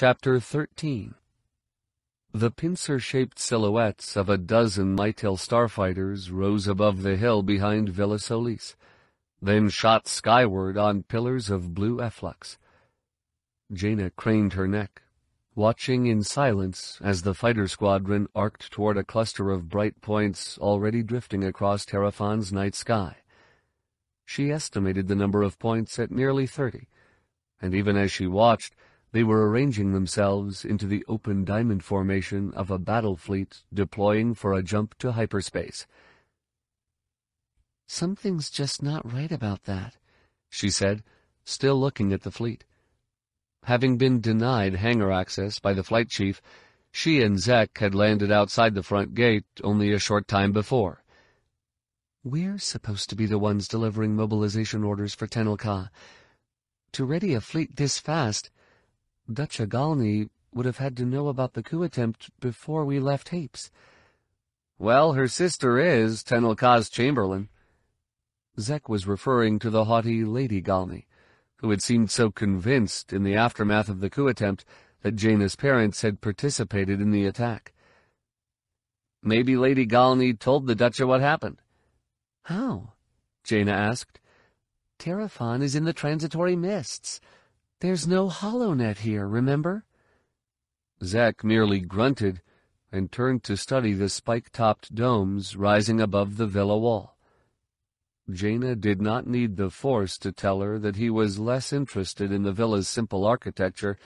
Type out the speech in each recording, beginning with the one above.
Chapter 13 The pincer-shaped silhouettes of a dozen Miy'til starfighters rose above the hill behind Villa Solis, then shot skyward on pillars of blue efflux. Jaina craned her neck, watching in silence as the fighter squadron arced toward a cluster of bright points already drifting across Terephon's night sky. She estimated the number of points at nearly thirty, and even as she watched, they were arranging themselves into the open diamond formation of a battle fleet deploying for a jump to hyperspace. Something's just not right about that, she said, still looking at the fleet. Having been denied hangar access by the flight chief, she and Zek had landed outside the front gate only a short time before. We're supposed to be the ones delivering mobilization orders for Tenel Ka. To ready a fleet this fast, Ducha Galney would have had to know about the coup attempt before we left Hapes. Well, her sister is Tenel Ka's chamberlain. Zek was referring to the haughty Lady Galney who had seemed so convinced in the aftermath of the coup attempt that Jaina's parents had participated in the attack. Maybe Lady Galney told the Ducha what happened. How? Jaina asked. Terephon is in the transitory mists. There's no HoloNet here, remember? Zek merely grunted and turned to study the spike-topped domes rising above the villa wall. Jaina did not need the force to tell her that he was less interested in the villa's simple architecture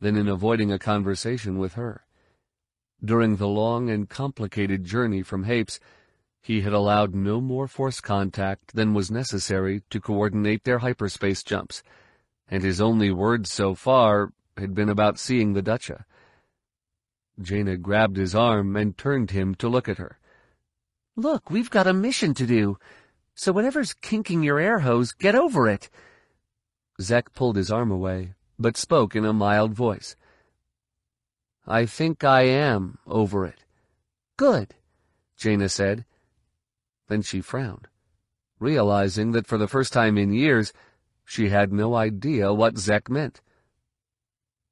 than in avoiding a conversation with her. During the long and complicated journey from Hapes, he had allowed no more force contact than was necessary to coordinate their hyperspace jumps, and his only words so far had been about seeing the Ducha. Jaina grabbed his arm and turned him to look at her. Look, we've got a mission to do. So whatever's kinking your air hose, get over it. Zek pulled his arm away, but spoke in a mild voice. I think I am over it. Good, Jaina said. Then she frowned, realizing that for the first time in years, she had no idea what Zek meant.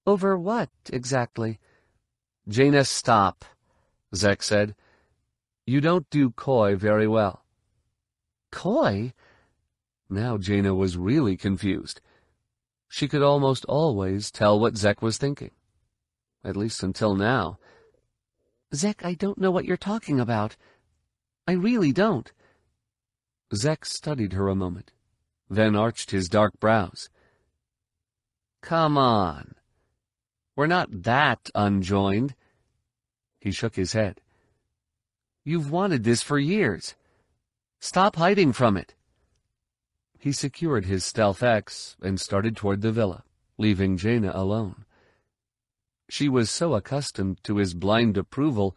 Over what, exactly? Jaina, stop, Zek said. You don't do coy very well. Coy? Now Jaina was really confused. She could almost always tell what Zek was thinking. At least until now. Zek, I don't know what you're talking about. I really don't. Zek studied her a moment, then arched his dark brows. Come on. We're not that unjoined. He shook his head. You've wanted this for years. Stop hiding from it. He secured his Stealth X and started toward the villa, leaving Jaina alone. She was so accustomed to his blind approval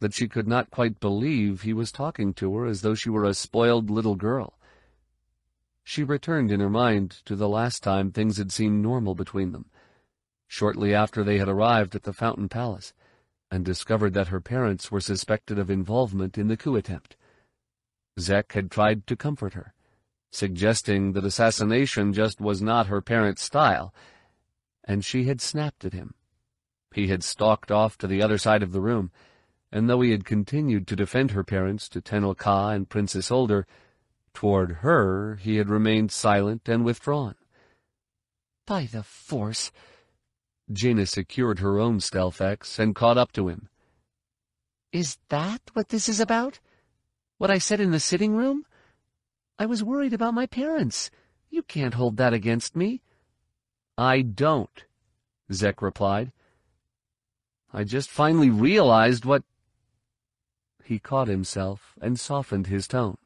that she could not quite believe he was talking to her as though she were a spoiled little girl. She returned in her mind to the last time things had seemed normal between them, shortly after they had arrived at the Fountain Palace, and discovered that her parents were suspected of involvement in the coup attempt. Zek had tried to comfort her, suggesting that assassination just was not her parents' style, and she had snapped at him. He had stalked off to the other side of the room, and though he had continued to defend her parents to Tenel Ka and Prince Isolder, toward her he had remained silent and withdrawn. By the Force! Jaina secured her own stealth X and caught up to him. Is that what this is about? What I said in the sitting room? I was worried about my parents. You can't hold that against me. I don't, Zek replied. I just finally realized what... He caught himself and softened his tone.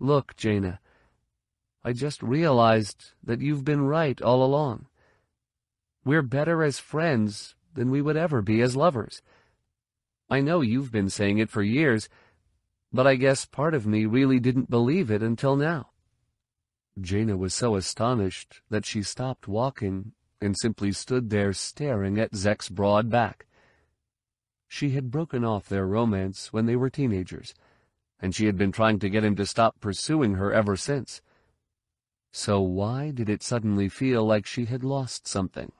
Look, Jaina, I just realized that you've been right all along. We're better as friends than we would ever be as lovers. I know you've been saying it for years, but I guess part of me really didn't believe it until now. Jaina was so astonished that she stopped walking and simply stood there staring at Zek's broad back. She had broken off their romance when they were teenagers, and she had been trying to get him to stop pursuing her ever since. So why did it suddenly feel like she had lost something?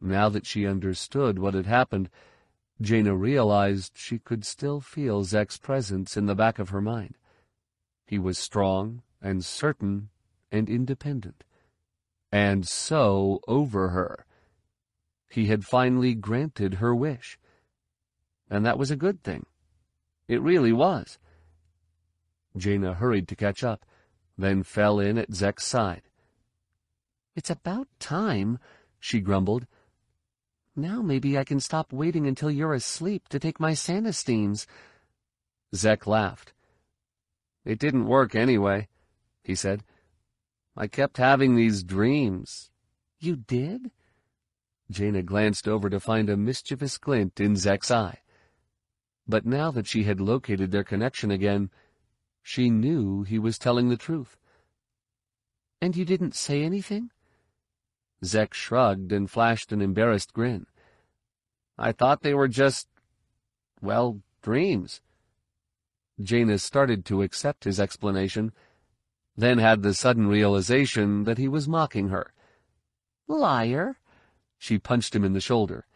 Now that she understood what had happened, Jaina realized she could still feel Zek's presence in the back of her mind. He was strong and certain and independent, and so over her. He had finally granted her wish. And that was a good thing. It really was. Jaina hurried to catch up, then fell in at Zek's side. It's about time, she grumbled. Now maybe I can stop waiting until you're asleep to take my sanisteams. Zek laughed. It didn't work anyway, he said. I kept having these dreams. You did? Jaina glanced over to find a mischievous glint in Zek's eye. But now that she had located their connection again, she knew he was telling the truth. And you didn't say anything? Zek shrugged and flashed an embarrassed grin. I thought they were just, well, dreams. Jaina started to accept his explanation, then had the sudden realization that he was mocking her. Liar! She punched him in the shoulder.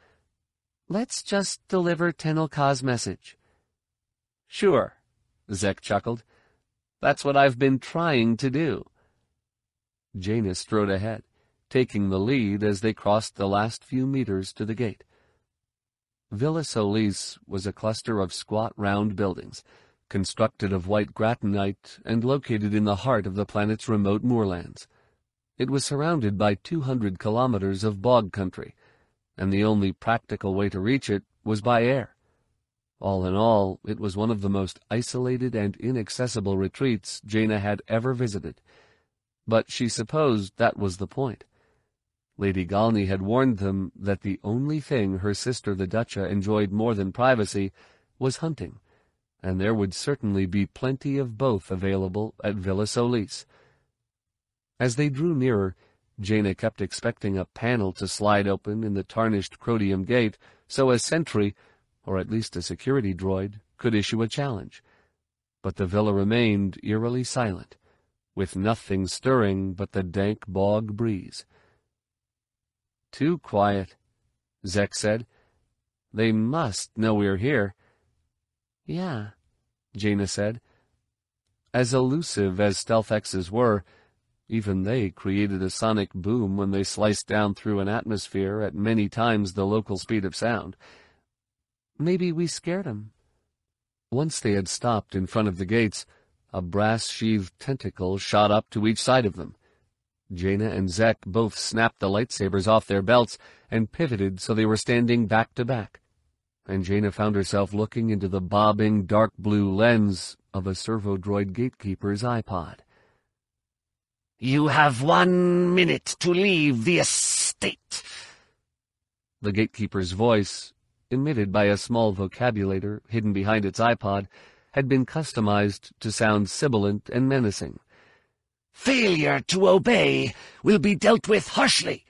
Let's just deliver Tenel Ka's message. Sure, Zek chuckled. That's what I've been trying to do. Jaina strode ahead, taking the lead as they crossed the last few meters to the gate. Villa Solis was a cluster of squat round buildings, constructed of white gratinite and located in the heart of the planet's remote moorlands. It was surrounded by 200 kilometers of bog country, and the only practical way to reach it was by air. All in all, it was one of the most isolated and inaccessible retreats Jaina had ever visited. But she supposed that was the point. Lady Galney had warned them that the only thing her sister the Ducha enjoyed more than privacy was hunting, and there would certainly be plenty of both available at Villa Solis. As they drew nearer, Jaina kept expecting a panel to slide open in the tarnished Crodium gate so a sentry or at least a security droid, could issue a challenge. But the villa remained eerily silent, with nothing stirring but the dank bog breeze. Too quiet, Zek said. They must know we're here. Yeah, Jaina said. As elusive as stealth X's were, even they created a sonic boom when they sliced down through an atmosphere at many times the local speed of sound. Maybe we scared him. Once they had stopped in front of the gates, a brass-sheathed tentacle shot up to each side of them. Jaina and Zek both snapped the lightsabers off their belts and pivoted so they were standing back to back. And Jaina found herself looking into the bobbing dark blue lens of a servo droid gatekeeper's iPod. You have one minute to leave the estate. The gatekeeper's voice, emitted by a small vocabulator hidden behind its iPod, had been customized to sound sibilant and menacing. Failure to obey will be dealt with harshly.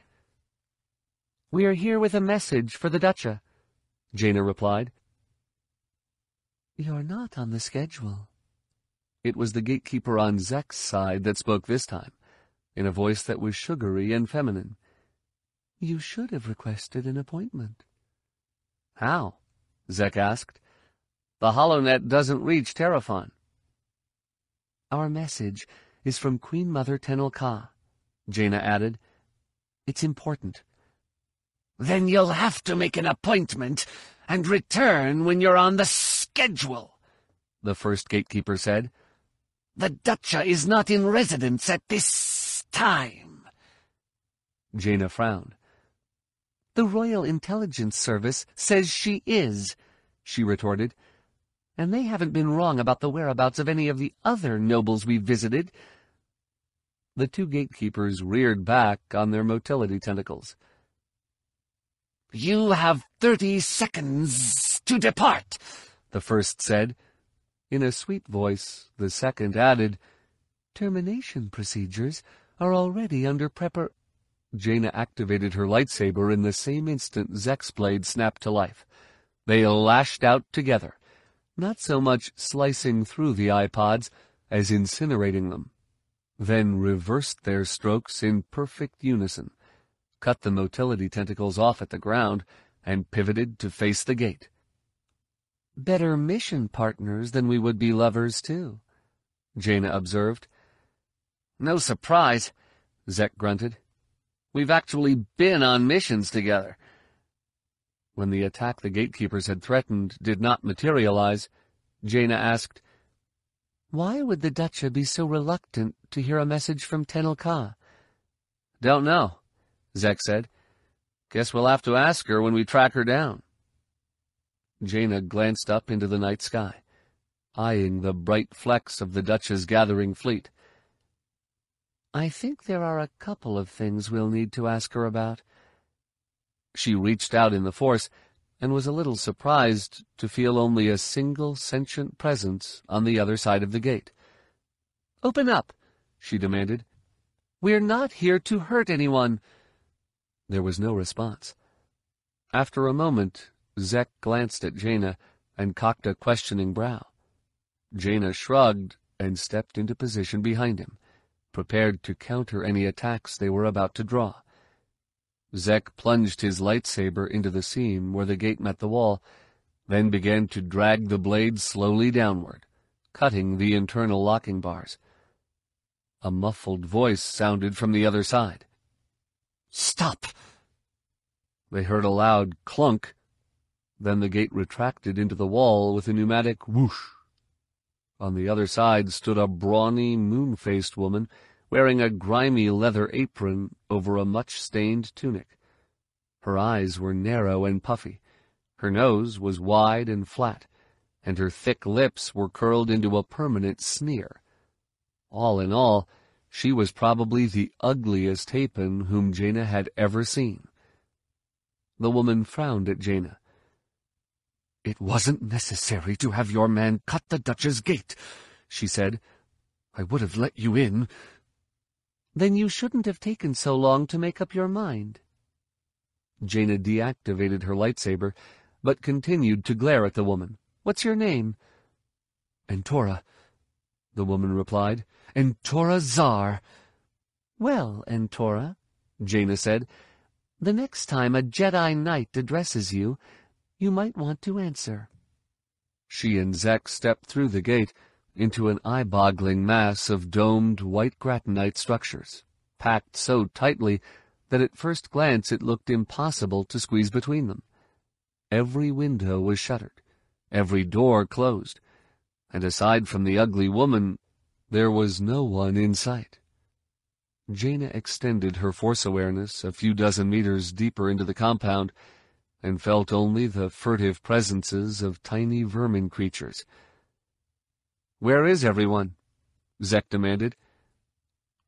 We are here with a message for the Ducha, Jaina replied. You're not on the schedule. It was the gatekeeper on Zek's side that spoke this time, in a voice that was sugary and feminine. You should have requested an appointment. How? Zek asked. The HoloNet doesn't reach Terephon. Our message is from Queen Mother Tenel Ka, Jaina added. It's important. Then you'll have to make an appointment and return when you're on the schedule, the first gatekeeper said. The Ducha is not in residence at this time. Jaina frowned. The Royal Intelligence Service says she is, she retorted. And they haven't been wrong about the whereabouts of any of the other nobles we visited. The two gatekeepers reared back on their motility tentacles. You have thirty seconds to depart, the first said. In a sweet voice, the second added, Termination procedures are already under prepar— Jaina activated her lightsaber in the same instant Zek's blade snapped to life. They lashed out together, not so much slicing through the iPods as incinerating them, then reversed their strokes in perfect unison, cut the motility tentacles off at the ground, and pivoted to face the gate. Better mission partners than we would be lovers, too, Jaina observed. No surprise, Zek grunted. We've actually been on missions together. When the attack the gatekeepers had threatened did not materialize, Jaina asked, Why would the Ducha be so reluctant to hear a message from Tenel Ka? Don't know, Zek said. Guess we'll have to ask her when we track her down. Jaina glanced up into the night sky, eyeing the bright flecks of the Ducha's gathering fleet. I think there are a couple of things we'll need to ask her about. She reached out in the Force and was a little surprised to feel only a single sentient presence on the other side of the gate. Open up, she demanded. We're not here to hurt anyone. There was no response. After a moment, Zek glanced at Jaina and cocked a questioning brow. Jaina shrugged and stepped into position behind him, prepared to counter any attacks they were about to draw. Zek plunged his lightsaber into the seam where the gate met the wall, then began to drag the blade slowly downward, cutting the internal locking bars. A muffled voice sounded from the other side. Stop! They heard a loud clunk. Then the gate retracted into the wall with a pneumatic whoosh. On the other side stood a brawny, moon-faced woman wearing a grimy leather apron over a much-stained tunic. Her eyes were narrow and puffy, her nose was wide and flat, and her thick lips were curled into a permanent sneer. All in all, she was probably the ugliest Hapan whom Jaina had ever seen. The woman frowned at Jaina. It wasn't necessary to have your man cut the Ducha's gate, she said. I would have let you in. Then you shouldn't have taken so long to make up your mind. Jaina deactivated her lightsaber, but continued to glare at the woman. What's your name? Entora, the woman replied. Entora Zar. Well, Entora, Jaina said, the next time a Jedi Knight addresses you, you might want to answer. She and Zek stepped through the gate, into an eye-boggling mass of domed white gratinite structures, packed so tightly that at first glance it looked impossible to squeeze between them. Every window was shuttered, every door closed, and aside from the ugly woman, there was no one in sight. Jaina extended her force awareness a few dozen meters deeper into the compound and felt only the furtive presences of tiny vermin creatures, where is everyone? Zek demanded.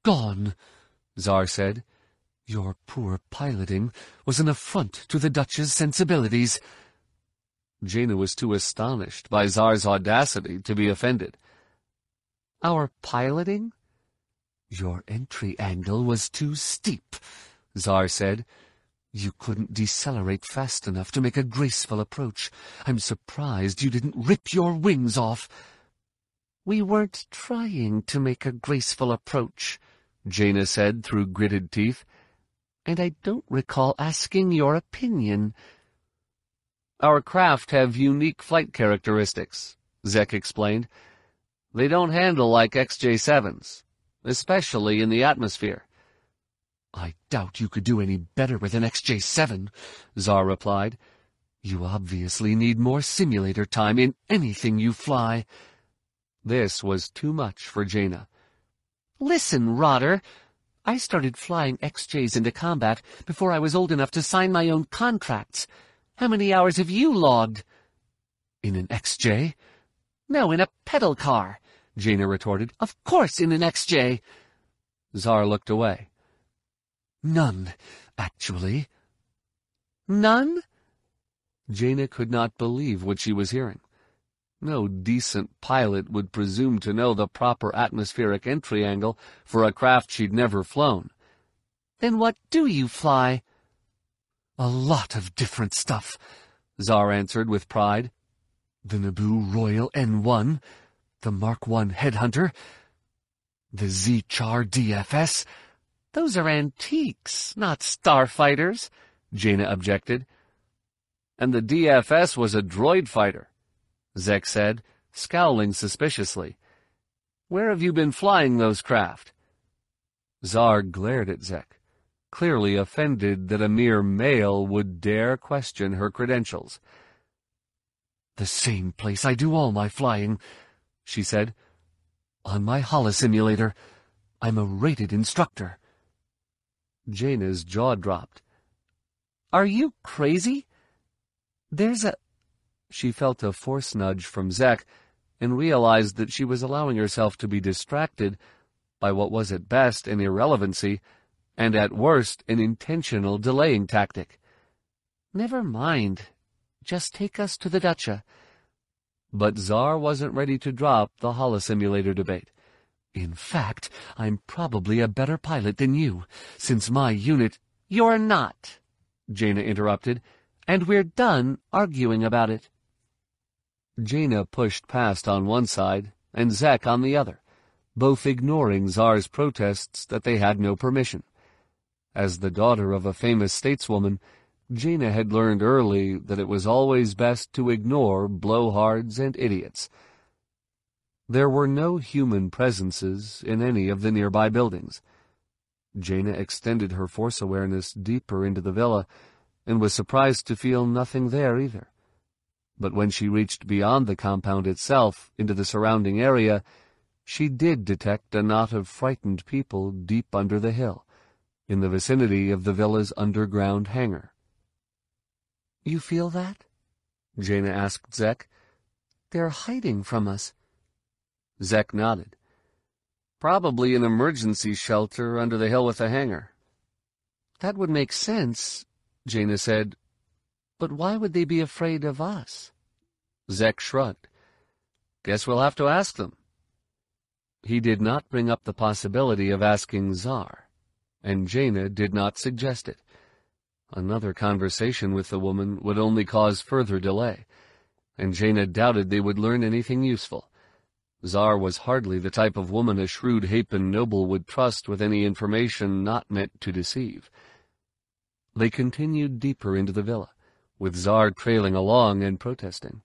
Gone, Zar said. Your poor piloting was an affront to the Ducha's sensibilities. Jaina was too astonished by Zar's audacity to be offended. Our piloting? Your entry angle was too steep, Zar said. You couldn't decelerate fast enough to make a graceful approach. I'm surprised you didn't rip your wings off. We weren't trying to make a graceful approach, Jaina said through gritted teeth. And I don't recall asking your opinion. Our craft have unique flight characteristics, Zek explained. They don't handle like XJ-7s, especially in the atmosphere. I doubt you could do any better with an XJ-7, Zar replied. You obviously need more simulator time in anything you fly. This was too much for Jaina. Listen, Rotter. I started flying XJs into combat before I was old enough to sign my own contracts. How many hours have you logged? In an XJ? No, in a pedal car, Jaina retorted. Of course in an XJ. Zar looked away. None, actually. None? Jaina could not believe what she was hearing. No decent pilot would presume to know the proper atmospheric entry angle for a craft she'd never flown. Then what do you fly? A lot of different stuff, Zar answered with pride. The Naboo Royal N-1, the Mark I Headhunter, the Z-Char DFS, Those are antiques, not starfighters, Jaina objected. And the DFS was a droid fighter, Zek said, scowling suspiciously. Where have you been flying those craft? Zar glared at Zek, clearly offended that a mere male would dare question her credentials. The same place I do all my flying, she said. On my holosimulator, I'm a rated instructor. Jaina's jaw dropped. Are you crazy? There's a... She felt a force nudge from Zek and realized that she was allowing herself to be distracted by what was at best an irrelevancy and at worst an intentional delaying tactic. Never mind. Just take us to the Ducha. But Zar wasn't ready to drop the holosimulator debate. In fact, I'm probably a better pilot than you, since my unit— You're not, Jaina interrupted, and we're done arguing about it. Jaina pushed past on one side, and Zek on the other, both ignoring Zar's protests that they had no permission. As the daughter of a famous stateswoman, Jaina had learned early that it was always best to ignore blowhards and idiots, there were no human presences in any of the nearby buildings. Jaina extended her force awareness deeper into the villa, and was surprised to feel nothing there either. But when she reached beyond the compound itself into the surrounding area, she did detect a knot of frightened people deep under the hill, in the vicinity of the villa's underground hangar. You feel that? Jaina asked Zek. They're hiding from us. Zek nodded. Probably an emergency shelter under the hill with a hangar. That would make sense, Jaina said. But why would they be afraid of us? Zek shrugged. Guess we'll have to ask them. He did not bring up the possibility of asking Zar, and Jaina did not suggest it. Another conversation with the woman would only cause further delay, and Jaina doubted they would learn anything useful. Zar was hardly the type of woman a shrewd Hapan noble would trust with any information not meant to deceive. They continued deeper into the villa, with Zar trailing along and protesting.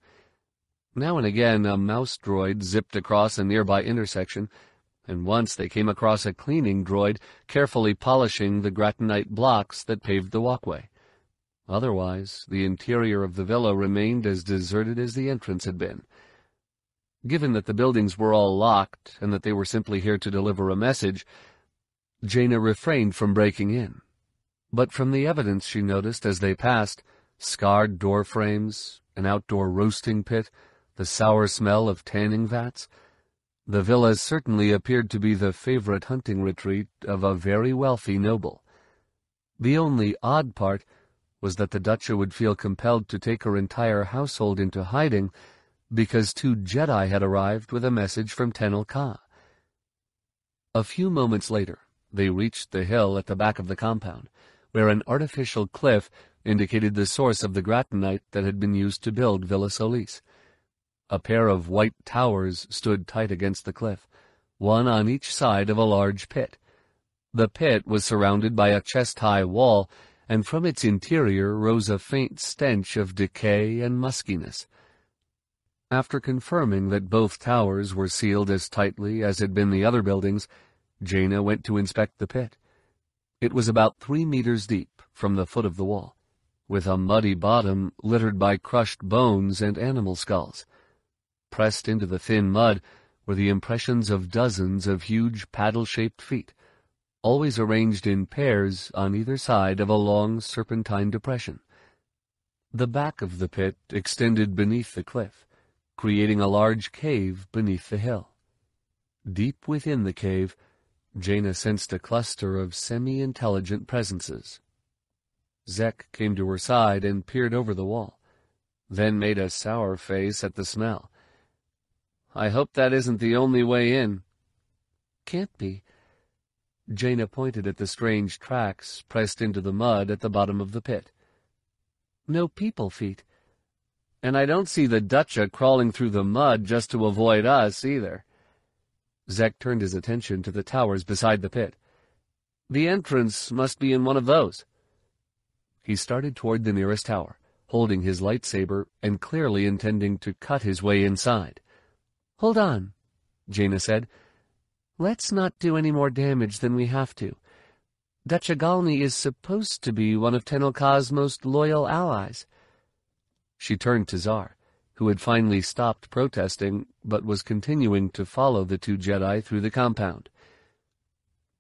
Now and again a mouse droid zipped across a nearby intersection, and once they came across a cleaning droid carefully polishing the gratinite blocks that paved the walkway. Otherwise, the interior of the villa remained as deserted as the entrance had been. Given that the buildings were all locked and that they were simply here to deliver a message, Jaina refrained from breaking in. But from the evidence she noticed as they passed, scarred door frames, an outdoor roasting pit, the sour smell of tanning vats, the villa certainly appeared to be the favorite hunting retreat of a very wealthy noble. The only odd part was that the Ducha would feel compelled to take her entire household into hiding because two Jedi had arrived with a message from Tenel Ka. A few moments later, they reached the hill at the back of the compound, where an artificial cliff indicated the source of the gratinite that had been used to build Villa Solis. A pair of white towers stood tight against the cliff, one on each side of a large pit. The pit was surrounded by a chest-high wall, and from its interior rose a faint stench of decay and muskiness. After confirming that both towers were sealed as tightly as had been the other buildings, Jaina went to inspect the pit. It was about three meters deep from the foot of the wall, with a muddy bottom littered by crushed bones and animal skulls. Pressed into the thin mud were the impressions of dozens of huge paddle-shaped feet, always arranged in pairs on either side of a long serpentine depression. The back of the pit extended beneath the cliff, creating a large cave beneath the hill. Deep within the cave, Jaina sensed a cluster of semi-intelligent presences. Zek came to her side and peered over the wall, then made a sour face at the smell. I hope that isn't the only way in. Can't be. Jaina pointed at the strange tracks pressed into the mud at the bottom of the pit. No people feet and I don't see the Ducha crawling through the mud just to avoid us, either. Zek turned his attention to the towers beside the pit. The entrance must be in one of those. He started toward the nearest tower, holding his lightsaber and clearly intending to cut his way inside. Hold on, Jaina said. Let's not do any more damage than we have to. Ducha Galney is supposed to be one of Tenel Ka's most loyal allies. She turned to Zar, who had finally stopped protesting but was continuing to follow the two Jedi through the compound.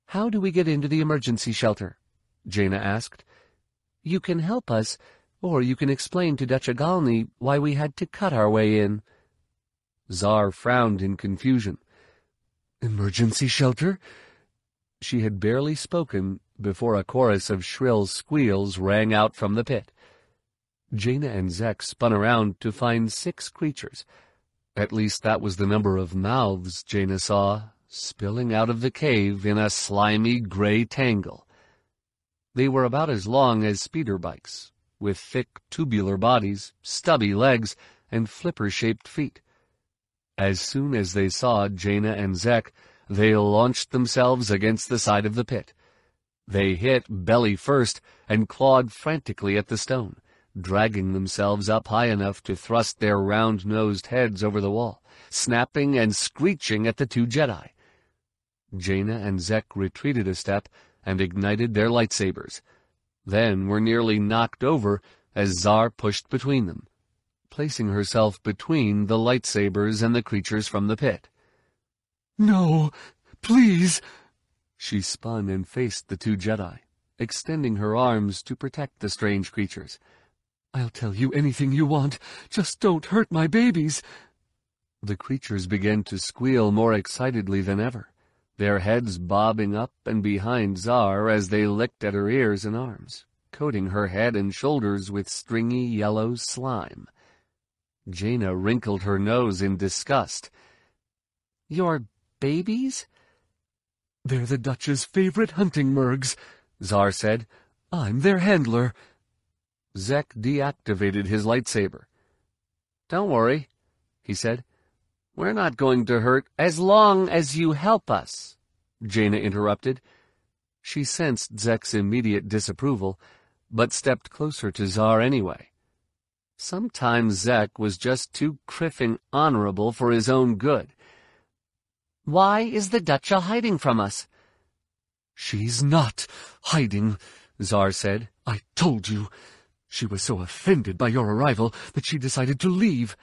How do we get into the emergency shelter? Jaina asked. You can help us, or you can explain to Ducha Galney why we had to cut our way in. Zar frowned in confusion. Emergency shelter? She had barely spoken before a chorus of shrill squeals rang out from the pit. Jaina and Zek spun around to find six creatures. At least that was the number of mouths Jaina saw, spilling out of the cave in a slimy gray tangle. They were about as long as speeder bikes, with thick tubular bodies, stubby legs, and flipper-shaped feet. As soon as they saw Jaina and Zek, they launched themselves against the side of the pit. They hit belly first and clawed frantically at the stone, dragging themselves up high enough to thrust their round-nosed heads over the wall, snapping and screeching at the two Jedi. Jaina and Zek retreated a step and ignited their lightsabers, then were nearly knocked over as Zar pushed between them, placing herself between the lightsabers and the creatures from the pit. No, please! She spun and faced the two Jedi, extending her arms to protect the strange creatures. I'll tell you anything you want. Just don't hurt my babies. The creatures began to squeal more excitedly than ever, their heads bobbing up and behind Zar as they licked at her ears and arms, coating her head and shoulders with stringy yellow slime. Jaina wrinkled her nose in disgust. Your babies? They're the Ducha's favorite hunting mergs, Zar said. I'm their handler. Zek deactivated his lightsaber. Don't worry, he said. We're not going to hurt as long as you help us, Jaina interrupted. She sensed Zek's immediate disapproval, but stepped closer to Zar anyway. Sometimes Zek was just too kriffing honorable for his own good. Why is the Ducha hiding from us? She's not hiding, Zar said. I told you. She was so offended by your arrival that she decided to leave.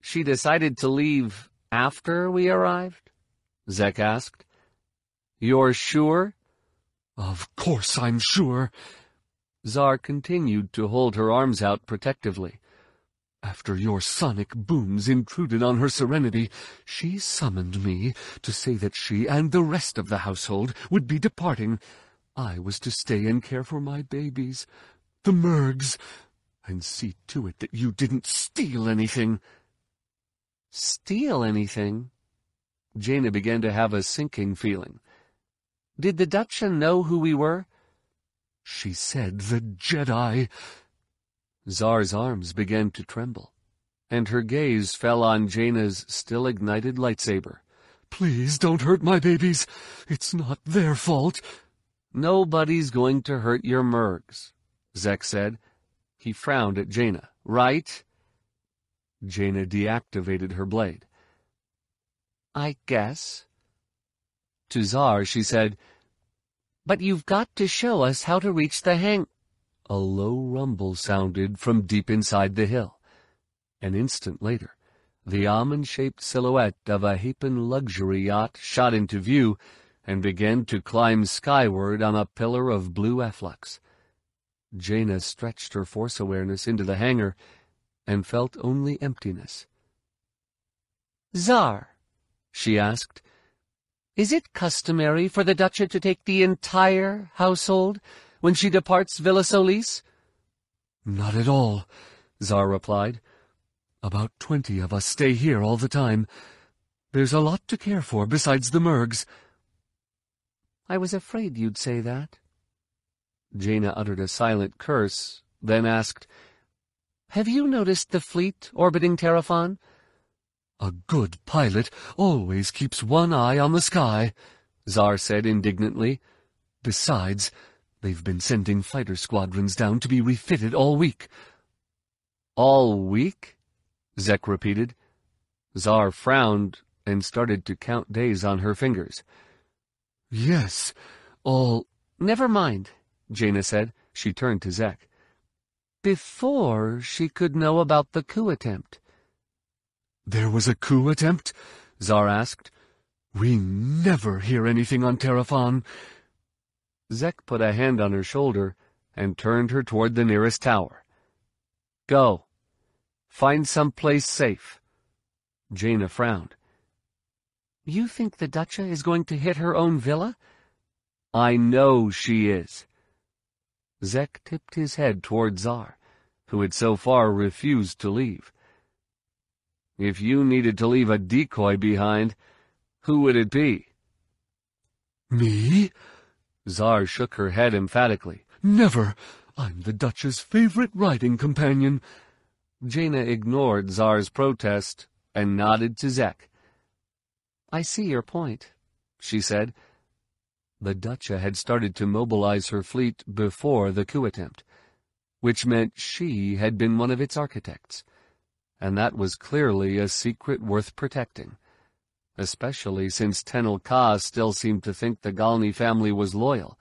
She decided to leave after we arrived? Zek asked. You're sure? Of course I'm sure. Zar continued to hold her arms out protectively. After your sonic booms intruded on her serenity, she summoned me to say that she and the rest of the household would be departing. I was to stay and care for my babies, the Mergs, and see to it that you didn't steal anything. Steal anything? Jaina began to have a sinking feeling. Did the Ducha know who we were? She said the Jedi. Zar's arms began to tremble, and her gaze fell on Jaina's still-ignited lightsaber. Please don't hurt my babies. It's not their fault. Nobody's going to hurt your mergs, Zek said. He frowned at Jaina. Right? Jaina deactivated her blade. I guess. To Zar, she said, But you've got to show us how to reach the hang— a low rumble sounded from deep inside the hill. An instant later, the almond-shaped silhouette of a Hapan luxury yacht shot into view and began to climb skyward on a pillar of blue efflux. Jaina stretched her force awareness into the hangar and felt only emptiness. Zar, she asked, is it customary for the Ducha to take the entire household when she departs Villa Solis? Not at all, Zar replied. About twenty of us stay here all the time. There's a lot to care for besides the Mergs. I was afraid you'd say that. Jaina uttered a silent curse, then asked, Have you noticed the fleet orbiting Terephon? A good pilot always keeps one eye on the sky, Zar said indignantly. Besides, they've been sending fighter squadrons down to be refitted all week. All week? Zek repeated. Zar frowned and started to count days on her fingers. Yes, all... Never mind, Jaina said. She turned to Zek. Before she could know about the coup attempt. There was a coup attempt? Zar asked. We never hear anything on Terephon. Zek put a hand on her shoulder and turned her toward the nearest tower. Go. Find some place safe. Jaina frowned. You think the Ducha is going to hit her own villa? I know she is. Zek tipped his head toward Zar, who had so far refused to leave. If you needed to leave a decoy behind, who would it be? Me? Zar shook her head emphatically. Never! I'm the Ducha's favorite riding companion. Jaina ignored Zar's protest and nodded to Zek. I see your point, she said. The Ducha had started to mobilize her fleet before the coup attempt, which meant she had been one of its architects, and that was clearly a secret worth protecting especially since Tenel Ka still seemed to think the Galney family was loyal.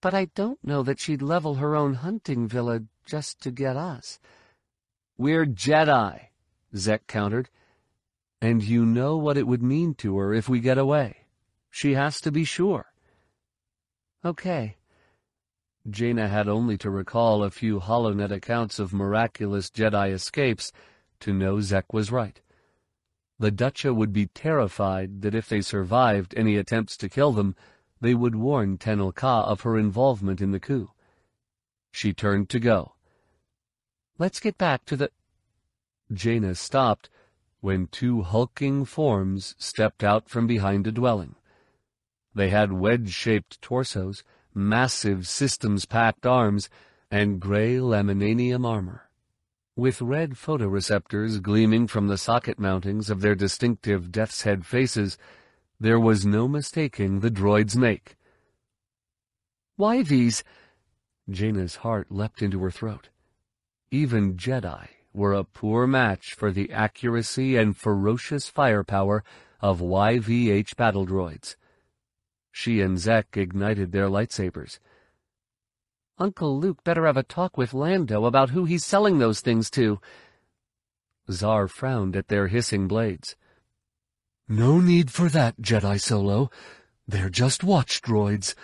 But I don't know that she'd level her own hunting villa just to get us. We're Jedi, Zek countered. And you know what it would mean to her if we get away. She has to be sure. Okay. Jaina had only to recall a few HoloNet accounts of miraculous Jedi escapes to know Zek was right. The Ducha would be terrified that if they survived any attempts to kill them, they would warn Tenel Ka of her involvement in the coup. She turned to go. Let's get back to the... Jaina stopped when two hulking forms stepped out from behind a dwelling. They had wedge-shaped torsos, massive systems-packed arms, and gray laminanium armor. With red photoreceptors gleaming from the socket mountings of their distinctive death's head faces, there was no mistaking the droid's make. Why these? Jaina's heart leapt into her throat. Even Jedi were a poor match for the accuracy and ferocious firepower of YVH battle droids. She and Zek ignited their lightsabers. Uncle Luke better have a talk with Lando about who he's selling those things to. Zar frowned at their hissing blades. No need for that, Jedi Solo. They're just watch droids.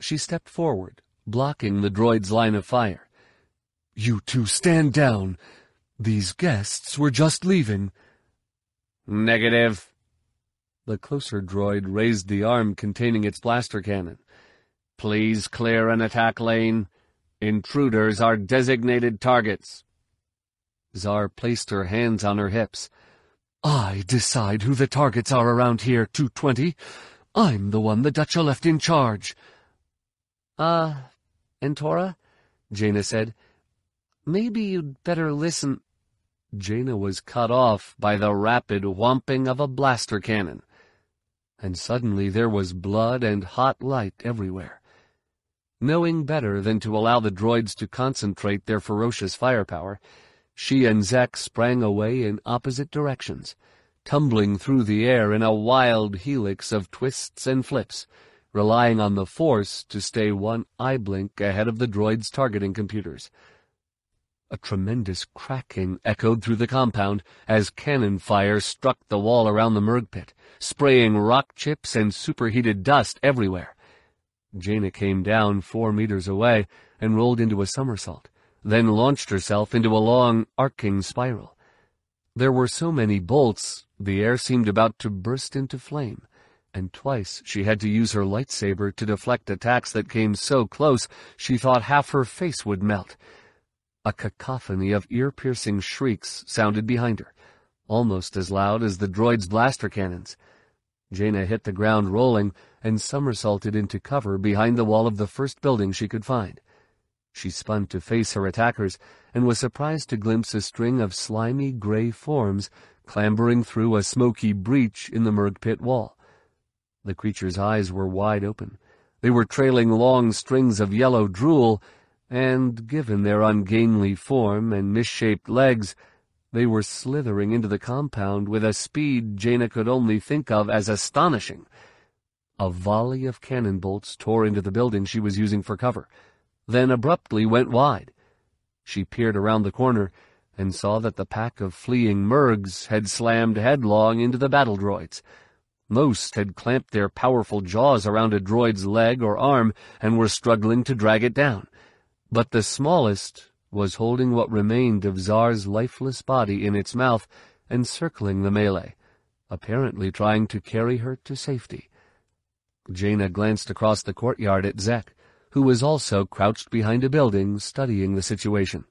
She stepped forward, blocking the droid's line of fire. You two stand down. These guests were just leaving. Negative. The closer droid raised the arm containing its blaster cannon. Please clear an attack lane. Intruders are designated targets. Zar placed her hands on her hips. I decide who the targets are around here, 220. I'm the one the Ducha left in charge. Uh, Entora? Jaina said. Maybe you'd better listen. Jaina was cut off by the rapid whomping of a blaster cannon. And suddenly there was blood and hot light everywhere. Knowing better than to allow the droids to concentrate their ferocious firepower, she and Zek sprang away in opposite directions, tumbling through the air in a wild helix of twists and flips, relying on the Force to stay one eye blink ahead of the droids' targeting computers. A tremendous cracking echoed through the compound as cannon fire struck the wall around the Murg pit, spraying rock chips and superheated dust everywhere. Jaina came down four meters away and rolled into a somersault, then launched herself into a long, arcing spiral. There were so many bolts, the air seemed about to burst into flame, and twice she had to use her lightsaber to deflect attacks that came so close she thought half her face would melt. A cacophony of ear-piercing shrieks sounded behind her, almost as loud as the droid's blaster cannons. Jaina hit the ground rolling and somersaulted into cover behind the wall of the first building she could find. She spun to face her attackers and was surprised to glimpse a string of slimy gray forms clambering through a smoky breach in the Murg pit wall. The creature's eyes were wide open, They were trailing long strings of yellow drool, and, given their ungainly form and misshaped legs, they were slithering into the compound with a speed Jaina could only think of as astonishing. A volley of cannon bolts tore into the building she was using for cover, then abruptly went wide. She peered around the corner and saw that the pack of fleeing mergs had slammed headlong into the battle droids. Most had clamped their powerful jaws around a droid's leg or arm and were struggling to drag it down. But the smallest was holding what remained of Zar's lifeless body in its mouth and circling the melee, apparently trying to carry her to safety. Jaina glanced across the courtyard at Zek, who was also crouched behind a building studying the situation.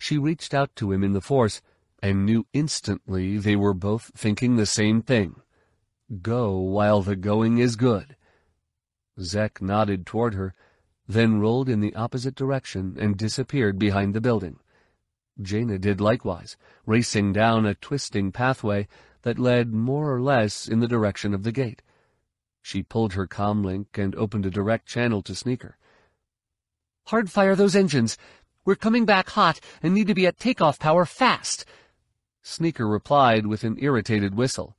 She reached out to him in the Force and knew instantly they were both thinking the same thing. Go while the going is good. Zek nodded toward her, then rolled in the opposite direction and disappeared behind the building. Jaina did likewise, racing down a twisting pathway that led more or less in the direction of the gate. She pulled her comlink and opened a direct channel to Sneaker. Hard fire those engines. We're coming back hot and need to be at takeoff power fast. Sneaker replied with an irritated whistle.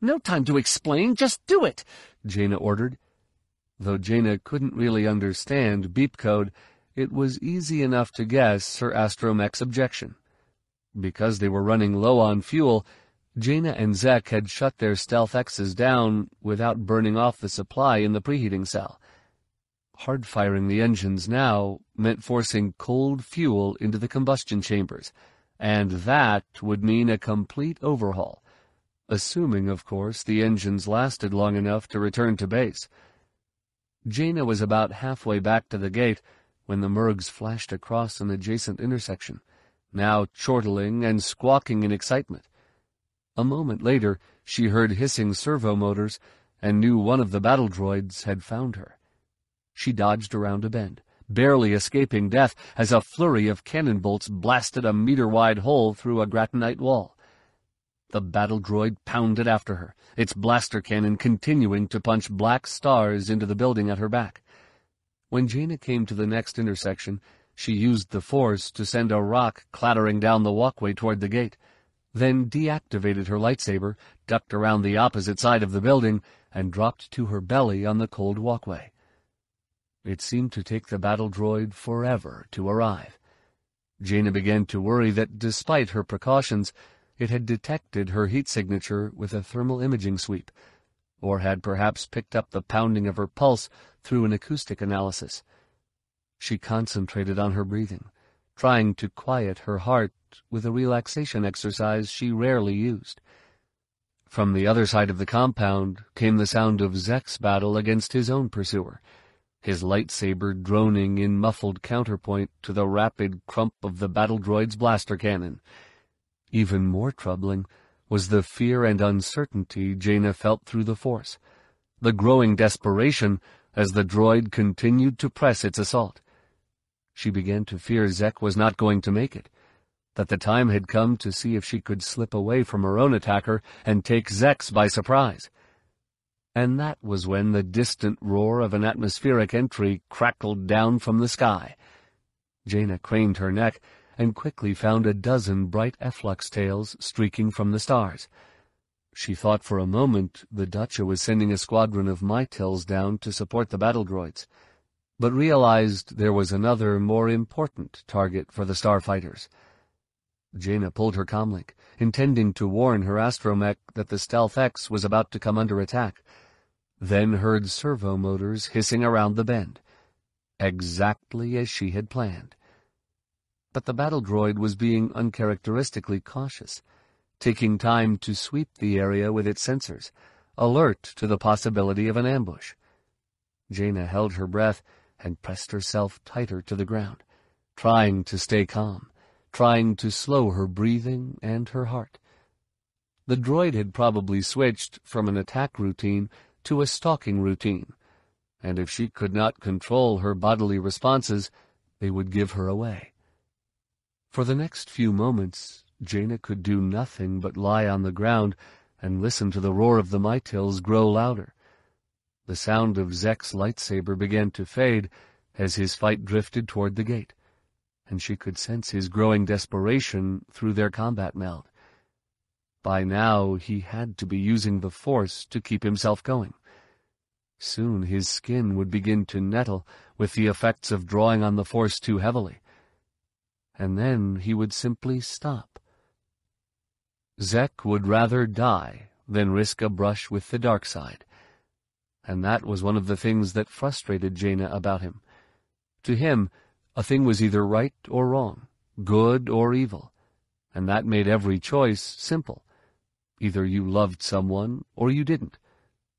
No time to explain, just do it, Jaina ordered. Though Jaina couldn't really understand beep code, it was easy enough to guess her astromech's objection. Because they were running low on fuel, Jaina and Zekk had shut their Stealth X's down without burning off the supply in the preheating cell. Hard-firing the engines now meant forcing cold fuel into the combustion chambers, and that would mean a complete overhaul, assuming, of course, the engines lasted long enough to return to base. Jaina was about halfway back to the gate when the Mergs flashed across an adjacent intersection, now chortling and squawking in excitement. A moment later, she heard hissing servo motors and knew one of the battle droids had found her. She dodged around a bend, barely escaping death as a flurry of cannon bolts blasted a meter-wide hole through a gratinite wall. The battle droid pounded after her, its blaster cannon continuing to punch black stars into the building at her back. When Jaina came to the next intersection, she used the force to send a rock clattering down the walkway toward the gate then deactivated her lightsaber, ducked around the opposite side of the building, and dropped to her belly on the cold walkway. It seemed to take the battle droid forever to arrive. Jaina began to worry that, despite her precautions, it had detected her heat signature with a thermal imaging sweep, or had perhaps picked up the pounding of her pulse through an acoustic analysis. She concentrated on her breathing, trying to quiet her heart with a relaxation exercise she rarely used. From the other side of the compound came the sound of Zek's battle against his own pursuer, his lightsaber droning in muffled counterpoint to the rapid crump of the battle droid's blaster cannon. Even more troubling was the fear and uncertainty Jaina felt through the Force, the growing desperation as the droid continued to press its assault. She began to fear Zekk was not going to make it, that the time had come to see if she could slip away from her own attacker and take Zekk's by surprise. And that was when the distant roar of an atmospheric entry crackled down from the sky. Jaina craned her neck and quickly found a dozen bright efflux tails streaking from the stars. She thought for a moment the Ducha was sending a squadron of Miy'tils down to support the battle droids, but realized there was another, more important target for the starfighters. Jaina pulled her comlink, intending to warn her astromech that the Stealth X was about to come under attack, then heard servo motors hissing around the bend, exactly as she had planned. But the battle droid was being uncharacteristically cautious, taking time to sweep the area with its sensors, alert to the possibility of an ambush. Jaina held her breath and pressed herself tighter to the ground, trying to stay calm trying to slow her breathing and her heart. The droid had probably switched from an attack routine to a stalking routine, and if she could not control her bodily responses, they would give her away. For the next few moments, Jaina could do nothing but lie on the ground and listen to the roar of the Miy'tils grow louder. The sound of Zek's lightsaber began to fade as his fight drifted toward the gate, and she could sense his growing desperation through their combat meld. By now he had to be using the Force to keep himself going. Soon his skin would begin to nettle with the effects of drawing on the Force too heavily. And then he would simply stop. Zek would rather die than risk a brush with the dark side. And that was one of the things that frustrated Jaina about him. To him, a thing was either right or wrong, good or evil, and that made every choice simple. Either you loved someone or you didn't.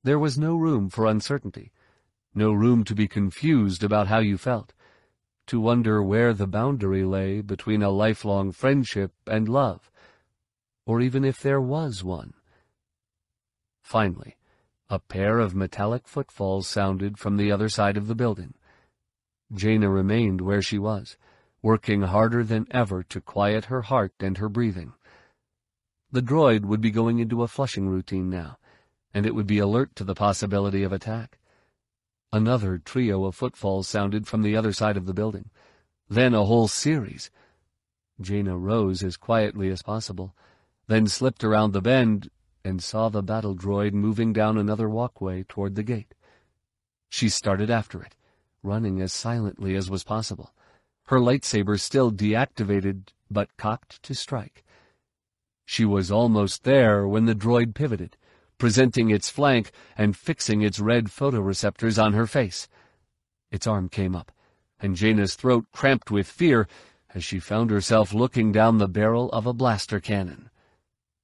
There was no room for uncertainty, no room to be confused about how you felt, to wonder where the boundary lay between a lifelong friendship and love, or even if there was one. Finally, a pair of metallic footfalls sounded from the other side of the building. Jaina remained where she was, working harder than ever to quiet her heart and her breathing. The droid would be going into a flushing routine now, and it would be alert to the possibility of attack. Another trio of footfalls sounded from the other side of the building. Then a whole series. Jaina rose as quietly as possible, then slipped around the bend and saw the battle droid moving down another walkway toward the gate. She started after it, running as silently as was possible, her lightsaber still deactivated but cocked to strike. She was almost there when the droid pivoted, presenting its flank and fixing its red photoreceptors on her face. Its arm came up, and Jaina's throat cramped with fear as she found herself looking down the barrel of a blaster cannon.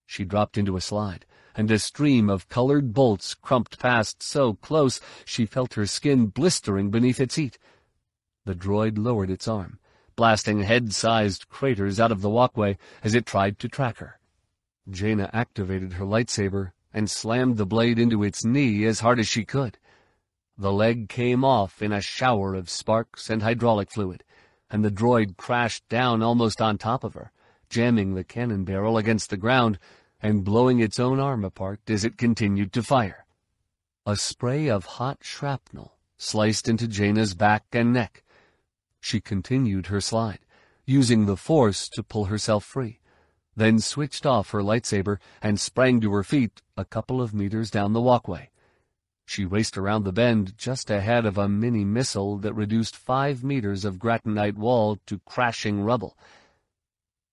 She dropped into a slide, and a stream of colored bolts crumped past so close she felt her skin blistering beneath its heat. The droid lowered its arm, blasting head-sized craters out of the walkway as it tried to track her. Jaina activated her lightsaber and slammed the blade into its knee as hard as she could. The leg came off in a shower of sparks and hydraulic fluid, and the droid crashed down almost on top of her, jamming the cannon barrel against the ground and blowing its own arm apart as it continued to fire. A spray of hot shrapnel sliced into Jaina's back and neck. She continued her slide, using the force to pull herself free then switched off her lightsaber and sprang to her feet a couple of meters down the walkway. She raced around the bend just ahead of a mini-missile that reduced five meters of gratinite wall to crashing rubble.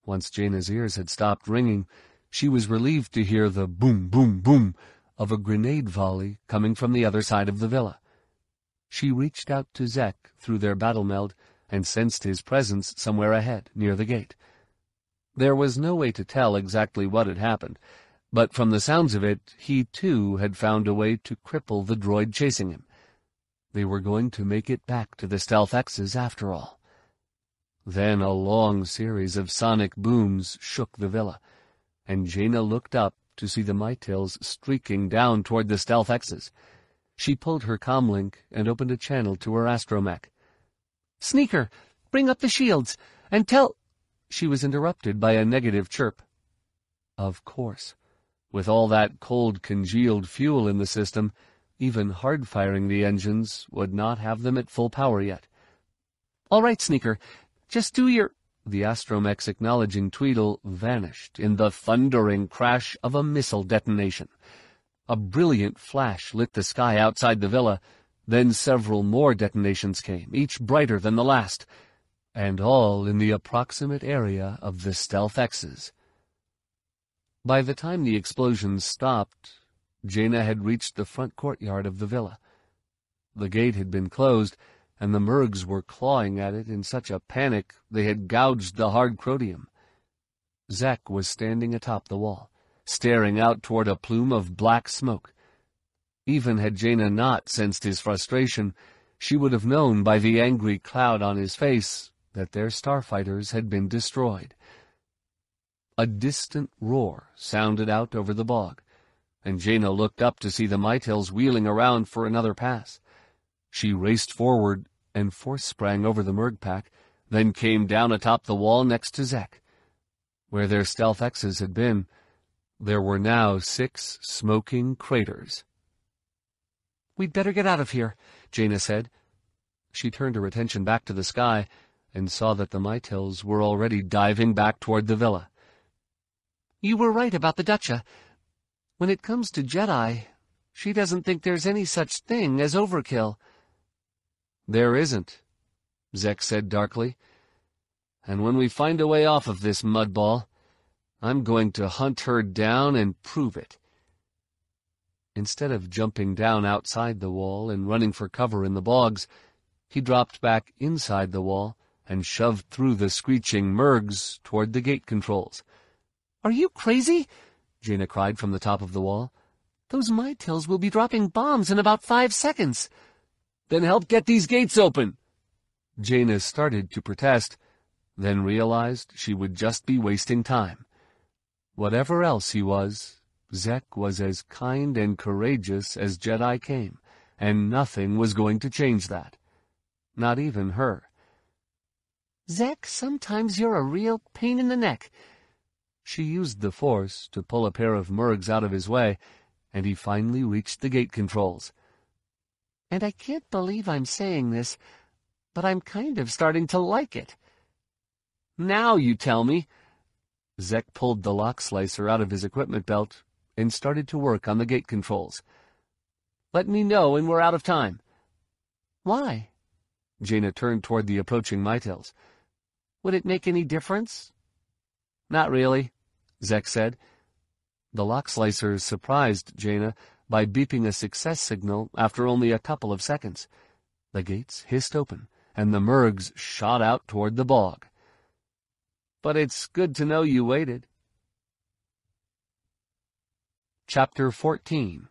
Once Jaina's ears had stopped ringing, she was relieved to hear the boom, boom, boom of a grenade volley coming from the other side of the villa. She reached out to Zek through their battle meld and sensed his presence somewhere ahead, near the gate. There was no way to tell exactly what had happened, but from the sounds of it, he too had found a way to cripple the droid chasing him. They were going to make it back to the Stealth X's after all. Then a long series of sonic booms shook the villa, and Jaina looked up to see the Miy'tils streaking down toward the Stealth X's. She pulled her comlink and opened a channel to her astromech. Sneaker, bring up the shields, and tell— she was interrupted by a negative chirp. Of course. With all that cold congealed fuel in the system, even hard-firing the engines would not have them at full power yet. All right, Sneaker. Just do your... The astromech's acknowledging Tweedle vanished in the thundering crash of a missile detonation. A brilliant flash lit the sky outside the villa, then several more detonations came, each brighter than the last and all in the approximate area of the Stealth X's. By the time the explosions stopped, Jaina had reached the front courtyard of the villa. The gate had been closed, and the Murgs were clawing at it in such a panic they had gouged the hard chromium. Zek was standing atop the wall, staring out toward a plume of black smoke. Even had Jaina not sensed his frustration, she would have known by the angry cloud on his face that their starfighters had been destroyed. A distant roar sounded out over the bog, and Jaina looked up to see the Miy'tils wheeling around for another pass. She raced forward and force sprang over the Murg pack, then came down atop the wall next to Zek. Where their stealth X's had been, there were now six smoking craters. We'd better get out of here, Jaina said. She turned her attention back to the sky and saw that the Miy'tils were already diving back toward the villa. You were right about the Ducha. When it comes to Jedi, she doesn't think there's any such thing as overkill. There isn't, Zek said darkly. And when we find a way off of this mudball, I'm going to hunt her down and prove it. Instead of jumping down outside the wall and running for cover in the bogs, he dropped back inside the wall and shoved through the screeching mergs toward the gate controls. Are you crazy? Jaina cried from the top of the wall. Those Miy'tils will be dropping bombs in about five seconds. Then help get these gates open. Jaina started to protest, then realized she would just be wasting time. Whatever else he was, Zek was as kind and courageous as Jedi came, and nothing was going to change that. Not even her. Zek, sometimes you're a real pain in the neck. She used the Force to pull a pair of Mergs out of his way, and he finally reached the gate controls. And I can't believe I'm saying this, but I'm kind of starting to like it. Now you tell me. Zek pulled the lock slicer out of his equipment belt and started to work on the gate controls. Let me know when we're out of time. Why? Jaina turned toward the approaching Miy'tils. Would it make any difference? Not really, Zek said. The lock slicer surprised Jaina by beeping a success signal after only a couple of seconds. The gates hissed open, and the Mergs shot out toward the bog but it's good to know you waited. Chapter 14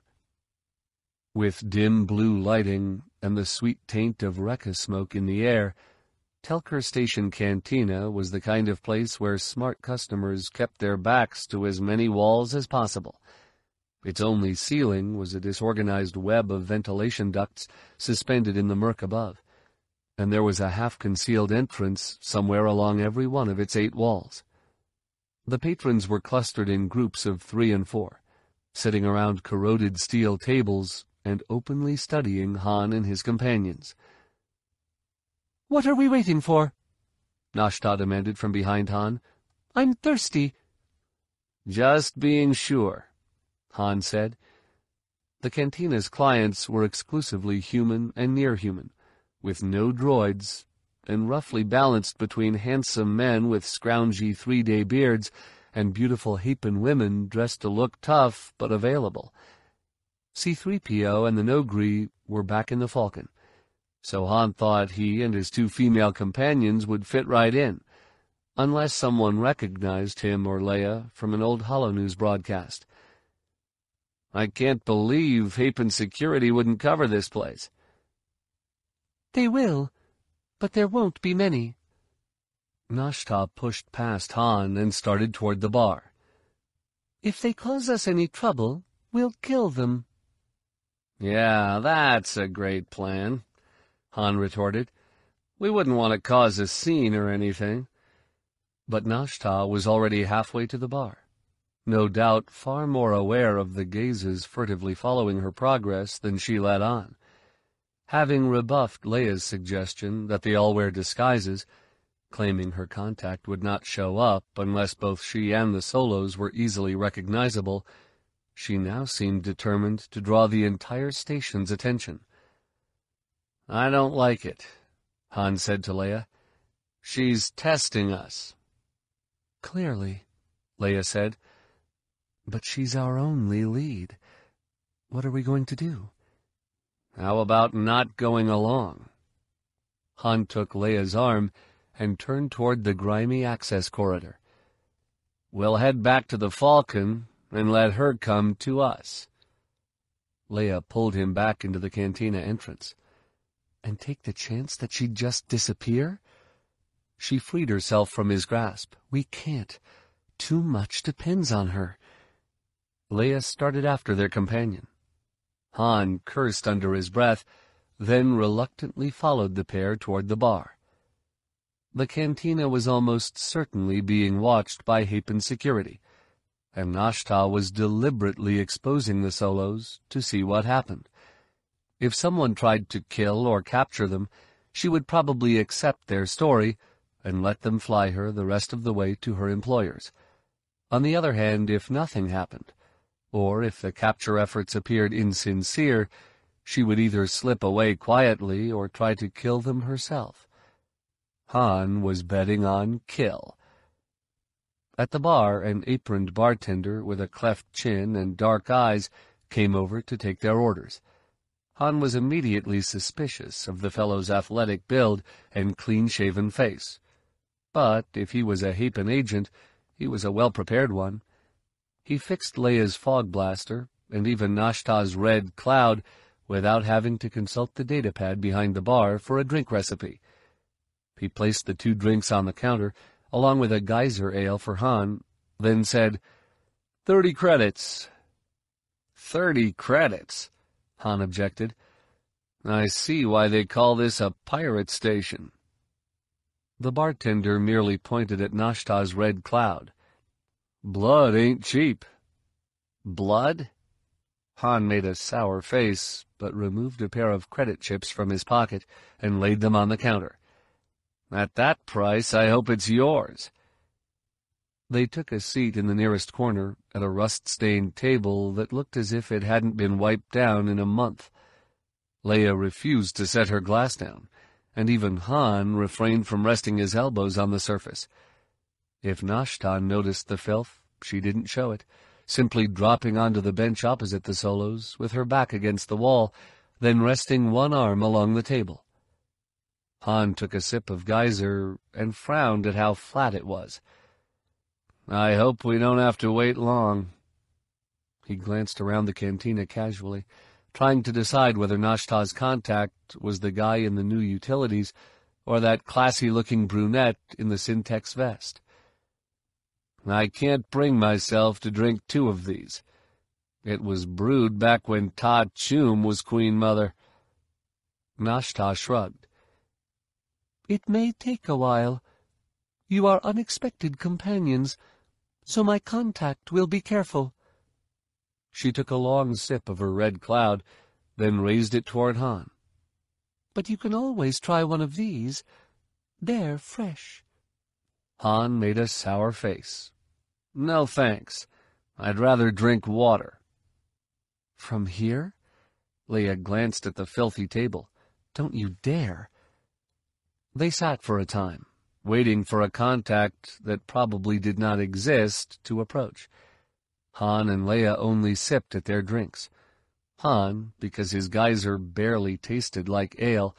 With dim blue lighting and the sweet taint of rekka smoke in the air, Telkur Station Cantina was the kind of place where smart customers kept their backs to as many walls as possible. Its only ceiling was a disorganized web of ventilation ducts suspended in the murk above and there was a half-concealed entrance somewhere along every one of its eight walls. The patrons were clustered in groups of three and four, sitting around corroded steel tables and openly studying Han and his companions. "'What are we waiting for?' Nashtah demanded from behind Han. "'I'm thirsty.' "'Just being sure,' Han said. The cantina's clients were exclusively human and near-human, with no droids, and roughly balanced between handsome men with scroungy three-day beards and beautiful Hapan women dressed to look tough but available. C-3PO and the Noghri were back in the Falcon, so Han thought he and his two female companions would fit right in, unless someone recognized him or Leia from an old HoloNews broadcast. I can't believe Hapan Security wouldn't cover this place. They will, but there won't be many. Nashtah pushed past Han and started toward the bar. If they cause us any trouble, we'll kill them. Yeah, that's a great plan, Han retorted. We wouldn't want to cause a scene or anything. But Nashtah was already halfway to the bar, no doubt far more aware of the gazes furtively following her progress than she let on. Having rebuffed Leia's suggestion that they all wear disguises, claiming her contact would not show up unless both she and the Solos were easily recognizable, she now seemed determined to draw the entire station's attention. I don't like it, Han said to Leia. She's testing us. Clearly, Leia said. But she's our only lead. What are we going to do? How about not going along? Han took Leia's arm and turned toward the grimy access corridor. We'll head back to the Falcon and let her come to us. Leia pulled him back into the cantina entrance. And take the chance that she'd just disappear? She freed herself from his grasp. We can't. Too much depends on her. Leia started after their companion. Han cursed under his breath, then reluctantly followed the pair toward the bar. The cantina was almost certainly being watched by Hapan security, and Nashtah was deliberately exposing the Solos to see what happened. If someone tried to kill or capture them, she would probably accept their story and let them fly her the rest of the way to her employers. On the other hand, if nothing happened, or if the capture efforts appeared insincere, she would either slip away quietly or try to kill them herself. Han was betting on kill. At the bar, an aproned bartender with a cleft chin and dark eyes came over to take their orders. Han was immediately suspicious of the fellow's athletic build and clean-shaven face. But if he was a Hapan agent, he was a well-prepared one. He fixed Leia's fog blaster, and even Nashta's red cloud, without having to consult the datapad behind the bar for a drink recipe. He placed the two drinks on the counter, along with a geyser ale for Han, then said, Thirty credits. Thirty credits? Han objected. I see why they call this a pirate station. The bartender merely pointed at Nashta's red cloud. Blood ain't cheap. Blood? Han made a sour face, but removed a pair of credit chips from his pocket and laid them on the counter. At that price, I hope it's yours. They took a seat in the nearest corner at a rust-stained table that looked as if it hadn't been wiped down in a month. Leia refused to set her glass down, and even Han refrained from resting his elbows on the surface. If Nashta noticed the filth, she didn't show it, simply dropping onto the bench opposite the Solos, with her back against the wall, then resting one arm along the table. Han took a sip of geyser and frowned at how flat it was. I hope we don't have to wait long. He glanced around the cantina casually, trying to decide whether Nashta's contact was the guy in the new utilities or that classy-looking brunette in the Syntex vest. I can't bring myself to drink two of these. It was brewed back when Ta'a Chume was Queen Mother. Nashta shrugged. It may take a while. You are unexpected companions, so my contact will be careful. She took a long sip of her red cloud, then raised it toward Han. But you can always try one of these. They're fresh. Han made a sour face. No thanks. I'd rather drink water. From here? Leia glanced at the filthy table. Don't you dare. They sat for a time waiting for a contact that probably did not exist to approach. Han and Leia only sipped at their drinks. Han, because his geyser barely tasted like ale,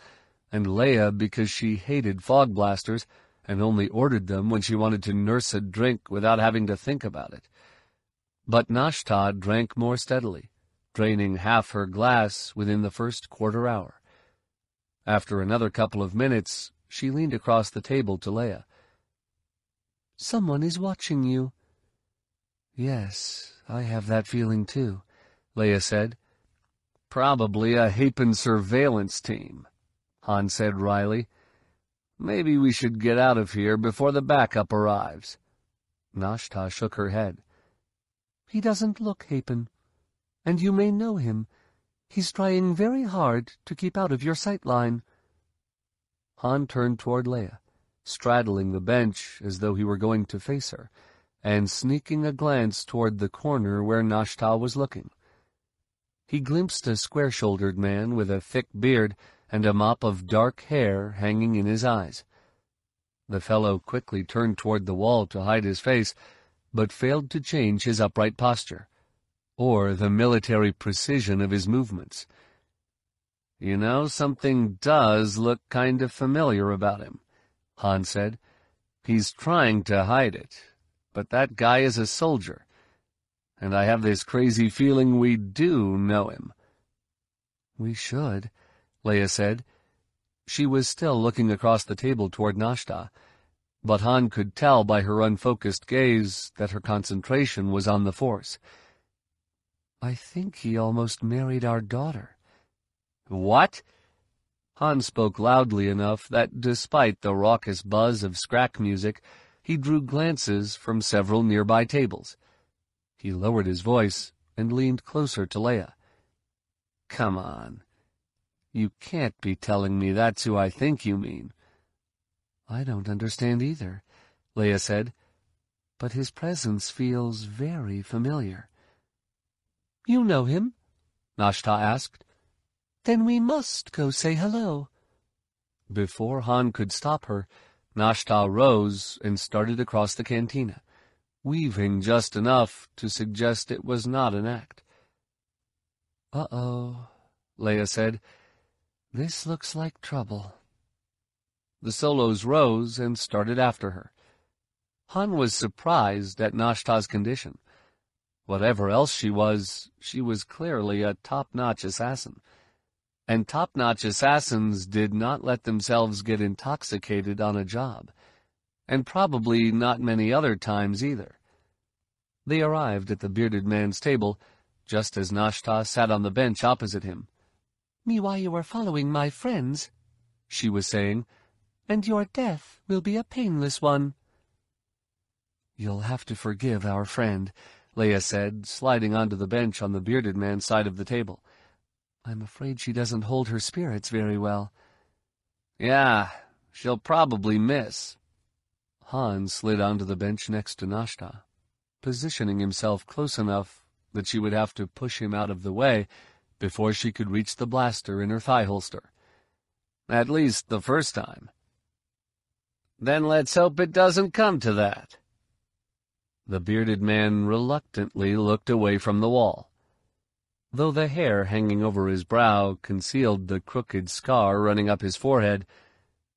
and Leia because she hated fog blasters and only ordered them when she wanted to nurse a drink without having to think about it. But Nashta drank more steadily, draining half her glass within the first quarter hour. After another couple of minutes, she leaned across the table to Leia. Someone is watching you. Yes, I have that feeling too, Leia said. Probably a Hapan surveillance team, Han said wryly. Maybe we should get out of here before the backup arrives. Nashta shook her head. He doesn't look Hapan, and you may know him. He's trying very hard to keep out of your sight line. Han turned toward Leia, straddling the bench as though he were going to face her, and sneaking a glance toward the corner where Nashta was looking. He glimpsed a square-shouldered man with a thick beard and a mop of dark hair hanging in his eyes. The fellow quickly turned toward the wall to hide his face, but failed to change his upright posture, or the military precision of his movements. You know, something does look kind of familiar about him, Han said. He's trying to hide it, but that guy is a soldier, and I have this crazy feeling we do know him. We should, Leia said. She was still looking across the table toward Nashta, but Han could tell by her unfocused gaze that her concentration was on the Force. I think he almost married our daughter. What? Han spoke loudly enough that, despite the raucous buzz of scrack music, he drew glances from several nearby tables. He lowered his voice and leaned closer to Leia. Come on. You can't be telling me that's who I think you mean. I don't understand either, Leia said, but his presence feels very familiar. You know him? Nashta asked. Then we must go say hello. Before Han could stop her, Nashta rose and started across the cantina, weaving just enough to suggest it was not an act. Uh-oh, Leia said. This looks like trouble. The Solos rose and started after her. Han was surprised at Nashta's condition. Whatever else she was, she was clearly a top-notch assassin. And top-notch assassins did not let themselves get intoxicated on a job. And probably not many other times either. They arrived at the bearded man's table, just as Nashta sat on the bench opposite him. Me why you are following my friends, she was saying, and your death will be a painless one. You'll have to forgive our friend, Leia said, sliding onto the bench on the bearded man's side of the table. I'm afraid she doesn't hold her spirits very well. Yeah, she'll probably miss. Hans slid onto the bench next to Nashta, positioning himself close enough that she would have to push him out of the way before she could reach the blaster in her thigh holster. At least the first time. Then let's hope it doesn't come to that. The bearded man reluctantly looked away from the wall. Though the hair hanging over his brow concealed the crooked scar running up his forehead,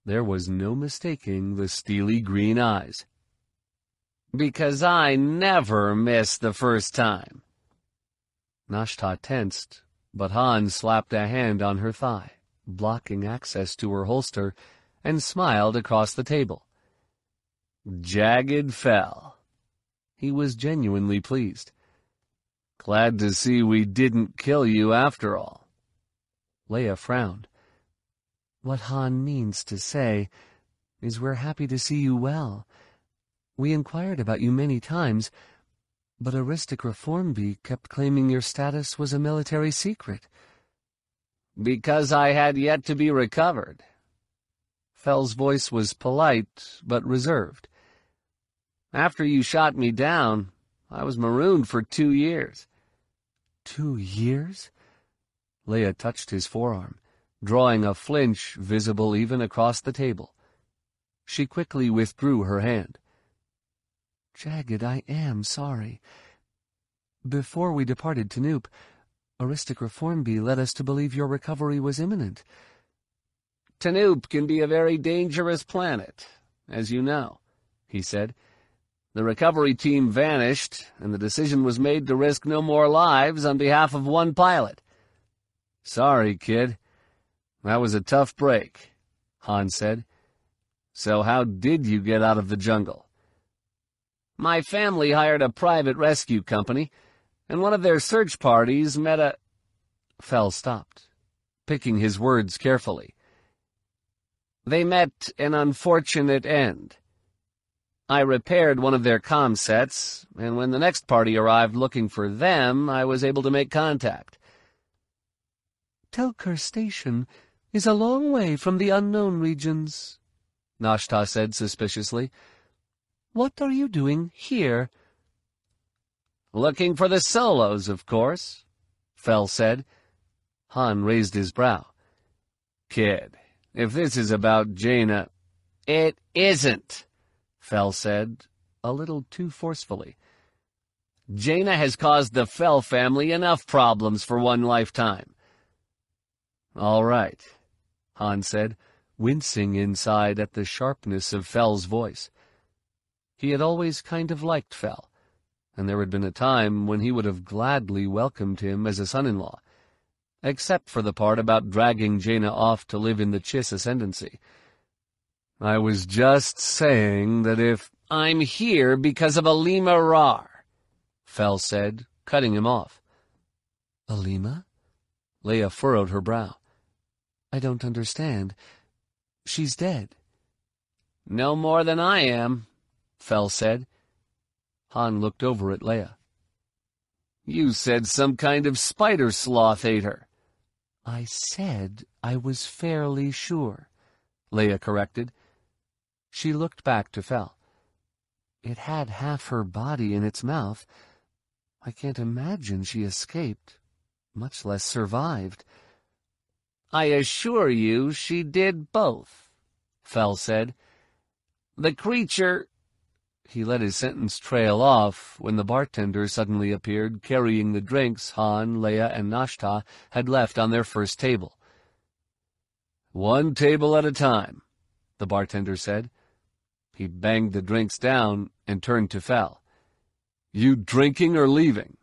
there was no mistaking the steely green eyes. Because I never miss the first time. Nashta tensed, but Han slapped a hand on her thigh, blocking access to her holster, and smiled across the table. Jagged Fel. He was genuinely pleased. Glad to see we didn't kill you after all. Leia frowned. What Han means to say is we're happy to see you well. We inquired about you many times, but Aristocra Formbi kept claiming your status was a military secret. Because I had yet to be recovered. Fel's voice was polite, but reserved. After you shot me down, I was marooned for two years. Two years? Leia touched his forearm, drawing a flinch visible even across the table. She quickly withdrew her hand. Jagged, I am sorry. Before we departed to Noop, Aristocra Formbi led us to believe your recovery was imminent. Tenupe can be a very dangerous planet, as you know, he said. The recovery team vanished, and the decision was made to risk no more lives on behalf of one pilot. Sorry, kid. That was a tough break, Han said. So how did you get out of the jungle? My family hired a private rescue company, and one of their search parties met a... Fel stopped, picking his words carefully. They met an unfortunate end. I repaired one of their com sets, and when the next party arrived looking for them, I was able to make contact. Telkur Station is a long way from the unknown regions, Nashta said suspiciously. What are you doing here? Looking for the solos, of course, Fel said. Han raised his brow. Kid, if this is about Jaina... It isn't, Fel said, a little too forcefully. Jaina has caused the Fel family enough problems for one lifetime. All right, Han said, wincing inside at the sharpness of Fel's voice. He had always kind of liked Fel, and there had been a time when he would have gladly welcomed him as a son-in-law except for the part about dragging Jaina off to live in the Chiss Ascendancy. I was just saying that if I'm here because of Alema Rar, Fel said, cutting him off. Alema? Leia furrowed her brow. I don't understand. She's dead. No more than I am, Fel said. Han looked over at Leia. You said some kind of spider sloth ate her. I said I was fairly sure, Leia corrected. She looked back to Fel. It had half her body in its mouth. I can't imagine she escaped, much less survived. I assure you she did both, Fel said. The creature... He let his sentence trail off when the bartender suddenly appeared carrying the drinks Han, Leia, and Nashtah had left on their first table. One table at a time, the bartender said. He banged the drinks down and turned to Fel. You drinking or leaving?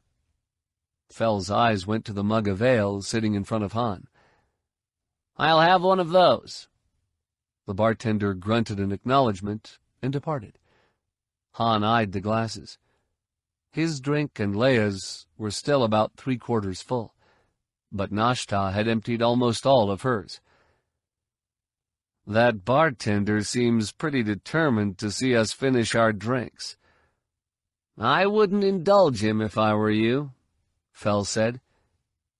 Fel's eyes went to the mug of ale sitting in front of Han. I'll have one of those. The bartender grunted an acknowledgement and departed. Han eyed the glasses. His drink and Leia's were still about three-quarters full, but Nashtah had emptied almost all of hers. That bartender seems pretty determined to see us finish our drinks. I wouldn't indulge him if I were you, Fel said.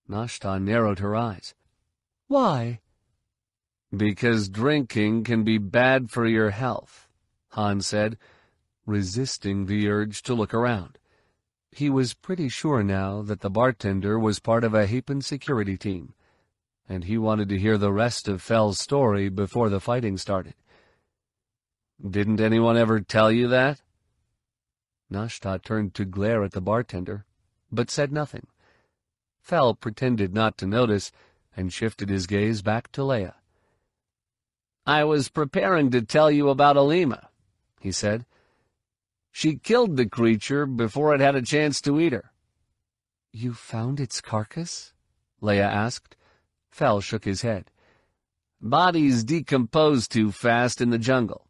Nashtah narrowed her eyes. Why? Because drinking can be bad for your health, Han said, resisting the urge to look around. He was pretty sure now that the bartender was part of a Hapan security team and he wanted to hear the rest of Fel's story before the fighting started. Didn't anyone ever tell you that? Nashtah turned to glare at the bartender, but said nothing. Fel pretended not to notice and shifted his gaze back to Leia. I was preparing to tell you about Alema, he said. She killed the creature before it had a chance to eat her. You found its carcass? Leia asked. Fel shook his head. Bodies decompose too fast in the jungle.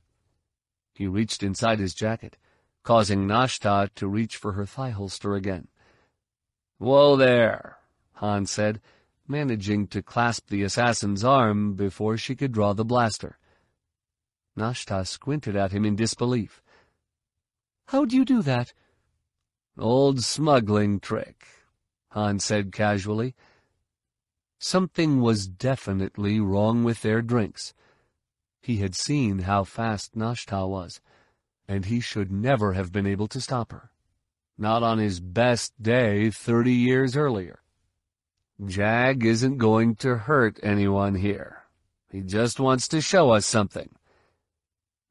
He reached inside his jacket, causing Nashtah to reach for her thigh holster again. Whoa there, Han said, managing to clasp the assassin's arm before she could draw the blaster. Nashtah squinted at him in disbelief. How'd you do that? Old smuggling trick, Han said casually. Something was definitely wrong with their drinks. He had seen how fast Nashtah was, and he should never have been able to stop her. Not on his best day thirty years earlier. Jag isn't going to hurt anyone here. He just wants to show us something.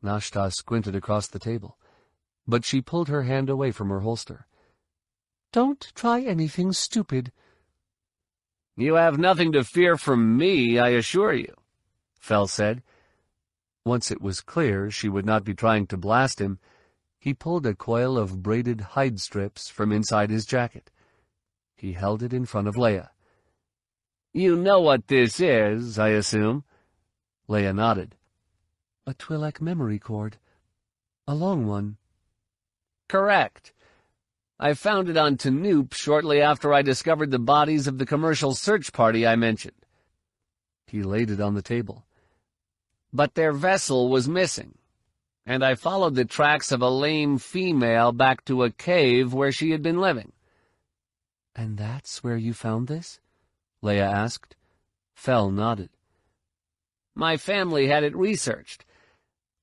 Nashtah squinted across the table, but she pulled her hand away from her holster. Don't try anything stupid, you have nothing to fear from me, I assure you, Fel said. Once it was clear she would not be trying to blast him, he pulled a coil of braided hide strips from inside his jacket. He held it in front of Leia. You know what this is, I assume? Leia nodded. A Twi'lek memory cord. A long one. Correct. I found it on Tenupe shortly after I discovered the bodies of the commercial search party I mentioned. He laid it on the table. But their vessel was missing, and I followed the tracks of a lame female back to a cave where she had been living. And that's where you found this? Leia asked. Fel nodded. My family had it researched.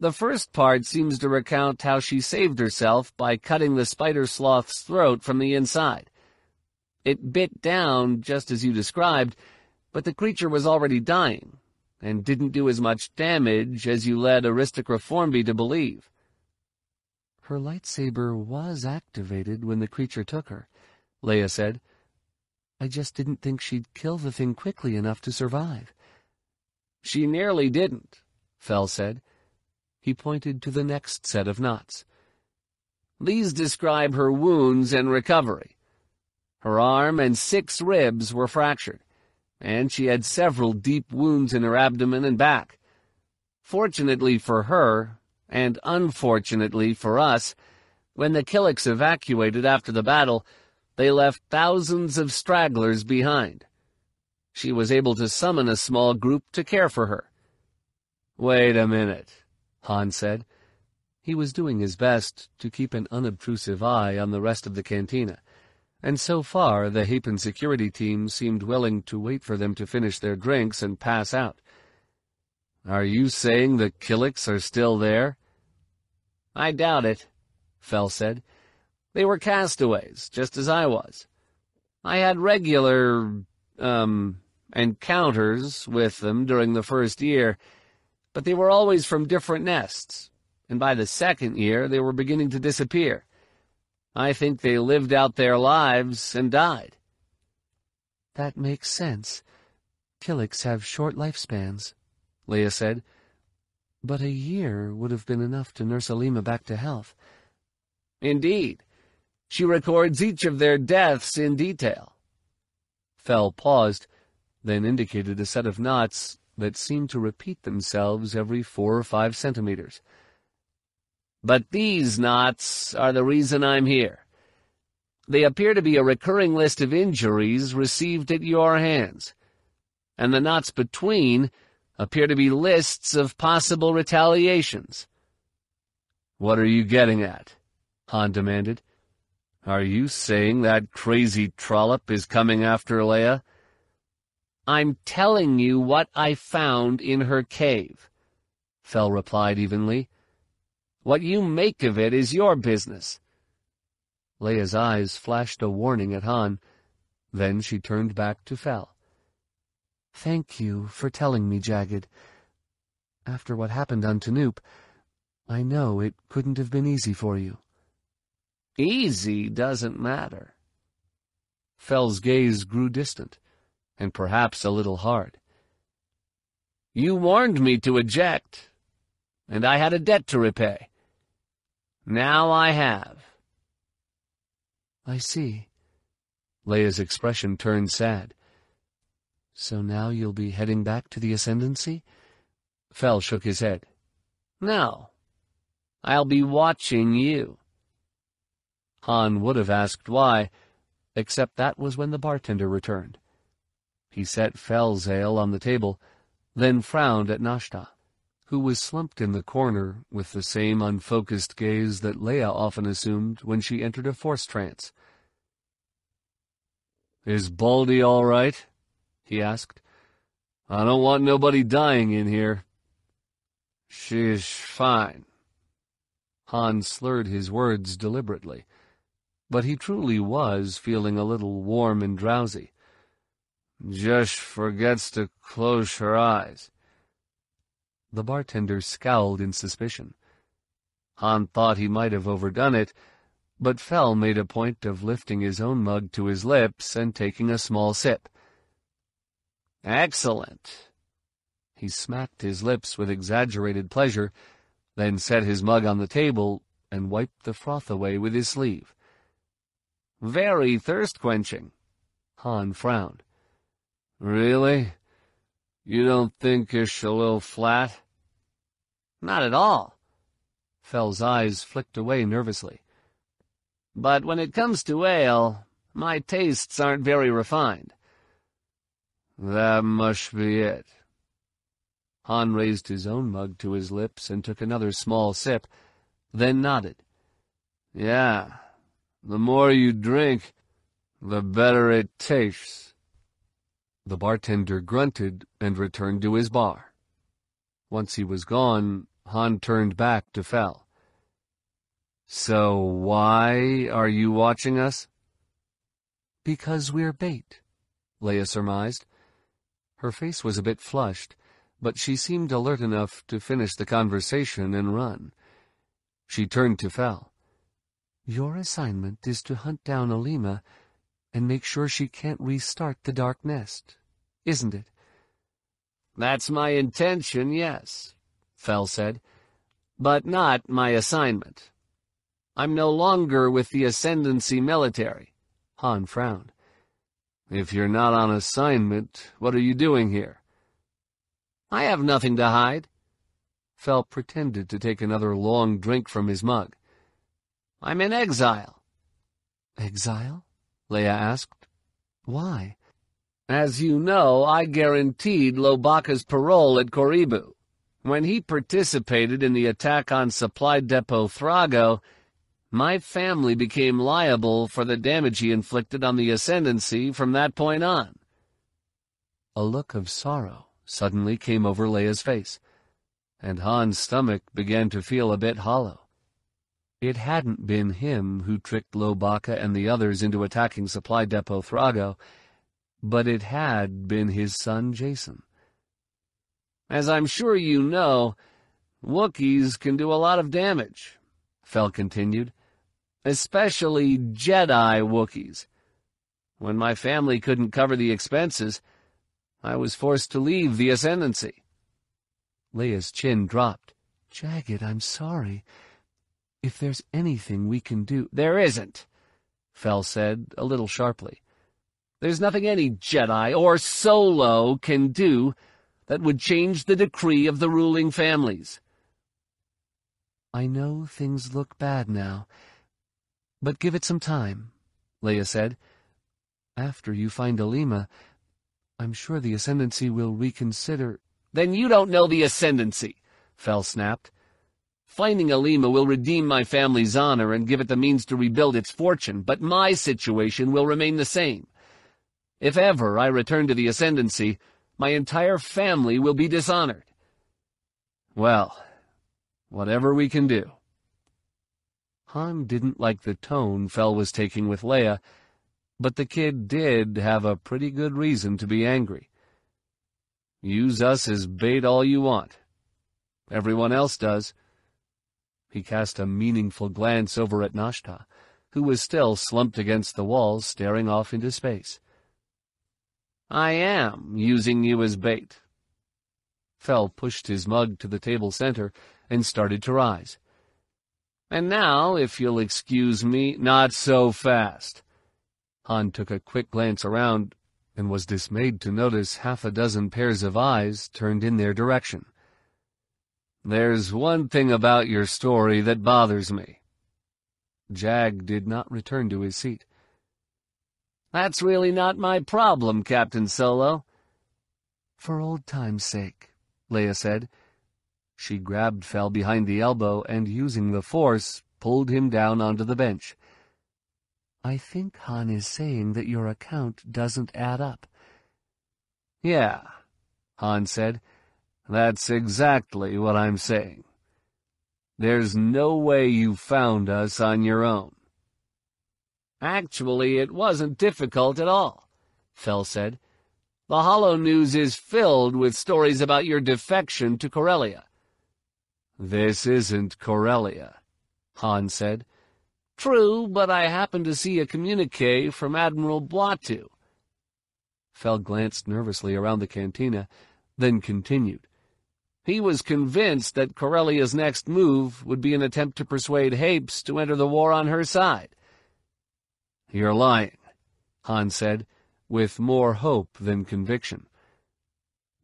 The first part seems to recount how she saved herself by cutting the spider sloth's throat from the inside. It bit down just as you described, but the creature was already dying, and didn't do as much damage as you led Aristocra Formbi to believe. Her lightsaber was activated when the creature took her, Leia said. I just didn't think she'd kill the thing quickly enough to survive. She nearly didn't, Fel said. He pointed to the next set of knots. These describe her wounds and recovery. Her arm and six ribs were fractured, and she had several deep wounds in her abdomen and back. Fortunately for her, and unfortunately for us, when the Killiks evacuated after the battle, they left thousands of stragglers behind. She was able to summon a small group to care for her. Wait a minute. Han said. He was doing his best to keep an unobtrusive eye on the rest of the cantina, and so far the Hapan security team seemed willing to wait for them to finish their drinks and pass out. Are you saying the Killiks are still there? I doubt it, Fel said. They were castaways, just as I was. I had regular, um, encounters with them during the first year, but they were always from different nests, and by the second year they were beginning to disappear. I think they lived out their lives and died. That makes sense. Killiks have short lifespans, Leia said. But a year would have been enough to nurse Alema back to health. Indeed. She records each of their deaths in detail. Fel paused, then indicated a set of knots that seemed to repeat themselves every four or five centimeters. But these knots are the reason I'm here. They appear to be a recurring list of injuries received at your hands, and the knots between appear to be lists of possible retaliations. What are you getting at? Han demanded. Are you saying that crazy trollop is coming after Leia? I'm telling you what I found in her cave, Fel replied evenly. What you make of it is your business. Leia's eyes flashed a warning at Han. Then she turned back to Fel. Thank you for telling me, Jagged. After what happened on Tenupe, I know it couldn't have been easy for you. Easy doesn't matter. Fel's gaze grew distant, and perhaps a little hard. You warned me to eject, and I had a debt to repay. Now I have. I see. Leia's expression turned sad. So now you'll be heading back to the Ascendancy? Fel shook his head. No. I'll be watching you. Han would have asked why, except that was when the bartender returned. He set Fel's ale on the table, then frowned at Nashtah who was slumped in the corner with the same unfocused gaze that Leia often assumed when she entered a force trance. Is Baldy all right? he asked. I don't want nobody dying in here. She's fine. Han slurred his words deliberately, but he truly was feeling a little warm and drowsy. Just forgets to close her eyes. The bartender scowled in suspicion. Han thought he might have overdone it, but Fel made a point of lifting his own mug to his lips and taking a small sip. Excellent. He smacked his lips with exaggerated pleasure, then set his mug on the table and wiped the froth away with his sleeve. Very thirst-quenching. Han frowned. Really? You don't think it's a little flat? Not at all. Fel's eyes flicked away nervously. But when it comes to ale, my tastes aren't very refined. That must be it. Han raised his own mug to his lips and took another small sip, then nodded. Yeah, the more you drink, the better it tastes. The bartender grunted and returned to his bar. Once he was gone, Han turned back to Fel. So why are you watching us? Because we're bait, Leia surmised. Her face was a bit flushed, but she seemed alert enough to finish the conversation and run. She turned to Fel. Your assignment is to hunt down Alema and make sure she can't restart the Dark Nest, isn't it? That's my intention, yes. Fel said, but not my assignment. I'm no longer with the Ascendancy military. Han frowned. If you're not on assignment, what are you doing here? I have nothing to hide. Fel pretended to take another long drink from his mug. I'm in exile. Exile? Leia asked. Why? As you know, I guaranteed Lowbacca's parole at Qoribu. When he participated in the attack on Supply Depot Thrago, My family became liable for the damage he inflicted on the Ascendancy from that point on. A look of sorrow suddenly came over Leia's face, and Han's stomach began to feel a bit hollow. It hadn't been him who tricked Lowbacca and the others into attacking Supply Depot Thrago, but it had been his son Jacen. As I'm sure you know, Wookiees can do a lot of damage, Fel continued, especially Jedi Wookiees. When my family couldn't cover the expenses, I was forced to leave the Ascendancy. Leia's chin dropped. Jagged, I'm sorry. If there's anything we can do— There isn't, Fel said, a little sharply. There's nothing any Jedi or Solo can do that would change the decree of the ruling families. I know things look bad now, but give it some time, Leia said. After you find Alema, I'm sure the Ascendancy will reconsider— Then you don't know the Ascendancy, Fel snapped. Finding Alema will redeem my family's honor and give it the means to rebuild its fortune, but my situation will remain the same. If ever I return to the Ascendancy, my entire family will be dishonored. Well, whatever we can do. Han didn't like the tone Fel was taking with Leia, but the kid did have a pretty good reason to be angry. Use us as bait all you want. Everyone else does. He cast a meaningful glance over at Nashtah, who was still slumped against the wall, staring off into space. I am using you as bait. Fel pushed his mug to the table center and started to rise. And now, if you'll excuse me, not so fast. Han took a quick glance around and was dismayed to notice half a dozen pairs of eyes turned in their direction. There's one thing about your story that bothers me. Jag did not return to his seat. That's really not my problem, Captain Solo. For old time's sake, Leia said. She grabbed Fel behind the elbow and, using the Force, pulled him down onto the bench. I think Han is saying that your account doesn't add up. Yeah, Han said. That's exactly what I'm saying. There's no way you found us on your own. Actually, it wasn't difficult at all, Fel said. The HoloNews is filled with stories about your defection to Corellia. This isn't Corellia, Han said. True, but I happened to see a communique from Admiral Bwua'tu. Fel glanced nervously around the cantina, then continued. He was convinced that Corellia's next move would be an attempt to persuade Hapes to enter the war on her side. You're lying, Han said, with more hope than conviction.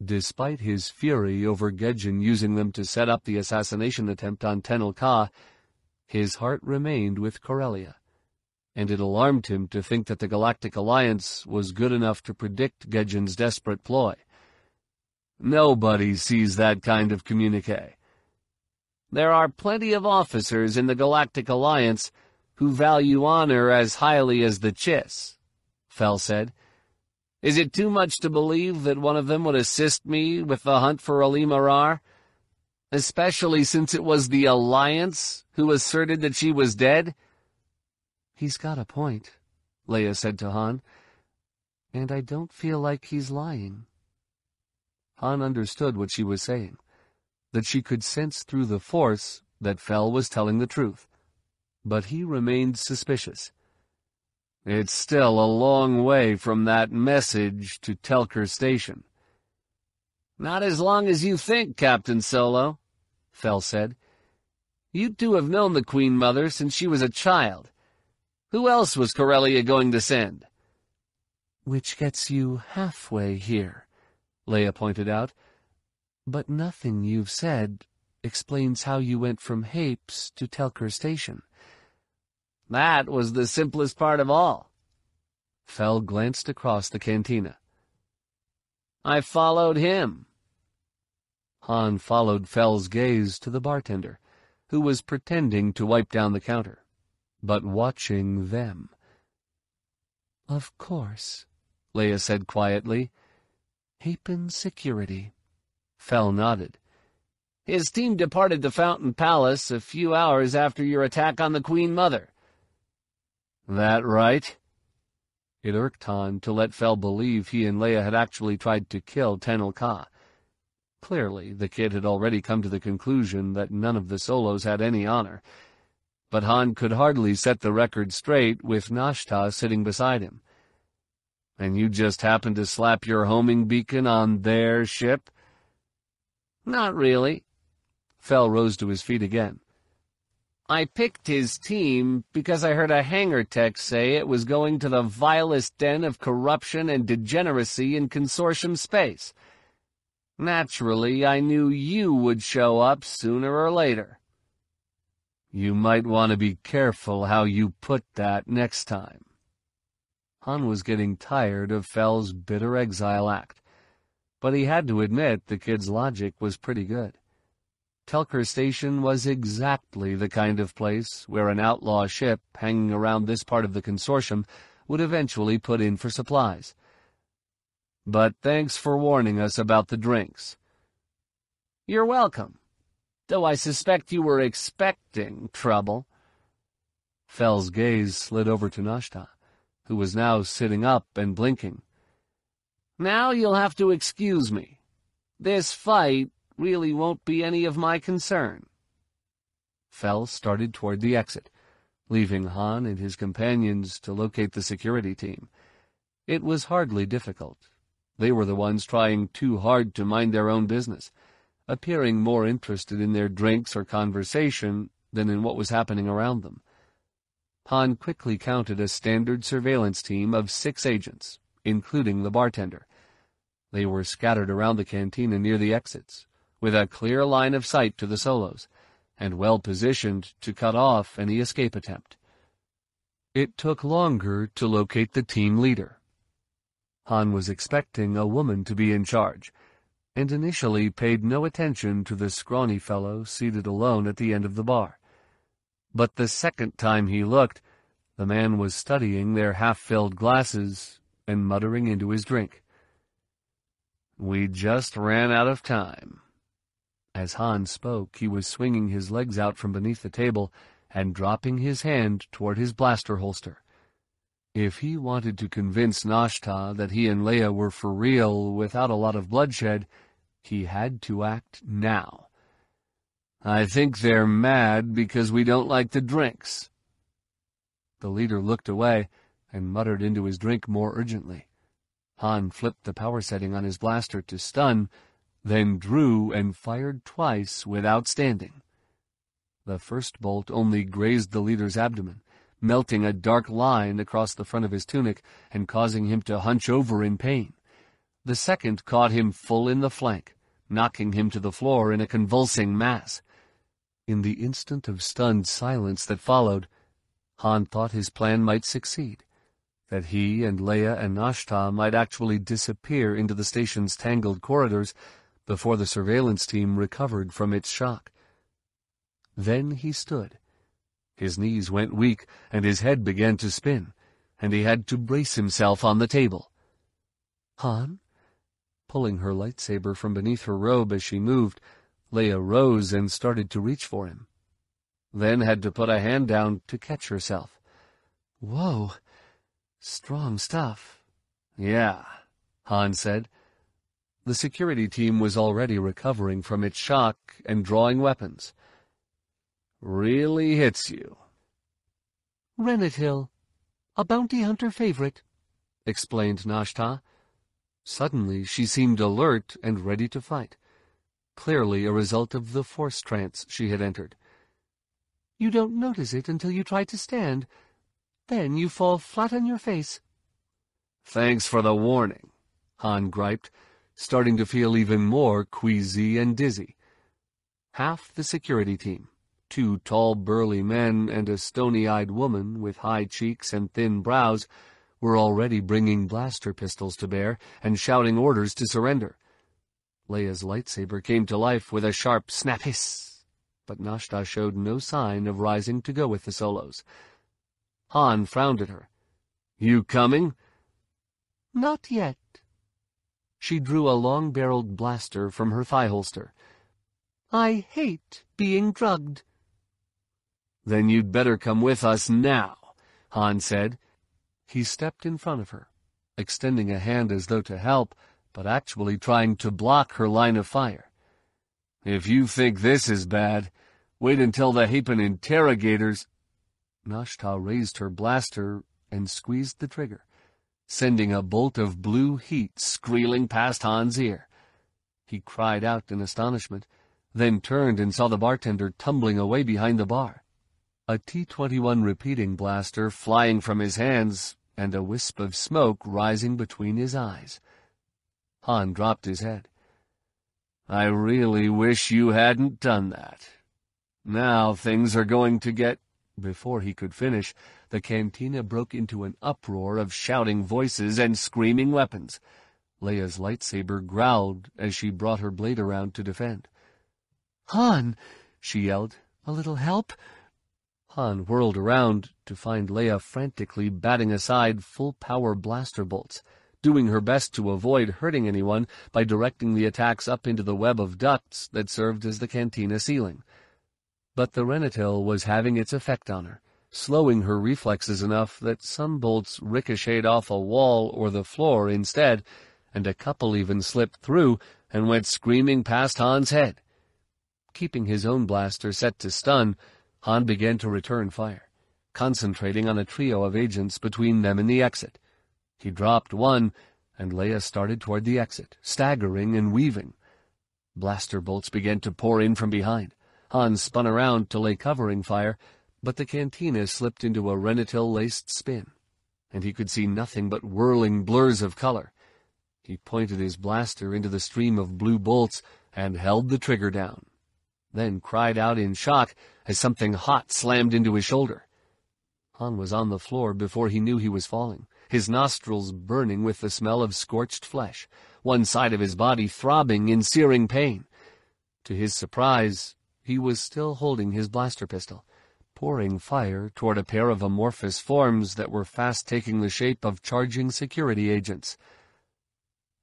Despite his fury over Gejjen using them to set up the assassination attempt on Tenel Ka, his heart remained with Corellia, and it alarmed him to think that the Galactic Alliance was good enough to predict Gejjen's desperate ploy. Nobody sees that kind of communique. There are plenty of officers in the Galactic Alliance who value honor as highly as the Chiss, Fel said. Is it too much to believe that one of them would assist me with the hunt for Ali especially since it was the Alliance who asserted that she was dead? He's got a point, Leia said to Han, and I don't feel like he's lying. Han understood what she was saying, that she could sense through the Force that Fel was telling the truth, but he remained suspicious. It's still a long way from that message to Telkur Station. Not as long as you think, Captain Solo, Fel said. You two have known the Queen Mother since she was a child. Who else was Corellia going to send? Which gets you halfway here, Leia pointed out. But nothing you've said explains how you went from Hapes to Telkur Station. That was the simplest part of all. Fel glanced across the cantina. I followed him. Han followed Fel's gaze to the bartender, who was pretending to wipe down the counter. but watching them. Of course, Leia said quietly. Hapan Security. Fel nodded. His team departed the Fountain Palace a few hours after your attack on the Queen Mother. That right? It irked Han to let Fel believe he and Leia had actually tried to kill Tenel Ka. Clearly, the kid had already come to the conclusion that none of the Solos had any honor, but Han could hardly set the record straight with Nashtah sitting beside him. And you just happened to slap your homing beacon on their ship? Not really. Fel rose to his feet again. I picked his team because I heard a hangar tech say it was going to the vilest den of corruption and degeneracy in consortium space. Naturally, I knew you would show up sooner or later. You might want to be careful how you put that next time. Han was getting tired of Fel's bitter exile act, but he had to admit the kid's logic was pretty good. Telkur Station was exactly the kind of place where an outlaw ship hanging around this part of the consortium would eventually put in for supplies. But thanks for warning us about the drinks. You're welcome, though I suspect you were expecting trouble. Fel's gaze slid over to Nashtah, who was now sitting up and blinking. Now you'll have to excuse me. This fight really won't be any of my concern. Fel started toward the exit, leaving Han and his companions to locate the security team. It was hardly difficult. They were the ones trying too hard to mind their own business, appearing more interested in their drinks or conversation than in what was happening around them. Han quickly counted a standard surveillance team of six agents, including the bartender. They were scattered around the cantina near the exits, with a clear line of sight to the Solos, and well positioned to cut off any escape attempt. It took longer to locate the team leader. Han was expecting a woman to be in charge, and initially paid no attention to the scrawny fellow seated alone at the end of the bar. But the second time he looked, the man was studying their half-filled glasses and muttering into his drink. We just ran out of time. As Han spoke, he was swinging his legs out from beneath the table and dropping his hand toward his blaster holster. If he wanted to convince Nashtah that he and Leia were for real without a lot of bloodshed, he had to act now. I think they're mad because we don't like the drinks. The leader looked away and muttered into his drink more urgently. Han flipped the power setting on his blaster to stun, then drew and fired twice without standing. The first bolt only grazed the leader's abdomen, melting a dark line across the front of his tunic and causing him to hunch over in pain. The second caught him full in the flank, knocking him to the floor in a convulsing mass. In the instant of stunned silence that followed, Han thought his plan might succeed, that he and Leia and Nashtah might actually disappear into the station's tangled corridors before the surveillance team recovered from its shock. Then he stood. His knees went weak, and his head began to spin, and he had to brace himself on the table. Han? Pulling her lightsaber from beneath her robe as she moved, Leia rose and started to reach for him. Then had to put a hand down to catch herself. Whoa, strong stuff. Yeah, Han said, the security team was already recovering from its shock and drawing weapons. Really hits you. Renatil, a bounty hunter favorite, explained Nashtah. Suddenly she seemed alert and ready to fight, clearly a result of the force trance she had entered. You don't notice it until you try to stand. Then you fall flat on your face. Thanks for the warning, Han griped, starting to feel even more queasy and dizzy. Half the security team, two tall burly men and a stony-eyed woman with high cheeks and thin brows, were already bringing blaster pistols to bear and shouting orders to surrender. Leia's lightsaber came to life with a sharp snap hiss, but Nashtah showed no sign of rising to go with the Solos. Han frowned at her. You coming? Not yet. She drew a long-barreled blaster from her thigh holster. I hate being drugged. Then you'd better come with us now, Han said. He stepped in front of her, extending a hand as though to help, but actually trying to block her line of fire. If you think this is bad, wait until the Hapan interrogators... Nashtah raised her blaster and squeezed the trigger, sending a bolt of blue heat screeling past Han's ear. He cried out in astonishment, then turned and saw the bartender tumbling away behind the bar. A T-21 repeating blaster flying from his hands and a wisp of smoke rising between his eyes. Han dropped his head. I really wish you hadn't done that. Now things are going to get... Before he could finish, the cantina broke into an uproar of shouting voices and screaming weapons. Leia's lightsaber growled as she brought her blade around to defend. Han! she yelled. A little help? Han whirled around to find Leia frantically batting aside full-power blaster bolts doing her best to avoid hurting anyone by directing the attacks up into the web of ducts that served as the cantina ceiling. But the Renatil was having its effect on her, slowing her reflexes enough that some bolts ricocheted off a wall or the floor instead, and a couple even slipped through and went screaming past Han's head. Keeping his own blaster set to stun, Han began to return fire, concentrating on a trio of agents between them and the exit. He dropped one, and Leia started toward the exit, staggering and weaving. Blaster bolts began to pour in from behind. Han spun around to lay covering fire, but the cantina slipped into a Renatil-laced spin, and he could see nothing but whirling blurs of color. He pointed his blaster into the stream of blue bolts and held the trigger down, then cried out in shock as something hot slammed into his shoulder. Han was on the floor before he knew he was falling his nostrils burning with the smell of scorched flesh, one side of his body throbbing in searing pain. To his surprise, he was still holding his blaster pistol, pouring fire toward a pair of amorphous forms that were fast taking the shape of charging security agents.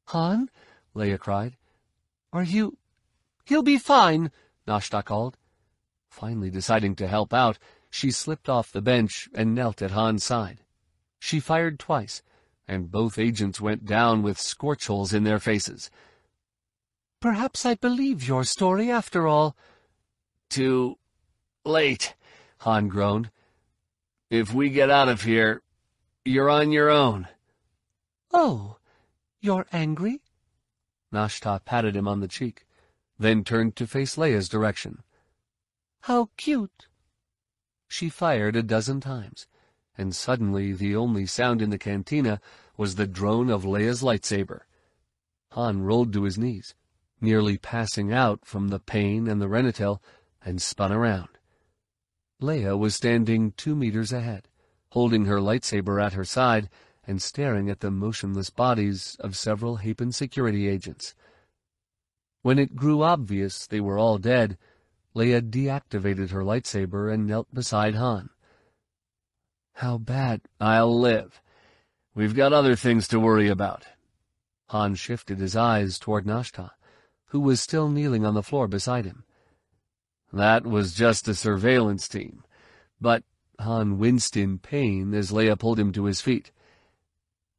Han? Leia cried. Are you... He'll be fine, Nashtah called. Finally deciding to help out, she slipped off the bench and knelt at Han's side. She fired twice, and both agents went down with scorch holes in their faces. Perhaps I believe your story after all. Too late, Han groaned. If we get out of here, you're on your own. Oh, you're angry? Nashtah patted him on the cheek, then turned to face Leia's direction. How cute! She fired a dozen times and suddenly the only sound in the cantina was the drone of Leia's lightsaber. Han rolled to his knees, nearly passing out from the pain and the Renatil, and spun around. Leia was standing two meters ahead, holding her lightsaber at her side and staring at the motionless bodies of several Hapan security agents. When it grew obvious they were all dead, Leia deactivated her lightsaber and knelt beside Han. How bad I'll live. We've got other things to worry about. Han shifted his eyes toward Nashtah, who was still kneeling on the floor beside him. That was just a surveillance team, but Han winced in pain as Leia pulled him to his feet.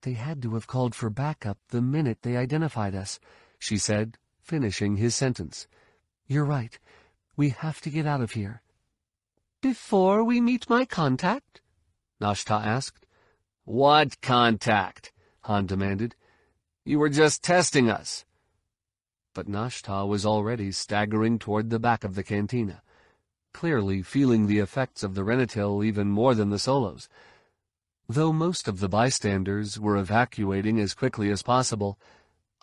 They had to have called for backup the minute they identified us, she said, finishing his sentence. You're right. We have to get out of here. Before we meet my contact? Nashtah asked. What contact? Han demanded. You were just testing us. But Nashtah was already staggering toward the back of the cantina, clearly feeling the effects of the Renatil even more than the Solos. Though most of the bystanders were evacuating as quickly as possible,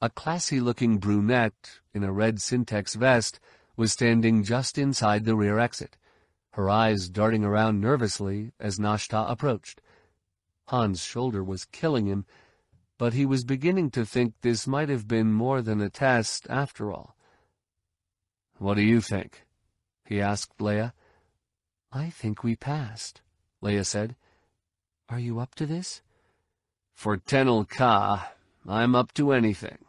a classy-looking brunette in a red Syntex vest was standing just inside the rear exit her eyes darting around nervously as Nashtah approached. Han's shoulder was killing him, but he was beginning to think this might have been more than a test after all. What do you think? he asked Leia. I think we passed, Leia said. Are you up to this? For Tenel Ka, I'm up to anything.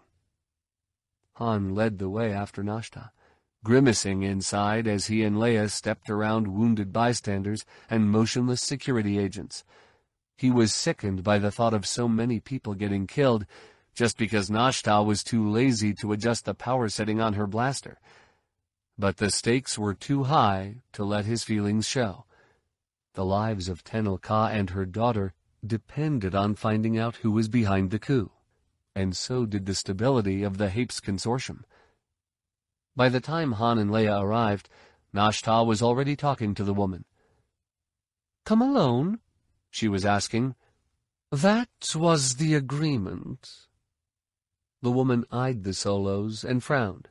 Han led the way after Nashtah, grimacing inside as he and Leia stepped around wounded bystanders and motionless security agents. He was sickened by the thought of so many people getting killed just because Nashtah was too lazy to adjust the power setting on her blaster. But the stakes were too high to let his feelings show. The lives of Tenel Ka and her daughter depended on finding out who was behind the coup, and so did the stability of the Hapes Consortium. By the time Han and Leia arrived, Nashtah was already talking to the woman. Come alone? she was asking. That was the agreement. The woman eyed the Solos and frowned.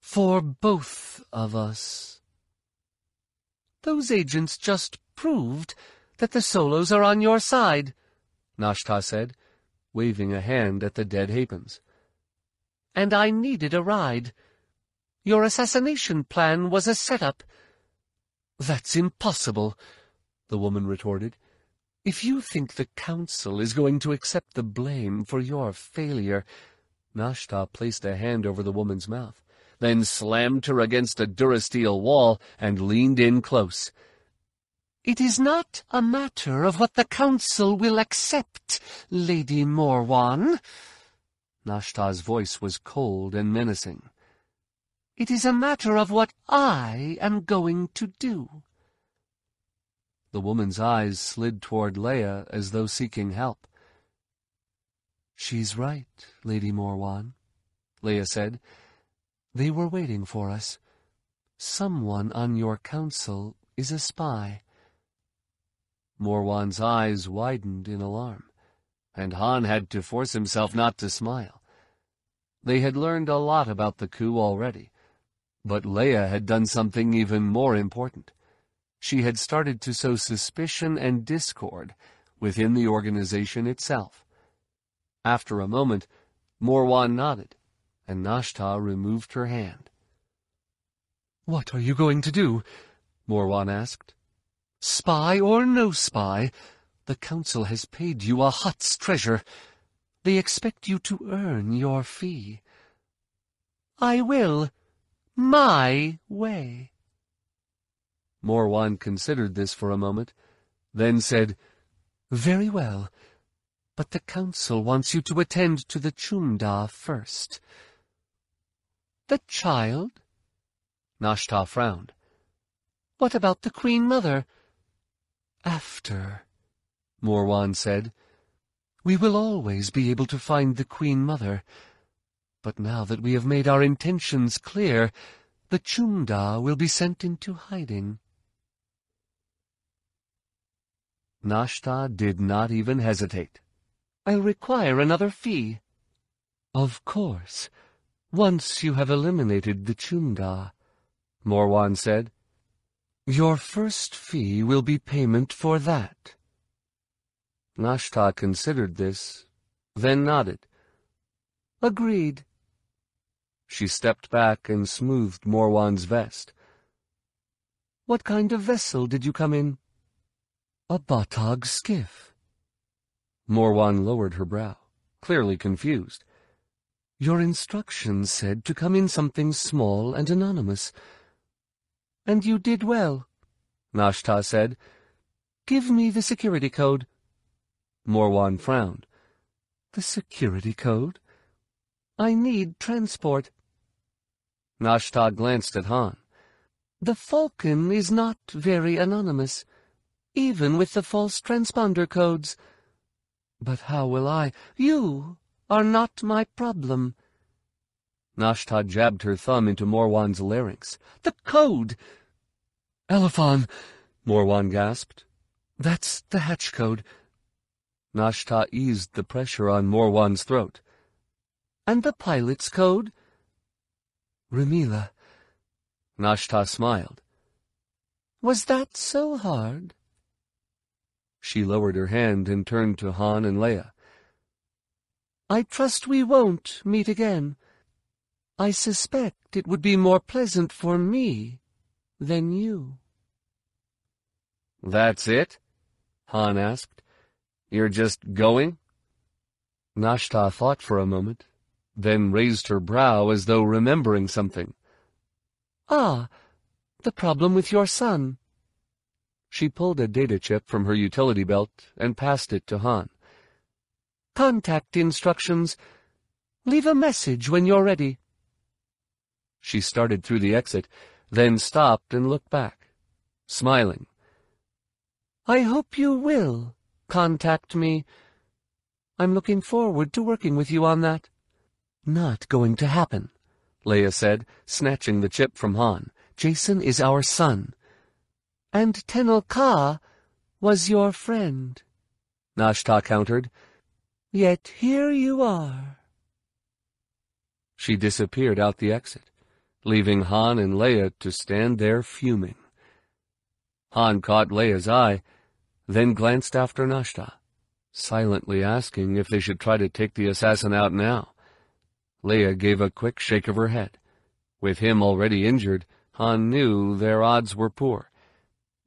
For both of us. Those agents just proved that the Solos are on your side, Nashtah said, waving a hand at the dead Hapans. And I needed a ride. Your assassination plan was a setup. That's impossible, the woman retorted. If you think the Council is going to accept the blame for your failure... Nashtah placed a hand over the woman's mouth, then slammed her against a durasteel wall and leaned in close. It is not a matter of what the Council will accept, Lady Morwan. Nashtah's voice was cold and menacing. It is a matter of what I am going to do. The woman's eyes slid toward Leia as though seeking help. She's right, Lady Morwan, Leia said. They were waiting for us. Someone on your council is a spy. Morwan's eyes widened in alarm, and Han had to force himself not to smile. They had learned a lot about the coup already, but Leia had done something even more important. She had started to sow suspicion and discord within the organization itself. After a moment, Morwan nodded, and Nashtah removed her hand. What are you going to do? Morwan asked. Spy or no spy, the Council has paid you a Hutt's treasure. They expect you to earn your fee. I will. My way. Morwan considered this for a moment, then said, Very well, but the Council wants you to attend to the Chume'da first. The child? Nashtah frowned. What about the Queen Mother? After, Morwan said. We will always be able to find the Queen Mother. But now that we have made our intentions clear, the Chume'da will be sent into hiding. Nashtah did not even hesitate. I'll require another fee. Of course, once you have eliminated the Chume'da, Morwan said. Your first fee will be payment for that. Nashtah considered this, then nodded. Agreed. She stepped back and smoothed Morwan's vest. What kind of vessel did you come in? A Batog skiff. Morwan lowered her brow, clearly confused. Your instructions said to come in something small and anonymous. And you did well, Nashtah said. Give me the security code. Morwan frowned. The security code? I need transport. Nashtah glanced at Han. The Falcon is not very anonymous, even with the false transponder codes. But how will I? You are not my problem. Nashtah jabbed her thumb into Morwan's larynx. The code! Elephon, Morwan gasped. That's the hatch code. Nashtah eased the pressure on Morwan's throat. And the pilot's code? Remila. Nashtah smiled. Was that so hard? She lowered her hand and turned to Han and Leia. I trust we won't meet again. I suspect it would be more pleasant for me than you. That's it? Han asked. You're just going? Nashtah thought for a moment, then raised her brow as though remembering something. Ah, the problem with your son. She pulled a data chip from her utility belt and passed it to Han. Contact instructions. Leave a message when you're ready. She started through the exit, then stopped and looked back, smiling. I hope you will contact me. I'm looking forward to working with you on that. Not going to happen, Leia said, snatching the chip from Han. Jacen is our son. And Tenel Ka was your friend, Nashtah countered. Yet here you are. She disappeared out the exit, leaving Han and Leia to stand there fuming. Han caught Leia's eye, then glanced after Nashtah, silently asking if they should try to take the assassin out now. Leia gave a quick shake of her head. With him already injured, Han knew their odds were poor.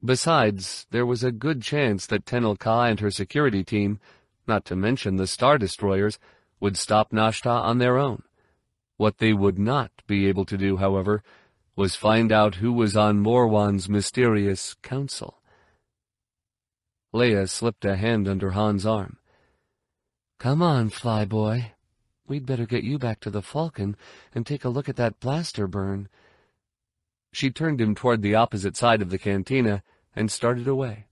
Besides, there was a good chance that Tenel Ka and her security team, not to mention the Star Destroyers, would stop Nashtah on their own. What they would not be able to do, however, was find out who was on Morwan's mysterious council. Leia slipped a hand under Han's arm. Come on, flyboy. We'd better get you back to the Falcon and take a look at that blaster burn. She turned him toward the opposite side of the cantina and started away,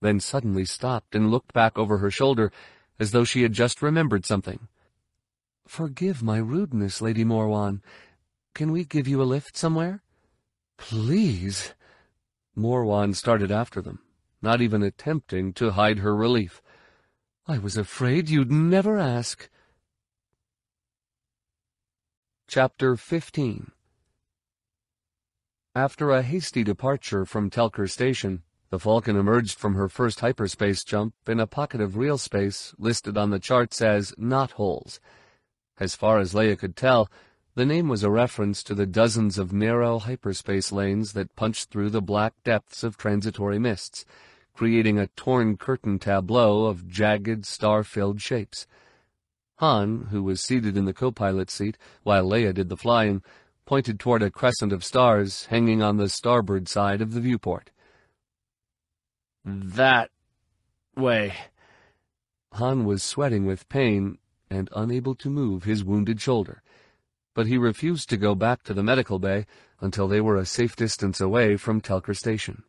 then suddenly stopped and looked back over her shoulder as though she had just remembered something. Forgive my rudeness, Lady Morwan. Can we give you a lift somewhere? Please. Morwan started after them not even attempting to hide her relief. I was afraid you'd never ask. Chapter 15 After a hasty departure from Telkur Station, the Falcon emerged from her first hyperspace jump in a pocket of real space listed on the charts as knot holes. As far as Leia could tell, the name was a reference to the dozens of narrow hyperspace lanes that punched through the black depths of transitory mists creating a torn curtain tableau of jagged, star-filled shapes. Han, who was seated in the co-pilot seat while Leia did the flying, pointed toward a crescent of stars hanging on the starboard side of the viewport. That way. Han was sweating with pain and unable to move his wounded shoulder, but he refused to go back to the medical bay until they were a safe distance away from Telkur Station.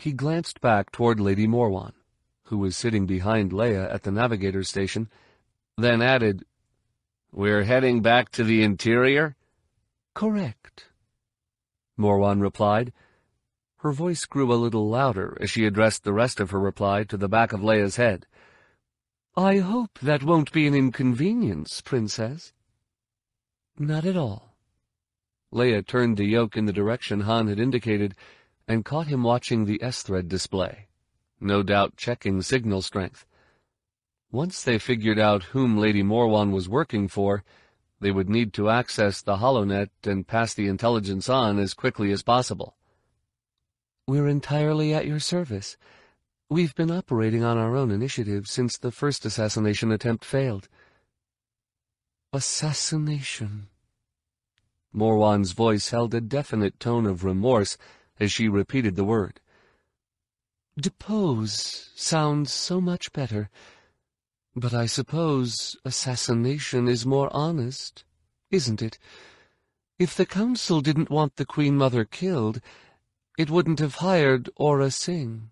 He glanced back toward Lady Morwan, who was sitting behind Leia at the navigator's station, then added, We're heading back to the interior? Correct. Morwan replied. Her voice grew a little louder as she addressed the rest of her reply to the back of Leia's head. I hope that won't be an inconvenience, Princess. Not at all. Leia turned the yoke in the direction Han had indicated, and caught him watching the S-thread display, no doubt checking signal strength. Once they figured out whom Lady Morwan was working for, they would need to access the HoloNet and pass the intelligence on as quickly as possible. We're entirely at your service. We've been operating on our own initiative since the first assassination attempt failed. Assassination. Morwan's voice held a definite tone of remorse as she repeated the word. Depose sounds so much better, but I suppose assassination is more honest, isn't it? If the Council didn't want the Queen Mother killed, it wouldn't have hired Aurra Sing.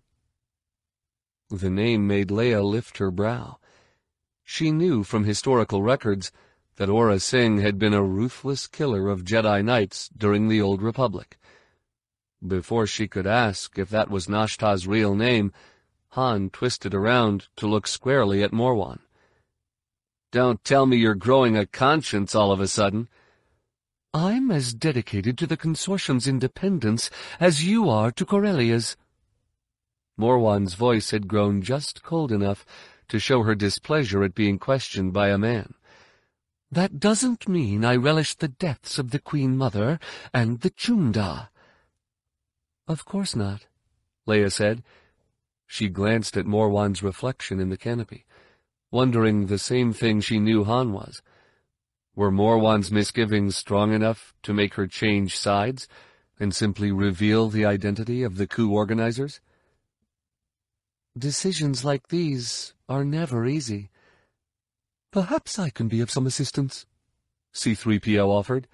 The name made Leia lift her brow. She knew from historical records that Aurra Sing had been a ruthless killer of Jedi Knights during the Old Republic. Before she could ask if that was Nashtah's real name, Han twisted around to look squarely at Morwan. Don't tell me you're growing a conscience all of a sudden. I'm as dedicated to the Consortium's independence as you are to Corellia's. Morwan's voice had grown just cold enough to show her displeasure at being questioned by a man. That doesn't mean I relish the deaths of the Queen Mother and the Chume'da. Of course not, Leia said. She glanced at Morwan's reflection in the canopy, wondering the same thing she knew Han was. Were Morwan's misgivings strong enough to make her change sides and simply reveal the identity of the coup organizers? Decisions like these are never easy. Perhaps I can be of some assistance, C-3PO offered.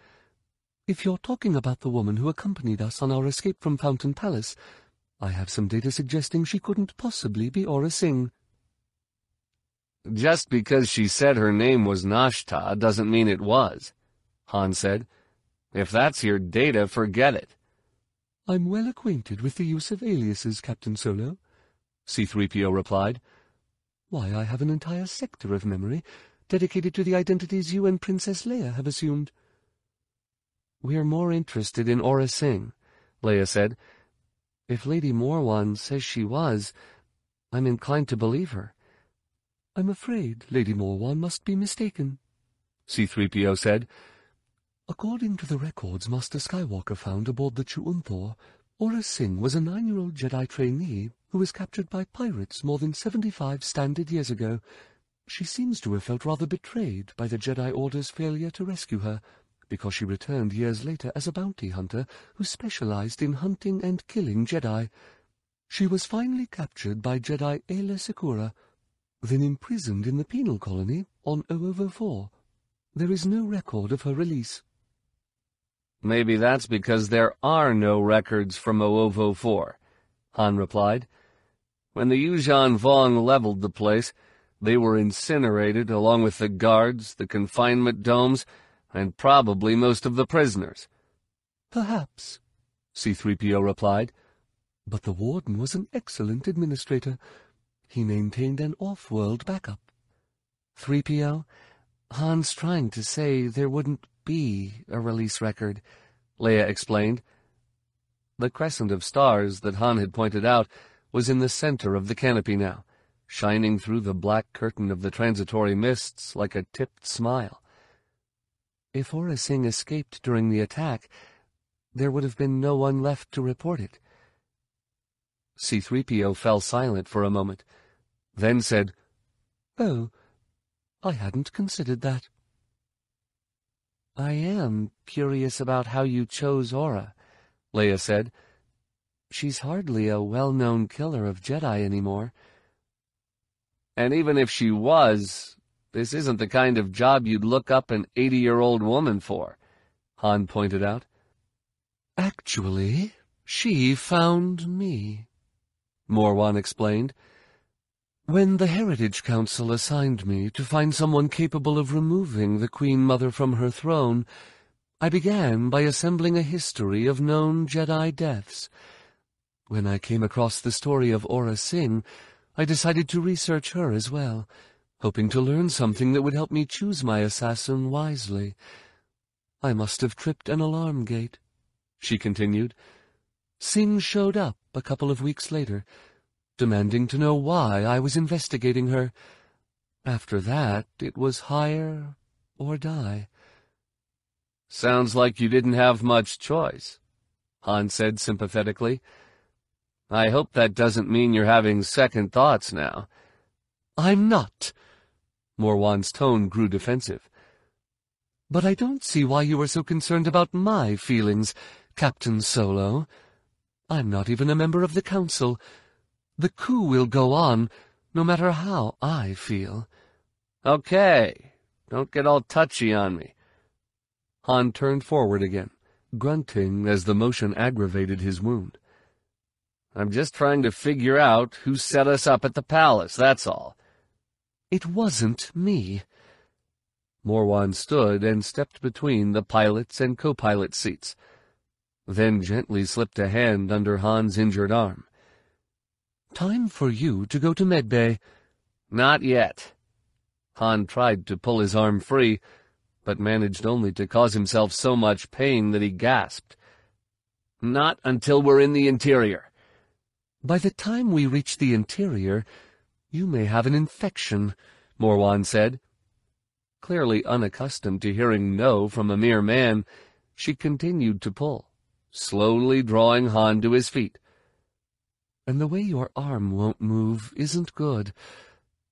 If you're talking about the woman who accompanied us on our escape from Fountain Palace, I have some data suggesting she couldn't possibly be Aurra Sing. Just because she said her name was Nashtah doesn't mean it was, Han said. If that's your data, forget it. I'm well acquainted with the use of aliases, Captain Solo. C-3PO replied. Why, I have an entire sector of memory dedicated to the identities you and Princess Leia have assumed. We're more interested in Aurra Sing, Leia said. If Lady Morwan says she was, I'm inclined to believe her. I'm afraid Lady Morwan must be mistaken, C-3PO said. According to the records Master Skywalker found aboard the Chu'unthor, Aurra Sing was a nine-year-old Jedi trainee who was captured by pirates more than seventy-five standard years ago. She seems to have felt rather betrayed by the Jedi Order's failure to rescue her, because she returned years later as a bounty hunter who specialized in hunting and killing Jedi. She was finally captured by Jedi Aayla Secura, then imprisoned in the penal colony on Oovo 4. There is no record of her release. Maybe that's because there are no records from Oovo 4, Han replied. When the Yuuzhan Vong leveled the place, they were incinerated along with the guards, the confinement domes, and probably most of the prisoners. Perhaps, C-3PO replied, but the Warden was an excellent administrator. He maintained an off-world backup. 3PO, Han's trying to say there wouldn't be a release record, Leia explained. The crescent of stars that Han had pointed out was in the center of the canopy now, shining through the black curtain of the transitory mists like a tipped smile. If Aurra Sing escaped during the attack, there would have been no one left to report it. C-3PO fell silent for a moment, then said, Oh, I hadn't considered that. I am curious about how you chose Aurra, Leia said. She's hardly a well-known killer of Jedi anymore. And even if she was, this isn't the kind of job you'd look up an eighty-year-old woman for, Han pointed out. Actually, she found me, Morwan explained. When the Heritage Council assigned me to find someone capable of removing the Queen Mother from her throne, I began by assembling a history of known Jedi deaths. When I came across the story of Aurra Sing, I decided to research her as well, hoping to learn something that would help me choose my assassin wisely. I must have tripped an alarm gate, she continued. Sing showed up a couple of weeks later, demanding to know why I was investigating her. After that, it was hire or die. Sounds like you didn't have much choice, Han said sympathetically. I hope that doesn't mean you're having second thoughts now. I'm not. Morwan's tone grew defensive. But I don't see why you are so concerned about my feelings, Captain Solo. I'm not even a member of the Council. The coup will go on, no matter how I feel. Okay, don't get all touchy on me. Han turned forward again, grunting as the motion aggravated his wound. I'm just trying to figure out who set us up at the palace, that's all. It wasn't me. Morwan stood and stepped between the pilot's and co-pilot seats, then gently slipped a hand under Han's injured arm. Time for you to go to medbay. Not yet. Han tried to pull his arm free, but managed only to cause himself so much pain that he gasped. Not until we're in the interior. By the time we reach the interior, you may have an infection, Morwan said. Clearly unaccustomed to hearing no from a mere man, she continued to pull, slowly drawing Han to his feet. And the way your arm won't move isn't good.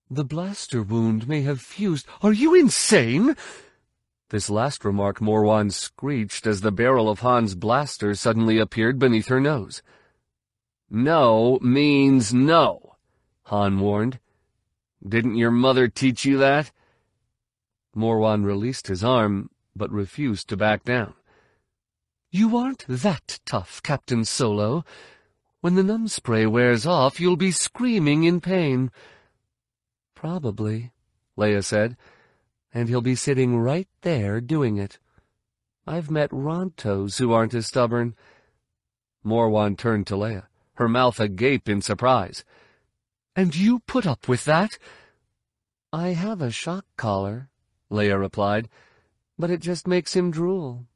The blaster wound may have fused. Are you insane? This last remark Morwan screeched as the barrel of Han's blaster suddenly appeared beneath her nose. No means no, Han warned. Didn't your mother teach you that? Morwan released his arm, but refused to back down. You aren't that tough, Captain Solo. When the numb spray wears off, you'll be screaming in pain. Probably, Leia said, and he'll be sitting right there doing it. I've met Rontos who aren't as stubborn. Morwan turned to Leia, her mouth agape in surprise. And you put up with that? I have a shock collar, Leia replied, but it just makes him drool.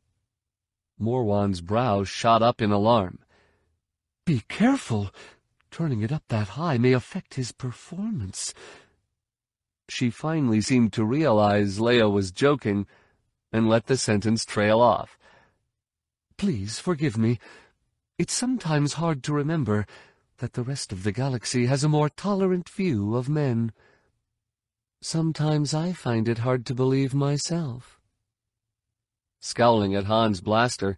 Morwan's brows shot up in alarm. Be careful. Turning it up that high may affect his performance. She finally seemed to realize Leia was joking and let the sentence trail off. Please forgive me. It's sometimes hard to remember that the rest of the galaxy has a more tolerant view of men. Sometimes I find it hard to believe myself. Scowling at Han's blaster,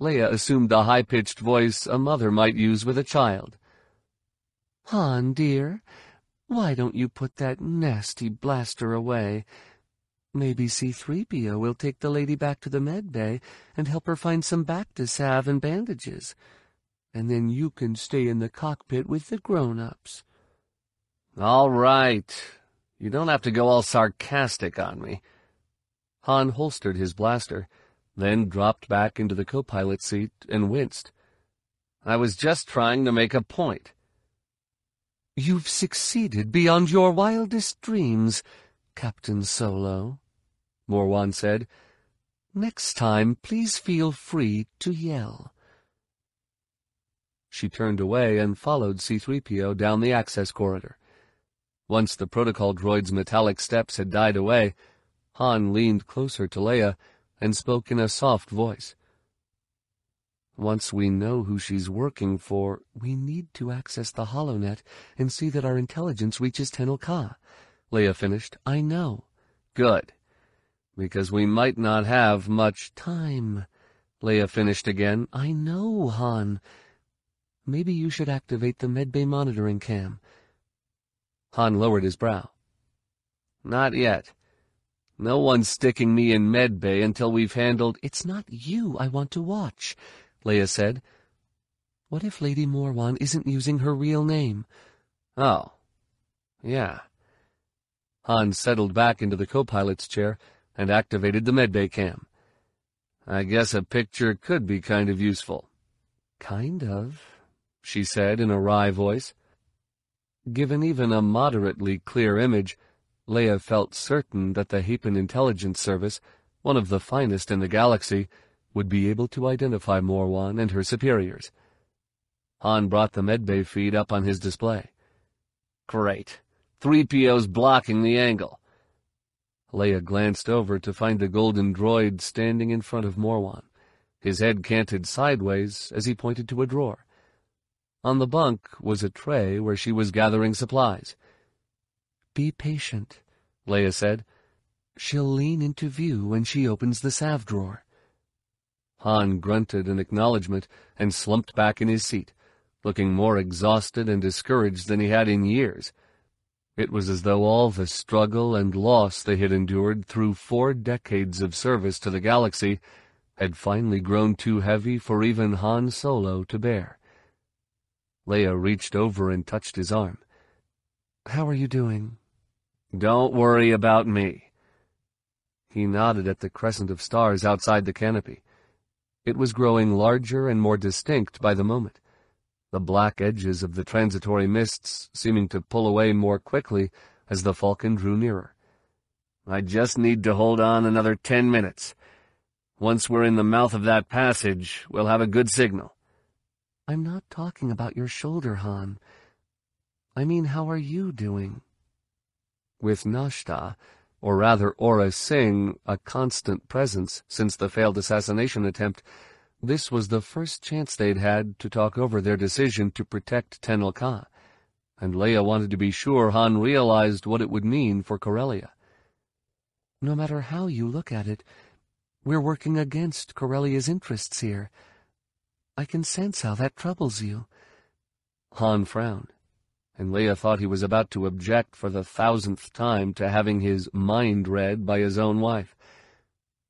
Leia assumed the high-pitched voice a mother might use with a child. Han, dear, why don't you put that nasty blaster away? Maybe C-3PO will take the lady back to the med bay and help her find some Bacta salve and bandages. And then you can stay in the cockpit with the grown-ups. All right. You don't have to go all sarcastic on me. Han holstered his blaster then dropped back into the co-pilot seat and winced. I was just trying to make a point. You've succeeded beyond your wildest dreams, Captain Solo, Morwan said. Next time, please feel free to yell. She turned away and followed C-3PO down the access corridor. Once the protocol droid's metallic steps had died away, Han leaned closer to Leia and spoke in a soft voice. Once we know who she's working for, we need to access the HoloNet and see that our intelligence reaches Tenel Ka. Leia finished. I know. Good. Because we might not have much time. Leia finished again. I know, Han. Maybe you should activate the medbay monitoring cam. Han lowered his brow. Not yet. No one's sticking me in medbay until we've handled— It's not you I want to watch, Leia said. What if Lady Morwan isn't using her real name? Oh. Yeah. Han settled back into the co-pilot's chair and activated the medbay cam. I guess a picture could be kind of useful. Kind of, she said in a wry voice. Given even a moderately clear image, Leia felt certain that the Hapan Intelligence Service, one of the finest in the galaxy, would be able to identify Morwan and her superiors. Han brought the medbay feed up on his display. Great. 3PO's blocking the angle. Leia glanced over to find the golden droid standing in front of Morwan, his head canted sideways as he pointed to a drawer. On the bunk was a tray where she was gathering supplies. Be patient, Leia said. She'll lean into view when she opens the salve drawer. Han grunted an acknowledgement and slumped back in his seat, looking more exhausted and discouraged than he had in years. It was as though all the struggle and loss they had endured through four decades of service to the galaxy had finally grown too heavy for even Han Solo to bear. Leia reached over and touched his arm. How are you doing? Don't worry about me. He nodded at the crescent of stars outside the canopy. It was growing larger and more distinct by the moment, the black edges of the transitory mists seeming to pull away more quickly as the falcon drew nearer. I just need to hold on another ten minutes. Once we're in the mouth of that passage, we'll have a good signal. I'm not talking about your shoulder, Han. I mean, how are you doing? with Nashtah, or rather Aurra Sing, a constant presence since the failed assassination attempt, This was the first chance they'd had to talk over their decision to protect Tenel Ka, and Leia wanted to be sure Han realized what it would mean for Corellia. No matter how you look at it, we're working against Corellia's interests here. I can sense how that troubles you. Han frowned, and Leia thought he was about to object for the thousandth time to having his mind read by his own wife.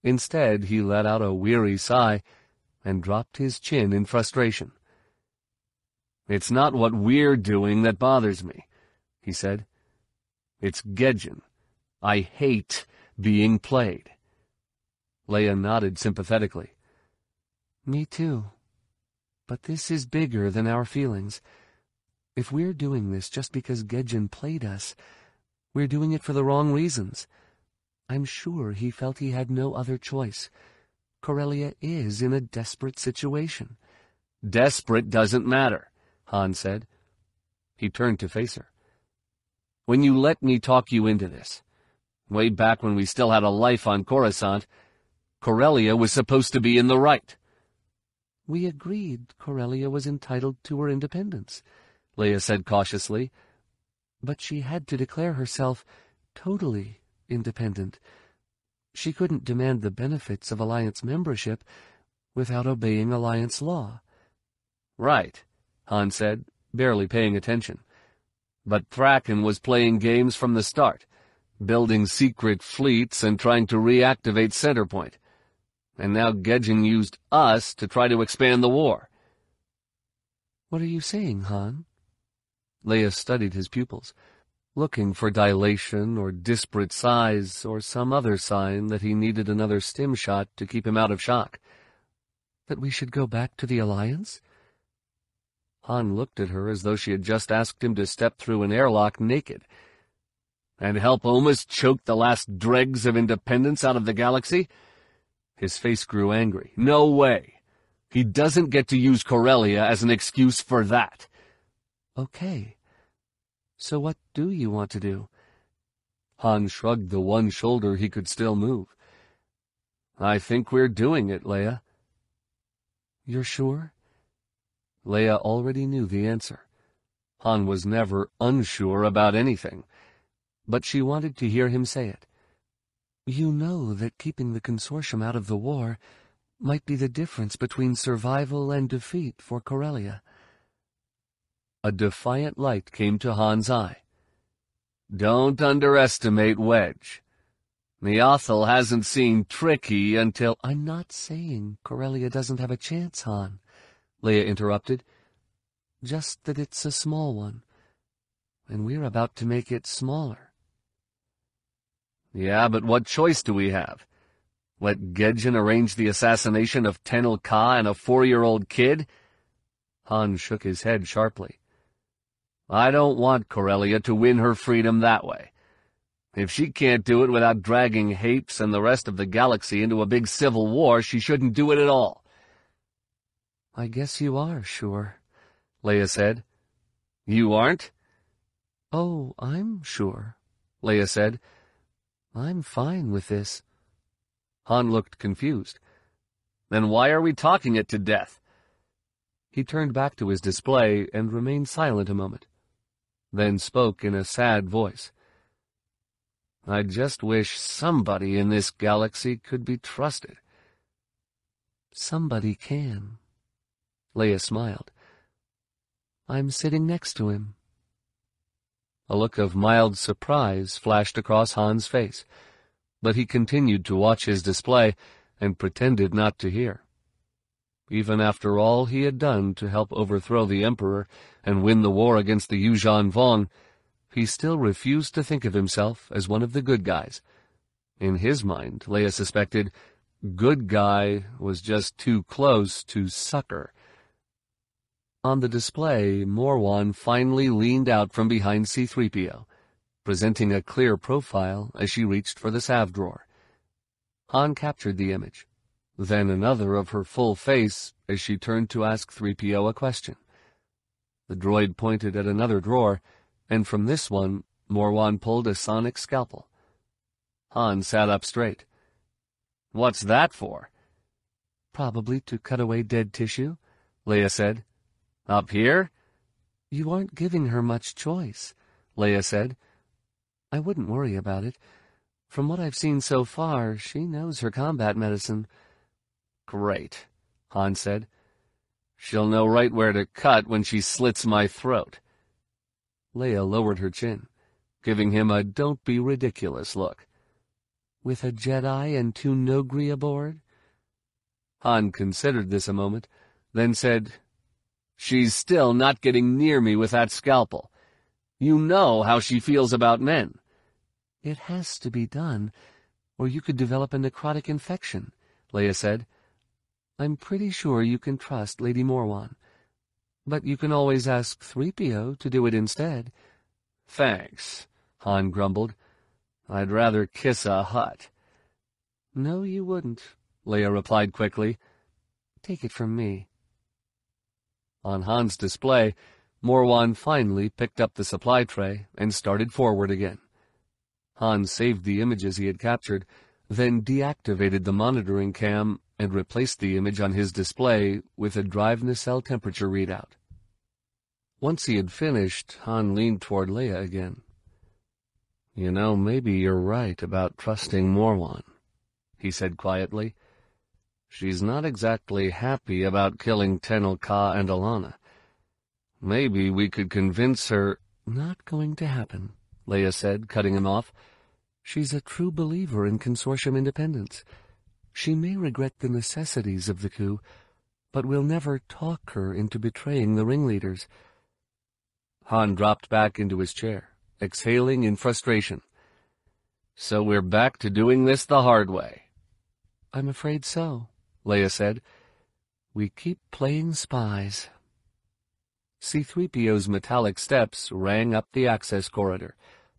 Instead, he let out a weary sigh and dropped his chin in frustration. It's not what we're doing that bothers me, he said. It's Gejjen. I hate being played. Leia nodded sympathetically. Me too. But this is bigger than our feelings. If we're doing this just because Gejjen played us, we're doing it for the wrong reasons. I'm sure he felt he had no other choice. Corellia is in a desperate situation. Desperate doesn't matter, Han said. He turned to face her. When you let me talk you into this, way back when we still had a life on Coruscant, Corellia was supposed to be in the right. We agreed Corellia was entitled to her independence, Leia said cautiously. But she had to declare herself totally independent. She couldn't demand the benefits of Alliance membership without obeying Alliance law. Right, Han said, barely paying attention. But Thrackan was playing games from the start, building secret fleets and trying to reactivate Centerpoint. And now Gejjen used us to try to expand the war. What are you saying, Han? Leia studied his pupils looking for dilation or disparate size or some other sign that he needed another stim shot to keep him out of shock. That we should go back to the Alliance? Han looked at her as though she had just asked him to step through an airlock naked. And help Omas choke the last dregs of independence out of the galaxy? His face grew angry. No way! He doesn't get to use Corellia as an excuse for that. Okay, so what do you want to do? Han shrugged the one shoulder he could still move. I think we're doing it, Leia. You're sure? Leia already knew the answer. Han was never unsure about anything, but she wanted to hear him say it. You know that keeping the consortium out of the war might be the difference between survival and defeat for Corellia. A defiant light came to Han's eye. Don't underestimate Wedge. Niathal hasn't seen Tricky until— I'm not saying Corellia doesn't have a chance, Han, Leia interrupted. Just that it's a small one, and we're about to make it smaller. Yeah, but what choice do we have? Let Gejjen arrange the assassination of Tenel Ka and a four-year-old kid? Han shook his head sharply. I don't want Corellia to win her freedom that way. If she can't do it without dragging Hapes and the rest of the galaxy into a big civil war, she shouldn't do it at all. I guess you are sure, Leia said. You aren't? Oh, I'm sure, Leia said. I'm fine with this. Han looked confused. Then why are we talking it to death? He turned back to his display and remained silent a moment then spoke in a sad voice. I just wish somebody in this galaxy could be trusted. Somebody can. Leia smiled. I'm sitting next to him. A look of mild surprise flashed across Han's face, but he continued to watch his display and pretended not to hear. Even after all he had done to help overthrow the Emperor and win the war against the Yuuzhan Vong, he still refused to think of himself as one of the good guys. In his mind, Leia suspected, good guy was just too close to sucker. On the display, Morwan finally leaned out from behind C-3PO, presenting a clear profile as she reached for the salve drawer. Han captured the image then another of her full face as she turned to ask 3PO a question. The droid pointed at another drawer, and from this one, Morwan pulled a sonic scalpel. Han sat up straight. What's that for? Probably to cut away dead tissue, Leia said. Up here? You aren't giving her much choice, Leia said. I wouldn't worry about it. From what I've seen so far, she knows her combat medicine. Great, Han said. She'll know right where to cut when she slits my throat. Leia lowered her chin, giving him a don't-be-ridiculous look. With a Jedi and two Noghri aboard? Han considered this a moment, then said, She's still not getting near me with that scalpel. You know how she feels about men. It has to be done, or you could develop a necrotic infection, Leia said. I'm pretty sure you can trust Lady Morwan. But you can always ask 3PO to do it instead. Thanks, Han grumbled. I'd rather kiss a Hutt. No, you wouldn't, Leia replied quickly. Take it from me. On Han's display, Morwan finally picked up the supply tray and started forward again. Han saved the images he had captured, then deactivated the monitoring cam and replaced the image on his display with a drive nacelle temperature readout. Once he had finished, Han leaned toward Leia again. You know, maybe you're right about trusting Morwan, he said quietly. She's not exactly happy about killing Tenel Ka and Allana. Maybe we could convince her— Not going to happen, Leia said, cutting him off. She's a true believer in consortium independence. She may regret the necessities of the coup, but we'll never talk her into betraying the ringleaders. Han dropped back into his chair, exhaling in frustration. So we're back to doing this the hard way. I'm afraid so, Leia said. We keep playing spies. C-3PO's metallic steps rang up the access corridor,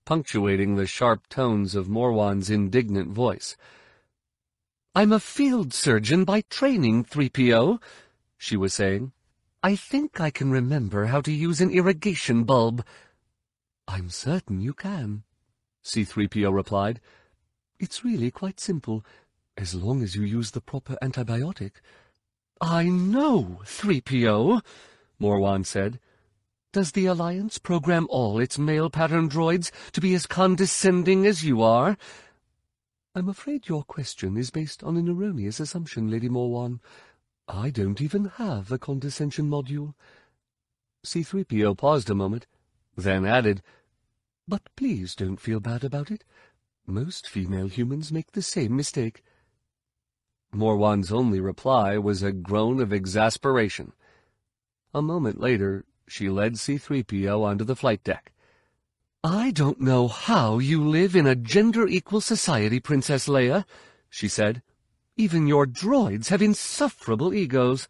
punctuating the sharp tones of Morwan's indignant voice. I'm a field surgeon by training, 3PO, she was saying. I think I can remember how to use an irrigation bulb. I'm certain you can, C-3PO replied. It's really quite simple, as long as you use the proper antibiotic. I know, 3PO, Morwan said. Does the Alliance program all its male pattern droids to be as condescending as you are? I'm afraid your question is based on an erroneous assumption, Lady Morwan. I don't even have a condescension module. C-3PO paused a moment, then added, But please don't feel bad about it. Most female humans make the same mistake. Morwan's only reply was a groan of exasperation. A moment later, she led C-3PO onto the flight deck. I don't know how you live in a gender-equal society, Princess Leia, she said. Even your droids have insufferable egos.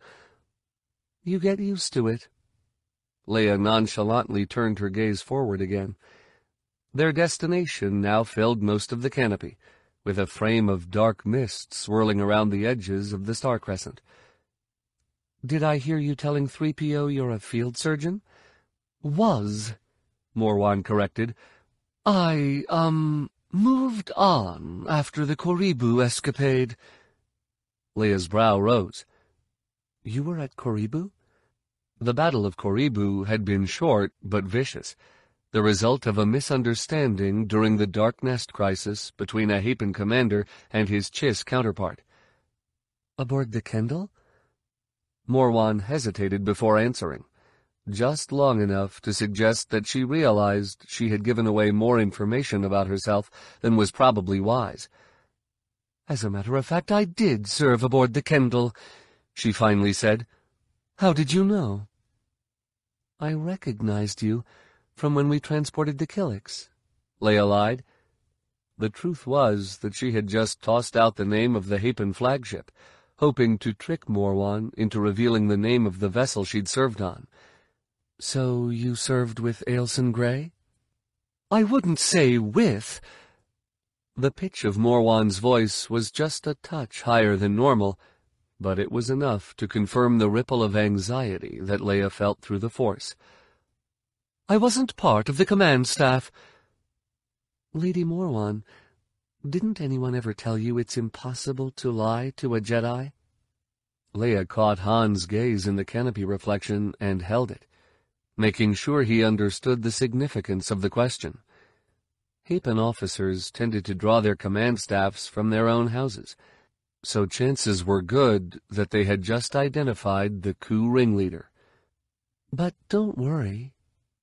You get used to it. Leia nonchalantly turned her gaze forward again. Their destination now filled most of the canopy, with a frame of dark mist swirling around the edges of the star crescent. Did I hear you telling 3PO you're a field surgeon? Was, Morwan corrected. I, um, moved on after the Qoribu escapade. Leia's brow rose. You were at Qoribu? The Battle of Qoribu had been short but vicious, the result of a misunderstanding during the Dark Nest crisis between a Hapan commander and his Chiss counterpart. Aboard the Kendall? Morwan hesitated before answering just long enough to suggest that she realized she had given away more information about herself than was probably wise. As a matter of fact, I did serve aboard the Kendall, she finally said. How did you know? I recognized you from when we transported the Killiks, Leia lied. The truth was that she had just tossed out the name of the Hapan flagship, hoping to trick Morwan into revealing the name of the vessel she'd served on. So you served with Ailson Gray? I wouldn't say with. The pitch of Morwan's voice was just a touch higher than normal, but it was enough to confirm the ripple of anxiety that Leia felt through the Force. I wasn't part of the command staff. Lady Morwan, didn't anyone ever tell you it's impossible to lie to a Jedi? Leia caught Han's gaze in the canopy reflection and held it, making sure he understood the significance of the question. Hapan officers tended to draw their command staffs from their own houses, so chances were good that they had just identified the coup ringleader. But don't worry.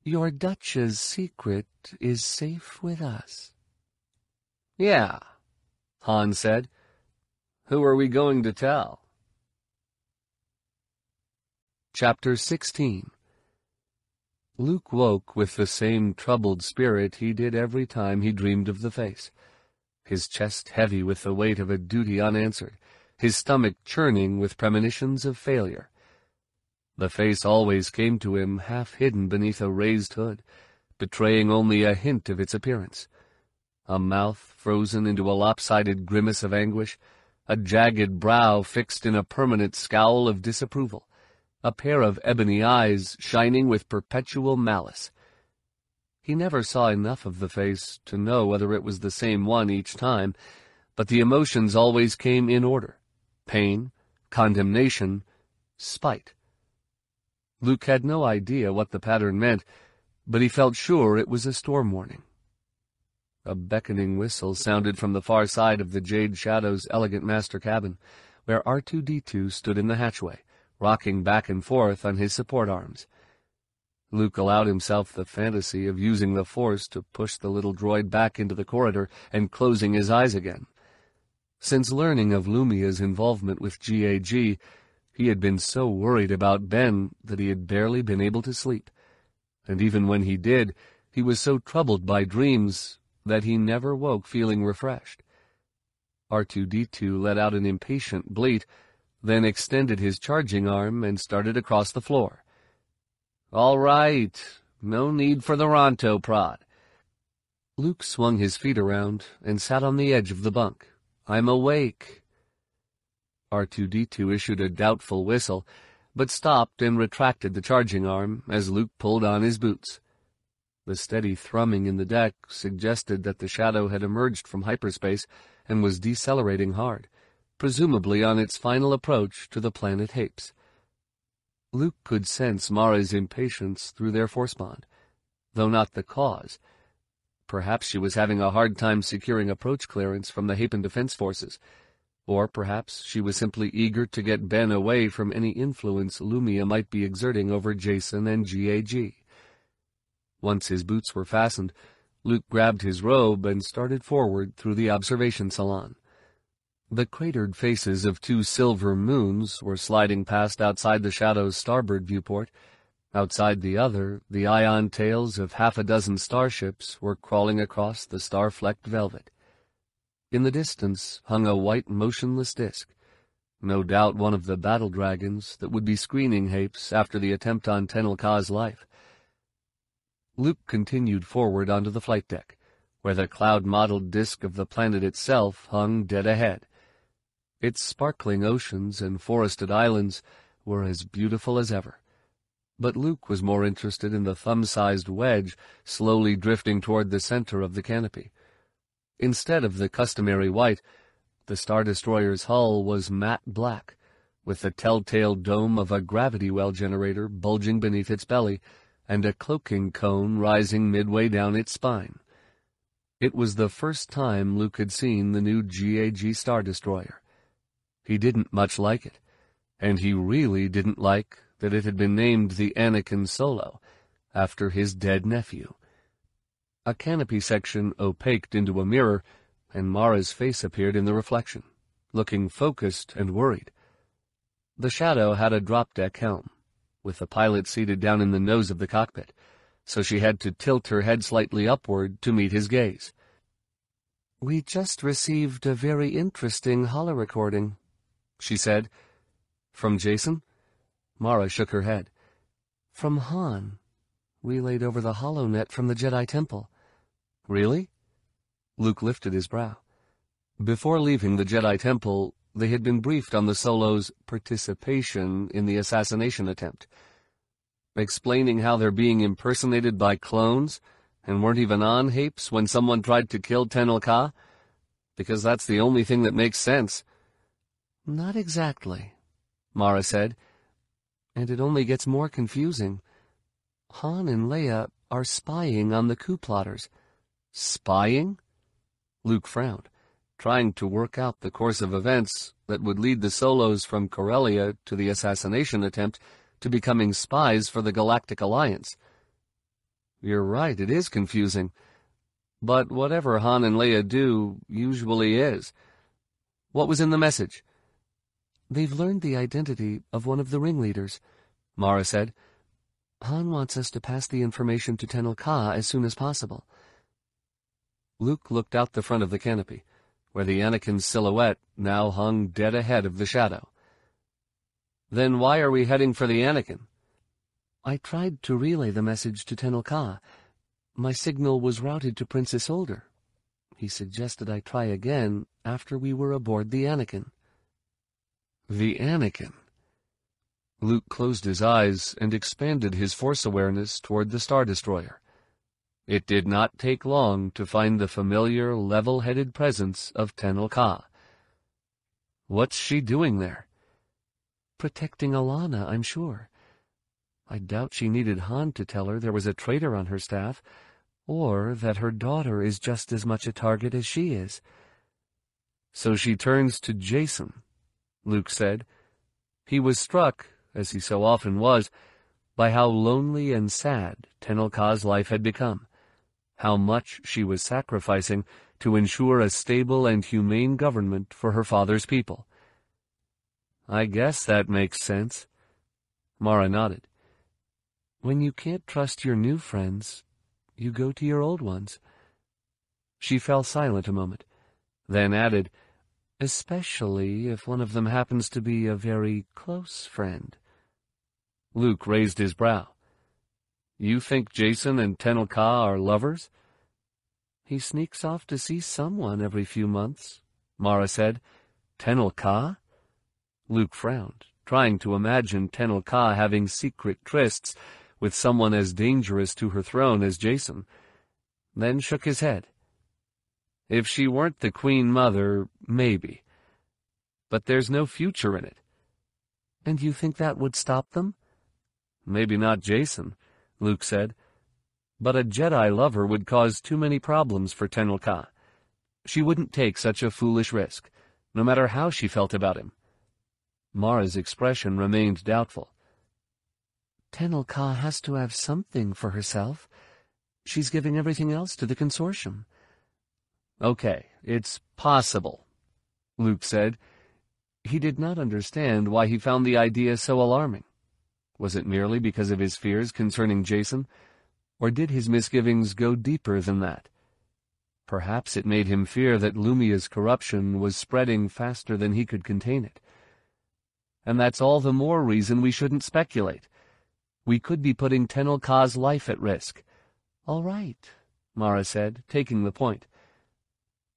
Your Duchess secret is safe with us. Yeah, Han said. Who are we going to tell? Chapter 16 Luke woke with the same troubled spirit he did every time he dreamed of the face, his chest heavy with the weight of a duty unanswered, his stomach churning with premonitions of failure. The face always came to him half hidden beneath a raised hood, betraying only a hint of its appearance. A mouth frozen into a lopsided grimace of anguish, a jagged brow fixed in a permanent scowl of disapproval, a pair of ebony eyes shining with perpetual malice. He never saw enough of the face to know whether it was the same one each time, but the emotions always came in order. Pain, condemnation, spite. Luke had no idea what the pattern meant, but he felt sure it was a storm warning. A beckoning whistle sounded from the far side of the Jade Shadow's elegant master cabin, where R2-D2 stood in the hatchway rocking back and forth on his support arms. Luke allowed himself the fantasy of using the Force to push the little droid back into the corridor and closing his eyes again. Since learning of Lumiya's involvement with GAG, he had been so worried about Ben that he had barely been able to sleep. And even when he did, he was so troubled by dreams that he never woke feeling refreshed. R2-D2 let out an impatient bleat then extended his charging arm and started across the floor. All right, no need for the Ronto prod. Luke swung his feet around and sat on the edge of the bunk. I'm awake. R2-D2 issued a doubtful whistle, but stopped and retracted the charging arm as Luke pulled on his boots. The steady thrumming in the deck suggested that the shadow had emerged from hyperspace and was decelerating hard presumably on its final approach to the planet Hapes. Luke could sense Mara's impatience through their force bond, though not the cause. Perhaps she was having a hard time securing approach clearance from the Hapan Defense Forces, or perhaps she was simply eager to get Ben away from any influence Lumiya might be exerting over Jacen and GAG. Once his boots were fastened, Luke grabbed his robe and started forward through the observation salon. The cratered faces of two silver moons were sliding past outside the Shadow's starboard viewport. Outside the other, the ion tails of half a dozen starships were crawling across the star-flecked velvet. In the distance hung a white motionless disk, no doubt one of the battle dragons that would be screening Hapes after the attempt on Tenel Ka's life. Luke continued forward onto the flight deck, where the cloud-mottled disk of the planet itself hung dead ahead. Its sparkling oceans and forested islands were as beautiful as ever. But Luke was more interested in the thumb-sized wedge slowly drifting toward the center of the canopy. Instead of the customary white, the Star Destroyer's hull was matte black, with the telltale dome of a gravity well generator bulging beneath its belly and a cloaking cone rising midway down its spine. It was the first time Luke had seen the new GAG Star Destroyer. He didn't much like it, and he really didn't like that it had been named the Anakin Solo, after his dead nephew. A canopy section opaqued into a mirror, and Mara's face appeared in the reflection, looking focused and worried. The Shadow had a drop-deck helm, with the pilot seated down in the nose of the cockpit, so she had to tilt her head slightly upward to meet his gaze. We just received a very interesting holo-recording, she said. From Jacen? Mara shook her head. From Han, relayed over the holonet from the Jedi Temple. Really? Luke lifted his brow. Before leaving the Jedi Temple, they had been briefed on the Solo's participation in the assassination attempt, explaining how they're being impersonated by clones and weren't even on Hapes when someone tried to kill Tenel Ka, because that's the only thing that makes sense. Not exactly. Mara said. And it only gets more confusing. Han and Leia are spying on the coup plotters. Spying? Luke frowned, trying to work out the course of events that would lead the Solos from Corellia to the assassination attempt to becoming spies for the Galactic Alliance. You're right, it is confusing. But whatever Han and Leia do usually is. What was in the message? They've learned the identity of one of the ringleaders, Mara said. Han wants us to pass the information to Tenel Ka as soon as possible. Luke looked out the front of the canopy, where the Anakin's silhouette now hung dead ahead of the shadow. Then why are we heading for the Anakin? I tried to relay the message to Tenel Ka. My signal was routed to Prince Isolder. He suggested I try again after we were aboard the Anakin. The Anakin? Luke closed his eyes and expanded his force awareness toward the Star Destroyer. It did not take long to find the familiar, level-headed presence of Tenel Ka. What's she doing there? Protecting Allana, I'm sure. I doubt she needed Han to tell her there was a traitor on her staff, or that her daughter is just as much a target as she is. So she turns to Jacen, Luke said. He was struck, as he so often was, by how lonely and sad Tenel Ka's life had become, how much she was sacrificing to ensure a stable and humane government for her father's people. I guess that makes sense. Mara nodded. When you can't trust your new friends, you go to your old ones. She fell silent a moment, then added, Especially if one of them happens to be a very close friend. Luke raised his brow. You think Jacen and Tenel Ka are lovers? He sneaks off to see someone every few months, Mara said. Tenel Ka? Luke frowned, trying to imagine Tenel Ka having secret trysts with someone as dangerous to her throne as Jacen, then shook his head. If she weren't the Queen Mother, maybe. But there's no future in it. And you think that would stop them? Maybe not Jacen, Luke said. But a Jedi lover would cause too many problems for Tenel Ka. She wouldn't take such a foolish risk, no matter how she felt about him. Mara's expression remained doubtful. Tenel Ka has to have something for herself. She's giving everything else to the consortium. Okay, it's possible, Luke said. He did not understand why he found the idea so alarming. Was it merely because of his fears concerning Jacen? or did his misgivings go deeper than that? Perhaps it made him fear that Lumiya's corruption was spreading faster than he could contain it. And that's all the more reason we shouldn't speculate. We could be putting Tenel Ka's life at risk. All right, Mara said, taking the point.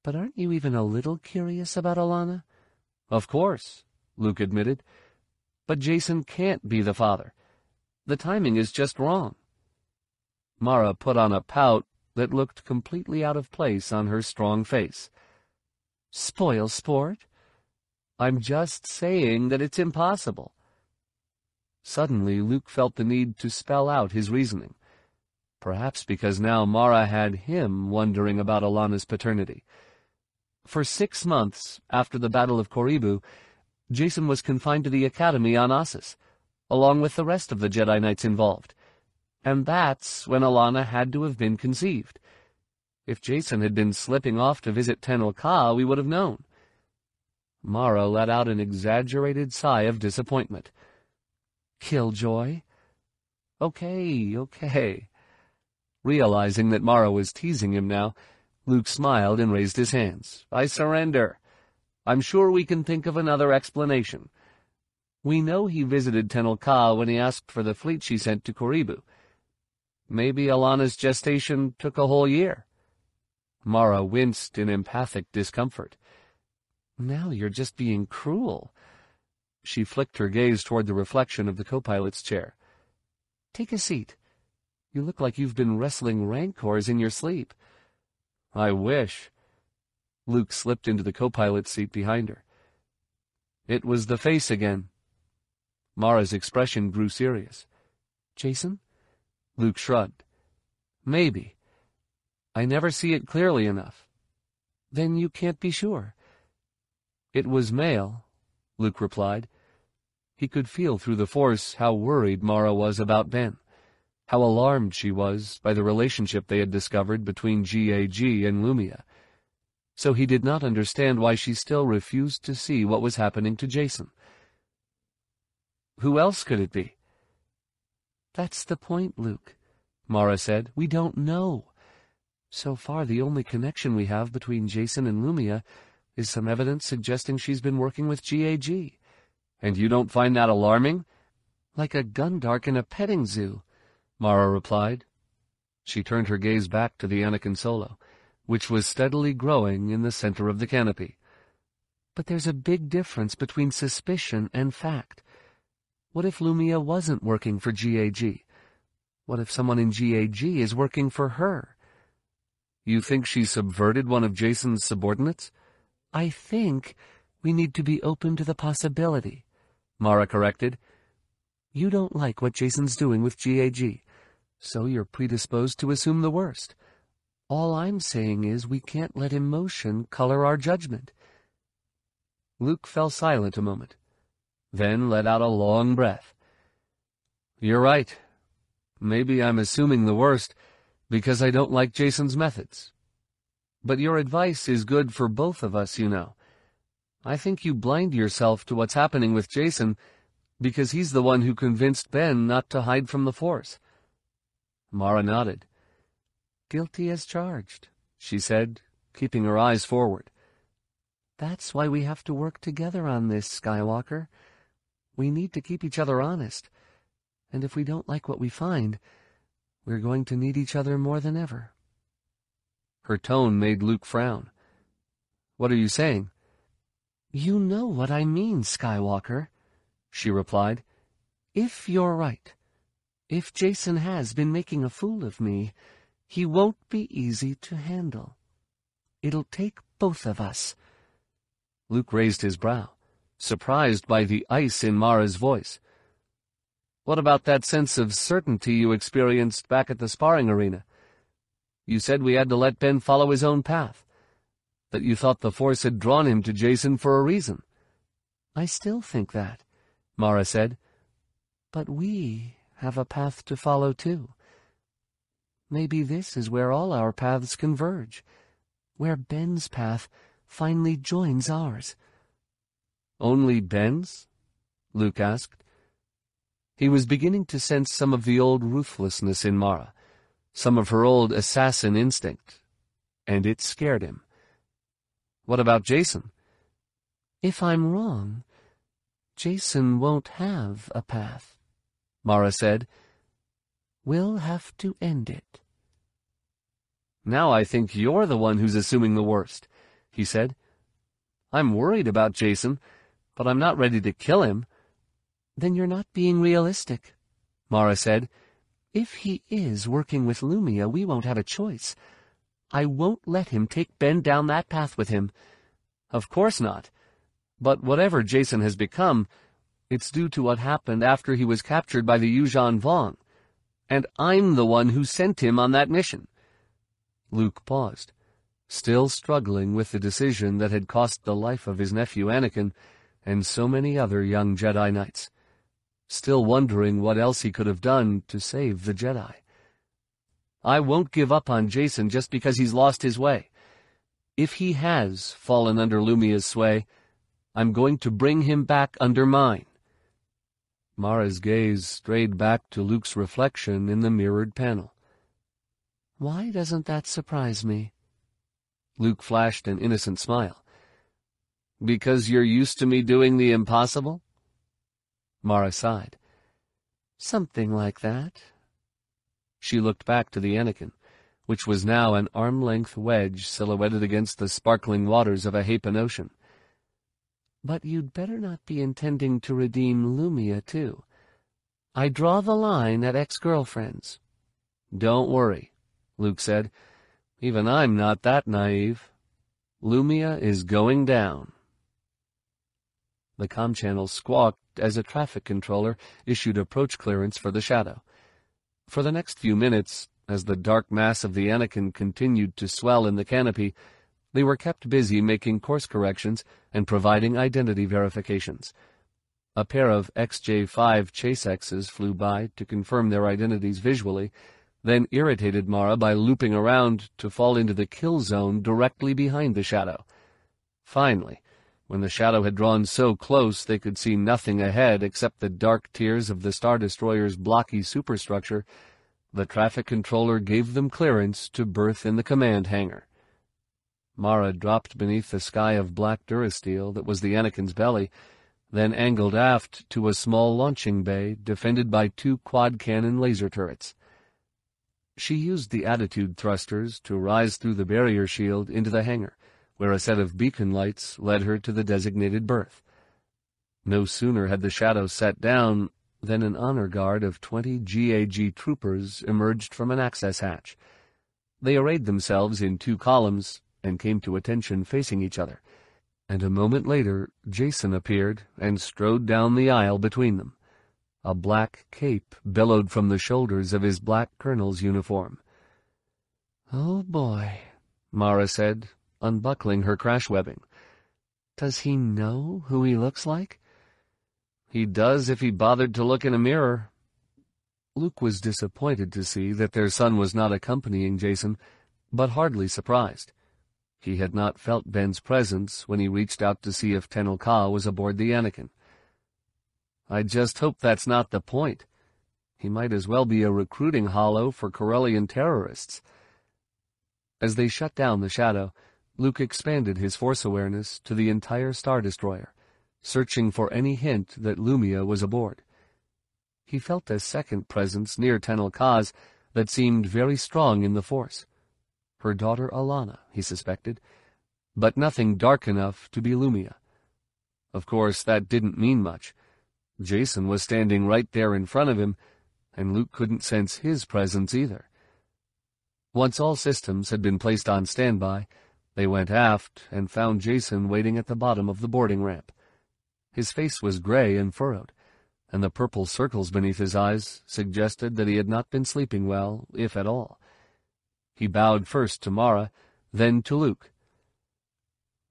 But aren't you even a little curious about Allana? Of course, Luke admitted. But Jacen can't be the father. The timing is just wrong. Mara put on a pout that looked completely out of place on her strong face. Spoil sport? I'm just saying that it's impossible. Suddenly, Luke felt the need to spell out his reasoning. Perhaps because now Mara had him wondering about Allana's paternity. For six months after the Battle of Qoribu, Jacen was confined to the Academy on Ossus, along with the rest of the Jedi Knights involved. And that's when Allana had to have been conceived. If Jacen had been slipping off to visit Tenel Ka, we would have known. Mara let out an exaggerated sigh of disappointment. Killjoy? Okay, okay. Realizing that Mara was teasing him now, Luke smiled and raised his hands. I surrender. I'm sure we can think of another explanation. We know he visited Tenel Ka when he asked for the fleet she sent to Qoribu. Maybe Allana's gestation took a whole year. Mara winced in empathic discomfort. Now you're just being cruel. She flicked her gaze toward the reflection of the co-pilot's chair. Take a seat. You look like you've been wrestling rancors in your sleep. I wish. Luke slipped into the co-pilot's seat behind her. It was the face again. Mara's expression grew serious. Jacen? Luke shrugged. Maybe. I never see it clearly enough. Then you can't be sure. It was male, Luke replied. He could feel through the force how worried Mara was about Ben, how alarmed she was by the relationship they had discovered between GAG and Lumiya. So he did not understand why she still refused to see what was happening to Jacen. Who else could it be? That's the point, Luke, Mara said. We don't know. So far, the only connection we have between Jacen and Lumiya is some evidence suggesting she's been working with GAG. And you don't find that alarming? Like a gundark in a petting zoo, Mara replied. She turned her gaze back to the Anakin Solo, which was steadily growing in the center of the canopy. But there's a big difference between suspicion and fact. What if Lumiya wasn't working for GAG? What if someone in GAG is working for her? You think she subverted one of Jacen's subordinates? I think we need to be open to the possibility. Mara corrected. You don't like what Jacen's doing with GAG, so you're predisposed to assume the worst. All I'm saying is we can't let emotion color our judgment. Luke fell silent a moment, then let out a long breath. You're right. Maybe I'm assuming the worst because I don't like Jacen's methods. But your advice is good for both of us, you know. I think you blind yourself to what's happening with Jacen because he's the one who convinced Ben not to hide from the Force. Mara nodded. Guilty as charged, she said, keeping her eyes forward. That's why we have to work together on this, Skywalker. We need to keep each other honest. And if we don't like what we find, we're going to need each other more than ever. Her tone made Luke frown. What are you saying? You know what I mean, Skywalker, she replied. If you're right, if Jacen has been making a fool of me, he won't be easy to handle. It'll take both of us. Luke raised his brow, surprised by the ice in Mara's voice. What about that sense of certainty you experienced back at the sparring arena? You said we had to let Ben follow his own path that you thought the Force had drawn him to Jacen for a reason. I still think that, Mara said. But we have a path to follow, too. Maybe this is where all our paths converge, where Ben's path finally joins ours. Only Ben's? Luke asked. He was beginning to sense some of the old ruthlessness in Mara, some of her old assassin instinct, and it scared him. What about Jacen? If I'm wrong, Jacen won't have a path, Mara said. We'll have to end it. Now I think you're the one who's assuming the worst, he said. I'm worried about Jacen, but I'm not ready to kill him. Then you're not being realistic, Mara said. If he is working with Lumiya, we won't have a choice. I won't let him take Ben down that path with him. Of course not. But whatever Jacen has become, it's due to what happened after he was captured by the Yuuzhan Vong. And I'm the one who sent him on that mission. Luke paused, still struggling with the decision that had cost the life of his nephew Anakin and so many other young Jedi Knights, still wondering what else he could have done to save the Jedi. I won't give up on Jacen just because he's lost his way. If he has fallen under Lumiya's sway, I'm going to bring him back under mine. Mara's gaze strayed back to Luke's reflection in the mirrored panel. Why doesn't that surprise me? Luke flashed an innocent smile. Because you're used to me doing the impossible? Mara sighed. Something like that. She looked back to the Anakin, which was now an arm-length wedge silhouetted against the sparkling waters of a Hapan ocean. But you'd better not be intending to redeem Lumiya, too. I draw the line at ex-girlfriends. Don't worry, Luke said. Even I'm not that naive. Lumiya is going down. The com channel squawked as a traffic controller issued approach clearance for the Shadow. For the next few minutes, as the dark mass of the Anakin continued to swell in the canopy, they were kept busy making course corrections and providing identity verifications. A pair of XJ-5 Chase-X's flew by to confirm their identities visually, then irritated Mara by looping around to fall into the kill zone directly behind the Shadow. Finally, when the Shadow had drawn so close they could see nothing ahead except the dark tiers of the Star Destroyer's blocky superstructure, the traffic controller gave them clearance to berth in the command hangar. Mara dropped beneath the sky of black durasteel that was the Anakin's belly, then angled aft to a small launching bay defended by two quad-cannon laser turrets. She used the attitude thrusters to rise through the barrier shield into the hangar, where a set of beacon lights led her to the designated berth. No sooner had the shadow sat down than an honor guard of twenty GAG troopers emerged from an access hatch. They arrayed themselves in two columns and came to attention facing each other and a moment later Jacen appeared and strode down the aisle between them. A black cape billowed from the shoulders of his black colonel's uniform. "'Oh, boy,' Mara said, unbuckling her crash webbing. "'Does he know who he looks like?' "'He does if he bothered to look in a mirror.' Luke was disappointed to see that their son was not accompanying Jacen, but hardly surprised. He had not felt Ben's presence when he reached out to see if Tenel Ka was aboard the Anakin. I just hope that's not the point. He might as well be a recruiting holo for Corellian terrorists. As they shut down the shadow, Luke expanded his force awareness to the entire Star Destroyer, searching for any hint that Lumiya was aboard. He felt a second presence near Tenel Ka's that seemed very strong in the Force her daughter Allana, he suspected, but nothing dark enough to be Lumiya. Of course, that didn't mean much. Jacen was standing right there in front of him, and Luke couldn't sense his presence either. Once all systems had been placed on standby, they went aft and found Jacen waiting at the bottom of the boarding ramp. His face was gray and furrowed, and the purple circles beneath his eyes suggested that he had not been sleeping well, if at all. He bowed first to Mara, then to Luke.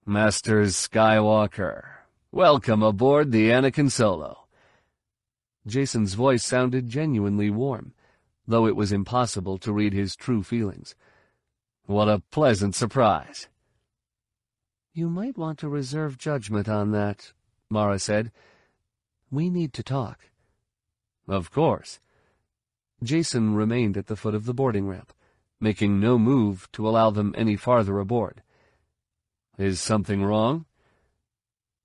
Masters Skywalker, welcome aboard the Anakin Solo. Jacen's voice sounded genuinely warm, though it was impossible to read his true feelings. What a pleasant surprise. You might want to reserve judgment on that, Mara said. We need to talk. Of course. Jacen remained at the foot of the boarding ramp making no move to allow them any farther aboard. Is something wrong?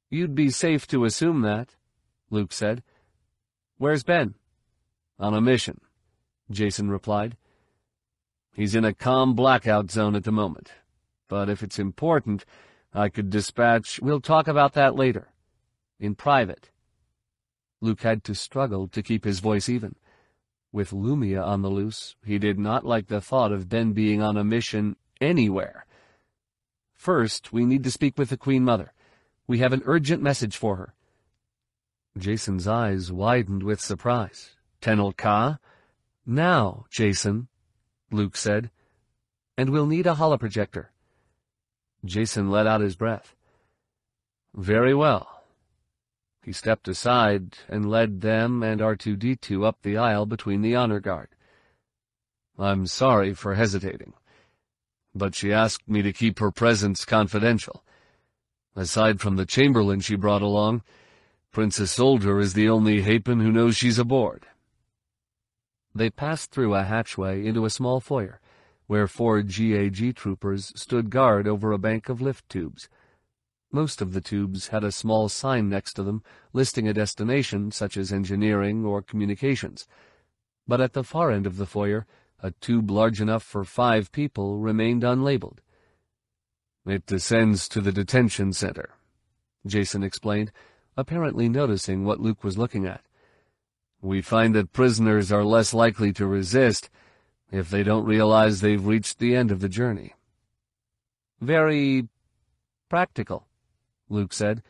You'd be safe to assume that, Luke said. Where's Ben? On a mission, Jacen replied. He's in a comm blackout zone at the moment, but if it's important, I could dispatch... We'll talk about that later. In private. Luke had to struggle to keep his voice even. With Lumiya on the loose, he did not like the thought of Ben being on a mission anywhere. First, we need to speak with the Queen Mother. We have an urgent message for her. Jacen's eyes widened with surprise. Tenel Ka? Now, Jacen, Luke said. And we'll need a holoprojector. Jacen let out his breath. Very well. He stepped aside and led them and R2-D2 up the aisle between the honor guard. I'm sorry for hesitating, but she asked me to keep her presence confidential. Aside from the chamberlain she brought along, Prince Isolder is the only Hapan who knows she's aboard. They passed through a hatchway into a small foyer, where four GAG troopers stood guard over a bank of lift tubes. Most of the tubes had a small sign next to them listing a destination such as engineering or communications. But at the far end of the foyer, a tube large enough for five people remained unlabeled. It descends to the detention center, Jacen explained, apparently noticing what Luke was looking at. We find that prisoners are less likely to resist if they don't realize they've reached the end of the journey. Very practical. Luke said.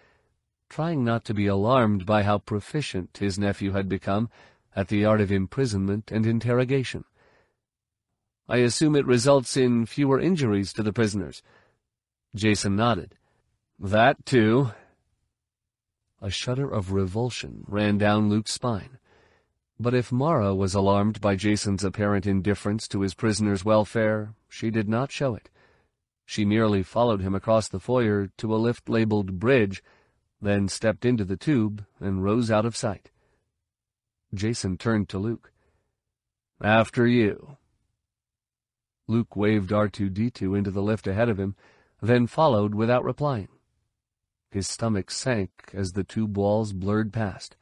trying not to be alarmed by how proficient his nephew had become at the art of imprisonment and interrogation. I assume it results in fewer injuries to the prisoners. Jacen nodded. That, too. A shudder of revulsion ran down Luke's spine. But if Mara was alarmed by Jacen's apparent indifference to his prisoner's welfare, she did not show it. She merely followed him across the foyer to a lift labeled Bridge, then stepped into the tube and rose out of sight. Jacen turned to Luke. After you. Luke waved R2-D2 into the lift ahead of him, then followed without replying. His stomach sank as the tube walls blurred past.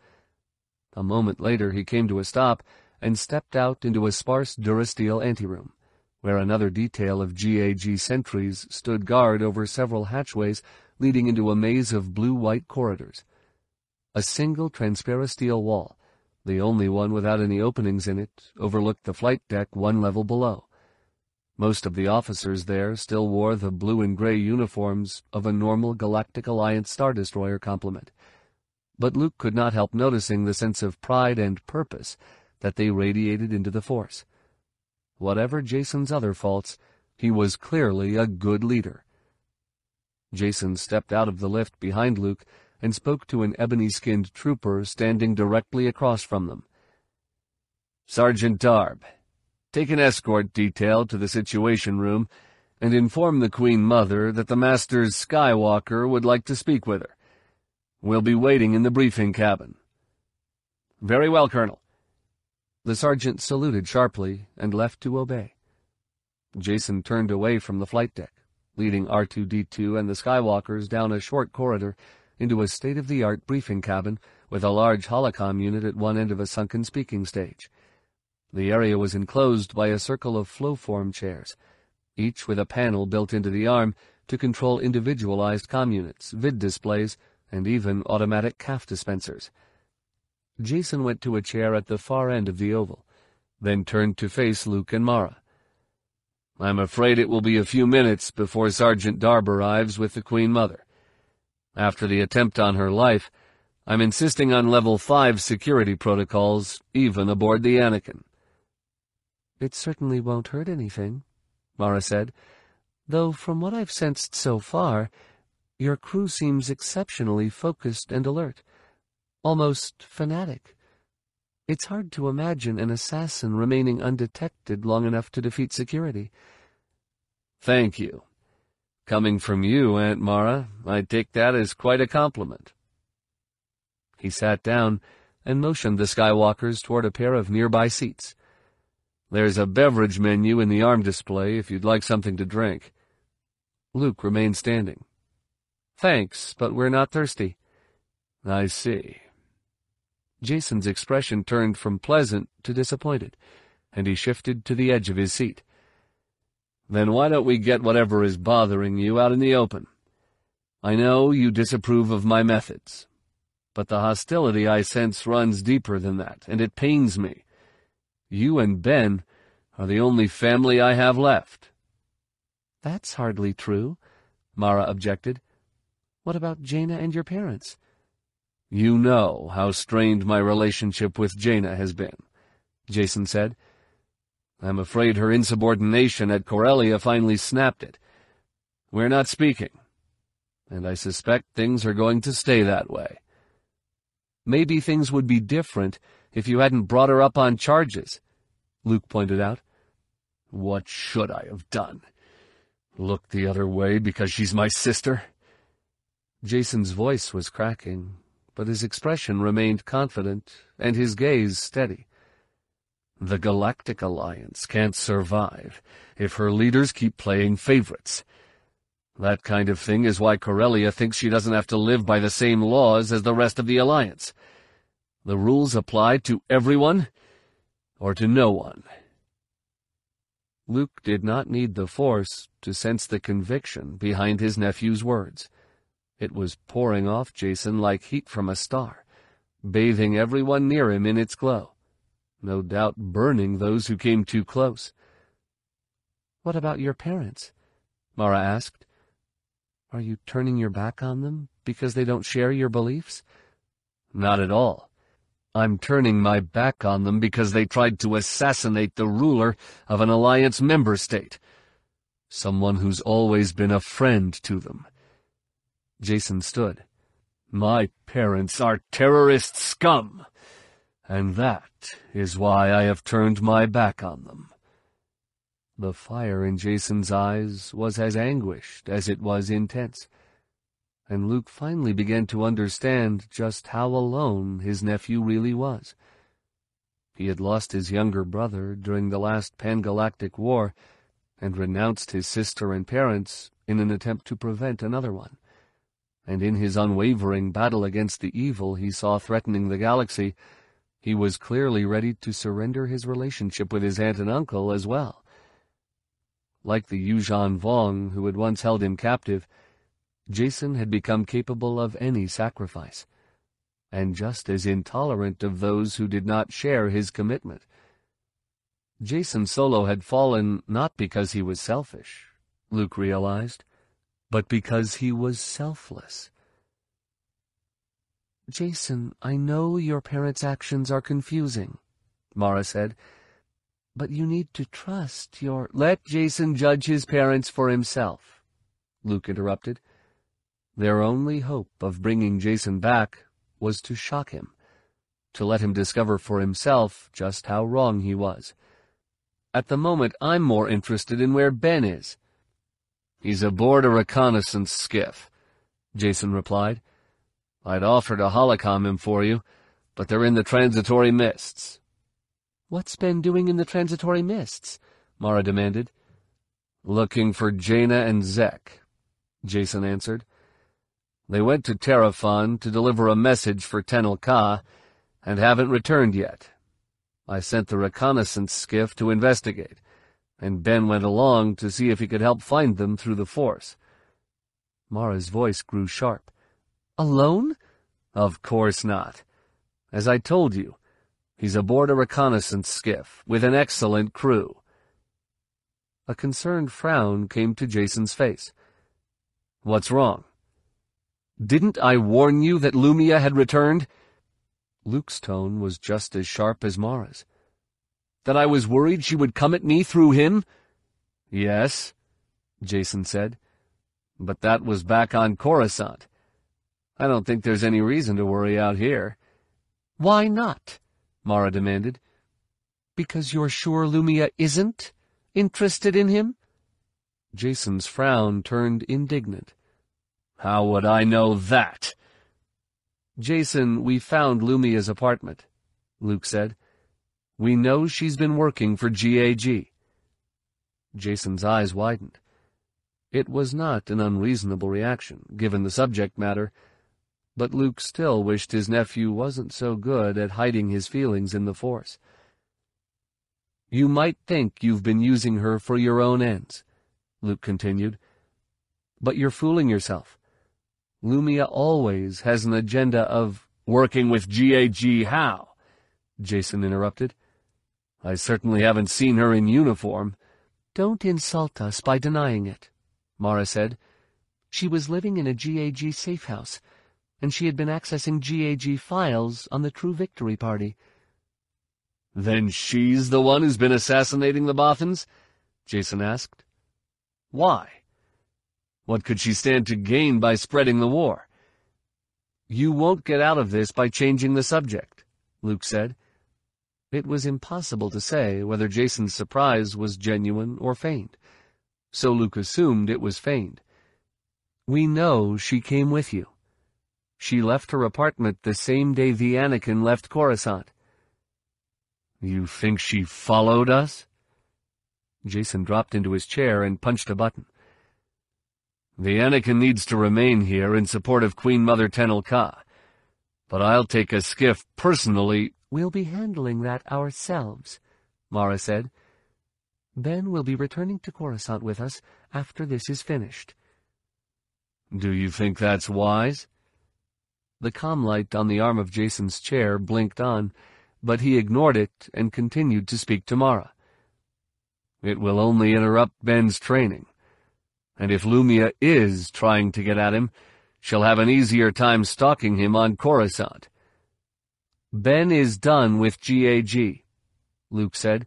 A moment later he came to a stop and stepped out into a sparse Durasteel anteroom, where another detail of GAG sentries stood guard over several hatchways leading into a maze of blue-white corridors. A single transparent steel wall, the only one without any openings in it, overlooked the flight deck one level below. Most of the officers there still wore the blue and gray uniforms of a normal Galactic Alliance Star Destroyer complement. But Luke could not help noticing the sense of pride and purpose that they radiated into the Force. Whatever Jacen's other faults, he was clearly a good leader. Jacen stepped out of the lift behind Luke and spoke to an ebony-skinned trooper standing directly across from them. Sergeant Darb, Take an escort detail to the Situation Room and inform the Queen Mother that the Master's Skywalker would like to speak with her. We'll be waiting in the briefing cabin. Very well, Colonel. The sergeant saluted sharply and left to obey. Jacen turned away from the flight deck, leading R2-D2 and the Skywalkers down a short corridor into a state-of-the-art briefing cabin with a large holocom unit at one end of a sunken speaking stage. The area was enclosed by a circle of flow-form chairs, each with a panel built into the arm to control individualized com units, vid displays, and even automatic CAF dispensers. Jacen went to a chair at the far end of the oval, then turned to face Luke and Mara. I'm afraid it will be a few minutes before Sergeant Darb arrives with the Queen Mother. After the attempt on her life, I'm insisting on level 5 security protocols, even aboard the Anakin. It certainly won't hurt anything, Mara said, though from what I've sensed so far, your crew seems exceptionally focused and alert, almost fanatic. It's hard to imagine an assassin remaining undetected long enough to defeat security. Thank you. Coming from you, Aunt Mara, I take that as quite a compliment. He sat down and motioned the Skywalkers toward a pair of nearby seats. There's a beverage menu in the arm display if you'd like something to drink. Luke remained standing. Thanks, but we're not thirsty. I see. Jacen's expression turned from pleasant to disappointed, and he shifted to the edge of his seat. Then why don't we get whatever is bothering you out in the open? I know you disapprove of my methods, but the hostility I sense runs deeper than that, and it pains me. You and Ben are the only family I have left. That's hardly true, Mara objected. What about Jaina and your parents? You know how strained my relationship with Jaina has been, Jacen said. I'm afraid her insubordination at Corellia finally snapped it. We're not speaking, and I suspect things are going to stay that way. Maybe things would be different if you hadn't brought her up on charges, Luke pointed out. What should I have done? Look the other way because she's my sister? Jacen's voice was cracking, but his expression remained confident and his gaze steady. The Galactic Alliance can't survive if her leaders keep playing favorites. That kind of thing is why Corellia thinks she doesn't have to live by the same laws as the rest of the Alliance. The rules apply to everyone or to no one. Luke did not need the force to sense the conviction behind his nephew's words. It was pouring off Jacen like heat from a star, bathing everyone near him in its glow, no doubt burning those who came too close. What about your parents? Mara asked. Are you turning your back on them because they don't share your beliefs? Not at all. I'm turning my back on them because they tried to assassinate the ruler of an alliance member state. Someone who's always been a friend to them. Jacen stood. My parents are terrorist scum, and that is why I have turned my back on them. The fire in Jacen's eyes was as anguished as it was intense, and Luke finally began to understand just how alone his nephew really was. He had lost his younger brother during the last Pangalactic War, and renounced his sister and parents in an attempt to prevent another one and in his unwavering battle against the evil he saw threatening the galaxy, he was clearly ready to surrender his relationship with his aunt and uncle as well. Like the Yuuzhan Vong who had once held him captive, Jacen had become capable of any sacrifice, and just as intolerant of those who did not share his commitment. Jacen Solo had fallen not because he was selfish, Luke realized, but because he was selfless. Jacen, I know your parents' actions are confusing, Mara said, but you need to trust your— Let Jacen judge his parents for himself, Luke interrupted. Their only hope of bringing Jacen back was to shock him, to let him discover for himself just how wrong he was. At the moment, I'm more interested in where Ben is. He's aboard a reconnaissance skiff, Jacen replied. I'd offer to holocom him for you, but they're in the transitory mists. What's Ben doing in the transitory mists? Mara demanded. Looking for Jaina and Zek, Jacen answered. They went to Terephon to deliver a message for Tenel Ka, and haven't returned yet. I sent the reconnaissance skiff to investigate and Ben went along to see if he could help find them through the Force. Mara's voice grew sharp. Alone? Of course not. As I told you, he's aboard a reconnaissance skiff with an excellent crew. A concerned frown came to Jacen's face. What's wrong? Didn't I warn you that Lumiya had returned? Luke's tone was just as sharp as Mara's. That I was worried she would come at me through him? Yes, Jacen said. But that was back on Coruscant. I don't think there's any reason to worry out here. Why not? Mara demanded. Because you're sure Lumiya isn't interested in him? Jacen's frown turned indignant. How would I know that? Jacen, we found Lumiya's apartment, Luke said. We know she's been working for GAG. Jacen's eyes widened. It was not an unreasonable reaction, given the subject matter, but Luke still wished his nephew wasn't so good at hiding his feelings in the Force. You might think you've been using her for your own ends, Luke continued, but you're fooling yourself. Lumiya always has an agenda of working with GAG how? Jacen interrupted. I certainly haven't seen her in uniform. Don't insult us by denying it, Mara said. She was living in a GAG safe house, and she had been accessing GAG files on the True Victory Party. Then she's the one who's been assassinating the Bothans? Jacen asked. Why? What could she stand to gain by spreading the war? You won't get out of this by changing the subject, Luke said. It was impossible to say whether Jacen's surprise was genuine or feigned, so Luke assumed it was feigned. We know she came with you. She left her apartment the same day the Anakin left Coruscant. You think she followed us? Jacen dropped into his chair and punched a button. The Anakin needs to remain here in support of Queen Mother Tenel Ka, but I'll take a skiff personally We'll be handling that ourselves, Mara said. Ben will be returning to Coruscant with us after this is finished. Do you think that's wise? The com light on the arm of Jacen's chair blinked on, but he ignored it and continued to speak to Mara. It will only interrupt Ben's training. And if Lumiya is trying to get at him, she'll have an easier time stalking him on Coruscant. Ben is done with GAG, Luke said.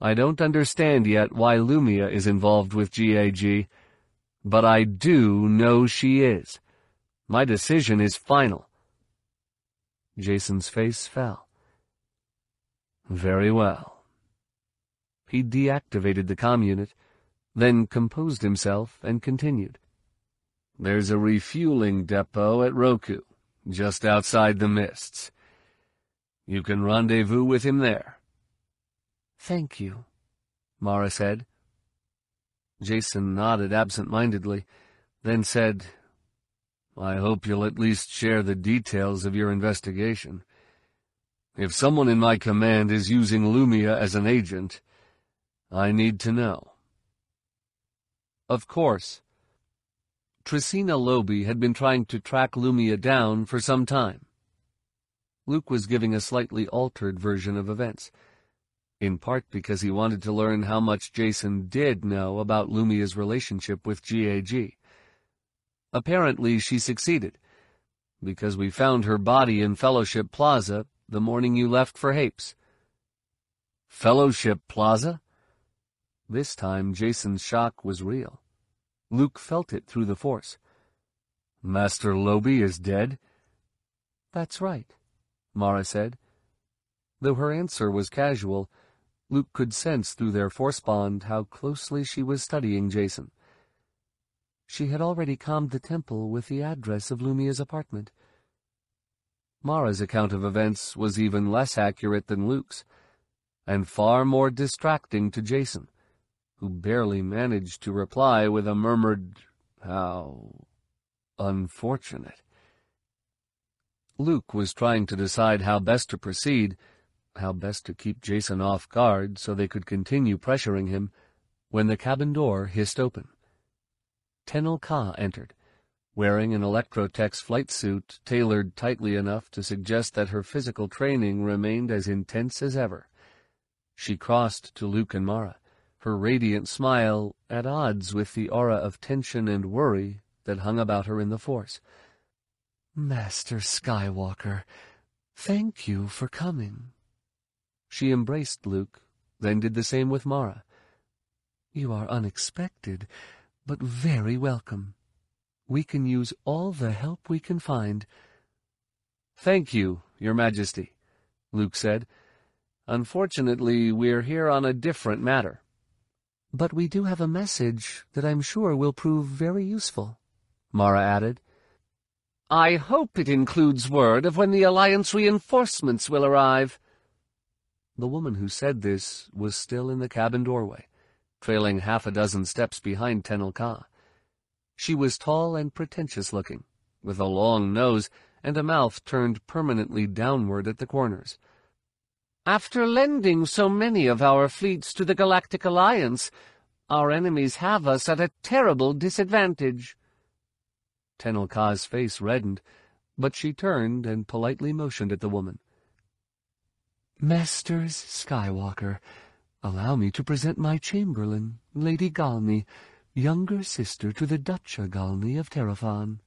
I don't understand yet why Lumiya is involved with GAG, but I do know she is. My decision is final. Jacen's face fell. Very well. He deactivated the comm unit, then composed himself and continued. There's a refueling depot at Roku, just outside the mists. You can rendezvous with him there. Thank you, Mara said. Jacen nodded absent-mindedly, then said, I hope you'll at least share the details of your investigation. If someone in my command is using Lumiya as an agent, I need to know. Of course. Tresina Lobi had been trying to track Lumiya down for some time. Luke was giving a slightly altered version of events, in part because he wanted to learn how much Jacen did know about Lumiya's relationship with GAG. Apparently she succeeded, because we found her body in Fellowship Plaza the morning you left for Hapes. Fellowship Plaza? This time Jacen's shock was real. Luke felt it through the Force. Master Lobi is dead? That's right. Mara said. Though her answer was casual, Luke could sense through their force bond how closely she was studying Jacen. She had already commed the temple with the address of Lumiya's apartment. Mara's account of events was even less accurate than Luke's, and far more distracting to Jacen, who barely managed to reply with a murmured, How unfortunate. Luke was trying to decide how best to proceed, how best to keep Jacen off guard so they could continue pressuring him, when the cabin door hissed open. Tenel Ka entered, wearing an Electrotech's flight suit tailored tightly enough to suggest that her physical training remained as intense as ever. She crossed to Luke and Mara, her radiant smile at odds with the aura of tension and worry that hung about her in the Force. Master Skywalker, thank you for coming. She embraced Luke, then did the same with Mara. You are unexpected, but very welcome. We can use all the help we can find. Thank you, Your Majesty, Luke said. Unfortunately, we're here on a different matter. But we do have a message that I'm sure will prove very useful, Mara added. I hope it includes word of when the Alliance reinforcements will arrive. The woman who said this was still in the cabin doorway, trailing half a dozen steps behind Tenel Ka. She was tall and pretentious-looking, with a long nose and a mouth turned permanently downward at the corners. After lending so many of our fleets to the Galactic Alliance, our enemies have us at a terrible disadvantage. Tenel Ka's face reddened, but she turned and politely motioned at the woman. Masters Skywalker, allow me to present my chamberlain, Lady Galney, younger sister to the Ducha Galney of Terephon.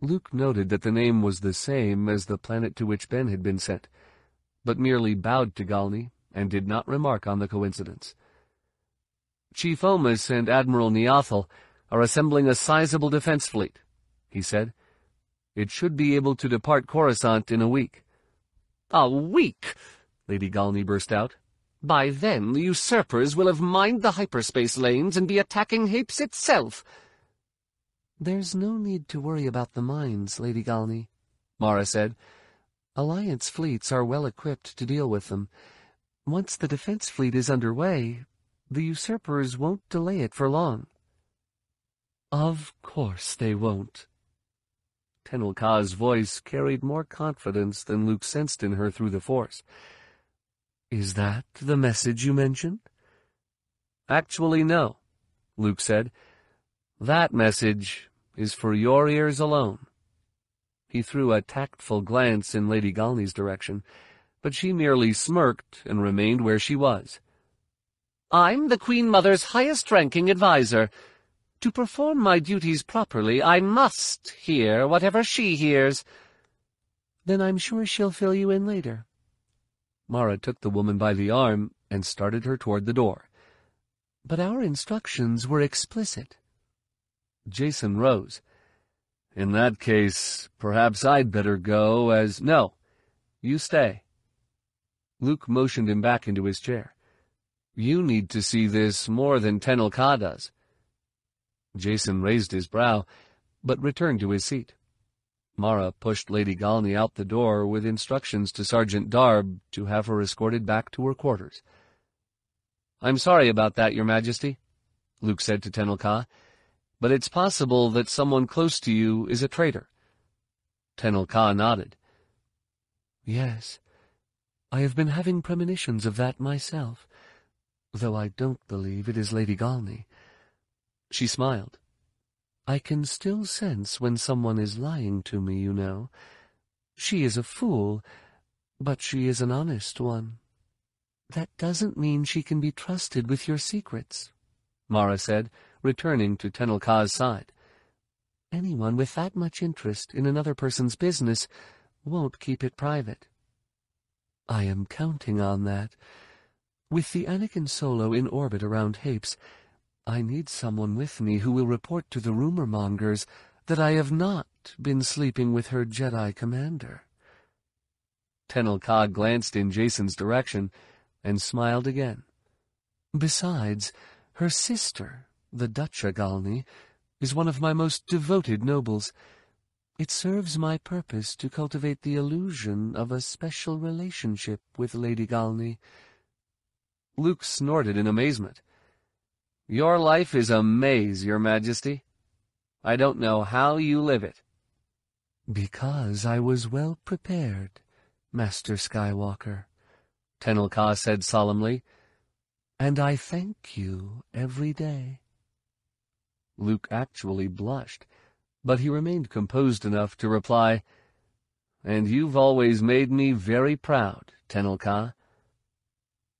Luke noted that the name was the same as the planet to which Ben had been sent, but merely bowed to Galney and did not remark on the coincidence. Chief Omas and Admiral Niathal are assembling a sizable defense fleet, he said. It should be able to depart Coruscant in a week. A week? Lady Galney burst out. By then, the usurpers will have mined the hyperspace lanes and be attacking Hapes itself. There's no need to worry about the mines, Lady Galney, Mara said. Alliance fleets are well equipped to deal with them. Once the defense fleet is underway, the usurpers won't delay it for long. Of course they won't. Tenel Ka's voice carried more confidence than Luke sensed in her through the Force. Is that the message you mentioned? Actually, no, Luke said. That message is for your ears alone. He threw a tactful glance in Lady Galney's direction, but she merely smirked and remained where she was. I'm the Queen Mother's highest-ranking adviser. To perform my duties properly, I must hear whatever she hears. Then I'm sure she'll fill you in later. Mara took the woman by the arm and started her toward the door. But our instructions were explicit. Jacen rose. In that case, perhaps I'd better go as— No, you stay. Luke motioned him back into his chair. You need to see this more than Tenel Ka does. Jacen raised his brow, but returned to his seat. Mara pushed Lady Galney out the door with instructions to Sergeant Darb to have her escorted back to her quarters. I'm sorry about that, Your Majesty, Luke said to Tenel Ka, but it's possible that someone close to you is a traitor. Tenel Ka nodded. Yes, I have been having premonitions of that myself, though I don't believe it is Lady Galney. She smiled. I can still sense when someone is lying to me, you know. She is a fool, but she is an honest one. That doesn't mean she can be trusted with your secrets, Mara said, returning to Tenel Ka's side. Anyone with that much interest in another person's business won't keep it private. I am counting on that. With the Anakin Solo in orbit around Hapes, I need someone with me who will report to the rumor mongers that I have not been sleeping with her Jedi commander. Tenel Ka glanced in Jacen's direction and smiled again. Besides, her sister, the Ducha Galney, is one of my most devoted nobles. It serves my purpose to cultivate the illusion of a special relationship with Lady Galney. Luke snorted in amazement. Your life is a maze, Your Majesty. I don't know how you live it. Because I was well prepared, Master Skywalker, Tenel Ka said solemnly, and I thank you every day. Luke actually blushed, but he remained composed enough to reply, And you've always made me very proud, Tenel Ka.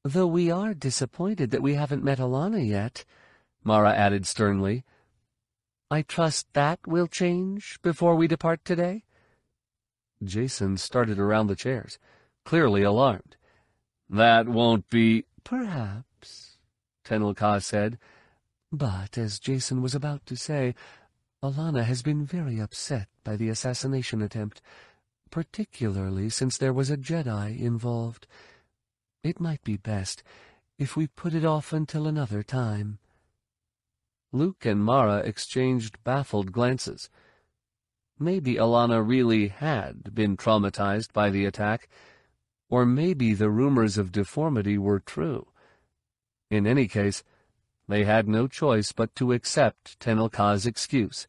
Though we are disappointed that we haven't met Allana yet, Mara added sternly. I trust that will change before we depart today? Jacen started around the chairs, clearly alarmed. That won't be— Perhaps, Tenel Ka said. But, as Jacen was about to say, Allana has been very upset by the assassination attempt, particularly since there was a Jedi involved. It might be best if we put it off until another time. Luke and Mara exchanged baffled glances. Maybe Allana really had been traumatized by the attack, or maybe the rumors of deformity were true. In any case, they had no choice but to accept Tenel Ka's excuse.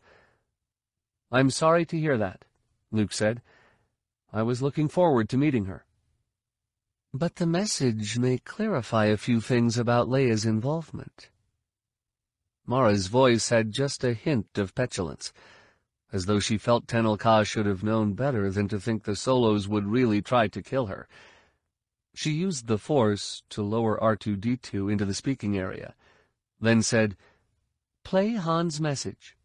I'm sorry to hear that, Luke said. I was looking forward to meeting her. But the message may clarify a few things about Leia's involvement. Mara's voice had just a hint of petulance, as though she felt Tenel Ka should have known better than to think the Solos would really try to kill her. She used the Force to lower R2-D2 into the speaking area, then said, Play Han's message.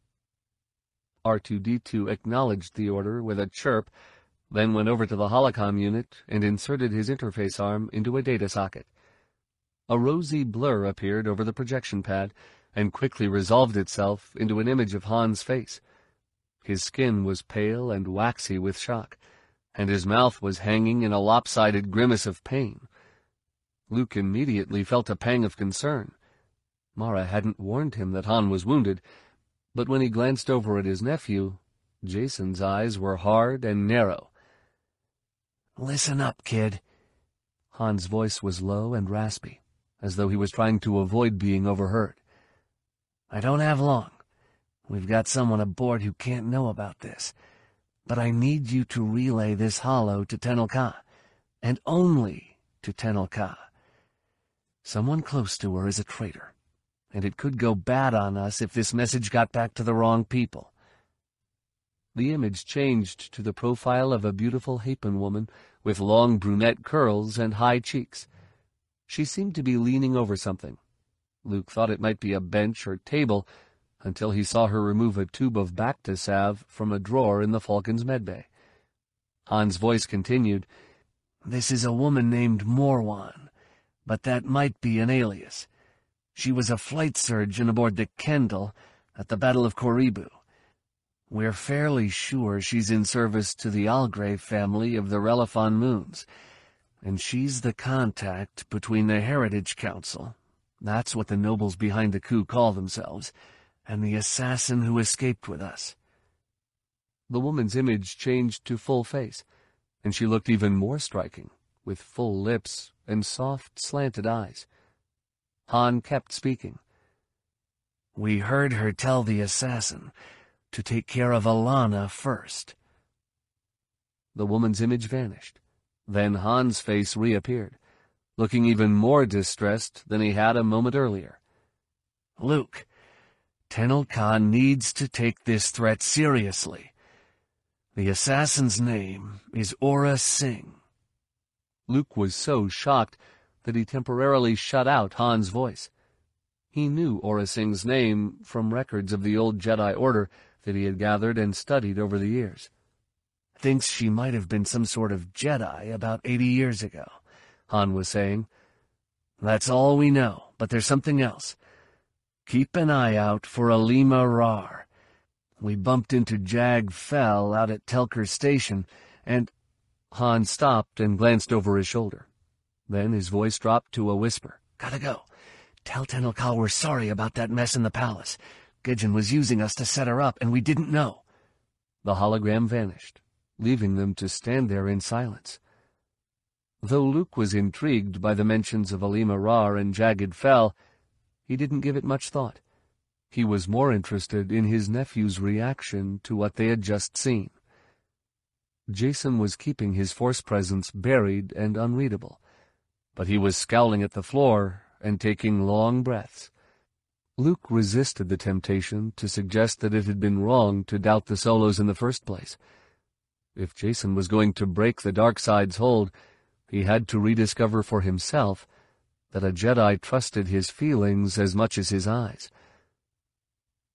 R2-D2 acknowledged the order with a chirp then went over to the holocom unit and inserted his interface arm into a data socket. A rosy blur appeared over the projection pad and quickly resolved itself into an image of Han's face. His skin was pale and waxy with shock, and his mouth was hanging in a lopsided grimace of pain. Luke immediately felt a pang of concern. Mara hadn't warned him that Han was wounded, but when he glanced over at his nephew, Jacen's eyes were hard and narrow. Listen up, kid. Han's voice was low and raspy, as though he was trying to avoid being overheard. I don't have long. We've got someone aboard who can't know about this. But I need you to relay this holo to Tenel Ka, and only to Tenel Ka. Someone close to her is a traitor, and it could go bad on us if this message got back to the wrong people. The image changed to the profile of a beautiful Hapan woman with long brunette curls and high cheeks. She seemed to be leaning over something, Luke thought it might be a bench or table until he saw her remove a tube of Bacta salve from a drawer in the Falcon's medbay. Han's voice continued, This is a woman named Morwan, but that might be an alias. She was a flight surgeon aboard the Kendall at the Battle of Qoribu. We're fairly sure she's in service to the Algrave family of the Relafon Moons, and she's the contact between the Heritage Council, that's what the nobles behind the coup call themselves, and the assassin who escaped with us. The woman's image changed to full face, and she looked even more striking, with full lips and soft, slanted eyes. Han kept speaking. We heard her tell the assassin to take care of Allana first. The woman's image vanished. Then Han's face reappeared, looking even more distressed than he had a moment earlier. Luke, Tenel Ka needs to take this threat seriously. The assassin's name is Aurra Sing. Luke was so shocked that he temporarily shut out Han's voice. He knew Aurra Sing's name from records of the old Jedi Order that he had gathered and studied over the years thinks she might have been some sort of Jedi about 80 years ago, Han was saying. That's all we know, but there's something else. Keep an eye out for Alema Rar. We bumped into Jag Fel out at Telkur Station, and... Han stopped and glanced over his shoulder. Then his voice dropped to a whisper. Gotta go. Tell Tenel Ka we're sorry about that mess in the palace. Gejjen was using us to set her up, and we didn't know. The hologram vanished leaving them to stand there in silence. Though Luke was intrigued by the mentions of Alema Rar and Jagged Fel, he didn't give it much thought. He was more interested in his nephew's reaction to what they had just seen. Jacen was keeping his force presence buried and unreadable, but he was scowling at the floor and taking long breaths. Luke resisted the temptation to suggest that it had been wrong to doubt the Solos in the first place. If Jacen was going to break the dark side's hold, he had to rediscover for himself that a Jedi trusted his feelings as much as his eyes.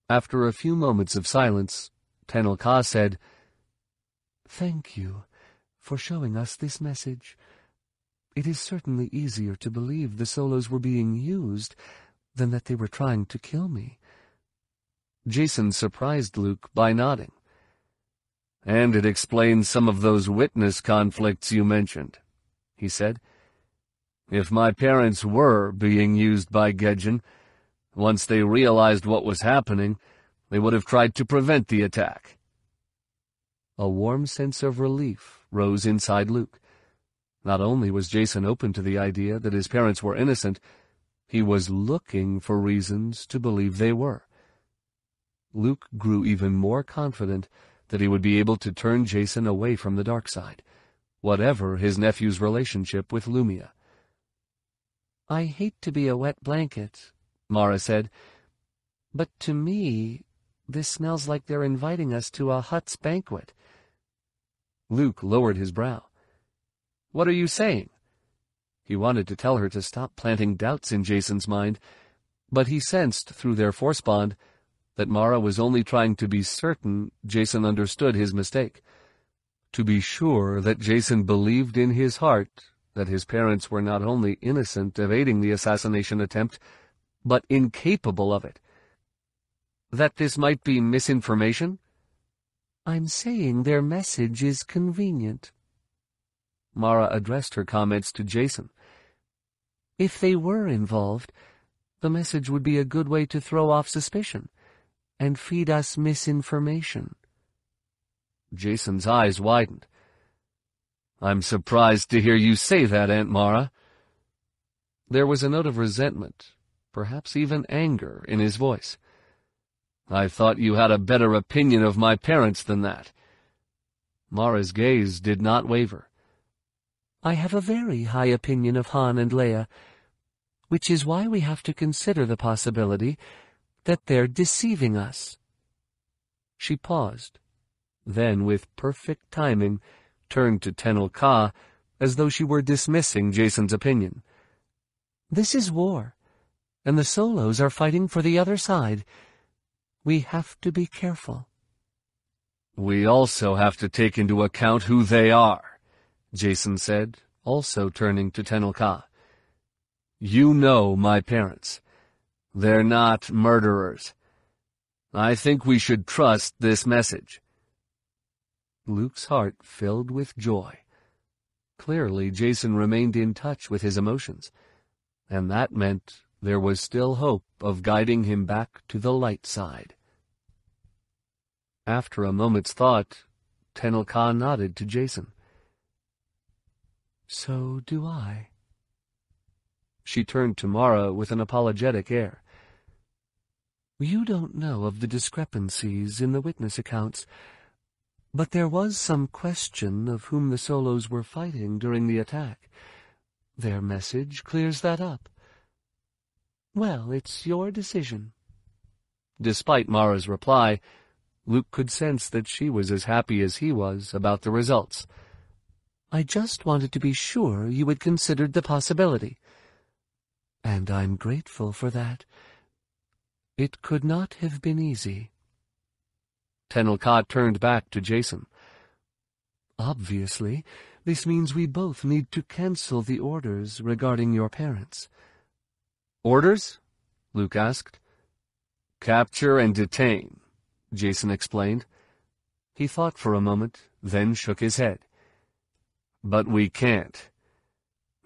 After a few moments of silence, Tenel Ka said, Thank you for showing us this message. It is certainly easier to believe the Solos were being used than that they were trying to kill me. Jacen surprised Luke by nodding. And it explains some of those witness conflicts you mentioned, he said. If my parents were being used by Gejjen, once they realized what was happening, they would have tried to prevent the attack. A warm sense of relief rose inside Luke. Not only was Jacen open to the idea that his parents were innocent, he was looking for reasons to believe they were. Luke grew even more confident that he would be able to turn Jacen away from the dark side, whatever his nephew's relationship with Lumiya. I hate to be a wet blanket, Mara said, but to me, this smells like they're inviting us to a Hutt's banquet. Luke lowered his brow. What are you saying? He wanted to tell her to stop planting doubts in Jacen's mind, but he sensed through their force bond that Mara was only trying to be certain Jacen understood his mistake. To be sure that Jacen believed in his heart that his parents were not only innocent of aiding the assassination attempt, but incapable of it. That this might be misinformation? I'm saying their message is convenient. Mara addressed her comments to Jacen. If they were involved, the message would be a good way to throw off suspicion and feed us misinformation. Jacen's eyes widened. I'm surprised to hear you say that, Aunt Mara. There was a note of resentment, perhaps even anger, in his voice. I thought you had a better opinion of my parents than that. Mara's gaze did not waver. I have a very high opinion of Han and Leia, which is why we have to consider the possibility that they're deceiving us. She paused, then, with perfect timing, turned to Tenel Ka as though she were dismissing Jacen's opinion. This is war, and the Solos are fighting for the other side. We have to be careful. We also have to take into account who they are, Jacen said, also turning to Tenel Ka. You know my parents. They're not murderers. I think we should trust this message. Luke's heart filled with joy. Clearly, Jacen remained in touch with his emotions, and that meant there was still hope of guiding him back to the light side. After a moment's thought, Tenel Ka nodded to Jacen. So do I. She turned to Mara with an apologetic air. You don't know of the discrepancies in the witness accounts, but there was some question of whom the Solos were fighting during the attack. Their message clears that up. Well, it's your decision. Despite Mara's reply, Luke could sense that she was as happy as he was about the results. I just wanted to be sure you had considered the possibility. And I'm grateful for that. It could not have been easy. Tenel Ka turned back to Jacen. Obviously, this means we both need to cancel the orders regarding your parents. Orders? Luke asked. Capture and detain, Jacen explained. He thought for a moment, then shook his head. But we can't.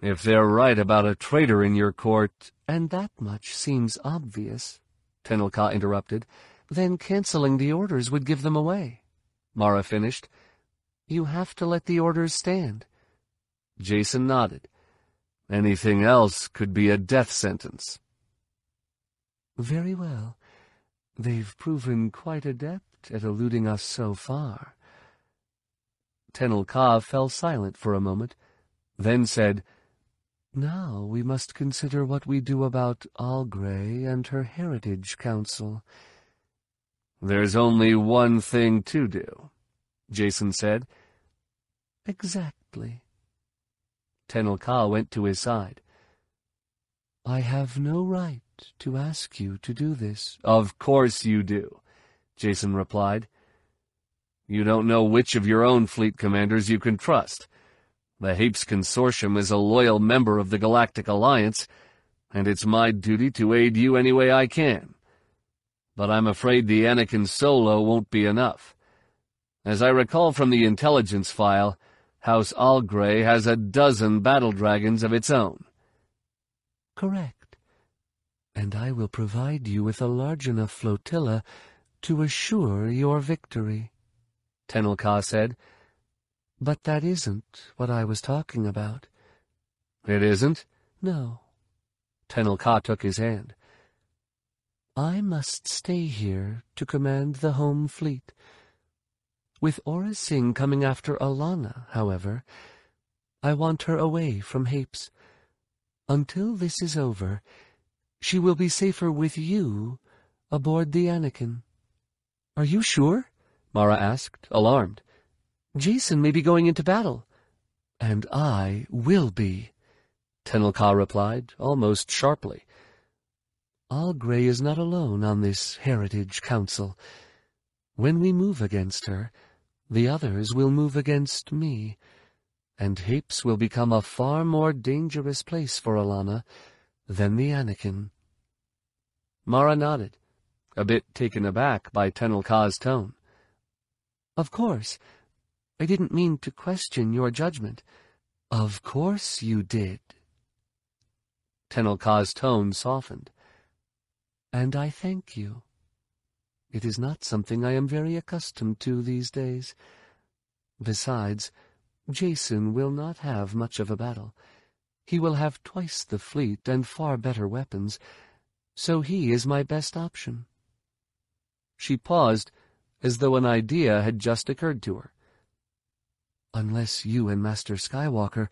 If they're right about a traitor in your court— And that much seems obvious, Tenel Ka interrupted. Then canceling the orders would give them away. Mara finished. You have to let the orders stand. Jacen nodded. Anything else could be a death sentence. Very well. They've proven quite adept at eluding us so far. Tenel Ka fell silent for a moment, then said, Now we must consider what we do about Allgrey and her Heritage Council. There's only one thing to do, Jacen said. Exactly. Tenel Ka went to his side. I have no right to ask you to do this. Of course you do, Jacen replied. You don't know which of your own fleet commanders you can trust. The Hapes Consortium is a loyal member of the Galactic Alliance, and it's my duty to aid you any way I can but I'm afraid the Anakin Solo won't be enough. As I recall from the intelligence file, House Allgrey has a dozen battle dragons of its own. Correct. And I will provide you with a large enough flotilla to assure your victory, Tenel Ka said. But that isn't what I was talking about. It isn't? No. Tenel Ka took his hand. I must stay here to command the home fleet. With Aurra Sing coming after Allana, however, I want her away from Hapes. Until this is over, she will be safer with you aboard the Anakin. Are you sure? Mara asked, alarmed. Jacen may be going into battle. And I will be, Tenel Ka replied, almost sharply. Allgrey is not alone on this Heritage Council. When we move against her, the others will move against me, and Hapes will become a far more dangerous place for Allana than the Anakin. Mara nodded, a bit taken aback by Tenel Ka's tone. Of course. I didn't mean to question your judgment. Of course you did. Tenel Ka's tone softened. And I thank you. It is not something I am very accustomed to these days. Besides, Jacen will not have much of a battle. He will have twice the fleet and far better weapons, so he is my best option. She paused, as though an idea had just occurred to her. Unless you and Master Skywalker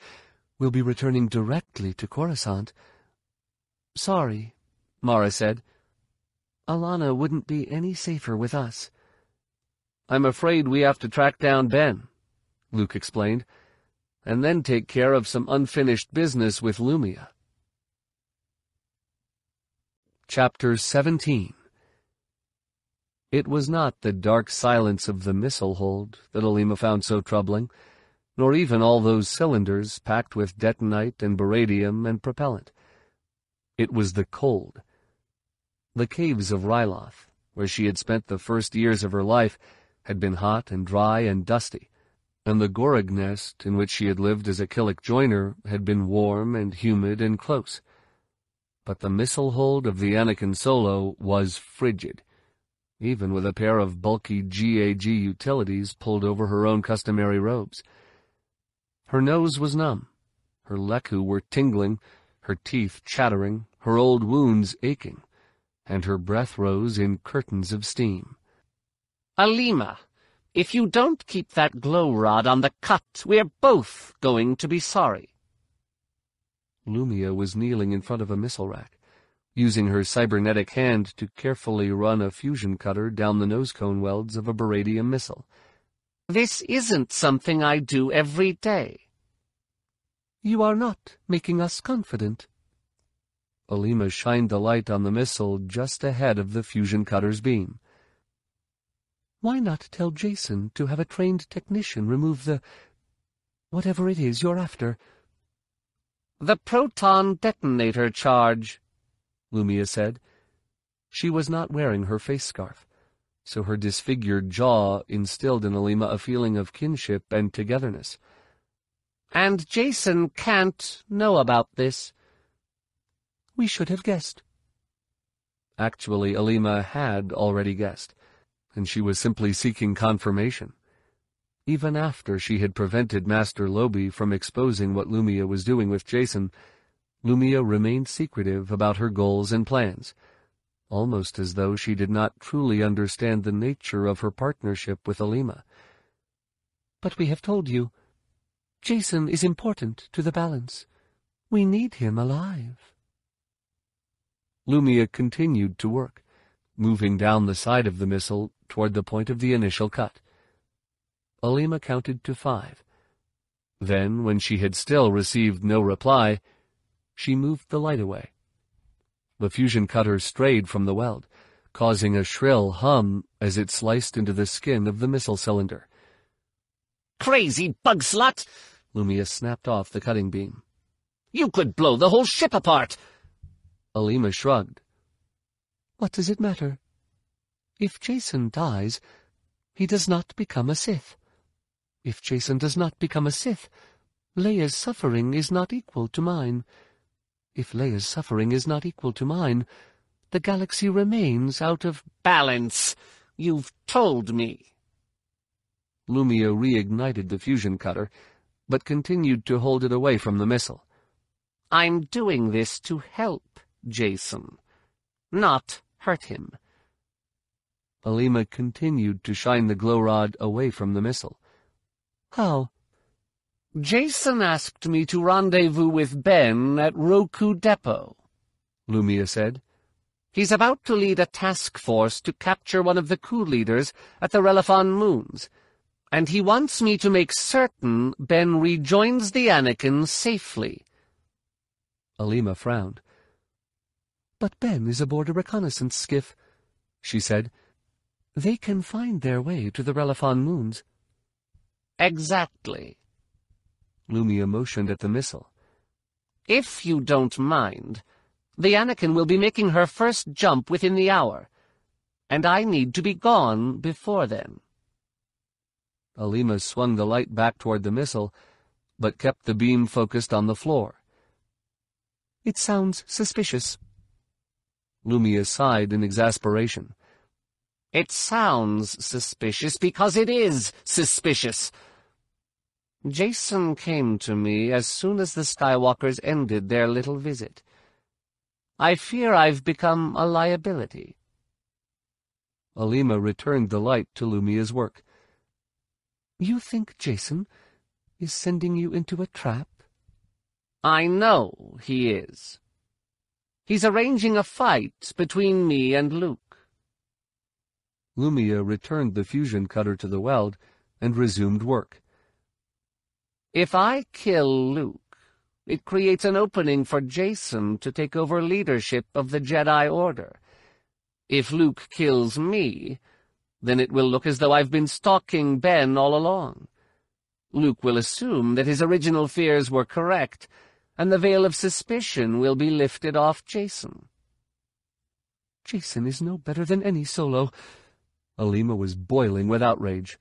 will be returning directly to Coruscant. Sorry, Mara said. Allana wouldn't be any safer with us. I'm afraid we have to track down Ben, Luke explained, and then take care of some unfinished business with Lumiya. Chapter 17 It was not the dark silence of the missile hold that Alema found so troubling, nor even all those cylinders packed with detonite and baradium and propellant. It was the cold. The caves of Ryloth, where she had spent the first years of her life, had been hot and dry and dusty, and the Gorog nest in which she had lived as a Killik joiner had been warm and humid and close but the missile hold of the Anakin Solo was frigid, even with a pair of bulky GAG utilities pulled over her own customary robes. Her nose was numb, her leku were tingling, her teeth chattering, her old wounds aching, and her breath rose in curtains of steam. Alema, if you don't keep that glow rod on the cut, we're both going to be sorry. Lumiya was kneeling in front of a missile rack, using her cybernetic hand to carefully run a fusion cutter down the nose cone welds of a Baradium missile. This isn't something I do every day. You are not making us confident. Alema shined the light on the missile just ahead of the fusion cutter's beam. Why not tell Jacen to have a trained technician remove the... whatever it is you're after? The proton detonator charge, Lumiya said. She was not wearing her face scarf, so her disfigured jaw instilled in Alema a feeling of kinship and togetherness. And Jacen can't know about this. We should have guessed. Actually, Alema had already guessed, and she was simply seeking confirmation. Even after she had prevented Master Lobi from exposing what Lumiya was doing with Jacen, Lumiya remained secretive about her goals and plans, almost as though she did not truly understand the nature of her partnership with Alema. But we have told you, Jacen is important to the balance. We need him alive. Lumiya continued to work, moving down the side of the missile toward the point of the initial cut. Alema counted to five. Then, when she had still received no reply, she moved the light away. The fusion cutter strayed from the weld, causing a shrill hum as it sliced into the skin of the missile cylinder. Crazy bug slut! Lumiya snapped off the cutting beam. You could blow the whole ship apart! Alema shrugged. What does it matter? If Jacen dies, he does not become a Sith. If Jacen does not become a Sith, Leia's suffering is not equal to mine. If Leia's suffering is not equal to mine, the galaxy remains out of balance. You've told me. Lumiya reignited the fusion cutter, but continued to hold it away from the missile. I'm doing this to help Jacen, not hurt him. Alema continued to shine the glow rod away from the missile. How? Jacen asked me to rendezvous with Ben at Roku Depot, Lumiya said. He's about to lead a task force to capture one of the coup leaders at the Relephon Moons, and he wants me to make certain Ben rejoins the Anakin safely. Alema frowned. But Ben is aboard a reconnaissance skiff, she said. They can find their way to the Relephon Moons. Exactly. Lumiya motioned at the missile. If you don't mind, the Anakin will be making her first jump within the hour, and I need to be gone before then. Alema swung the light back toward the missile, but kept the beam focused on the floor. It sounds suspicious. Lumiya sighed in exasperation. It sounds suspicious because it is suspicious. Jacen came to me as soon as the Skywalkers ended their little visit. I fear I've become a liability. Alema returned the light to Lumiya's work. You think Jacen is sending you into a trap? I know he is. He's arranging a fight between me and Luke. Lumiya returned the fusion cutter to the weld and resumed work. If I kill Luke, It creates an opening for Jacen to take over leadership of the Jedi Order. If Luke kills me, then it will look as though I've been stalking Ben all along. Luke will assume that his original fears were correct, and the veil of suspicion will be lifted off Jacen. Jacen is no better than any Solo. Alema was boiling with outrage.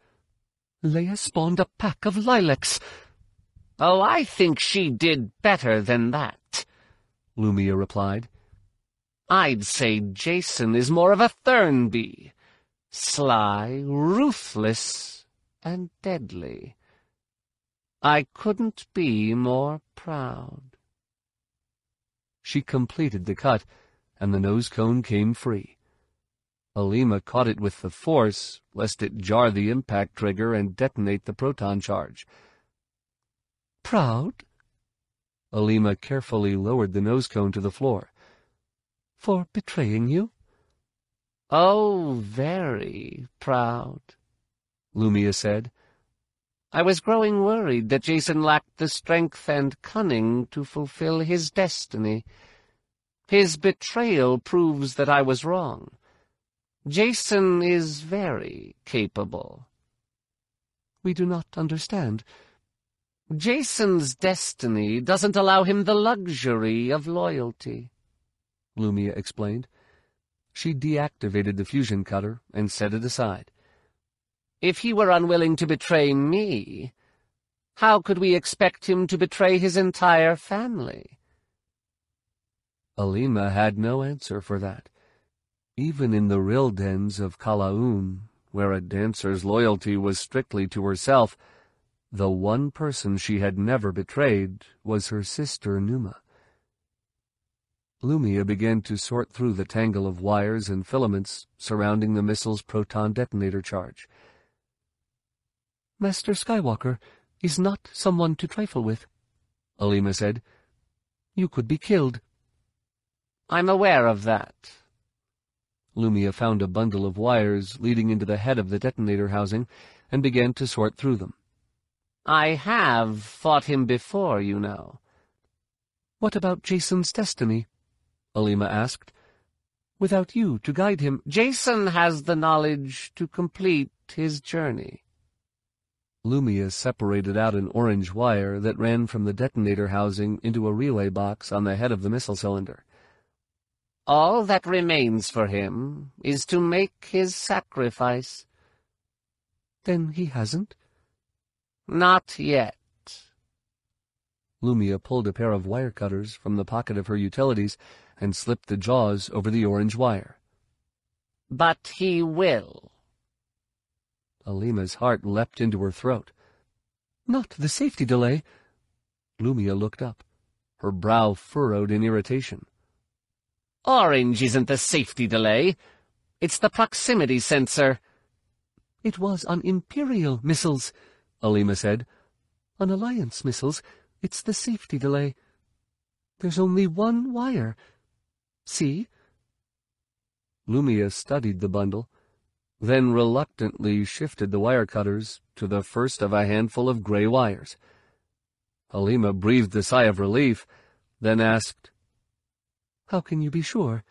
Leia spawned a pack of lilacs. Oh, I think she did better than that, Lumiya replied. I'd say Jacen is more of a Thurnby. Sly, ruthless, and deadly. I couldn't be more proud. She completed the cut, and the nose cone came free. Alema caught it with the force, lest it jar the impact trigger and detonate the proton charge. Proud? Alema carefully lowered the nose cone to the floor. For betraying you? Oh, very proud, Lumiya said. I was growing worried that Jacen lacked the strength and cunning to fulfill his destiny. His betrayal proves that I was wrong. Jacen is very capable. We do not understand. Jacen's destiny doesn't allow him the luxury of loyalty, Lumiya explained. She deactivated the fusion cutter and set it aside. If he were unwilling to betray me, how could we expect him to betray his entire family? Alema had no answer for that. Even in the rill dens of Kala'uun, where a dancer's loyalty was strictly to herself, the one person she had never betrayed was her sister Numa. Lumiya began to sort through the tangle of wires and filaments surrounding the missile's proton detonator charge. Master Skywalker is not someone to trifle with, Alema said. You could be killed. I'm aware of that, Lumiya found a bundle of wires leading into the head of the detonator housing and began to sort through them. I have fought him before, you know. What about Jacen's destiny? Alema asked. Without you to guide him, Jacen has the knowledge to complete his journey. Lumiya separated out an orange wire that ran from the detonator housing into a relay box on the head of the missile cylinder. All that remains for him is to make his sacrifice. Then he hasn't? Not yet. Lumiya pulled a pair of wire cutters from the pocket of her utilities and slipped the jaws over the orange wire. But he will. Alema's heart leapt into her throat. Not the safety delay. Lumiya looked up, her brow furrowed in irritation. Orange isn't the safety delay. It's the proximity sensor. It was on Imperial missiles, Alema said. On Alliance missiles, it's the safety delay. There's only one wire. See? Lumiya studied the bundle, then reluctantly shifted the wire cutters to the first of a handful of gray wires. Alema breathed a sigh of relief, then asked, how can you be sure?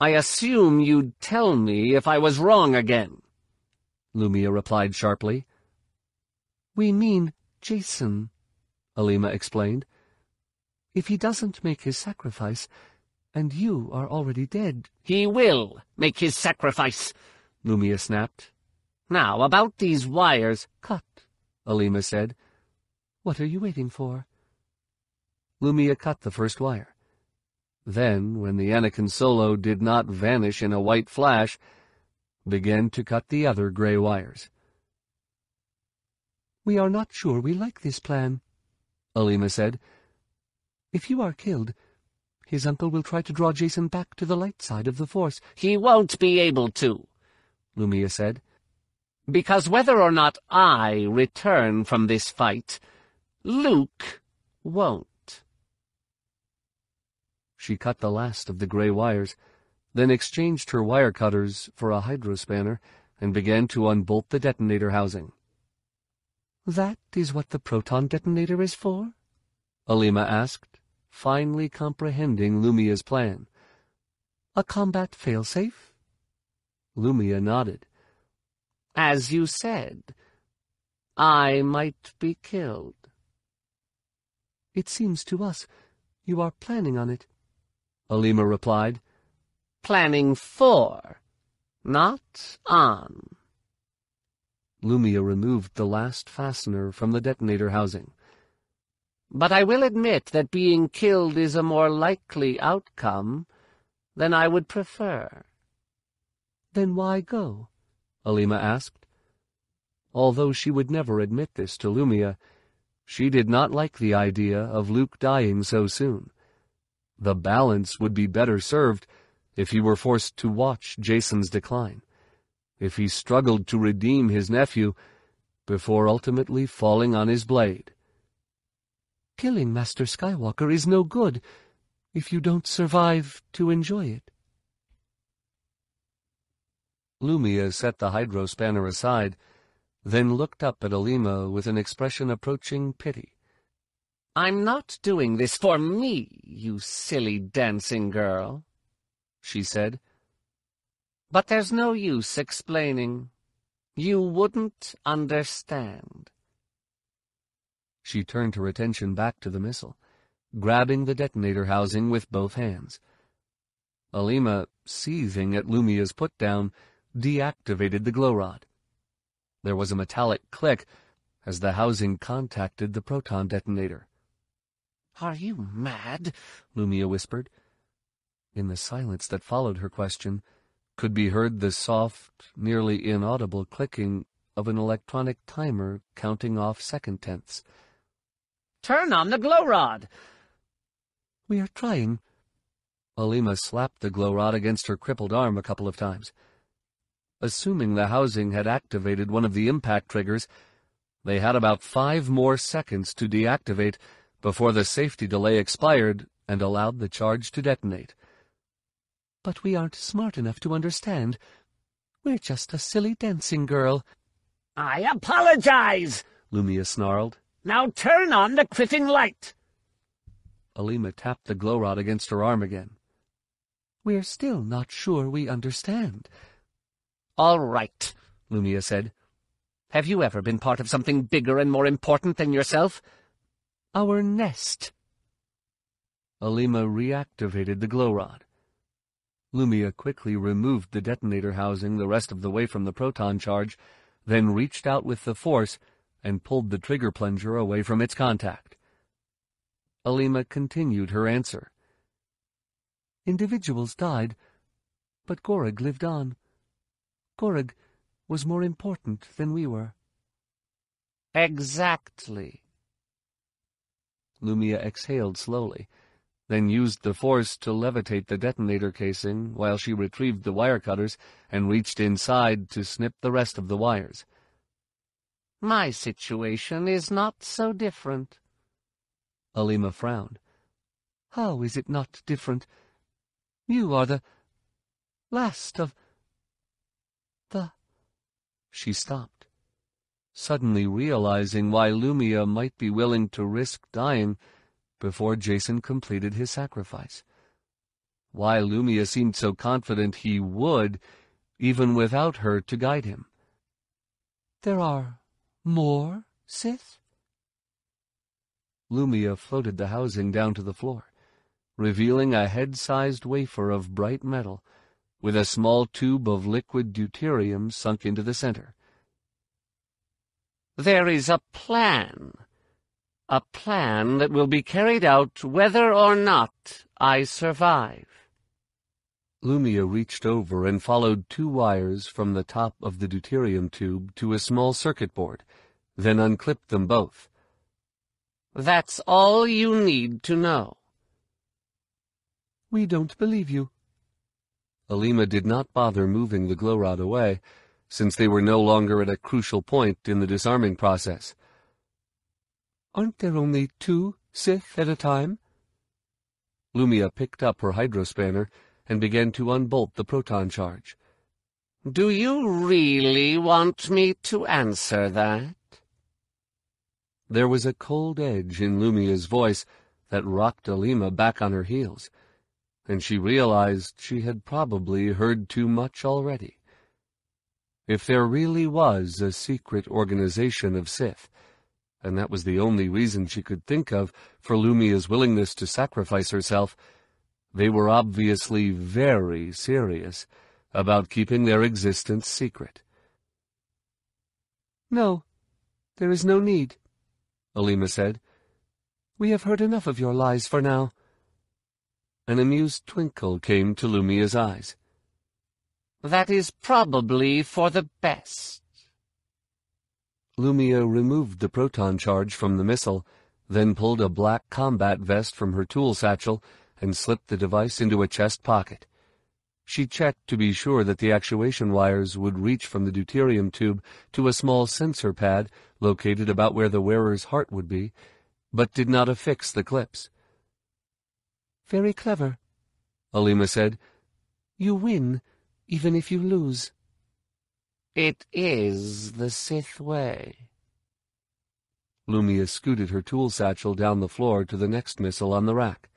I assume you'd tell me if I was wrong again, Lumiya replied sharply. We mean Jacen, Alema explained. If he doesn't make his sacrifice, and you are already dead... He will make his sacrifice, Lumiya snapped. Now, about these wires... Cut, Alema said. What are you waiting for? Lumiya cut the first wire. Then, when the Anakin Solo did not vanish in a white flash, began to cut the other gray wires. We are not sure we like this plan, Alema said. If you are killed, his uncle will try to draw Jacen back to the light side of the Force. He won't be able to, Lumiya said. Because whether or not I return from this fight, Luke won't. She cut the last of the gray wires, then exchanged her wire cutters for a hydrospanner and began to unbolt the detonator housing. That is what the proton detonator is for? Alema asked, finally comprehending Lumiya's plan. A combat failsafe? Lumiya nodded. As you said, I might be killed. It seems to us you are planning on it, Alema replied. Planning for, not on. Lumiya removed the last fastener from the detonator housing. But I will admit that being killed is a more likely outcome than I would prefer. Then why go? Alema asked. Although she would never admit this to Lumiya, she did not like the idea of Luke dying so soon. The balance would be better served if he were forced to watch Jacen's decline, if he struggled to redeem his nephew before ultimately falling on his blade. Killing Master Skywalker is no good if you don't survive to enjoy it. Lumiya set the hydrospanner aside, then looked up at Alema with an expression approaching pity. I'm not doing this for me, you silly dancing girl, she said. But there's no use explaining. You wouldn't understand. She turned her attention back to the missile, grabbing the detonator housing with both hands. Alema, seething at Lumiya's put-down, deactivated the glow rod. There was a metallic click as the housing contacted the proton detonator. Are you mad? Lumiya whispered. In the silence that followed her question, could be heard the soft, nearly inaudible clicking of an electronic timer counting off second tenths. Turn on the glow rod! We are trying. Alema slapped the glow rod against her crippled arm a couple of times. Assuming the housing had activated one of the impact triggers, they had about five more seconds to deactivate before the safety delay expired and allowed the charge to detonate. But we aren't smart enough to understand. We're just a silly dancing girl. I apologize, Lumiya snarled. Now turn on the kriffing light! Alema tapped the glow rod against her arm again. We're still not sure we understand. All right, Lumiya said. Have you ever been part of something bigger and more important than yourself? Our nest. Alema reactivated the glow rod. Lumiya quickly removed the detonator housing the rest of the way from the proton charge, then reached out with the force and pulled the trigger plunger away from its contact. Alema continued her answer. Individuals died, but Gorog lived on. Gorog was more important than we were. Exactly. Lumiya exhaled slowly, then used the force to levitate the detonator casing while she retrieved the wire cutters and reached inside to snip the rest of the wires. My situation is not so different. Alema frowned. How is it not different? You are the last of the... She stopped, suddenly realizing why Lumiya might be willing to risk dying before Jacen completed his sacrifice. Why Lumiya seemed so confident he would, even without her to guide him. There are more, Sith? Lumiya floated the housing down to the floor, revealing a head-sized wafer of bright metal, with a small tube of liquid deuterium sunk into the center. There is a plan. A plan that will be carried out whether or not I survive. Lumiya reached over and followed two wires from the top of the deuterium tube to a small circuit board, then unclipped them both. That's all you need to know. We don't believe you. Alema did not bother moving the glow rod away, since they were no longer at a crucial point in the disarming process. Aren't there only two Sith at a time? Lumiya picked up her hydrospanner and began to unbolt the proton charge. Do you really want me to answer that? There was a cold edge in Lumiya's voice that rocked Alema back on her heels, and she realized she had probably heard too much already. If there really was a secret organization of Sith, and that was the only reason she could think of for Lumiya's willingness to sacrifice herself, they were obviously very serious about keeping their existence secret. No, there is no need, Alema said. We have heard enough of your lies for now. An amused twinkle came to Lumiya's eyes. That is probably for the best. Lumiya removed the proton charge from the missile, then pulled a black combat vest from her tool satchel and slipped the device into a chest pocket. She checked to be sure that the actuation wires would reach from the deuterium tube to a small sensor pad located about where the wearer's heart would be, but did not affix the clips. Very clever, Alema said. You win, even if you lose. It is the Sith way. Lumiya scooted her tool satchel down the floor to the next missile on the rack.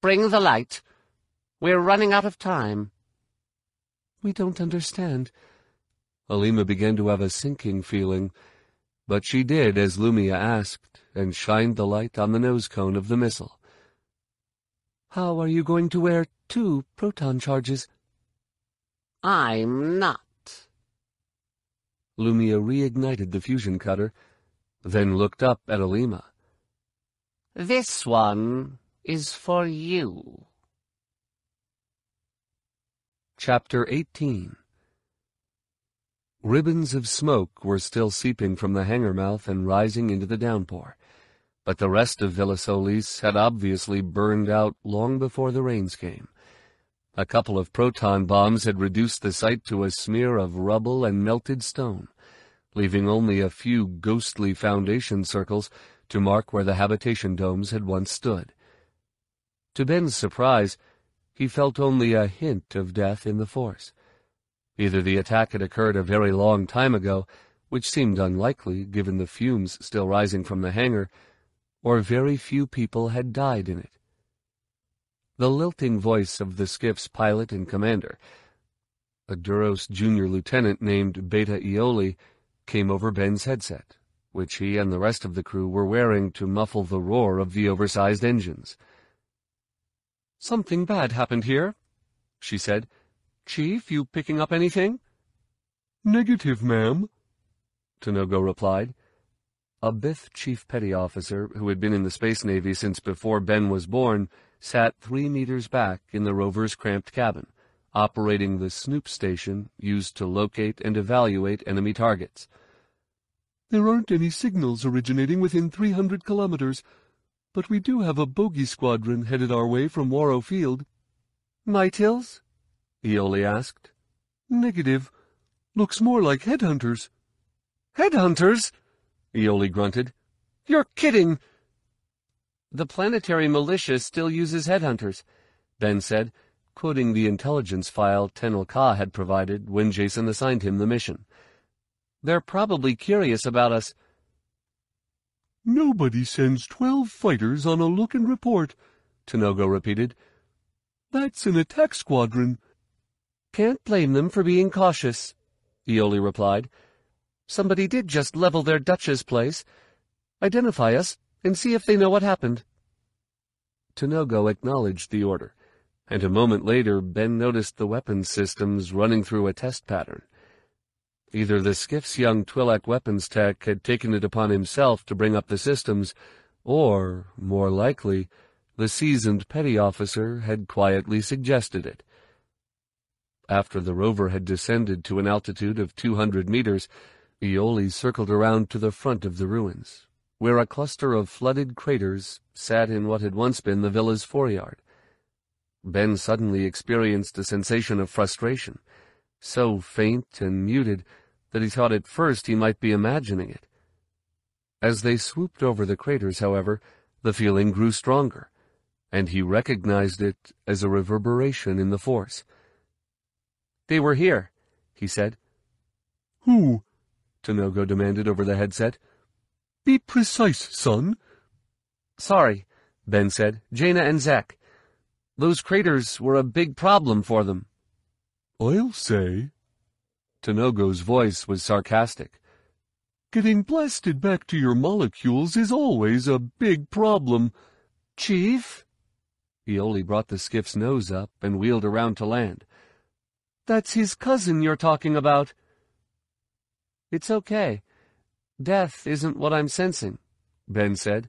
Bring the light. We're running out of time. We don't understand. Alema began to have a sinking feeling, but she did as Lumiya asked, and shined the light on the nose cone of the missile. How are you going to wear two proton charges? I'm not. Lumiya reignited the fusion cutter, then looked up at Alema. This one is for you. Chapter 18 Ribbons of smoke were still seeping from the hangar mouth and rising into the downpour, but the rest of Villa Solis had obviously burned out long before the rains came. A couple of proton bombs had reduced the site to a smear of rubble and melted stone, leaving only a few ghostly foundation circles to mark where the habitation domes had once stood. To Ben's surprise, he felt only a hint of death in the force. Either the attack had occurred a very long time ago, which seemed unlikely given the fumes still rising from the hangar, or very few people had died in it. The lilting voice of the skiff's pilot and commander, a Duros junior lieutenant named Beta Ioli, came over Ben's headset, which he and the rest of the crew were wearing to muffle the roar of the oversized engines. Something bad happened here, she said. Chief, you picking up anything? Negative, ma'am, Tanogo replied. A Bith chief petty officer, who had been in the Space Navy since before Ben was born, sat three meters back in the rover's cramped cabin, operating the Snoop station used to locate and evaluate enemy targets. There aren't any signals originating within 300 kilometers, but we do have a bogey squadron headed our way from Warrow Field. Night Hills? Ioli asked. Negative. Looks more like headhunters. Headhunters? Ioli grunted. You're kidding! The planetary militia still uses headhunters, Ben said, quoting the intelligence file Tenel Ka had provided when Jacen assigned him the mission. They're probably curious about us. Nobody sends twelve fighters on a look and report, Tanogo repeated. That's an attack squadron. Can't blame them for being cautious, Ioli replied. Somebody did just level their Duchess place. Identify us, and see if they know what happened. Tanogo acknowledged the order, and a moment later Ben noticed the weapons systems running through a test pattern. Either the skiff's young Twi'lek weapons tech had taken it upon himself to bring up the systems, or, more likely, the seasoned petty officer had quietly suggested it. After the rover had descended to an altitude of two hundred meters, Ioli circled around to the front of the ruins, where a cluster of flooded craters sat in what had once been the villa's foreyard. Ben suddenly experienced a sensation of frustration, so faint and muted that he thought at first he might be imagining it. As they swooped over the craters, however, the feeling grew stronger, and he recognized it as a reverberation in the force. They were here, he said. Who? Tanogo demanded over the headset. Be precise, son. Sorry, Ben said. Jaina and Zek. Those craters were a big problem for them. I'll say. Tanogo's voice was sarcastic. Getting blasted back to your molecules is always a big problem. Chief? Ioli brought the skiff's nose up and wheeled around to land. That's his cousin you're talking about. It's okay. Death isn't what I'm sensing, Ben said.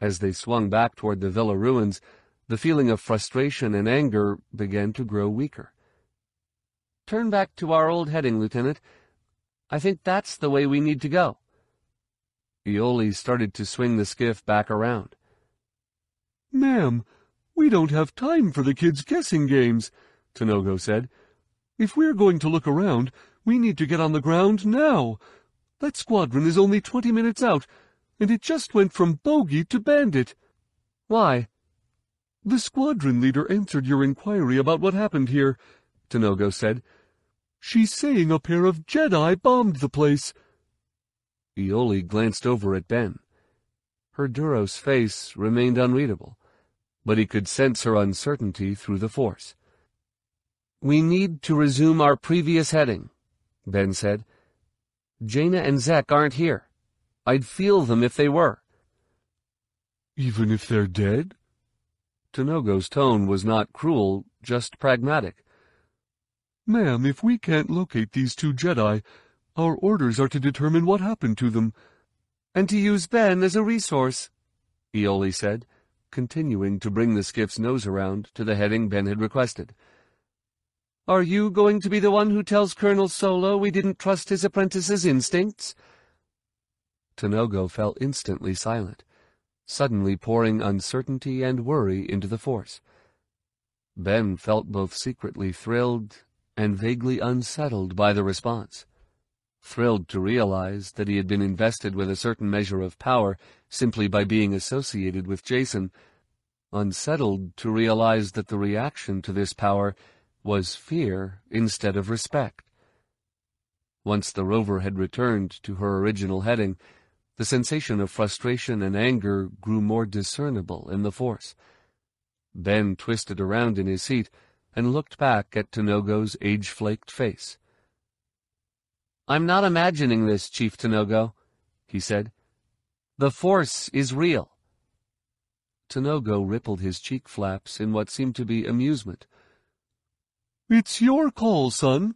As they swung back toward the villa ruins, the feeling of frustration and anger began to grow weaker. Turn back to our old heading, Lieutenant. I think that's the way we need to go. Ioli started to swing the skiff back around. Ma'am, we don't have time for the kids' guessing games, Tanogo said. If we're going to look around, we need to get on the ground now. That squadron is only twenty minutes out, and it just went from bogey to bandit. Why? The squadron leader answered your inquiry about what happened here, Tanogo said. She's saying a pair of Jedi bombed the place. Ioli glanced over at Ben. Her Duros face remained unreadable, but he could sense her uncertainty through the Force. We need to resume our previous heading, Ben said. Jaina and Zekk aren't here. I'd feel them if they were. Even if they're dead? Tanogo's tone was not cruel, just pragmatic. Ma'am, if we can't locate these two Jedi, our orders are to determine what happened to them. And to use Ben as a resource, Ioli said, continuing to bring the skiff's nose around to the heading Ben had requested. Are you going to be the one who tells Colonel Solo we didn't trust his apprentice's instincts? Tanogo fell instantly silent, suddenly pouring uncertainty and worry into the Force. Ben felt both secretly thrilled and vaguely unsettled by the response, thrilled to realize that he had been invested with a certain measure of power simply by being associated with Jacen, unsettled to realize that the reaction to this power was fear instead of respect. Once the rover had returned to her original heading, the sensation of frustration and anger grew more discernible in the Force. Ben twisted around in his seat, and looked back at Tanogo's age-flaked face. I'm not imagining this, Chief Tanogo, he said. The Force is real. Tanogo rippled his cheek flaps in what seemed to be amusement. It's your call, son.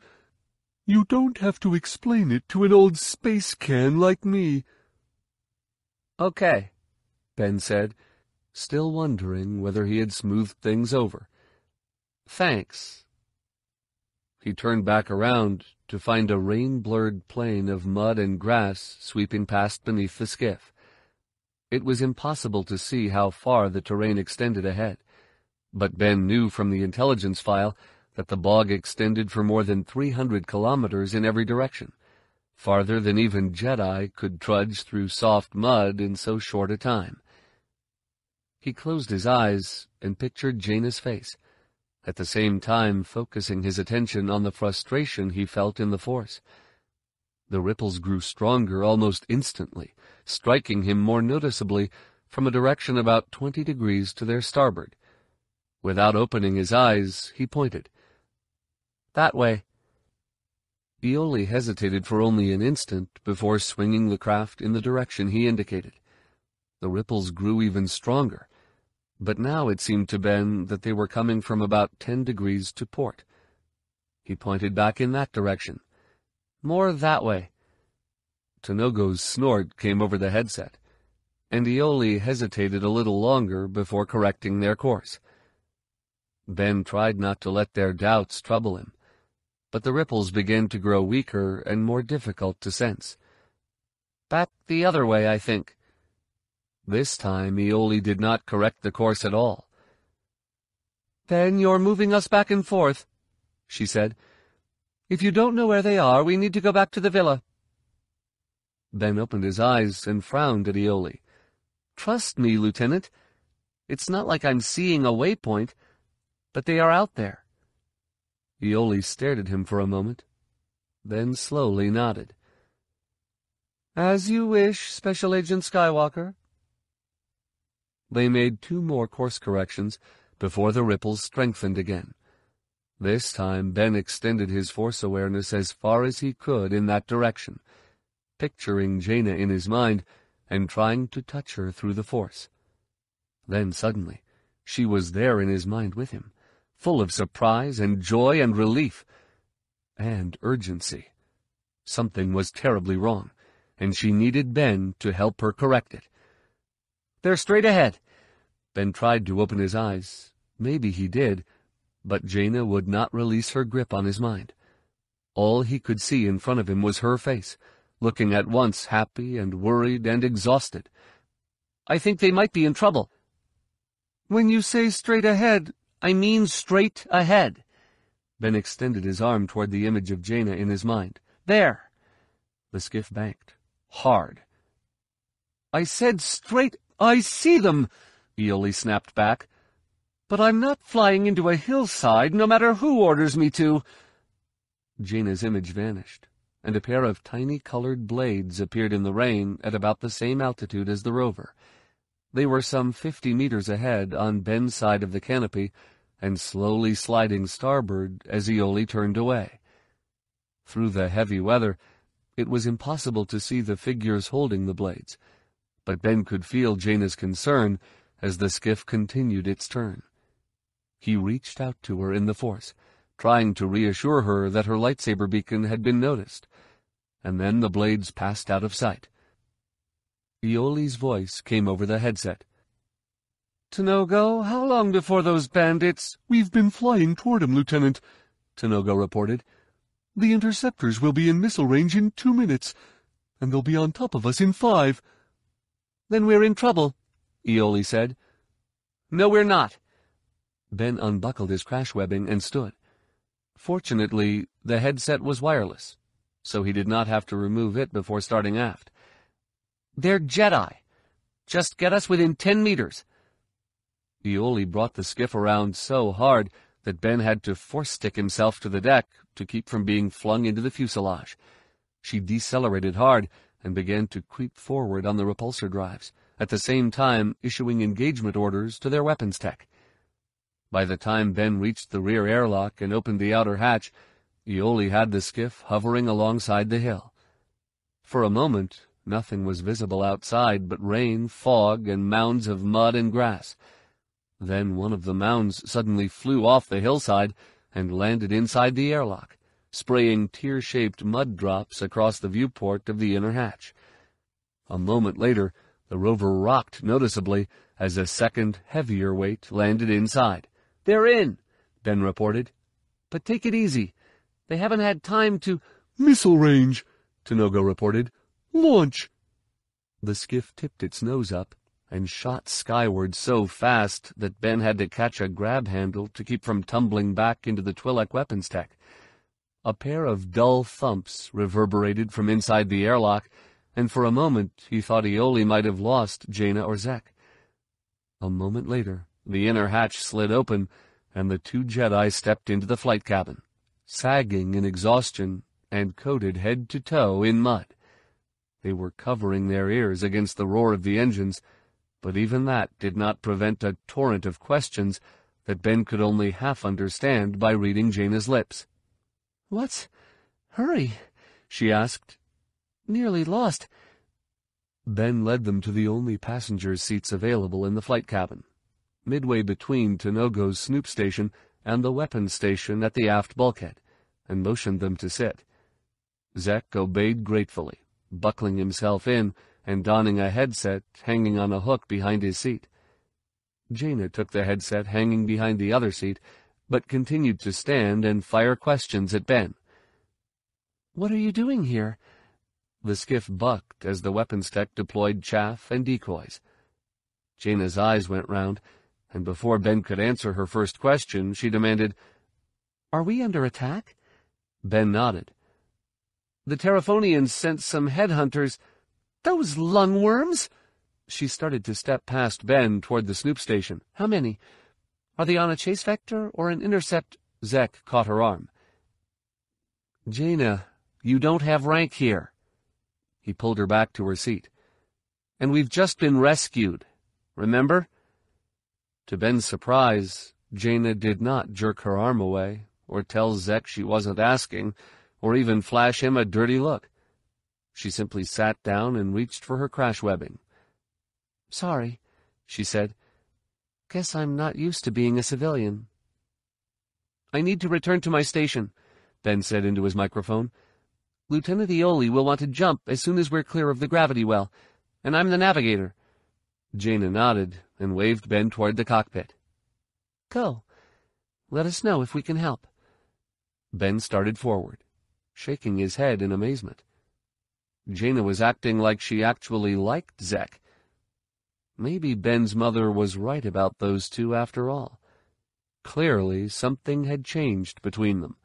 You don't have to explain it to an old space can like me. Okay, Ben said, still wondering whether he had smoothed things over. Thanks. He turned back around to find a rain-blurred plain of mud and grass sweeping past beneath the skiff. It was impossible to see how far the terrain extended ahead, but Ben knew from the intelligence file that the bog extended for more than 300 kilometers in every direction, farther than even Jedi could trudge through soft mud in so short a time. He closed his eyes and pictured Jaina's face, at the same time focusing his attention on the frustration he felt in the force. The ripples grew stronger almost instantly, striking him more noticeably from a direction about twenty degrees to their starboard. Without opening his eyes, he pointed. That way. Ioli hesitated for only an instant before swinging the craft in the direction he indicated. The ripples grew even stronger, but now it seemed to Ben that they were coming from about ten degrees to port. He pointed back in that direction. More that way. Tanogo's snort came over the headset, and Ioli hesitated a little longer before correcting their course. Ben tried not to let their doubts trouble him, but the ripples began to grow weaker and more difficult to sense. Back the other way, I think. This time Ioli did not correct the course at all. Ben, you're moving us back and forth, she said. If you don't know where they are, we need to go back to the villa. Ben opened his eyes and frowned at Ioli. Trust me, Lieutenant. It's not like I'm seeing a waypoint, but they are out there. Ioli stared at him for a moment, then slowly nodded. As you wish, Special Agent Skywalker. They made two more course corrections before the ripples strengthened again. This time Ben extended his force awareness as far as he could in that direction, picturing Jaina in his mind and trying to touch her through the force. Then suddenly, she was there in his mind with him, full of surprise and joy and relief, and urgency. Something was terribly wrong, and she needed Ben to help her correct it. They're straight ahead. Ben tried to open his eyes. Maybe he did, but Jaina would not release her grip on his mind. All he could see in front of him was her face, looking at once happy and worried and exhausted. I think they might be in trouble. When you say straight ahead, I mean straight ahead. Ben extended his arm toward the image of Jaina in his mind. There! The skiff banked. Hard. I said straight. I see them! Ioli snapped back. But I'm not flying into a hillside, no matter who orders me to. Jaina's image vanished, and a pair of tiny colored blades appeared in the rain at about the same altitude as the rover. They were some fifty meters ahead on Ben's side of the canopy, and slowly sliding starboard as Ioli turned away. Through the heavy weather, it was impossible to see the figures holding the blades, but Ben could feel Jaina's concern as the skiff continued its turn. He reached out to her in the force, trying to reassure her that her lightsaber beacon had been noticed, and then the blades passed out of sight. Ioli's voice came over the headset. Tanogo, how long before those bandits— We've been flying toward them, Lieutenant, Tanogo reported. The interceptors will be in missile range in two minutes, and they'll be on top of us in five. Then we're in trouble, Ioli said. No, we're not. Ben unbuckled his crash webbing and stood. Fortunately, the headset was wireless, so he did not have to remove it before starting aft. They're Jedi. Just get us within ten meters. Ioli brought the skiff around so hard that Ben had to force-stick himself to the deck to keep from being flung into the fuselage. She decelerated hard and began to creep forward on the repulsor drives, at the same time issuing engagement orders to their weapons tech. By the time Ben reached the rear airlock and opened the outer hatch, Ioli had the skiff hovering alongside the hill. For a moment, nothing was visible outside but rain, fog, and mounds of mud and grass. Then one of the mounds suddenly flew off the hillside and landed inside the airlock, spraying tear-shaped mud drops across the viewport of the inner hatch. A moment later, the rover rocked noticeably as a second, heavier weight landed inside. They're in, Ben reported. But take it easy. They haven't had time to— Missile range, Tanogo reported. Launch! The skiff tipped its nose up and shot skyward so fast that Ben had to catch a grab handle to keep from tumbling back into the Twi'lek weapons tech. A pair of dull thumps reverberated from inside the airlock, and for a moment he thought Ioli might have lost Jaina or Zek. A moment later, the inner hatch slid open, and the two Jedi stepped into the flight cabin, sagging in exhaustion and coated head to toe in mud. They were covering their ears against the roar of the engines, but even that did not prevent a torrent of questions that Ben could only half understand by reading Jaina's lips. What? Hurry, she asked. Nearly lost. Ben led them to the only passengers' seats available in the flight cabin midway between Tanogo's snoop station and the weapons station at the aft bulkhead, and motioned them to sit. Zek obeyed gratefully, buckling himself in and donning a headset hanging on a hook behind his seat. Jaina took the headset hanging behind the other seat, but continued to stand and fire questions at Ben. What are you doing here? The skiff bucked as the weapons tech deployed chaff and decoys. Jaina's eyes went round, and before Ben could answer her first question, she demanded, Are we under attack? Ben nodded. The Terephonians sent some headhunters. Those lungworms! She started to step past Ben toward the snoop station. How many? Are they on a chase vector or an intercept? Zek caught her arm. Jaina, you don't have rank here. He pulled her back to her seat. And we've just been rescued, remember? To Ben's surprise, Jaina did not jerk her arm away, or tell Zek she wasn't asking, or even flash him a dirty look. She simply sat down and reached for her crash webbing. Sorry, she said. Guess I'm not used to being a civilian. I need to return to my station, Ben said into his microphone. Lieutenant Ioli will want to jump as soon as we're clear of the gravity well, and I'm the navigator. Jaina nodded and waved Ben toward the cockpit. Go. Let us know if we can help. Ben started forward, shaking his head in amazement. Jaina was acting like she actually liked Zek. Maybe Ben's mother was right about those two after all. Clearly, something had changed between them.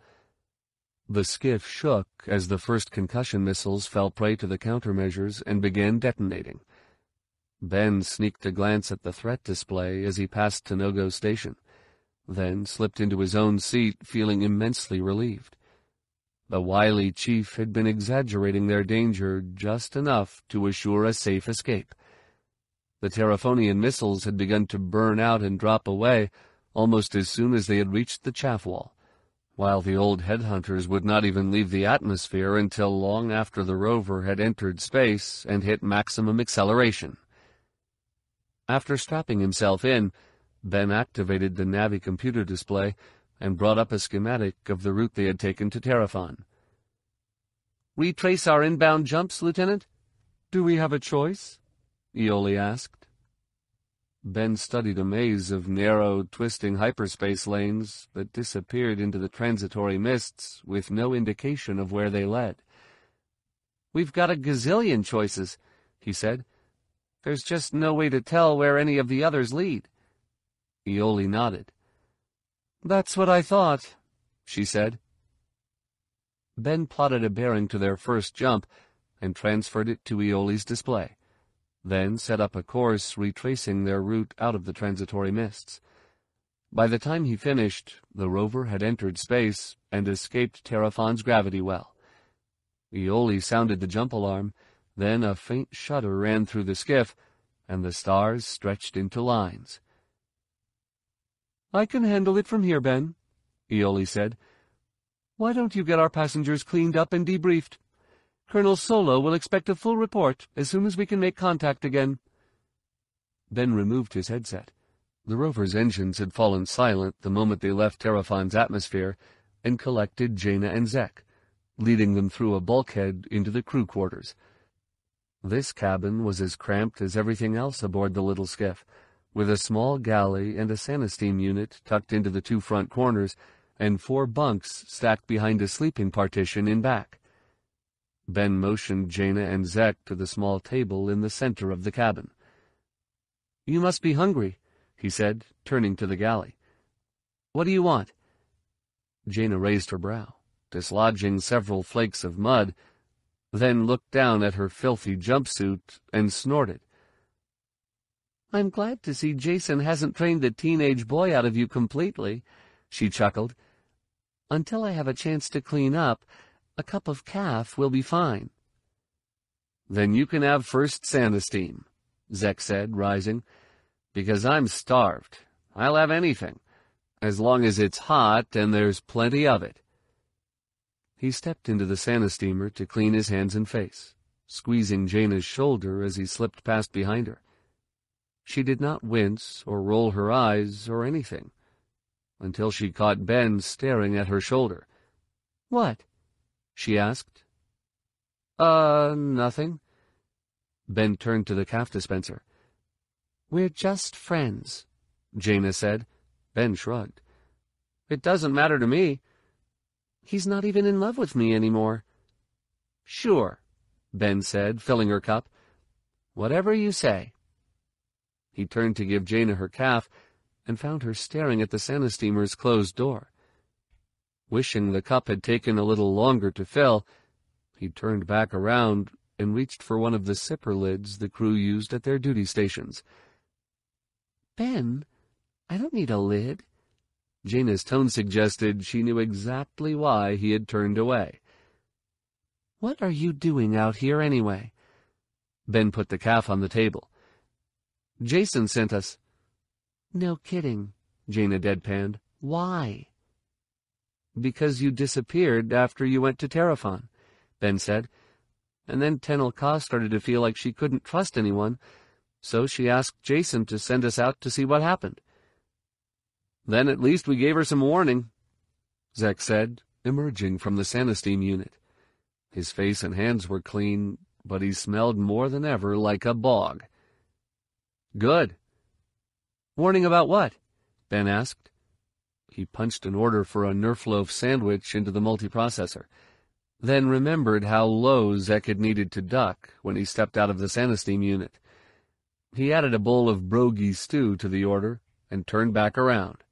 The skiff shook as the first concussion missiles fell prey to the countermeasures and began detonating. Ben sneaked a glance at the threat display as he passed Tanogo Station, then slipped into his own seat, feeling immensely relieved. The wily chief had been exaggerating their danger just enough to assure a safe escape. The Terephonian missiles had begun to burn out and drop away almost as soon as they had reached the chaff wall, while the old headhunters would not even leave the atmosphere until long after the rover had entered space and hit maximum acceleration. After strapping himself in, Ben activated the Navi computer display and brought up a schematic of the route they had taken to Terephon. Retrace our inbound jumps, Lieutenant? Do we have a choice? Ioli asked. Ben studied a maze of narrow, twisting hyperspace lanes that disappeared into the transitory mists with no indication of where they led. We've got a gazillion choices, he said. There's just no way to tell where any of the others lead. Ioli nodded. That's what I thought, she said. Ben plotted a bearing to their first jump and transferred it to Ioli's display, then set up a course retracing their route out of the transitory mists. By the time he finished, the rover had entered space and escaped Terephon's gravity well. Ioli sounded the jump alarm, then a faint shudder ran through the skiff, and the stars stretched into lines. I can handle it from here, Ben, Ioli said. Why don't you get our passengers cleaned up and debriefed? Colonel Solo will expect a full report as soon as we can make contact again. Ben removed his headset. The rover's engines had fallen silent the moment they left Terephon's atmosphere and collected Jaina and Zek, leading them through a bulkhead into the crew quarters. This cabin was as cramped as everything else aboard the little skiff, with a small galley and a sanisteam unit tucked into the two front corners, and four bunks stacked behind a sleeping partition in back. Ben motioned Jaina and Zek to the small table in the center of the cabin. You must be hungry, he said, turning to the galley. What do you want? Jaina raised her brow, dislodging several flakes of mud, then looked down at her filthy jumpsuit and snorted. I'm glad to see Jacen hasn't trained the teenage boy out of you completely, she chuckled. Until I have a chance to clean up, a cup of caf will be fine. Then you can have first sanisteam, Zek said, rising, because I'm starved. I'll have anything, as long as it's hot and there's plenty of it. He stepped into the sanisteamer to clean his hands and face, squeezing Jaina's shoulder as he slipped past behind her. She did not wince or roll her eyes or anything, until she caught Ben staring at her shoulder. What? she asked. Uh, nothing. Ben turned to the caf dispenser. We're just friends, Jaina said. Ben shrugged. It doesn't matter to me. He's not even in love with me anymore. Sure, Ben said, filling her cup. Whatever you say. He turned to give Jaina her caf and found her staring at the sanisteamer's closed door. Wishing the cup had taken a little longer to fill, he turned back around and reached for one of the sipper lids the crew used at their duty stations. Ben, I don't need a lid. Jaina's tone suggested she knew exactly why he had turned away. What are you doing out here anyway? Ben put the caf on the table. Jacen sent us. No kidding, Jaina deadpanned. Why? Because you disappeared after you went to Terephon, Ben said. And then Tenel Ka started to feel like she couldn't trust anyone, so she asked Jacen to send us out to see what happened. Then at least we gave her some warning, Zek said, emerging from the Sanisteam unit. His face and hands were clean, but he smelled more than ever like a bog. Good. Warning about what? Ben asked. He punched an order for a Nerfloaf sandwich into the multiprocessor, then remembered how low Zek had needed to duck when he stepped out of the Sanisteam unit. He added a bowl of brogy stew to the order and turned back around.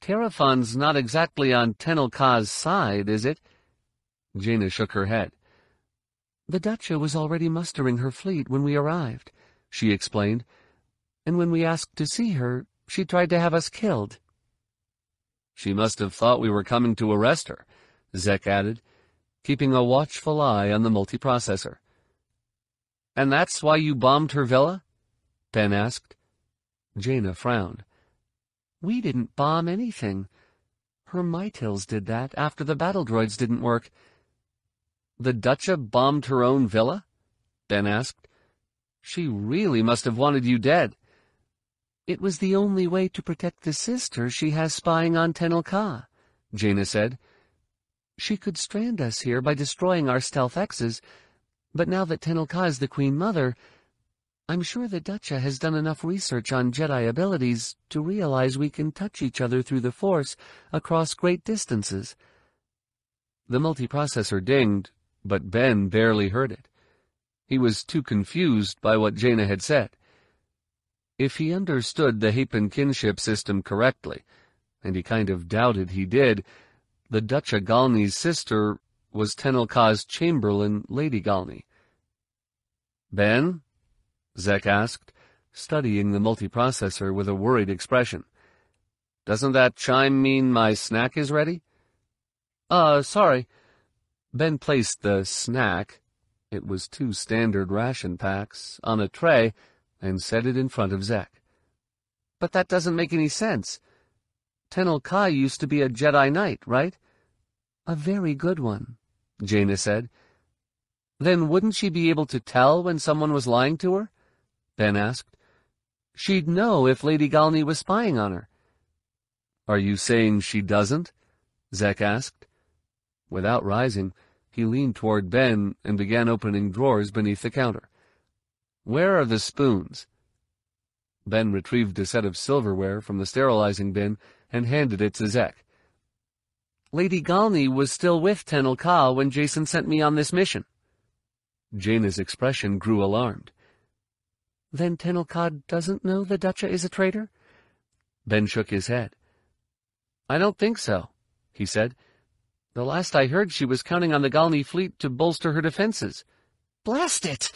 Terephon's not exactly on Tenel Ka's side, is it? Jaina shook her head. The Ducha was already mustering her fleet when we arrived, she explained, and when we asked to see her, she tried to have us killed. She must have thought we were coming to arrest her, Zek added, keeping a watchful eye on the multiprocessor. And that's why you bombed her villa? Ben asked. Jaina frowned. We didn't bomb anything. Her Miy'tils did that after the battle droids didn't work. The Ducha bombed her own villa? Ben asked. She really must have wanted you dead. It was the only way to protect the sister she has spying on Tenel Ka, Jaina said. She could strand us here by destroying our stealth X's, but now that Tenel Ka is the Queen Mother, I'm sure the Ducha has done enough research on Jedi abilities to realize we can touch each other through the Force across great distances. The multiprocessor dinged, but Ben barely heard it. He was too confused by what Jaina had said. If he understood the Hapan kinship system correctly, and he kind of doubted he did, the Ducha Galney's sister was Tenel Ka's chamberlain, Lady Galney. Ben? Zek asked, studying the multiprocessor with a worried expression. Doesn't that chime mean my snack is ready? Uh, sorry. Ben placed the snack, it was two standard ration packs, on a tray and set it in front of Zek. But that doesn't make any sense. Tenel Ka used to be a Jedi Knight, right? A very good one, Jaina said. Then wouldn't she be able to tell when someone was lying to her? Ben asked. She'd know if Lady Galney was spying on her. Are you saying she doesn't? Zek asked. Without rising, he leaned toward Ben and began opening drawers beneath the counter. Where are the spoons? Ben retrieved a set of silverware from the sterilizing bin and handed it to Zek. Lady Galney was still with Tenel Ka when Jacen sent me on this mission. Jaina's expression grew alarmed. Then Tenel Ka doesn't know the Ducha is a traitor? Ben shook his head. I don't think so, he said. The last I heard she was counting on the Galney fleet to bolster her defenses. Blast it!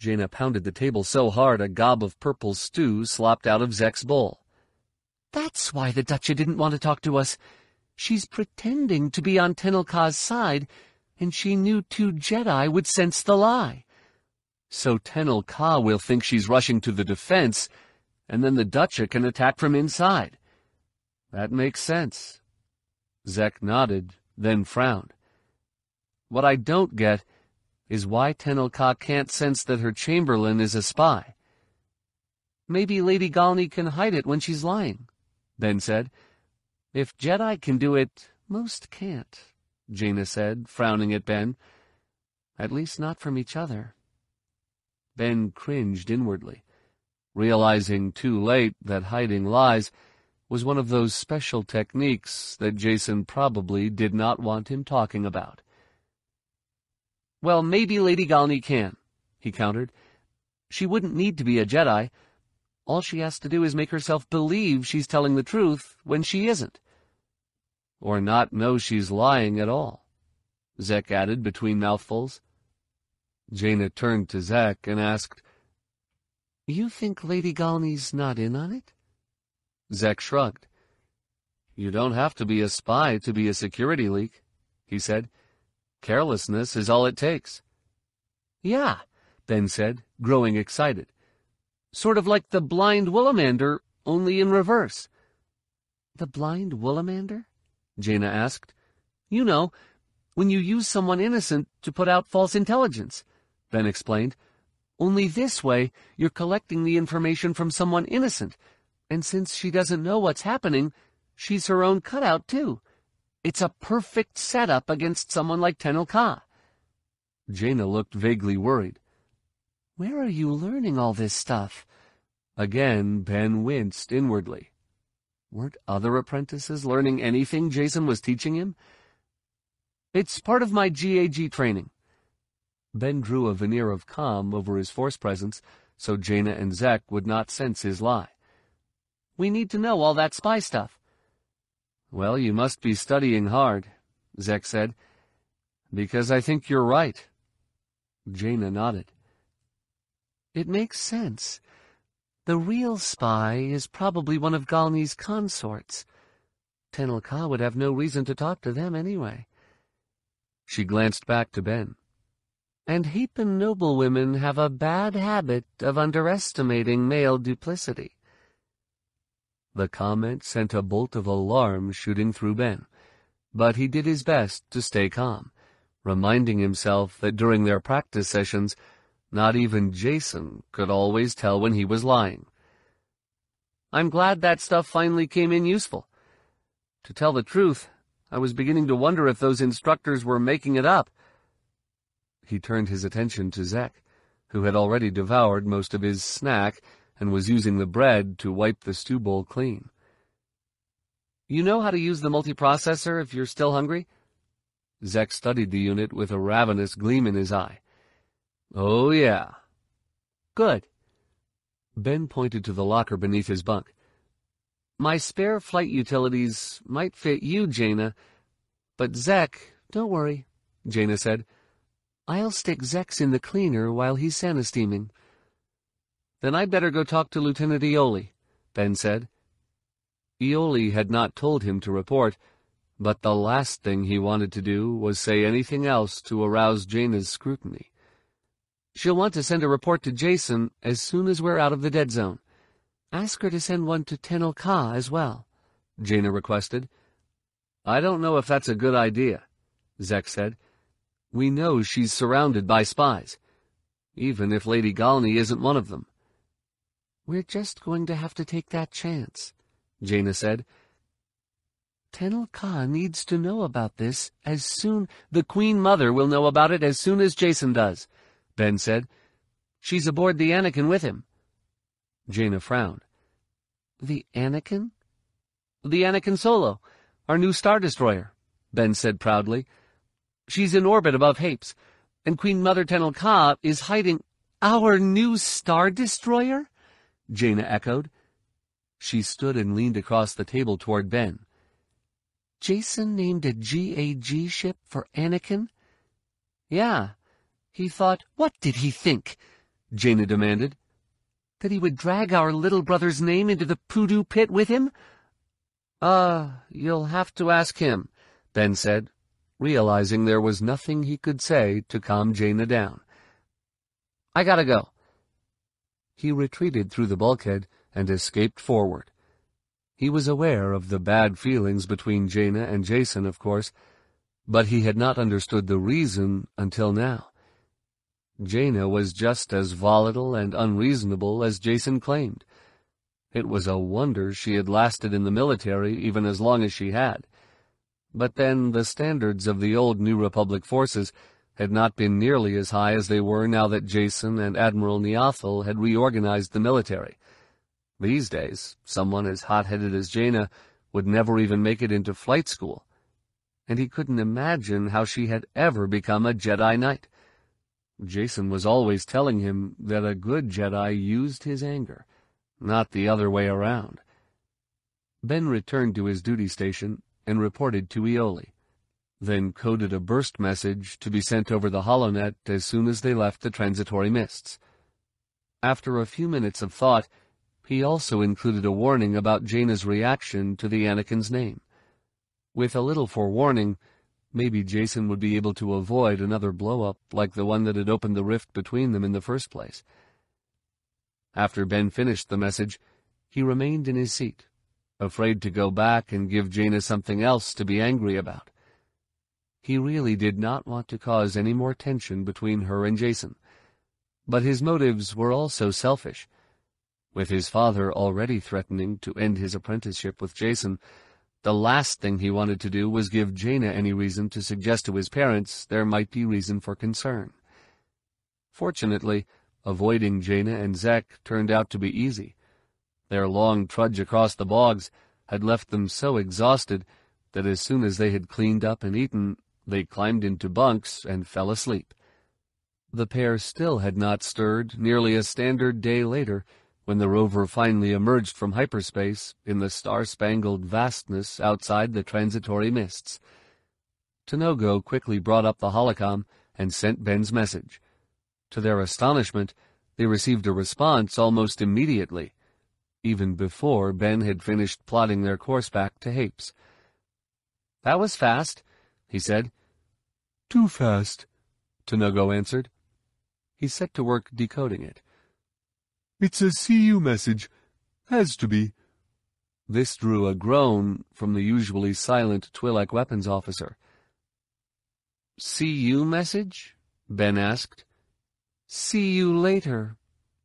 Jaina pounded the table so hard a gob of purple stew slopped out of Zek's bowl. That's why the Ducha didn't want to talk to us. She's pretending to be on Tenel Ka's side, and she knew two Jedi would sense the lie. So Tenel Ka will think she's rushing to the defense, and then the Ducha can attack from inside. That makes sense. Zek nodded, then frowned. What I don't get is why Tenel Ka can't sense that her chamberlain is a spy. Maybe Lady Galney can hide it when she's lying, Ben said. If Jedi can do it, most can't, Jaina said, frowning at Ben. At least not from each other. Ben cringed inwardly, realizing too late that hiding lies was one of those special techniques that Jacen probably did not want him talking about. Well, maybe Lady Galney can, he countered. She wouldn't need to be a Jedi. All she has to do is make herself believe she's telling the truth when she isn't. Or not know she's lying at all, Zek added between mouthfuls. Jaina turned to Zek and asked, You think Lady Galney's not in on it? Zek shrugged. You don't have to be a spy to be a security leak, he said. Carelessness is all it takes. Yeah, Ben said, growing excited. Sort of like the blind Woolamander, only in reverse. The blind Woolamander? Jaina asked. You know, when you use someone innocent to put out false intelligence, Ben explained. Only this way, you're collecting the information from someone innocent, and since she doesn't know what's happening, she's her own cutout, too. It's a perfect setup against someone like Tenel Ka. Jaina looked vaguely worried. Where are you learning all this stuff? Again, Ben winced inwardly. Weren't other apprentices learning anything Jacen was teaching him? It's part of my GAG training. Ben drew a veneer of calm over his force presence so Jaina and Zek would not sense his lie. We need to know all that spy stuff. Well, you must be studying hard, Zek said, because I think you're right. Jaina nodded. It makes sense. The real spy is probably one of Galney's consorts. Tenel Ka would have no reason to talk to them anyway. She glanced back to Ben. And Hapan noblewomen have a bad habit of underestimating male duplicity. The comment sent a bolt of alarm shooting through Ben, but he did his best to stay calm, reminding himself that during their practice sessions not even Jacen could always tell when he was lying. I'm glad that stuff finally came in useful. To tell the truth, I was beginning to wonder if those instructors were making it up. He turned his attention to Zek, who had already devoured most of his snack and was using the bread to wipe the stew bowl clean. You know how to use the multiprocessor if you're still hungry? Zek studied the unit with a ravenous gleam in his eye. Oh, yeah. Good. Ben pointed to the locker beneath his bunk. My spare flight utilities might fit you, Jaina, but Zek, don't worry, Jaina said. I'll stick Zek's in the cleaner while he's sanisteaming. Then I'd better go talk to Lieutenant Ioli, Ben said. Ioli had not told him to report, but the last thing he wanted to do was say anything else to arouse Jaina's scrutiny. She'll want to send a report to Jacen as soon as we're out of the dead zone. Ask her to send one to Tenel Ka as well, Jaina requested. I don't know if that's a good idea, Zek said. We know she's surrounded by spies, even if Lady Galney isn't one of them. We're just going to have to take that chance, Jaina said. Tenel Ka needs to know about this as soon— The Queen Mother will know about it as soon as Jacen does, Ben said. She's aboard the Anakin with him. Jaina frowned. The Anakin? The Anakin Solo, our new Star Destroyer, Ben said proudly. She's in orbit above Hapes, and Queen Mother Tenel Ka is hiding— Our new Star Destroyer? Jaina echoed. She stood and leaned across the table toward Ben. Jacen named a GAG ship for Anakin? Yeah, he thought, what did he think? Jaina demanded. That he would drag our little brother's name into the poodoo pit with him? Uh, you'll have to ask him, Ben said, realizing there was nothing he could say to calm Jaina down. I gotta go. He retreated through the bulkhead and escaped forward. He was aware of the bad feelings between Jaina and Jacen, of course, but he had not understood the reason until now. Jaina was just as volatile and unreasonable as Jacen claimed. It was a wonder she had lasted in the military even as long as she had. But then the standards of the old New Republic forces had not been nearly as high as they were now that Jacen and Admiral Niathal had reorganized the military. These days, someone as hot-headed as Jaina would never even make it into flight school. And he couldn't imagine how she had ever become a Jedi Knight. Jacen was always telling him that a good Jedi used his anger, not the other way around. Ben returned to his duty station and reported to Ioli, then coded a burst message to be sent over the holonet as soon as they left the transitory mists. After a few minutes of thought, he also included a warning about Jaina's reaction to the Anakin's name. With a little forewarning, Maybe Jacen would be able to avoid another blow-up like the one that had opened the rift between them in the first place. After Ben finished the message, he remained in his seat, afraid to go back and give Jaina something else to be angry about. He really did not want to cause any more tension between her and Jacen. But his motives were also selfish. With his father already threatening to end his apprenticeship with Jacen, the last thing he wanted to do was give Jaina any reason to suggest to his parents there might be reason for concern. Fortunately, avoiding Jaina and Zek turned out to be easy. Their long trudge across the bogs had left them so exhausted that as soon as they had cleaned up and eaten, they climbed into bunks and fell asleep. The pair still had not stirred nearly a standard day later, when the rover finally emerged from hyperspace in the star-spangled vastness outside the transitory mists. Tanogo quickly brought up the holocom and sent Ben's message. To their astonishment, they received a response almost immediately, even before Ben had finished plotting their course back to Hapes. That was fast, he said. Too fast, Tanogo answered. He set to work decoding it. It's a CU message. Has to be. This drew a groan from the usually silent Twi'lek weapons officer. CU message? Ben asked. See you later,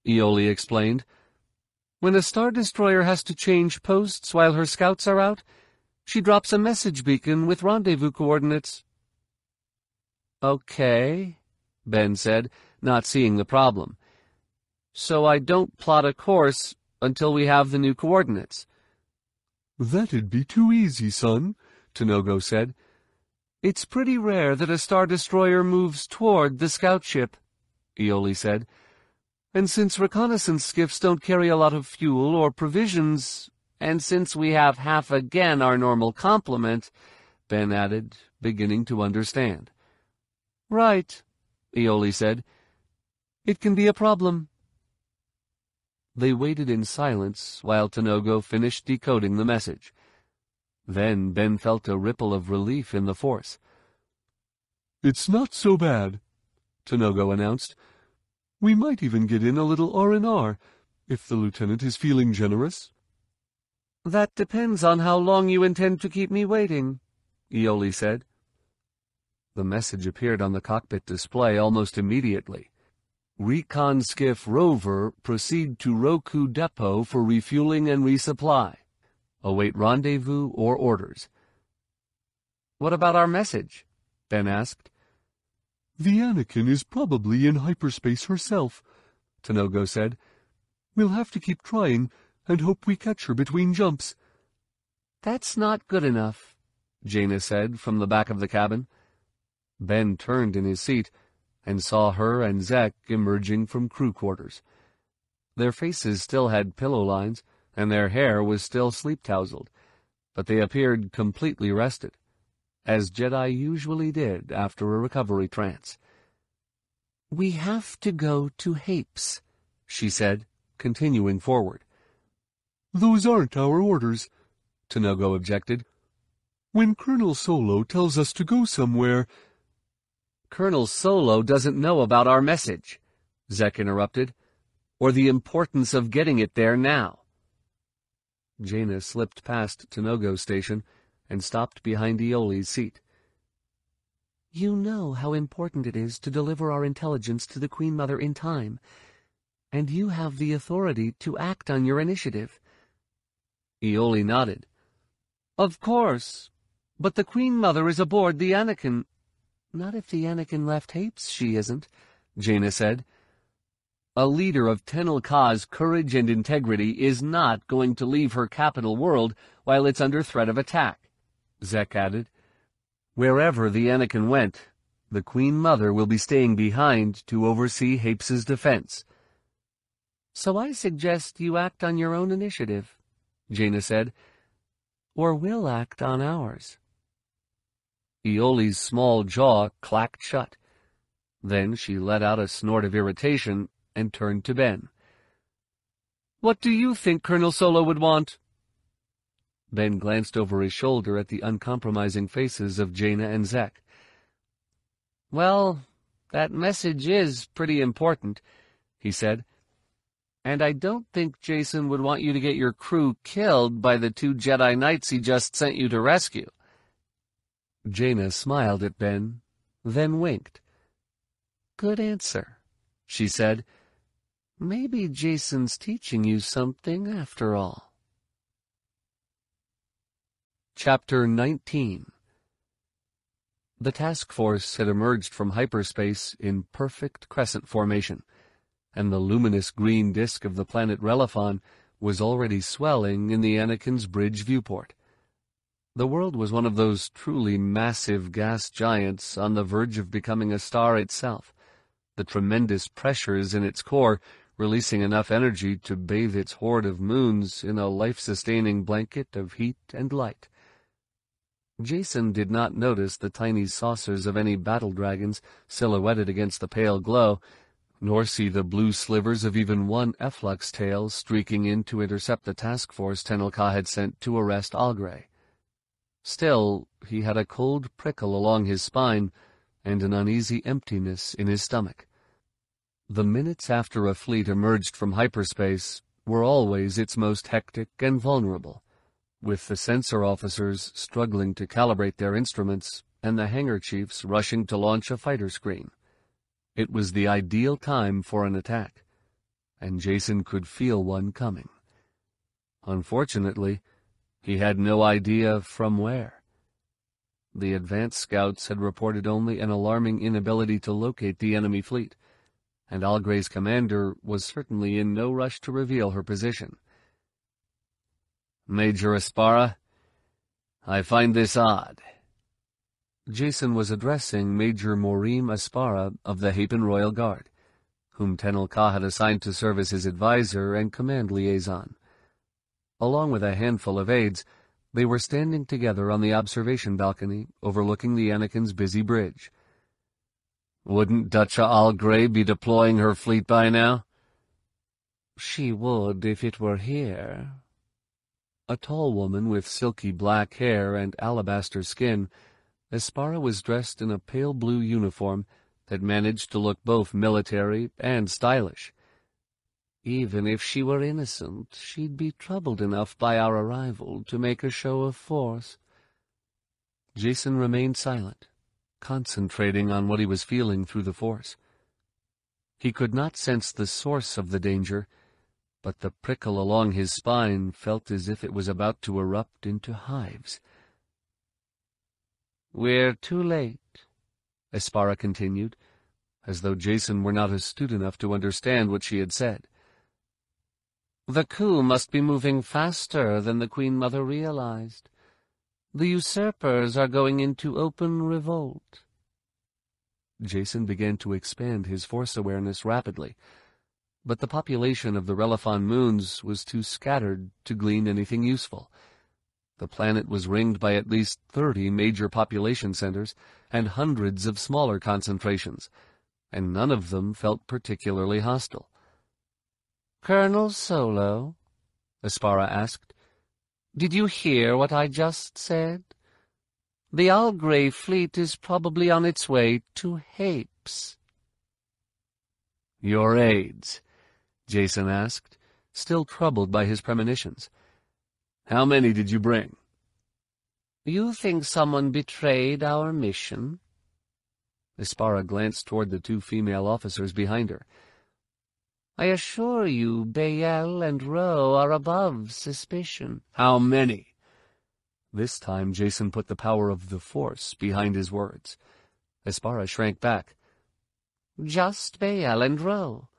Ioli explained. When a Star Destroyer has to change posts while her scouts are out, she drops a message beacon with rendezvous coordinates. Okay, Ben said, not seeing the problem. So I don't plot a course until we have the new coordinates. That'd be too easy, son, Tanogo said. It's pretty rare that a Star Destroyer moves toward the scout ship, Ioli said. And since reconnaissance skiffs don't carry a lot of fuel or provisions, and since we have half again our normal complement, Ben added, beginning to understand. Right, Ioli said. It can be a problem. They waited in silence while Tanogo finished decoding the message. Then Ben felt a ripple of relief in the force. It's not so bad, Tanogo announced. We might even get in a little R&R, if the lieutenant is feeling generous. That depends on how long you intend to keep me waiting, Ioli said. The message appeared on the cockpit display almost immediately. Recon Skiff Rover proceed to Roku Depot for refueling and resupply. Await rendezvous or orders. What about our message? Ben asked. The Anakin is probably in hyperspace herself, Tanogo said. We'll have to keep trying and hope we catch her between jumps. That's not good enough, Jaina said from the back of the cabin. Ben turned in his seat and saw her and Zek emerging from crew quarters. Their faces still had pillow lines, and their hair was still sleep-tousled, but they appeared completely rested, as Jedi usually did after a recovery trance. We have to go to Hapes, she said, continuing forward. Those aren't our orders, Tanogo objected. When Colonel Solo tells us to go somewhere, Colonel Solo doesn't know about our message, Zek interrupted, or the importance of getting it there now. Jaina slipped past Tanogo's station and stopped behind Ioli's seat. You know how important it is to deliver our intelligence to the Queen Mother in time, and you have the authority to act on your initiative. Ioli nodded. Of course, but the Queen Mother is aboard the Anakin, not if the Anakin left Hapes, she isn't, Jaina said. A leader of Tenel Ka's courage and integrity is not going to leave her capital world while it's under threat of attack, Zek added. Wherever the Anakin went, the Queen Mother will be staying behind to oversee Hapes's defense. So I suggest you act on your own initiative, Jaina said, or we'll act on ours. Ioli's small jaw clacked shut. Then she let out a snort of irritation and turned to Ben. What do you think Colonel Solo would want? Ben glanced over his shoulder at the uncompromising faces of Jaina and Zek. Well, that message is pretty important, he said. And I don't think Jacen would want you to get your crew killed by the two Jedi Knights he just sent you to rescue. Jaina smiled at Ben, then winked. Good answer, she said. Maybe Jacen's teaching you something after all. Chapter 19 The task force had emerged from hyperspace in perfect crescent formation, and the luminous green disk of the planet Relephon was already swelling in the Anakin's Bridge viewport. The world was one of those truly massive gas giants on the verge of becoming a star itself, the tremendous pressures in its core releasing enough energy to bathe its horde of moons in a life-sustaining blanket of heat and light. Jacen did not notice the tiny saucers of any battle dragons silhouetted against the pale glow, nor see the blue slivers of even one efflux tail streaking in to intercept the task force Tenel Ka had sent to arrest Algray. Still, he had a cold prickle along his spine and an uneasy emptiness in his stomach. The minutes after a fleet emerged from hyperspace were always its most hectic and vulnerable with the sensor officers struggling to calibrate their instruments and the hangar chiefs rushing to launch a fighter screen. It was the ideal time for an attack, and Jacen could feel one coming. Unfortunately, he had no idea from where. The advance scouts had reported only an alarming inability to locate the enemy fleet, and Algray's commander was certainly in no rush to reveal her position. Major Aspara, I find this odd. Jacen was addressing Major Morim Aspara of the Hapan Royal Guard, whom Tenel Ka had assigned to serve as his advisor and command liaison. Along with a handful of aides, they were standing together on the observation balcony overlooking the Anakin's busy bridge. Wouldn't Ducha Algray be deploying her fleet by now? She would if it were here, a tall woman with silky black hair and alabaster skin, Aspara was dressed in a pale blue uniform that managed to look both military and stylish. Even if she were innocent, she'd be troubled enough by our arrival to make a show of force. Jacen remained silent, concentrating on what he was feeling through the force. He could not sense the source of the danger, but the prickle along his spine felt as if it was about to erupt into hives. We're too late, Aspara continued, as though Jacen were not astute enough to understand what she had said. The coup must be moving faster than the Queen Mother realized. The usurpers are going into open revolt. Jacen began to expand his force awareness rapidly, but the population of the Relephon moons was too scattered to glean anything useful. The planet was ringed by at least thirty major population centers and hundreds of smaller concentrations, and none of them felt particularly hostile. Colonel Solo, Aspara asked, did you hear what I just said? The Algray fleet is probably on its way to Hapes. Your aides, Jacen asked, still troubled by his premonitions. How many did you bring? You think someone betrayed our mission? Aspara glanced toward the two female officers behind her. I assure you, Bayel and Ro are above suspicion. How many? This time Jacen put the power of the Force behind his words. Aspara shrank back. Just Bayel and Ro.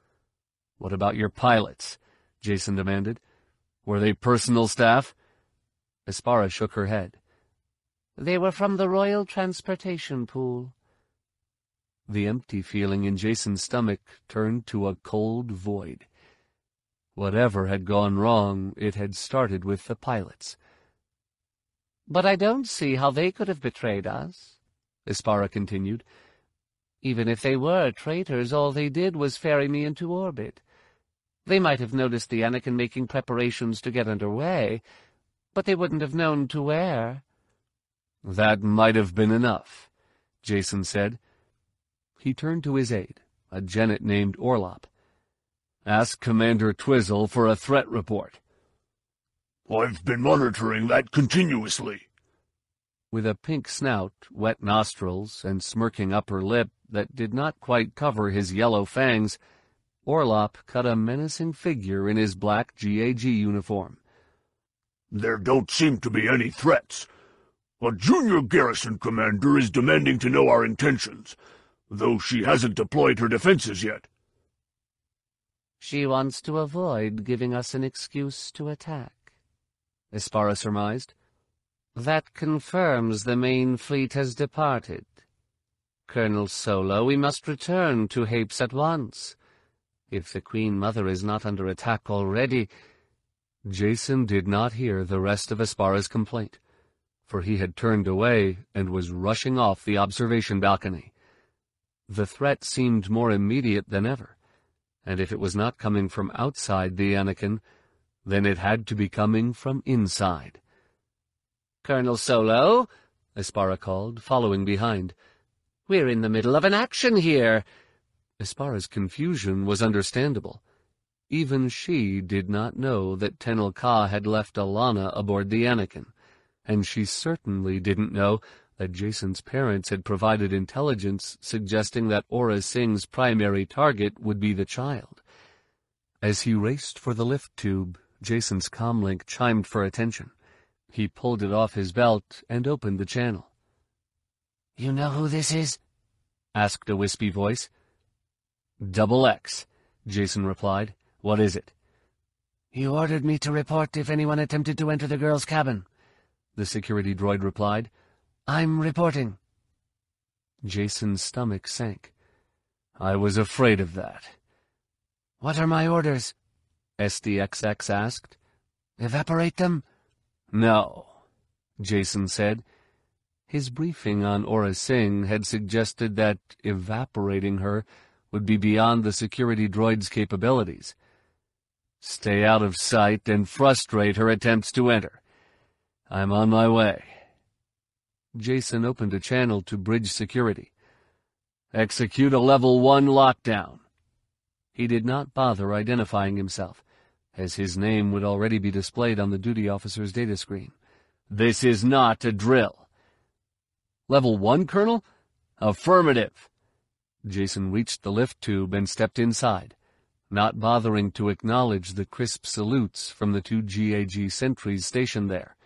What about your pilots? Jacen demanded. Were they personal staff? Aspara shook her head. They were from the Royal Transportation Pool. The empty feeling in Jacen's stomach turned to a cold void. Whatever had gone wrong, it had started with the pilots. But I don't see how they could have betrayed us, Aspara continued. Even if they were traitors, all they did was ferry me into orbit. They might have noticed the Anakin making preparations to get underway, but they wouldn't have known to where. That might have been enough, Jacen said. He turned to his aide, a genet named Orlop. Ask Commander Twizzle for a threat report. I've been monitoring that continuously. With a pink snout, wet nostrils, and smirking upper lip that did not quite cover his yellow fangs, Orlop cut a menacing figure in his black GAG uniform. There don't seem to be any threats. A junior garrison commander is demanding to know our intentions, though she hasn't deployed her defenses yet. She wants to avoid giving us an excuse to attack, Aspara surmised. That confirms the main fleet has departed. Colonel Solo, we must return to Hapes at once. If the Queen Mother is not under attack already... Jacen did not hear the rest of Aspara's complaint, for he had turned away and was rushing off the observation balcony. The threat seemed more immediate than ever, and if it was not coming from outside the Anakin, then it had to be coming from inside. Colonel Solo, Aspara called, following behind. We're in the middle of an action here. Aspara's confusion was understandable. Even she did not know that Tenel Ka had left Allana aboard the Anakin, and she certainly didn't know that Jacen's parents had provided intelligence suggesting that Aurra Sing's primary target would be the child. As he raced for the lift tube, Jacen's comlink chimed for attention. He pulled it off his belt and opened the channel. You know who this is? asked a wispy voice. Double X, Jacen replied. What is it? You ordered me to report if anyone attempted to enter the girl's cabin, the security droid replied. I'm reporting. Jacen's stomach sank. I was afraid of that. What are my orders? SDXX asked. Evaporate them? No, Jacen said. His briefing on Aurra Sing had suggested that evaporating her would be beyond the security droid's capabilities. Stay out of sight and frustrate her attempts to enter. I'm on my way. Jacen opened a channel to bridge security. Execute a level one lockdown. He did not bother identifying himself, as his name would already be displayed on the duty officer's data screen. This is not a drill. Level one, Colonel? Affirmative. Jacen reached the lift tube and stepped inside not bothering to acknowledge the crisp salutes from the two GAG sentries stationed there.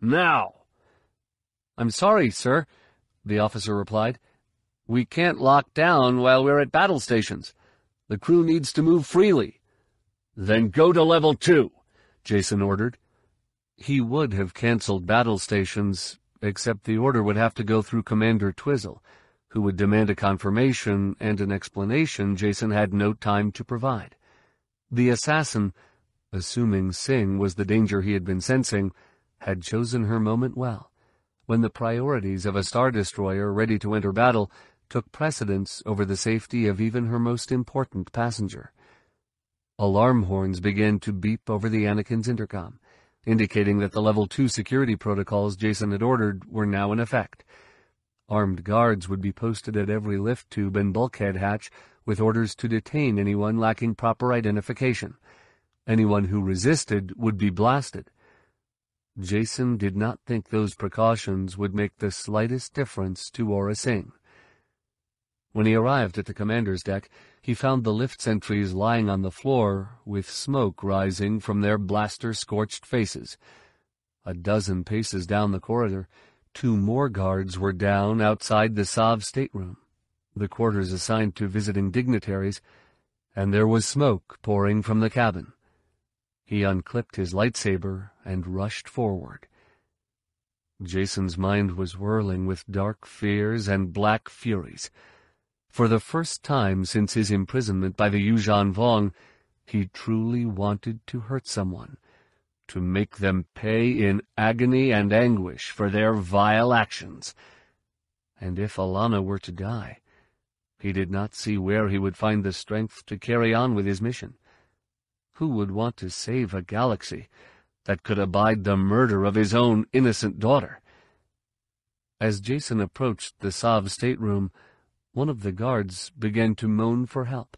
Now! I'm sorry, sir, the officer replied. We can't lock down while we're at battle stations. The crew needs to move freely. Then go to level two, Jacen ordered. He would have canceled battle stations, except the order would have to go through Commander Twizzle, who would demand a confirmation and an explanation Jacen had no time to provide. The assassin, assuming Sing was the danger he had been sensing, had chosen her moment well, when the priorities of a Star Destroyer ready to enter battle took precedence over the safety of even her most important passenger. Alarm horns began to beep over the Anakin's intercom, indicating that the Level 2 security protocols Jacen had ordered were now in effect, Armed guards would be posted at every lift tube and bulkhead hatch with orders to detain anyone lacking proper identification. Anyone who resisted would be blasted. Jacen did not think those precautions would make the slightest difference to Aurra Sing. When he arrived at the commander's deck, he found the lift sentries lying on the floor, with smoke rising from their blaster-scorched faces. A dozen paces down the corridor, Two more guards were down outside the Sav stateroom, the quarters assigned to visiting dignitaries, and there was smoke pouring from the cabin. He unclipped his lightsaber and rushed forward. Jacen's mind was whirling with dark fears and black furies. For the first time since his imprisonment by the Yuuzhan Vong, he truly wanted to hurt someone, to make them pay in agony and anguish for their vile actions. And if Allana were to die, he did not see where he would find the strength to carry on with his mission. Who would want to save a galaxy, that could abide the murder of his own innocent daughter. As Jacen approached the Sav stateroom, one of the guards began to moan for help.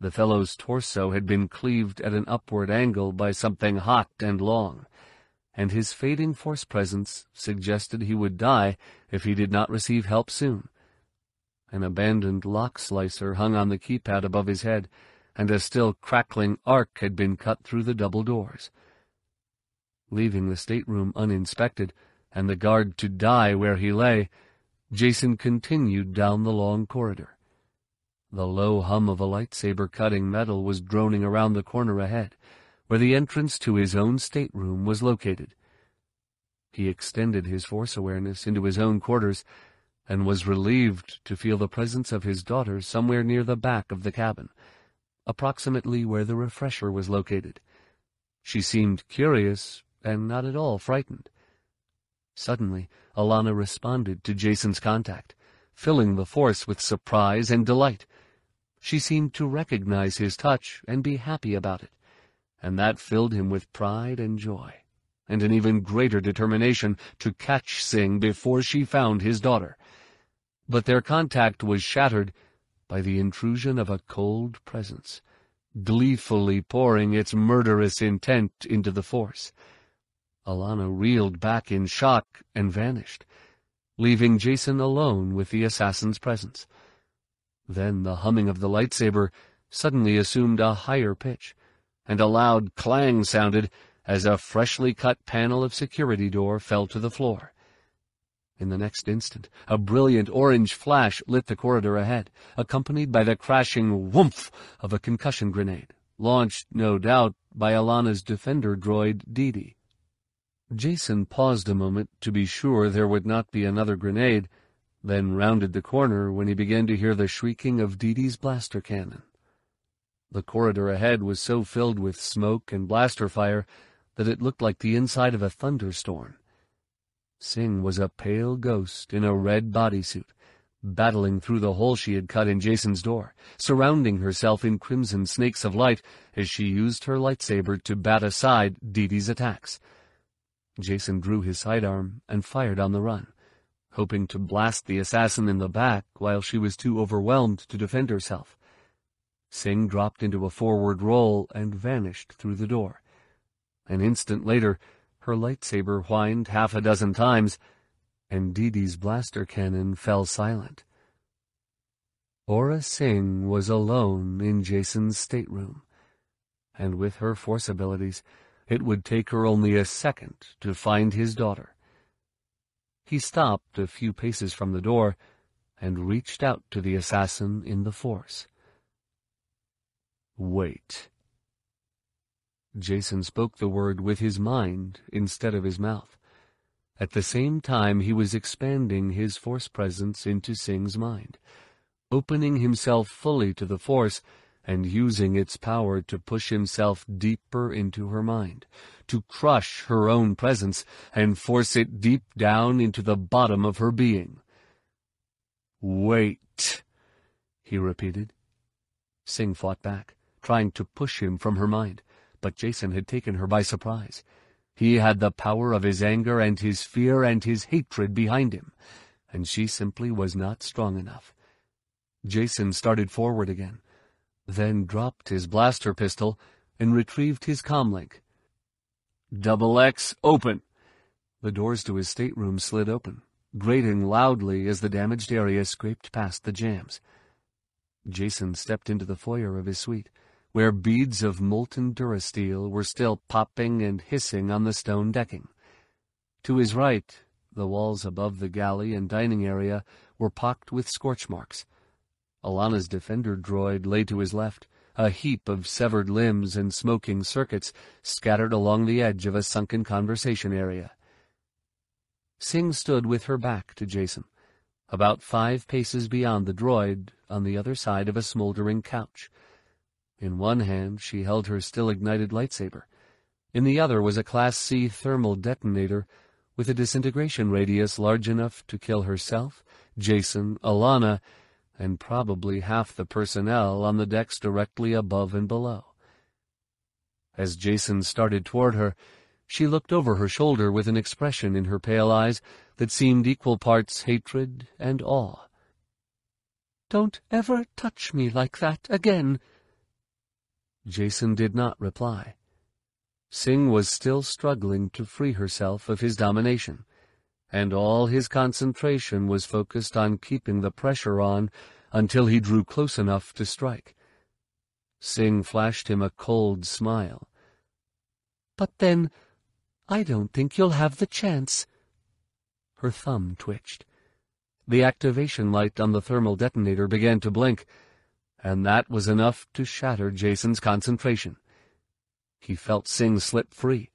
The fellow's torso had been cleaved at an upward angle by something hot and long, and his fading force presence suggested he would die if he did not receive help soon. An abandoned lock slicer hung on the keypad above his head, and a still crackling arc had been cut through the double doors. Leaving the stateroom uninspected, and the guard to die where he lay, Jacen continued down the long corridor. The low hum of a lightsaber cutting metal was droning around the corner ahead, where the entrance to his own stateroom was located. He extended his force awareness into his own quarters and was relieved to feel the presence of his daughter somewhere near the back of the cabin, approximately where the refresher was located. She seemed curious and not at all frightened. Suddenly, Allana responded to Jacen's contact, filling the force with surprise and delight. She seemed to recognize his touch and be happy about it, and that filled him with pride and joy, and an even greater determination to catch Sing before she found his daughter. But their contact was shattered by the intrusion of a cold presence, gleefully pouring its murderous intent into the force. Allana reeled back in shock and vanished, leaving Jacen alone with the assassin's presence. Then the humming of the lightsaber suddenly assumed a higher pitch, and a loud clang sounded as a freshly cut panel of security door fell to the floor. In the next instant, a brilliant orange flash lit the corridor ahead, accompanied by the crashing whoomph of a concussion grenade, launched, no doubt, by Allana's defender droid, Didi. Jacen paused a moment to be sure there would not be another grenade, then rounded the corner when he began to hear the shrieking of Didi's blaster cannon. The corridor ahead was so filled with smoke and blaster fire that it looked like the inside of a thunderstorm. Sing was a pale ghost in a red bodysuit, battling through the hole she had cut in Jacen's door, surrounding herself in crimson snakes of light as she used her lightsaber to bat aside Didi's attacks. Jacen drew his sidearm and fired on the run, hoping to blast the assassin in the back while she was too overwhelmed to defend herself. Sing dropped into a forward roll and vanished through the door. An instant later, her lightsaber whined half a dozen times, and Didi's blaster cannon fell silent. Aurra Sing was alone in Jacen's stateroom, and with her force abilities, it would take her only a second to find his daughter. He stopped a few paces from the door and reached out to the assassin in the force. Wait. Jacen spoke the word with his mind instead of his mouth. At the same time, he was expanding his force presence into Sing's mind, opening himself fully to the force and using its power to push himself deeper into her mind, to crush her own presence and force it deep down into the bottom of her being. Wait, he repeated. Sing fought back, trying to push him from her mind, but Jacen had taken her by surprise. He had the power of his anger and his fear and his hatred behind him, and she simply was not strong enough. Jacen started forward again, then dropped his blaster pistol and retrieved his comlink. Double X, open! The doors to his stateroom slid open, grating loudly as the damaged area scraped past the jambs. Jacen stepped into the foyer of his suite, where beads of molten durasteel were still popping and hissing on the stone decking. To his right, the walls above the galley and dining area were pocked with scorch marks, Allana's defender droid lay to his left, a heap of severed limbs and smoking circuits scattered along the edge of a sunken conversation area. Sing stood with her back to Jacen, about five paces beyond the droid, on the other side of a smoldering couch. In one hand she held her still-ignited lightsaber. In the other was a Class C thermal detonator with a disintegration radius large enough to kill herself, Jacen, Allana, and probably half the personnel on the decks directly above and below. As Jacen started toward her, She looked over her shoulder with an expression in her pale eyes that seemed equal parts hatred and awe. Don't ever touch me like that again. Jacen did not reply. Sing was still struggling to free herself of his domination, and all his concentration was focused on keeping the pressure on until he drew close enough to strike. Sing flashed him a cold smile. But then, I don't think you'll have the chance. Her thumb twitched. The activation light on the thermal detonator began to blink, and that was enough to shatter Jacen's concentration. He felt Sing slip free,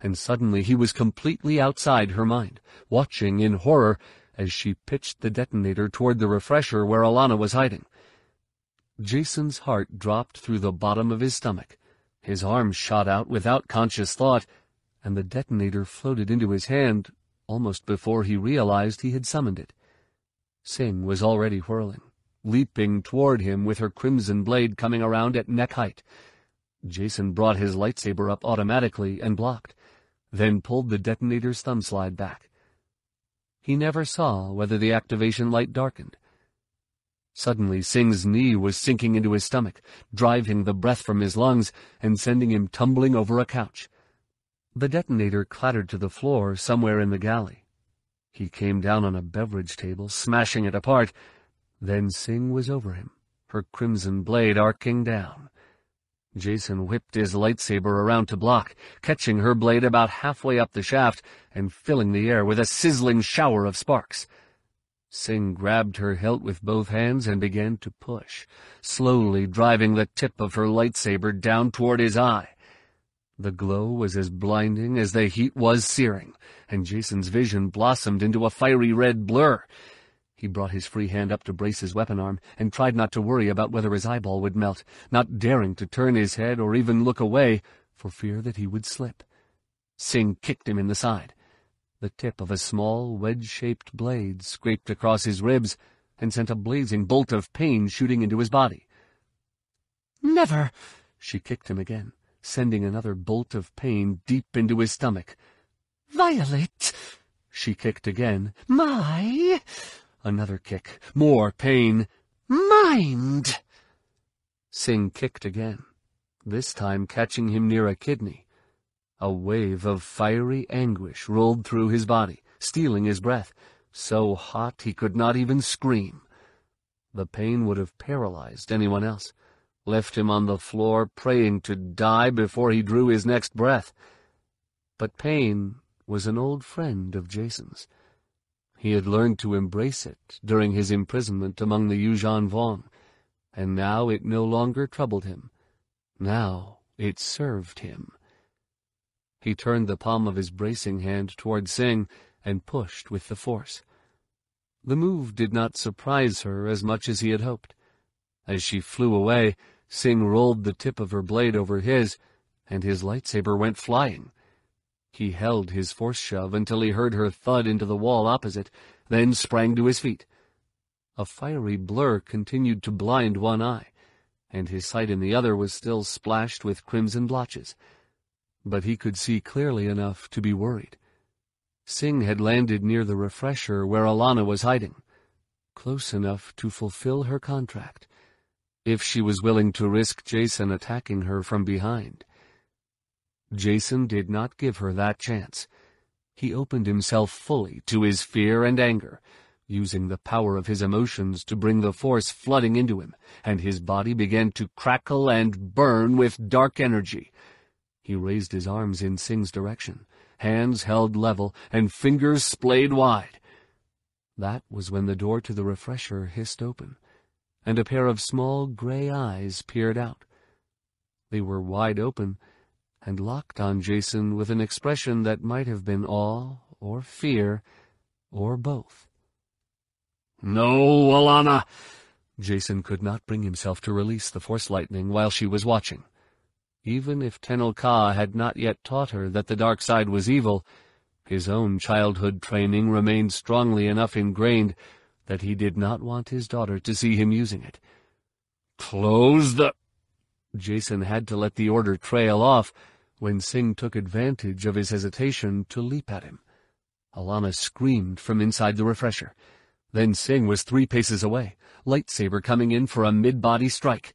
and suddenly he was completely outside her mind, watching in horror as she pitched the detonator toward the refresher where Allana was hiding. Jacen's heart dropped through the bottom of his stomach. His arm shot out without conscious thought, and the detonator floated into his hand almost before he realized he had summoned it. Sing was already whirling, leaping toward him with her crimson blade coming around at neck height. Jacen brought his lightsaber up automatically and blocked, then pulled the detonator's thumb slide back. He never saw whether the activation light darkened. Suddenly, Sing's knee was sinking into his stomach, driving the breath from his lungs and sending him tumbling over a couch. The detonator clattered to the floor somewhere in the galley. He came down on a beverage table, smashing it apart. Then Sing was over him, her crimson blade arcing down. Jacen whipped his lightsaber around to block, catching her blade about halfway up the shaft and filling the air with a sizzling shower of sparks. Sing grabbed her hilt with both hands and began to push, slowly driving the tip of her lightsaber down toward his eye. The glow was as blinding as the heat was searing, and Jacen's vision blossomed into a fiery red blur. He brought his free hand up to brace his weapon arm, and tried not to worry about whether his eyeball would melt, not daring to turn his head or even look away, for fear that he would slip. Sing kicked him in the side. The tip of a small, wedge-shaped blade scraped across his ribs and sent a blazing bolt of pain shooting into his body. Never! She kicked him again, sending another bolt of pain deep into his stomach. Violet! She kicked again. My! Another kick. More pain. Mind! Sing kicked again, this time catching him near a kidney. A wave of fiery anguish rolled through his body, stealing his breath, so hot he could not even scream. The pain would have paralyzed anyone else, left him on the floor praying to die before he drew his next breath. But pain was an old friend of Jacen's. He had learned to embrace it during his imprisonment among the Yuuzhan Vong, and now it no longer troubled him. Now it served him. He turned the palm of his bracing hand toward Sing and pushed with the force. The move did not surprise her as much as he had hoped. As she flew away, Sing rolled the tip of her blade over his, and his lightsaber went flying. He held his force shove until he heard her thud into the wall opposite, then sprang to his feet. A fiery blur continued to blind one eye, and his sight in the other was still splashed with crimson blotches. But he could see clearly enough to be worried. Sing had landed near the refresher where Allana was hiding, close enough to fulfill her contract, if she was willing to risk Jacen attacking her from behind. Jacen did not give her that chance. He opened himself fully to his fear and anger, using the power of his emotions to bring the force flooding into him, and his body began to crackle and burn with dark energy. He raised his arms in Sing's direction, hands held level and fingers splayed wide. That was when the door to the refresher hissed open, and a pair of small gray eyes peered out. They were wide open, and locked on Jacen with an expression that might have been awe or fear or both. No, Allana! Jacen could not bring himself to release the Force lightning while she was watching. Even if Tenel Ka had not yet taught her that the dark side was evil, his own childhood training remained strongly enough ingrained that he did not want his daughter to see him using it. Close the... Jacen had to let the order trail off, when Sing took advantage of his hesitation to leap at him. Allana screamed from inside the refresher. Then Sing was three paces away, lightsaber coming in for a mid-body strike.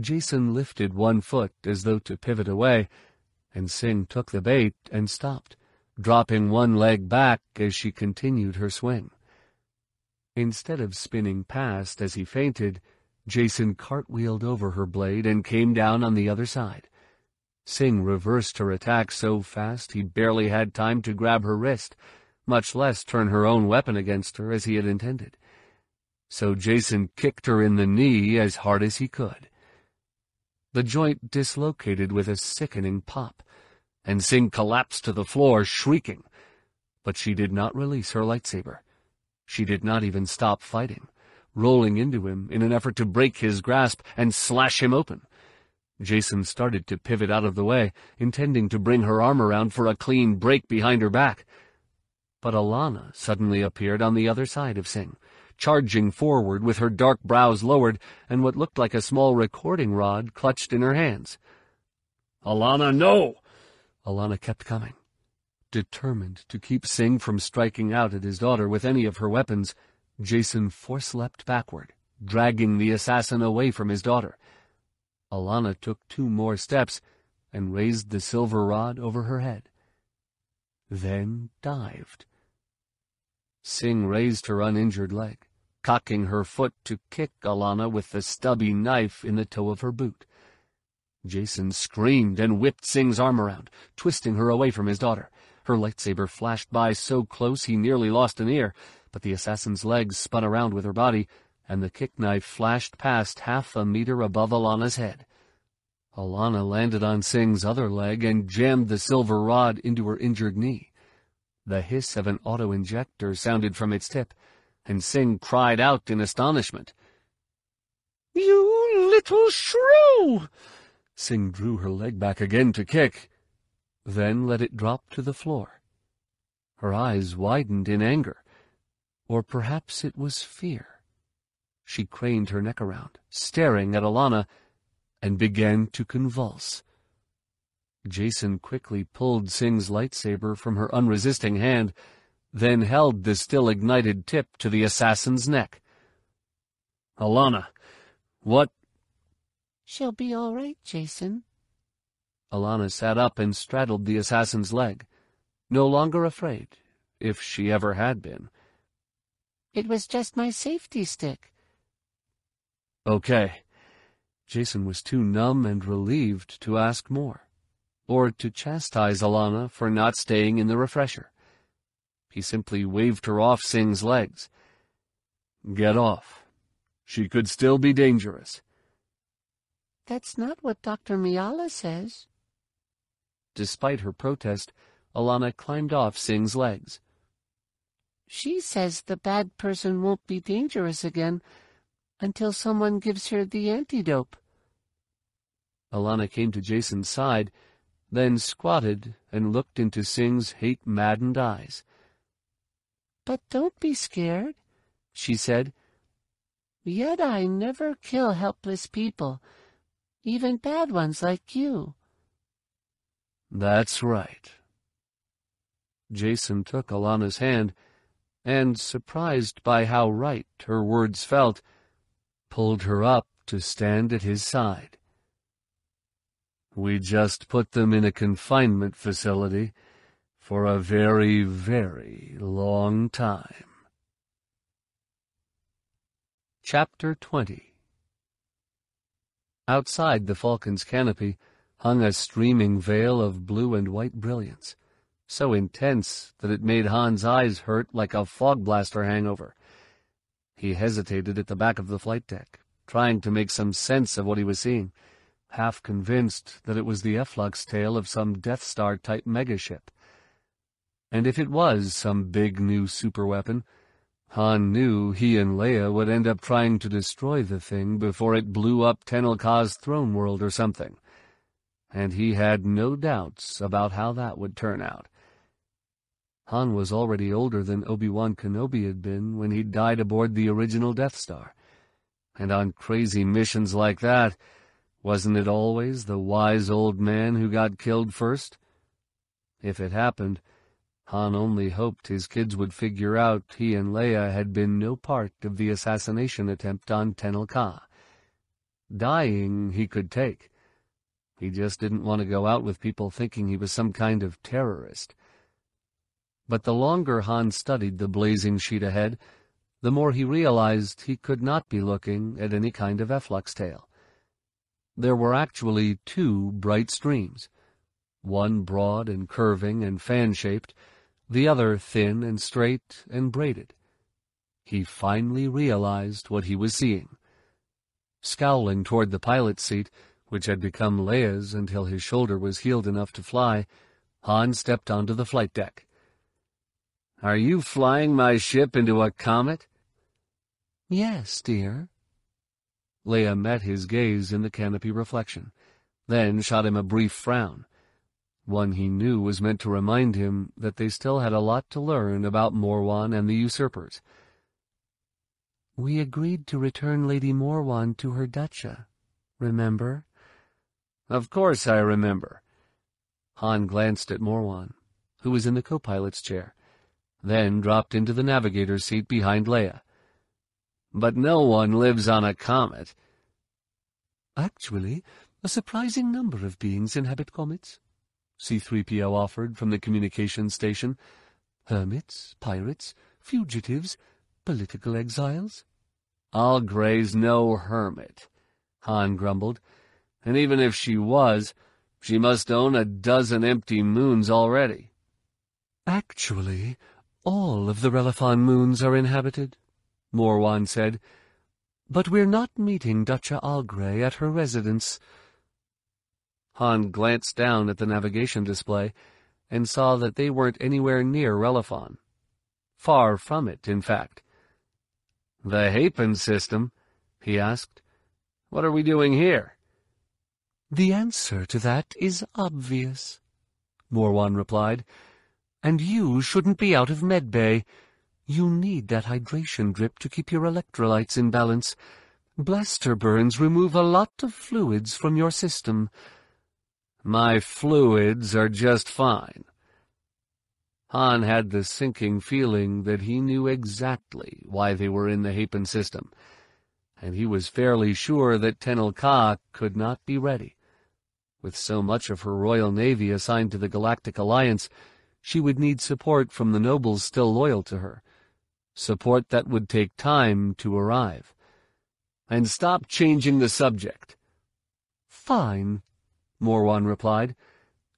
Jacen lifted one foot as though to pivot away, and Sing took the bait and stopped, dropping one leg back as she continued her swing. Instead of spinning past as he feinted, Jacen cartwheeled over her blade and came down on the other side. Sing reversed her attack so fast he barely had time to grab her wrist, much less turn her own weapon against her as he had intended. So Jacen kicked her in the knee as hard as he could. The joint dislocated with a sickening pop, and Sing collapsed to the floor, shrieking. But she did not release her lightsaber. She did not even stop fighting, rolling into him in an effort to break his grasp and slash him open. Jacen started to pivot out of the way, intending to bring her arm around for a clean break behind her back. But Allana suddenly appeared on the other side of Sing, charging forward with her dark brows lowered and what looked like a small recording rod clutched in her hands. Allana, no! Allana kept coming. Determined to keep Sing from striking out at his daughter with any of her weapons, Jacen force-leapt backward, dragging the assassin away from his daughter. Allana took two more steps and raised the silver rod over her head. Then dived. Sing raised her uninjured leg, cocking her foot to kick Allana with the stubby knife in the toe of her boot. Jacen screamed and whipped Sing's arm around, twisting her away from his daughter. Her lightsaber flashed by so close he nearly lost an ear, but the assassin's legs spun around with her body, and the kick knife flashed past half a meter above Allana's head. Allana landed on Sing's other leg and jammed the silver rod into her injured knee. The hiss of an auto-injector sounded from its tip, and Sing cried out in astonishment. You little shrew! Sing drew her leg back again to kick, then let it drop to the floor. Her eyes widened in anger, or perhaps it was fear. She craned her neck around, staring at Allana, and began to convulse. Jacen quickly pulled Sing's lightsaber from her unresisting hand, then held the still ignited tip to the assassin's neck. Allana, what? She'll be all right, Jacen. Allana sat up and straddled the assassin's leg, no longer afraid, if she ever had been. It was just my safety stick. Okay. Jacen was too numb and relieved to ask more or to chastise Allana for not staying in the refresher. He simply waved her off Sing's legs. Get off. She could still be dangerous. That's not what Dr. Miala says. Despite her protest, Allana climbed off Sing's legs. She says the bad person won't be dangerous again until someone gives her the antidote. Allana came to Jacen's side then squatted and looked into Sing's hate-maddened eyes. But don't be scared, she said. Jedi never kill helpless people, even bad ones like you. That's right. Jacen took Allana's hand, and, surprised by how right her words felt, pulled her up to stand at his side. We just put them in a confinement facility for a very, very long time. Chapter 20 Outside the falcon's canopy hung a streaming veil of blue and white brilliance, so intense that it made Han's eyes hurt like a fog blaster hangover. He hesitated at the back of the flight deck, trying to make some sense of what he was seeing half convinced that it was the efflux tail of some Death Star-type megaship. And if it was some big new superweapon, Han knew he and Leia would end up trying to destroy the thing before it blew up Tenel Ka's throne world or something. And he had no doubts about how that would turn out. Han was already older than Obi-Wan Kenobi had been when he died aboard the original Death Star. And on crazy missions like that, Wasn't it always the wise old man who got killed first? If it happened, Han only hoped his kids would figure out he and Leia had been no part of the assassination attempt on Tenel Ka. Dying he could take. He just didn't want to go out with people thinking he was some kind of terrorist. But the longer Han studied the blazing sheet ahead, the more he realized he could not be looking at any kind of efflux tail. There were actually two bright streams, one broad and curving and fan-shaped, the other thin and straight and braided. He finally realized what he was seeing. Scowling toward the pilot's seat, which had become Leia's until his shoulder was healed enough to fly, Han stepped onto the flight deck. "'Are you flying my ship into a comet?' "'Yes, dear.' Leia met his gaze in the canopy reflection, then shot him a brief frown, one he knew was meant to remind him that they still had a lot to learn about Morwan and the usurpers. We agreed to return Lady Morwan to her ducha, remember? Of course I remember. Han glanced at Morwan, who was in the co-pilot's chair, then dropped into the navigator's seat behind Leia. But no one lives on a comet. Actually, a surprising number of beings inhabit comets, C-3PO offered from the communications station. Hermits, pirates, fugitives, political exiles. Allgray's no hermit, Han grumbled. And even if she was, she must own a dozen empty moons already. Actually, all of the Relephon moons are inhabited, Morwan said. But we're not meeting Ducha Allgray at her residence. Han glanced down at the navigation display and saw that they weren't anywhere near Relephon. Far from it, in fact. The Hapan system? he asked. What are we doing here? The answer to that is obvious, Morwan replied. And you shouldn't be out of medbay. You need that hydration drip to keep your electrolytes in balance. Blaster burns remove a lot of fluids from your system. My fluids are just fine. Han had the sinking feeling that he knew exactly why they were in the Hapan system, and he was fairly sure that Tenel Ka could not be ready. With so much of her Royal Navy assigned to the Galactic Alliance, she would need support from the nobles still loyal to her, support that would take time to arrive. And stop changing the subject. Fine, Morwan replied.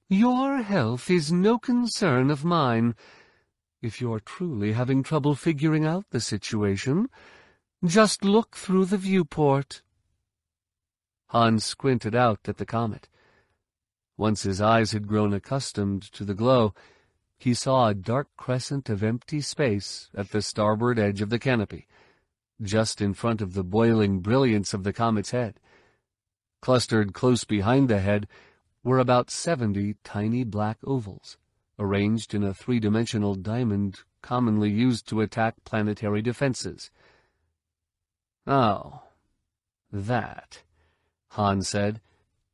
Your health is no concern of mine. If you're truly having trouble figuring out the situation, just look through the viewport. Hans squinted out at the comet. Once his eyes had grown accustomed to the glow, he saw a dark crescent of empty space at the starboard edge of the canopy, just in front of the boiling brilliance of the comet's head. Clustered close behind the head were about seventy tiny black ovals, arranged in a three-dimensional diamond commonly used to attack planetary defenses. Oh, that, Han said,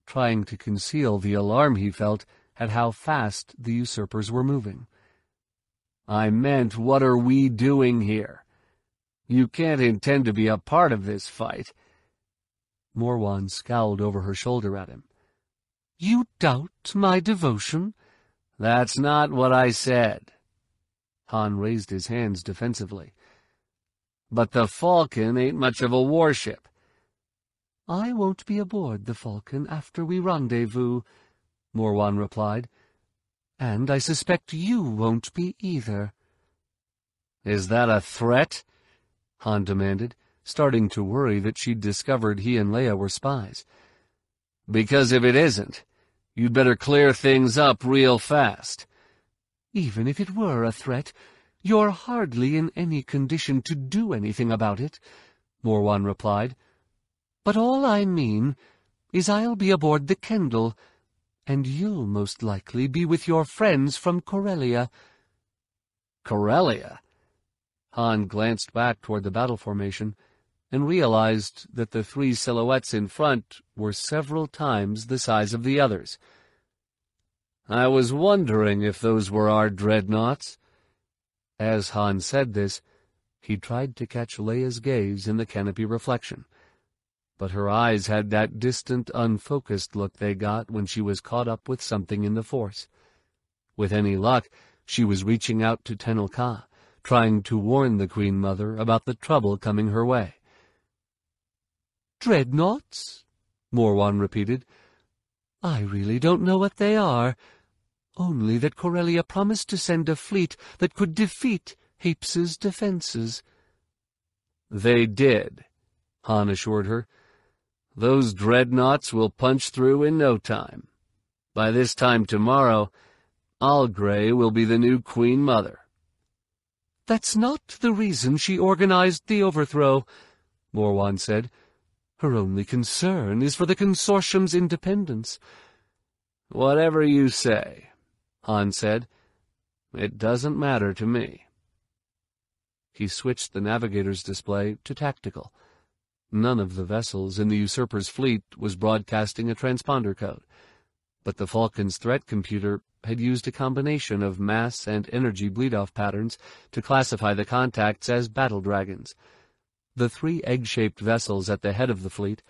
trying to conceal the alarm he felt at how fast the usurpers were moving. I meant, what are we doing here? You can't intend to be a part of this fight. Morwan scowled over her shoulder at him. You doubt my devotion? That's not what I said. Han raised his hands defensively. But the Falcon ain't much of a warship. I won't be aboard the Falcon after we rendezvous, Morwan replied. And I suspect you won't be either. Is that a threat? Han demanded, starting to worry that she'd discovered he and Leia were spies. Because if it isn't, you'd better clear things up real fast. Even if it were a threat, you're hardly in any condition to do anything about it, Morwan replied. But all I mean is I'll be aboard the Kendall, and you'll most likely be with your friends from Corellia. Corellia? Han glanced back toward the battle formation and realized that the three silhouettes in front were several times the size of the others. I was wondering if those were our dreadnoughts. As Han said this, he tried to catch Leia's gaze in the canopy reflection, but her eyes had that distant, unfocused look they got when she was caught up with something in the Force. With any luck, she was reaching out to Tenel Ka, trying to warn the Queen Mother about the trouble coming her way. Dreadnoughts? Morwan repeated. I really don't know what they are. Only that Corellia promised to send a fleet that could defeat Hapes's defenses. They did, Han assured her. Those dreadnoughts will punch through in no time. By this time tomorrow, Algray will be the new Queen Mother. That's not the reason she organized the overthrow, Morwan said. Her only concern is for the consortium's independence. Whatever you say, Han said. It doesn't matter to me. He switched the navigator's display to tactical. None of the vessels in the usurper's fleet was broadcasting a transponder code, but the Falcon's threat computer had used a combination of mass and energy bleed-off patterns to classify the contacts as battle dragons. The three egg-shaped vessels at the head of the fleet,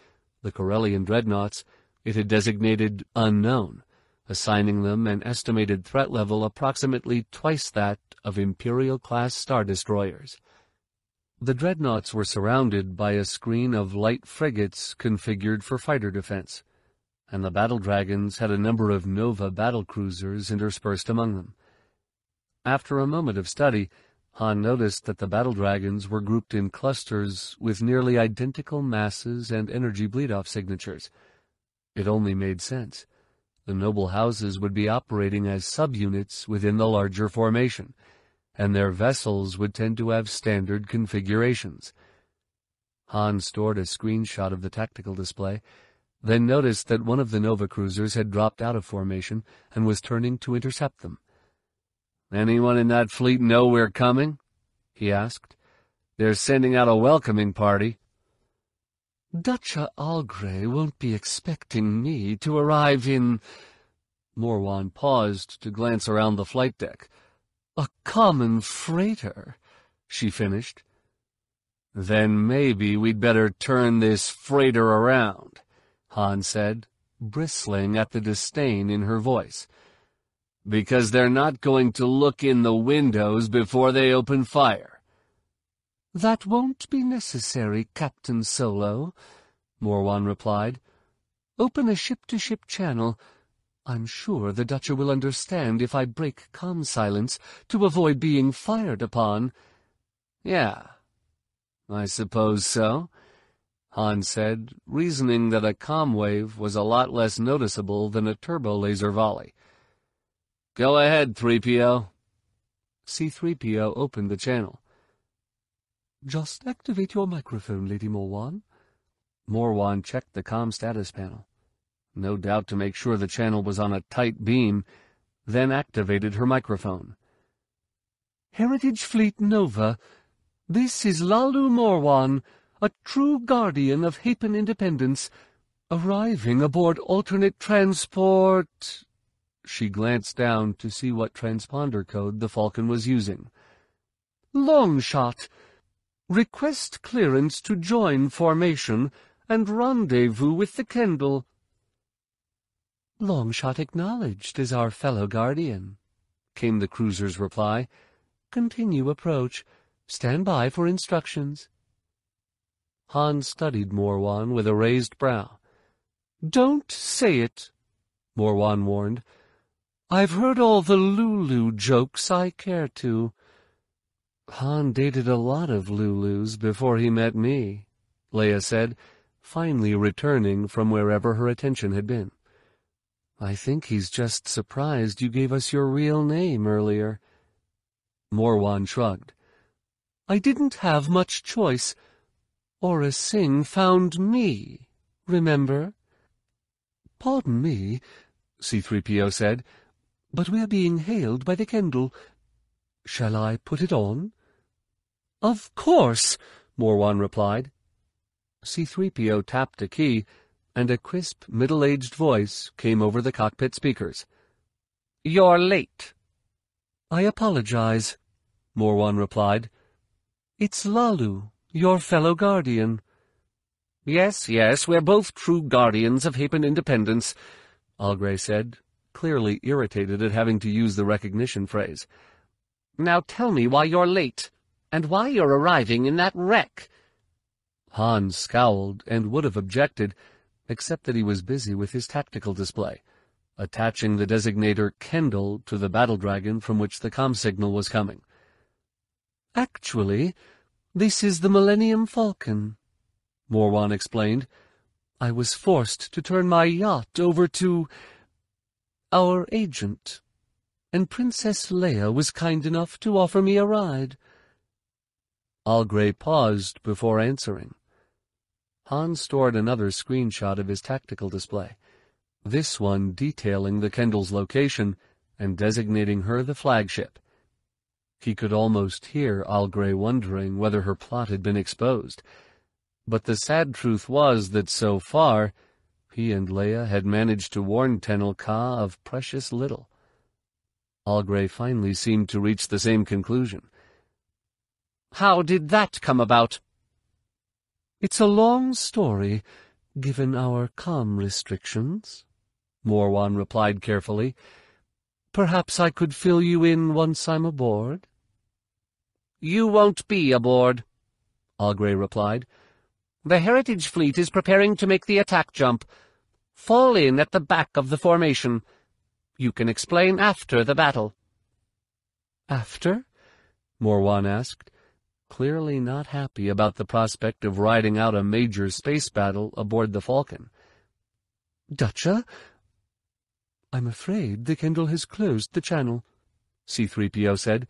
the Corellian dreadnoughts, it had designated unknown, assigning them an estimated threat level approximately twice that of Imperial-class star destroyers. The dreadnoughts were surrounded by a screen of light frigates configured for fighter defense and the battle dragons had a number of Nova battle cruisers interspersed among them. After a moment of study, Han noticed that the battle dragons were grouped in clusters with nearly identical masses and energy bleed-off signatures. It only made sense. The noble houses would be operating as subunits within the larger formation, and their vessels would tend to have standard configurations. Han stored a screenshot of the tactical display then noticed that one of the Nova cruisers had dropped out of formation and was turning to intercept them. "'Anyone in that fleet know we're coming?' he asked. "'They're sending out a welcoming party.' "'Ducha Algray won't be expecting me to arrive in—' Morwan paused to glance around the flight deck. "'A common freighter,' she finished. "'Then maybe we'd better turn this freighter around.' Han said, bristling at the disdain in her voice. Because they're not going to look in the windows before they open fire. That won't be necessary, Captain Solo, Morwan replied. Open a ship-to-ship -ship channel. I'm sure the Ducha will understand if I break comm silence to avoid being fired upon. Yeah, I suppose so. Han said, reasoning that a comm wave was a lot less noticeable than a turbo laser volley. Go ahead, 3PO. C-3PO opened the channel. Just activate your microphone, Lady Morwan. Morwan checked the com status panel, no doubt to make sure the channel was on a tight beam, then activated her microphone. Heritage Fleet Nova, this is Lalu Morwan, a true guardian of Hapan independence, arriving aboard alternate transport... She glanced down to see what transponder code the Falcon was using. Longshot. Request clearance to join formation and rendezvous with the Kendall. Longshot acknowledged as our fellow guardian, came the cruiser's reply. Continue approach. Stand by for instructions. Han studied Morwan with a raised brow. Don't say it, Morwan warned. I've heard all the Lulu jokes I care to. Han dated a lot of Lulus before he met me, Leia said, finally returning from wherever her attention had been. I think he's just surprised you gave us your real name earlier. Morwan shrugged. I didn't have much choice. Aurra Sing found me, remember? Pardon me, C-3PO said, but we're being hailed by the Kendall. Shall I put it on? Of course, Morwan replied. C-3PO tapped a key, and a crisp, middle-aged voice came over the cockpit speakers. You're late. I apologize, Morwan replied. It's Lalu, your fellow guardian. Yes, yes, we're both true guardians of Hapan independence, Algray said, clearly irritated at having to use the recognition phrase. Now tell me why you're late, and why you're arriving in that wreck. Hans scowled and would have objected, except that he was busy with his tactical display, attaching the designator Kendall to the battle dragon from which the com signal was coming. Actually, this is the Millennium Falcon, Morwan explained. I was forced to turn my yacht over to our agent, and Princess Leia was kind enough to offer me a ride. Algray paused before answering. Han stored another screenshot of his tactical display, this one detailing the Kendall's location and designating her the flagship. He could almost hear Algray wondering whether her plot had been exposed. But the sad truth was that so far, he and Leia had managed to warn Tenel Ka of precious little. Algray finally seemed to reach the same conclusion. How did that come about? It's a long story, given our com restrictions, Morwan replied carefully. Perhaps I could fill you in once I'm aboard? You won't be aboard, Algray replied. The Heritage Fleet is preparing to make the attack jump. Fall in at the back of the formation. You can explain after the battle. After? Morwan asked, clearly not happy about the prospect of riding out a major space battle aboard the Falcon. Ducha? I'm afraid the Kendall has closed the channel, C-3PO said.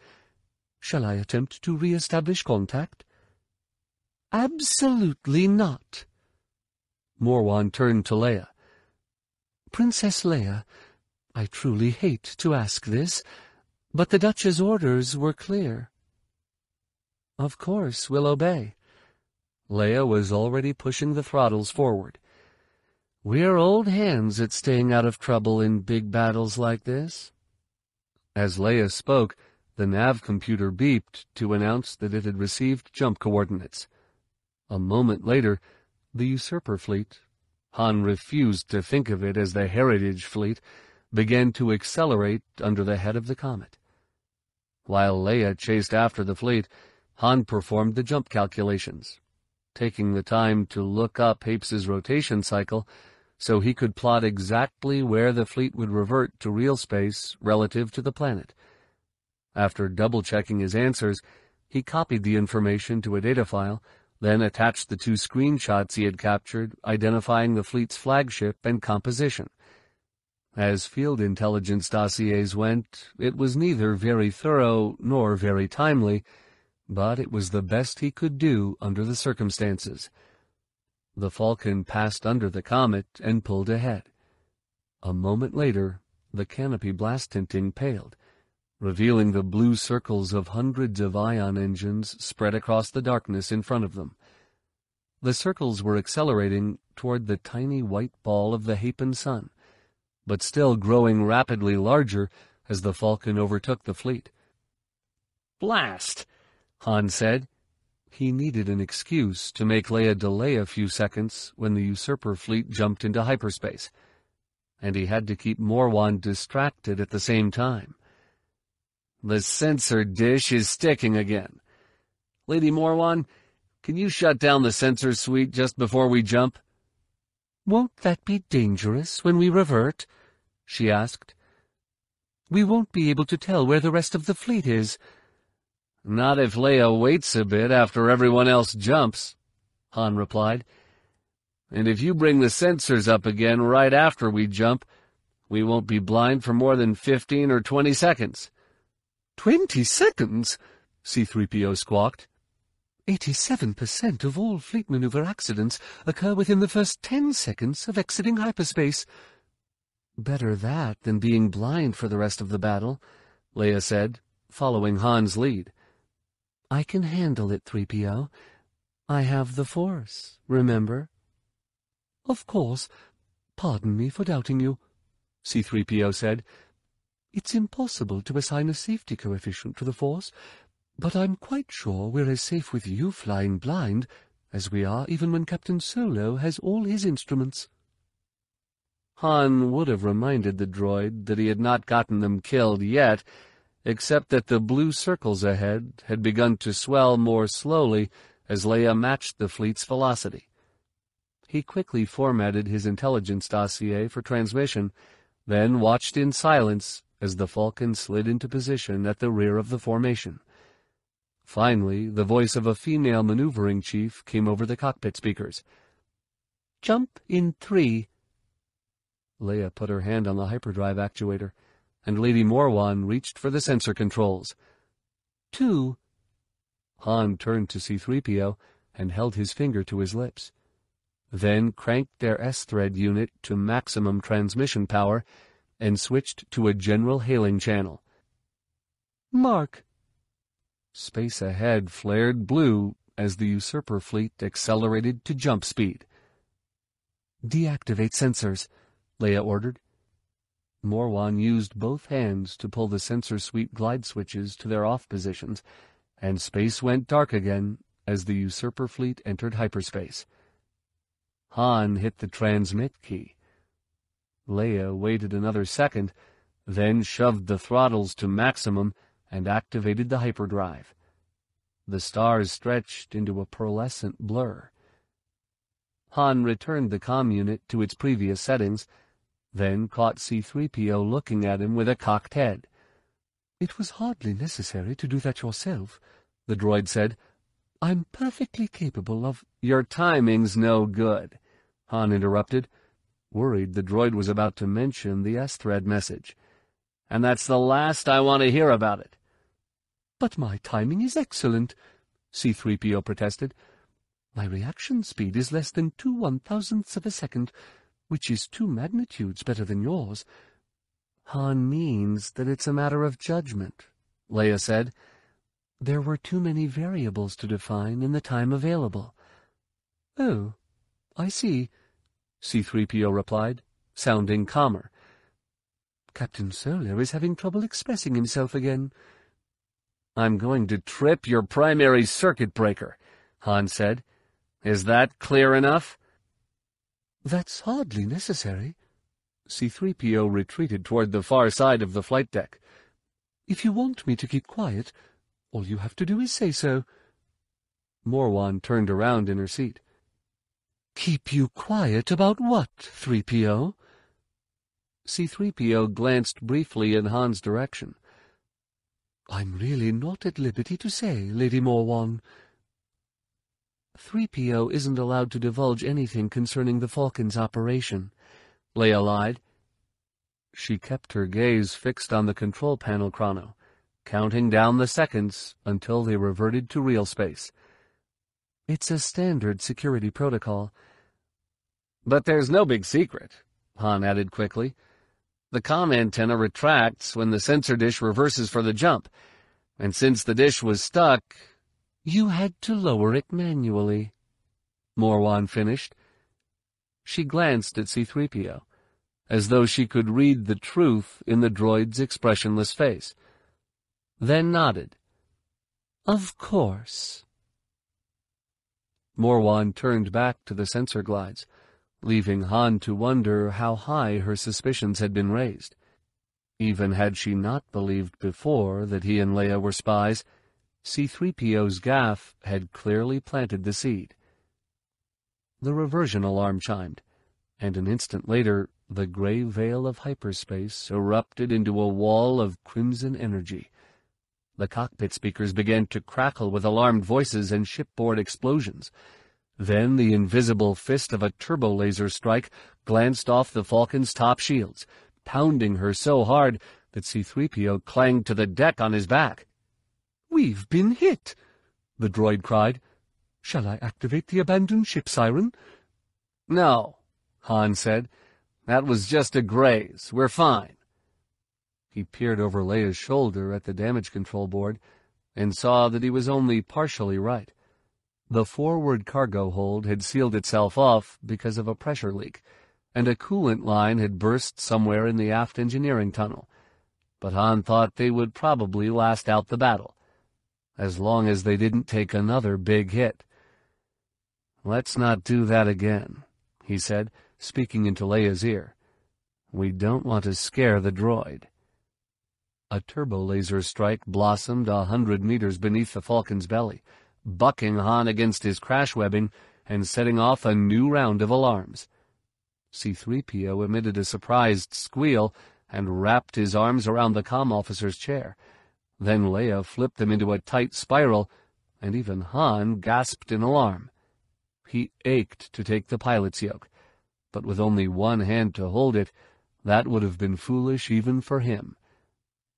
Shall I attempt to re-establish contact? Absolutely not. Morwan turned to Leia. Princess Leia, I truly hate to ask this, but the Duchess' orders were clear. Of course, we'll obey. Leia was already pushing the throttles forward. We're old hands at staying out of trouble in big battles like this. As Leia spoke, the nav computer beeped to announce that it had received jump coordinates. A moment later, the usurper fleet, Han refused to think of it as the Heritage Fleet, began to accelerate under the head of the comet. While Leia chased after the fleet, Han performed the jump calculations, taking the time to look up Hapes's rotation cycle so he could plot exactly where the fleet would revert to real space relative to the planet. After double-checking his answers, he copied the information to a data file, then attached the two screenshots he had captured, identifying the fleet's flagship and composition. As field intelligence dossiers went, it was neither very thorough nor very timely, but it was the best he could do under the circumstances. The Falcon passed under the comet and pulled ahead. A moment later, the canopy blast tinting paled, revealing the blue circles of hundreds of ion engines spread across the darkness in front of them. The circles were accelerating toward the tiny white ball of the Hapan sun, but still growing rapidly larger as the Falcon overtook the fleet. Blast! Han said. He needed an excuse to make Leia delay a few seconds when the usurper fleet jumped into hyperspace, and he had to keep Morwan distracted at the same time. The sensor dish is sticking again. Lady Morwan, can you shut down the sensor suite just before we jump? Won't that be dangerous when we revert? she asked. We won't be able to tell where the rest of the fleet is. Not if Leia waits a bit after everyone else jumps, Han replied. And if you bring the sensors up again right after we jump, we won't be blind for more than fifteen or twenty seconds. Twenty seconds? C-3PO squawked. Eighty-seven percent of all fleet maneuver accidents occur within the first ten seconds of exiting hyperspace. Better that than being blind for the rest of the battle, Leia said, following Han's lead. I can handle it, 3PO. I have the Force, remember? Of course. Pardon me for doubting you, C-3PO said. It's impossible to assign a safety coefficient to the Force, but I'm quite sure we're as safe with you flying blind as we are even when Captain Solo has all his instruments. Han would have reminded the droid that he had not gotten them killed yet, except that the blue circles ahead had begun to swell more slowly as Leia matched the fleet's velocity. He quickly formatted his intelligence dossier for transmission, then watched in silence as the Falcon slid into position at the rear of the formation. Finally, the voice of a female maneuvering chief came over the cockpit speakers. Jump in three. Leia put her hand on the hyperdrive actuator, and Lady Morwan reached for the sensor controls. Two. Han turned to C-3PO and held his finger to his lips, then cranked their S-thread unit to maximum transmission power and switched to a general hailing channel. Mark. Space ahead flared blue as the usurper fleet accelerated to jump speed. Deactivate sensors, Leia ordered. Morwan used both hands to pull the sensor sweep glide switches to their off positions, and space went dark again as the usurper fleet entered hyperspace. Han hit the transmit key. Leia waited another second, then shoved the throttles to maximum and activated the hyperdrive. The stars stretched into a pearlescent blur. Han returned the comm unit to its previous settings, then caught C-3PO looking at him with a cocked head. It was hardly necessary to do that yourself, the droid said. I'm perfectly capable of— Your timing's no good, Han interrupted, worried the droid was about to mention the S-thread message. And that's the last I want to hear about it. But my timing is excellent, C-3PO protested. My reaction speed is less than two one-thousandths of a second, which is two magnitudes better than yours. Han means that it's a matter of judgment, Leia said. There were too many variables to define in the time available. Oh, I see, C-3PO replied, sounding calmer. Captain Solo is having trouble expressing himself again. I'm going to trip your primary circuit breaker, Han said. Is that clear enough? That's hardly necessary. C-3PO retreated toward the far side of the flight deck. If you want me to keep quiet, all you have to do is say so. Morwan turned around in her seat. Keep you quiet about what, 3PO? C-3PO glanced briefly in Han's direction. I'm really not at liberty to say, Lady Morwan. 3PO isn't allowed to divulge anything concerning the Falcon's operation, Leia lied. She kept her gaze fixed on the control panel chrono, counting down the seconds until they reverted to real space. It's a standard security protocol. But there's no big secret, Han added quickly. The com antenna retracts when the sensor dish reverses for the jump, and since the dish was stuck, you had to lower it manually. Morwan finished. She glanced at C-3PO, as though she could read the truth in the droid's expressionless face, then nodded. Of course. Morwan turned back to the sensor glides, leaving Han to wonder how high her suspicions had been raised. Even had she not believed before that he and Leia were spies, C-3PO's gaffe had clearly planted the seed. The reversion alarm chimed, and an instant later the gray veil of hyperspace erupted into a wall of crimson energy. The cockpit speakers began to crackle with alarmed voices and shipboard explosions. Then the invisible fist of a turbo-laser strike glanced off the Falcon's top shields, pounding her so hard that C-3PO clanged to the deck on his back. We've been hit, the droid cried. Shall I activate the abandoned ship siren? No, Han said. That was just a graze. We're fine. He peered over Leia's shoulder at the damage control board and saw that he was only partially right. The forward cargo hold had sealed itself off because of a pressure leak, and a coolant line had burst somewhere in the aft engineering tunnel. But Han thought they would probably last out the battle, as long as they didn't take another big hit. Let's not do that again, he said, speaking into Leia's ear. We don't want to scare the droid. A turbo laser strike blossomed a hundred meters beneath the Falcon's belly, bucking Han against his crash webbing and setting off a new round of alarms. C-3PO emitted a surprised squeal and wrapped his arms around the com officer's chair. Then Leia flipped them into a tight spiral, and even Han gasped in alarm. He ached to take the pilot's yoke, but with only one hand to hold it, that would have been foolish even for him.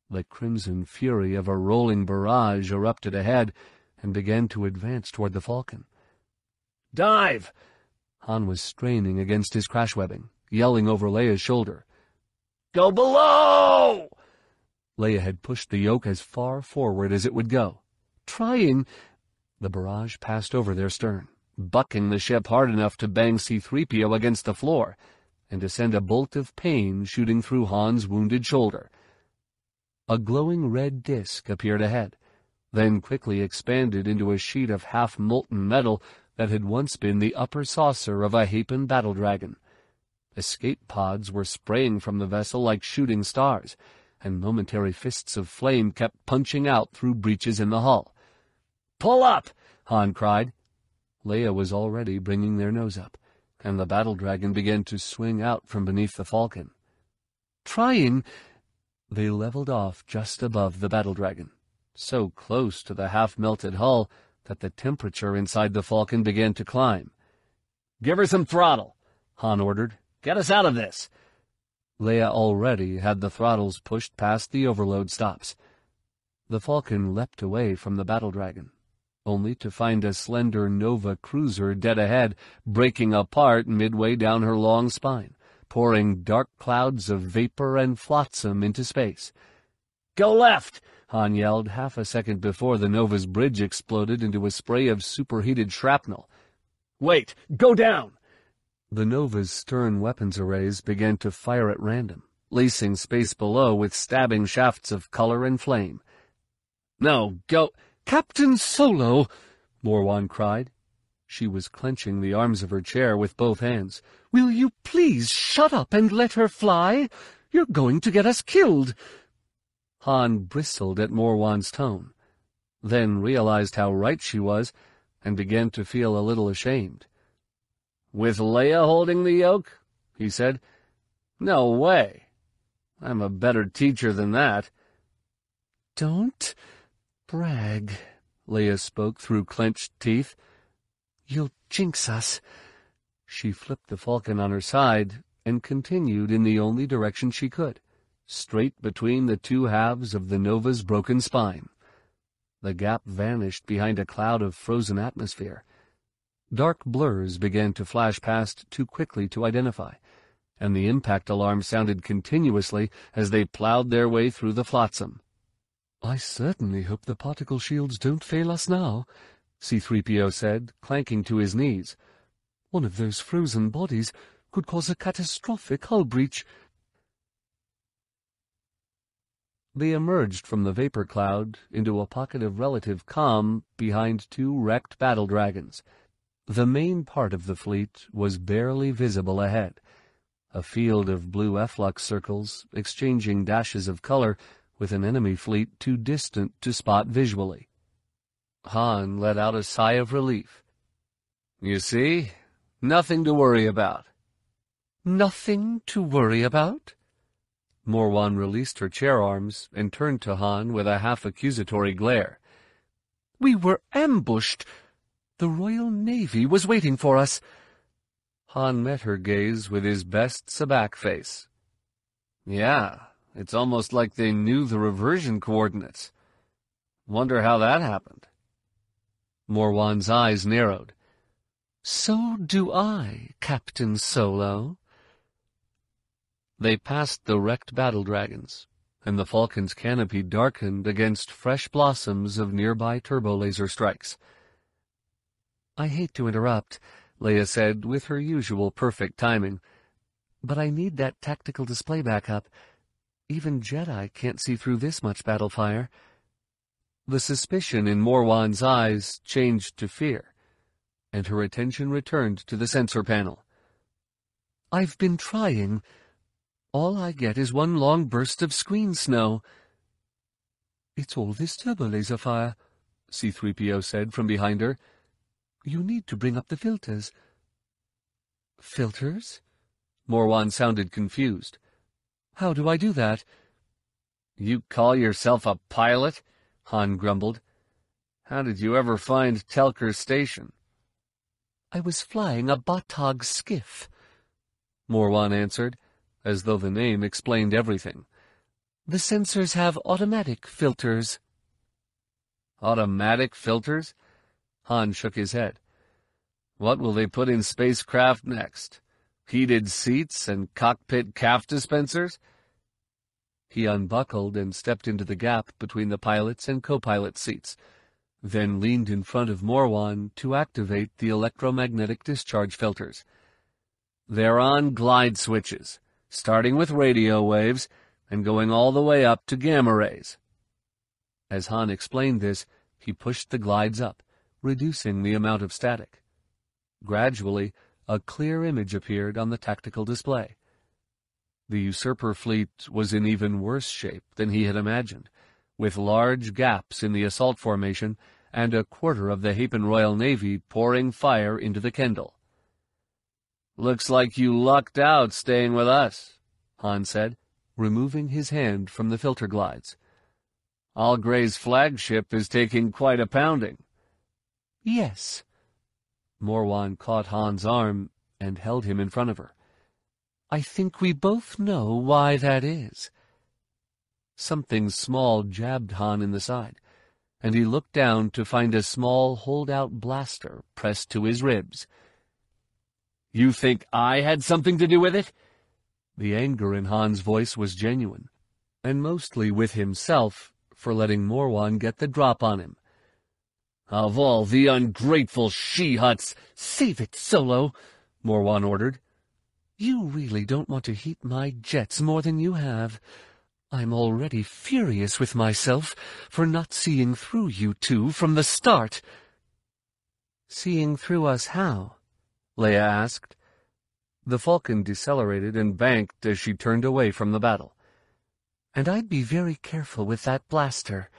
The crimson fury of a rolling barrage erupted ahead, and began to advance toward the Falcon. Dive! Han was straining against his crash webbing, yelling over Leia's shoulder. Go below! Leia had pushed the yoke as far forward as it would go. Trying, the barrage passed over their stern, bucking the ship hard enough to bang C-3PO against the floor, and to send a bolt of pain shooting through Han's wounded shoulder. A glowing red disk appeared ahead, then quickly expanded into a sheet of half-molten metal that had once been the upper saucer of a Hapan battle dragon. Escape pods were spraying from the vessel like shooting stars, and momentary fists of flame kept punching out through breaches in the hull. Pull up! Han cried. Leia was already bringing their nose up, and the battle dragon began to swing out from beneath the falcon. Trying, they leveled off just above the battle dragon so close to the half-melted hull that the temperature inside the Falcon began to climb. Give her some throttle, Han ordered. Get us out of this. Leia already had the throttles pushed past the overload stops. The Falcon leapt away from the battle dragon, only to find a slender Nova cruiser dead ahead, breaking apart midway down her long spine, pouring dark clouds of vapor and flotsam into space. Go left! Han yelled half a second before the Nova's bridge exploded into a spray of superheated shrapnel. Wait! Go down! The Nova's stern weapons arrays began to fire at random, lacing space below with stabbing shafts of color and flame. No, go— Captain Solo! Morwan cried. She was clenching the arms of her chair with both hands. Will you please shut up and let her fly? You're going to get us killed. Han bristled at Morwan's tone, then realized how right she was, and began to feel a little ashamed. With Leia holding the yoke? he said. No way. I'm a better teacher than that. Don't brag, Leia spoke through clenched teeth. You'll jinx us. She flipped the falcon on her side and continued in the only direction she could straight between the two halves of the Nova's broken spine. The gap vanished behind a cloud of frozen atmosphere. Dark blurs began to flash past too quickly to identify, and the impact alarm sounded continuously as they plowed their way through the flotsam. I certainly hope the particle shields don't fail us now, C-3PO said, clanking to his knees. One of those frozen bodies could cause a catastrophic hull breach, They emerged from the vapor cloud into a pocket of relative calm behind two wrecked battle dragons. The main part of the fleet was barely visible ahead, a field of blue efflux circles exchanging dashes of color with an enemy fleet too distant to spot visually. Han let out a sigh of relief. You see, nothing to worry about. Nothing to worry about? Morwan released her chair arms and turned to Han with a half-accusatory glare. We were ambushed. The Royal Navy was waiting for us. Han met her gaze with his best sabacc face. Yeah, it's almost like they knew the reversion coordinates. Wonder how that happened. Morwan's eyes narrowed. So do I, Captain Solo. They passed the wrecked battle dragons, and the Falcon's canopy darkened against fresh blossoms of nearby turbolaser strikes. I hate to interrupt, Leia said with her usual perfect timing, but I need that tactical display backup. Even Jedi can't see through this much battle fire. The suspicion in Morwan's eyes changed to fear, and her attention returned to the sensor panel. I've been trying. All I get is one long burst of screen snow. It's all this turbo laser fire, C-3PO said from behind her. You need to bring up the filters. Filters? Morwan sounded confused. How do I do that? You call yourself a pilot? Han grumbled. How did you ever find Telkur Station? I was flying a Batog skiff, Morwan answered, as though the name explained everything. The sensors have automatic filters. Automatic filters? Han shook his head. What will they put in spacecraft next? Heated seats and cockpit caf dispensers? He unbuckled and stepped into the gap between the pilot's and co-pilot seats, then leaned in front of Morwan to activate the electromagnetic discharge filters. They're on glide switches, starting with radio waves and going all the way up to gamma rays. As Han explained this, he pushed the glides up, reducing the amount of static. Gradually, a clear image appeared on the tactical display. The usurper fleet was in even worse shape than he had imagined, with large gaps in the assault formation and a quarter of the Hapan Royal Navy pouring fire into the Kendall. Looks like you lucked out staying with us, Han said, removing his hand from the filter glides. Algray's flagship is taking quite a pounding. Yes. Morwan caught Han's arm and held him in front of her. I think we both know why that is. Something small jabbed Han in the side, and he looked down to find a small holdout blaster pressed to his ribs. You think I had something to do with it? The anger in Han's voice was genuine, and mostly with himself for letting Morwan get the drop on him. Of all the ungrateful she-Hutts, save it, Solo, Morwan ordered. You really don't want to heat my jets more than you have. I'm already furious with myself for not seeing through you two from the start. Seeing through us how? Leia asked. The Falcon decelerated and banked as she turned away from the battle. And I'd be very careful with that blaster.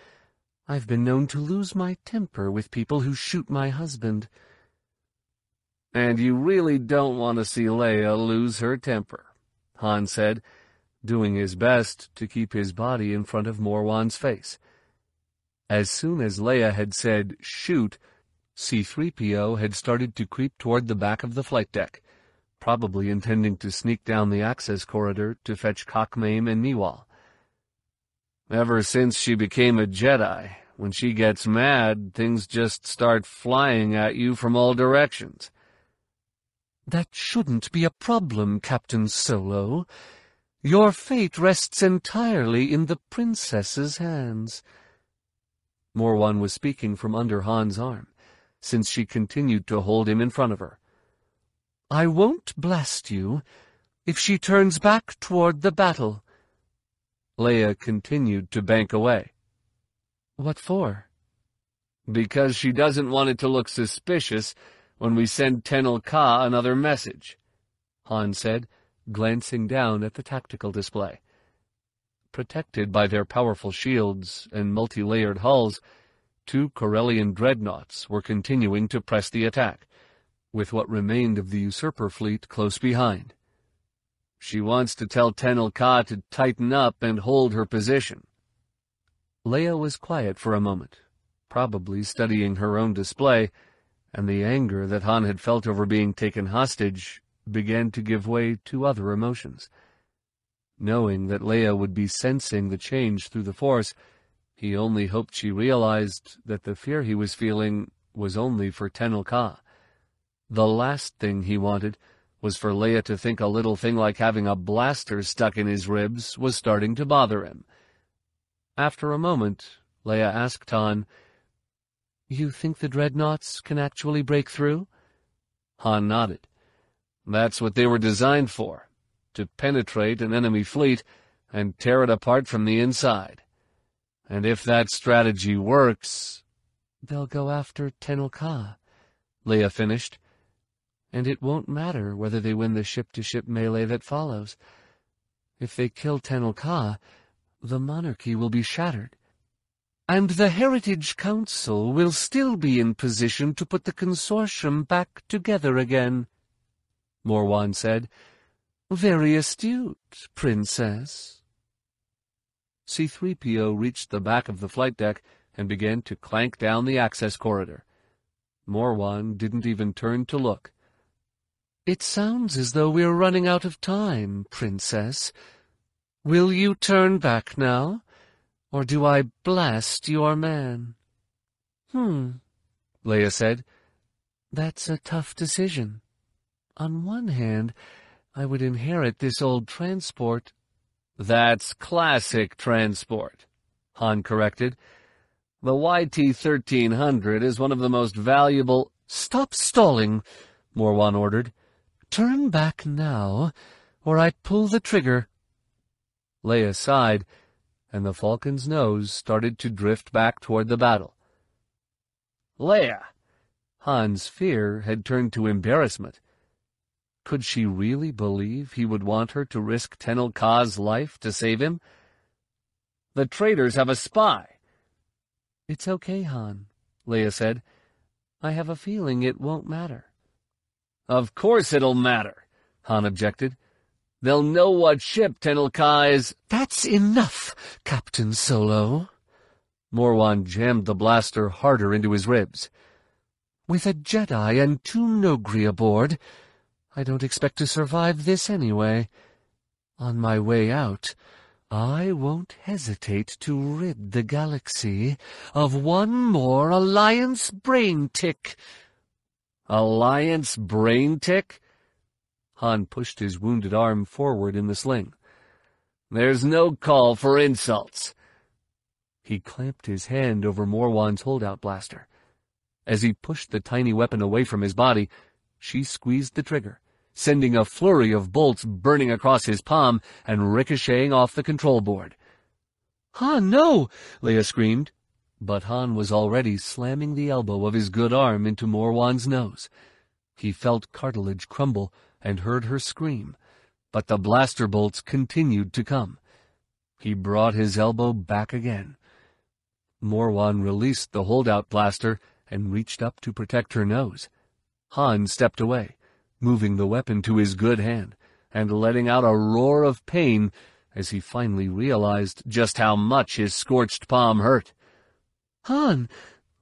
I've been known to lose my temper with people who shoot my husband. And you really don't want to see Leia lose her temper, Han said, doing his best to keep his body in front of Morwan's face. As soon as Leia had said, shoot, C-3PO had started to creep toward the back of the flight deck, probably intending to sneak down the access corridor to fetch Cakhmaim and Meewalli. Ever since she became a Jedi, when she gets mad, things just start flying at you from all directions. That shouldn't be a problem, Captain Solo. Your fate rests entirely in the princess's hands. Morwan was speaking from under Han's arm since she continued to hold him in front of her. I won't blast you if she turns back toward the battle. Leia continued to bank away. What for? Because she doesn't want it to look suspicious when we send Tenel Ka another message, Han said, glancing down at the tactical display. Protected by their powerful shields and multi-layered hulls, two Corellian dreadnoughts were continuing to press the attack, with what remained of the usurper fleet close behind. She wants to tell Tenel Ka to tighten up and hold her position. Leia was quiet for a moment, probably studying her own display, and the anger that Han had felt over being taken hostage began to give way to other emotions. Knowing that Leia would be sensing the change through the Force, he only hoped she realized that the fear he was feeling was only for Tenel Ka. The last thing he wanted was for Leia to think a little thing like having a blaster stuck in his ribs was starting to bother him. After a moment, Leia asked Han, You think the dreadnoughts can actually break through? Han nodded. That's what they were designed for, to penetrate an enemy fleet and tear it apart from the inside. And if that strategy works... They'll go after Tenel Ka, Leia finished. And it won't matter whether they win the ship-to-ship -ship melee that follows. If they kill Tenel Ka, the monarchy will be shattered. And the Heritage Council will still be in position to put the consortium back together again, Morwan said. Very astute, Princess. C-3PO reached the back of the flight deck and began to clank down the access corridor. Morwan didn't even turn to look. It sounds as though we're running out of time, Princess. Will you turn back now, or do I blast your man? Hmm, Leia said. That's a tough decision. On one hand, I would inherit this old transport that's classic transport, Han corrected. The YT-1300 is one of the most valuable— Stop stalling, Morwan ordered. Turn back now, or I pull the trigger. Leia sighed, and the Falcon's nose started to drift back toward the battle. Leia! Han's fear had turned to embarrassment. Could she really believe he would want her to risk Tenel Ka's life to save him? The traitors have a spy. It's okay, Han, Leia said. I have a feeling it won't matter. Of course it'll matter, Han objected. They'll know what ship Tenel Ka is— That's enough, Captain Solo. Morwan jammed the blaster harder into his ribs. With a Jedi and two Noghri aboard, I don't expect to survive this anyway. On my way out, I won't hesitate to rid the galaxy of one more Alliance brain tick. Alliance brain tick? Han pushed his wounded arm forward in the sling. There's no call for insults. He clamped his hand over Morwan's holdout blaster. As he pushed the tiny weapon away from his body, she squeezed the trigger sending a flurry of bolts burning across his palm and ricocheting off the control board. Han, no! Leia screamed. But Han was already slamming the elbow of his good arm into Morwan's nose. He felt cartilage crumble and heard her scream, but the blaster bolts continued to come. He brought his elbow back again. Morwan released the holdout blaster and reached up to protect her nose. Han stepped away moving the weapon to his good hand, and letting out a roar of pain as he finally realized just how much his scorched palm hurt. Han!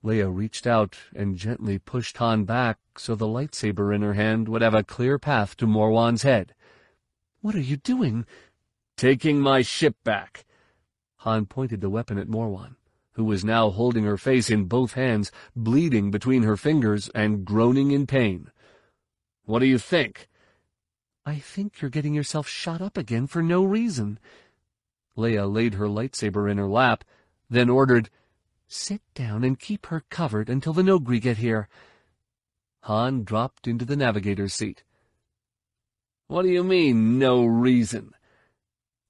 Leia reached out and gently pushed Han back so the lightsaber in her hand would have a clear path to Morwan's head. What are you doing? Taking my ship back. Han pointed the weapon at Morwan, who was now holding her face in both hands, bleeding between her fingers and groaning in pain. What do you think? I think you're getting yourself shot up again for no reason. Leia laid her lightsaber in her lap, then ordered, Sit down and keep her covered until the Noghri get here. Han dropped into the navigator's seat. What do you mean, no reason?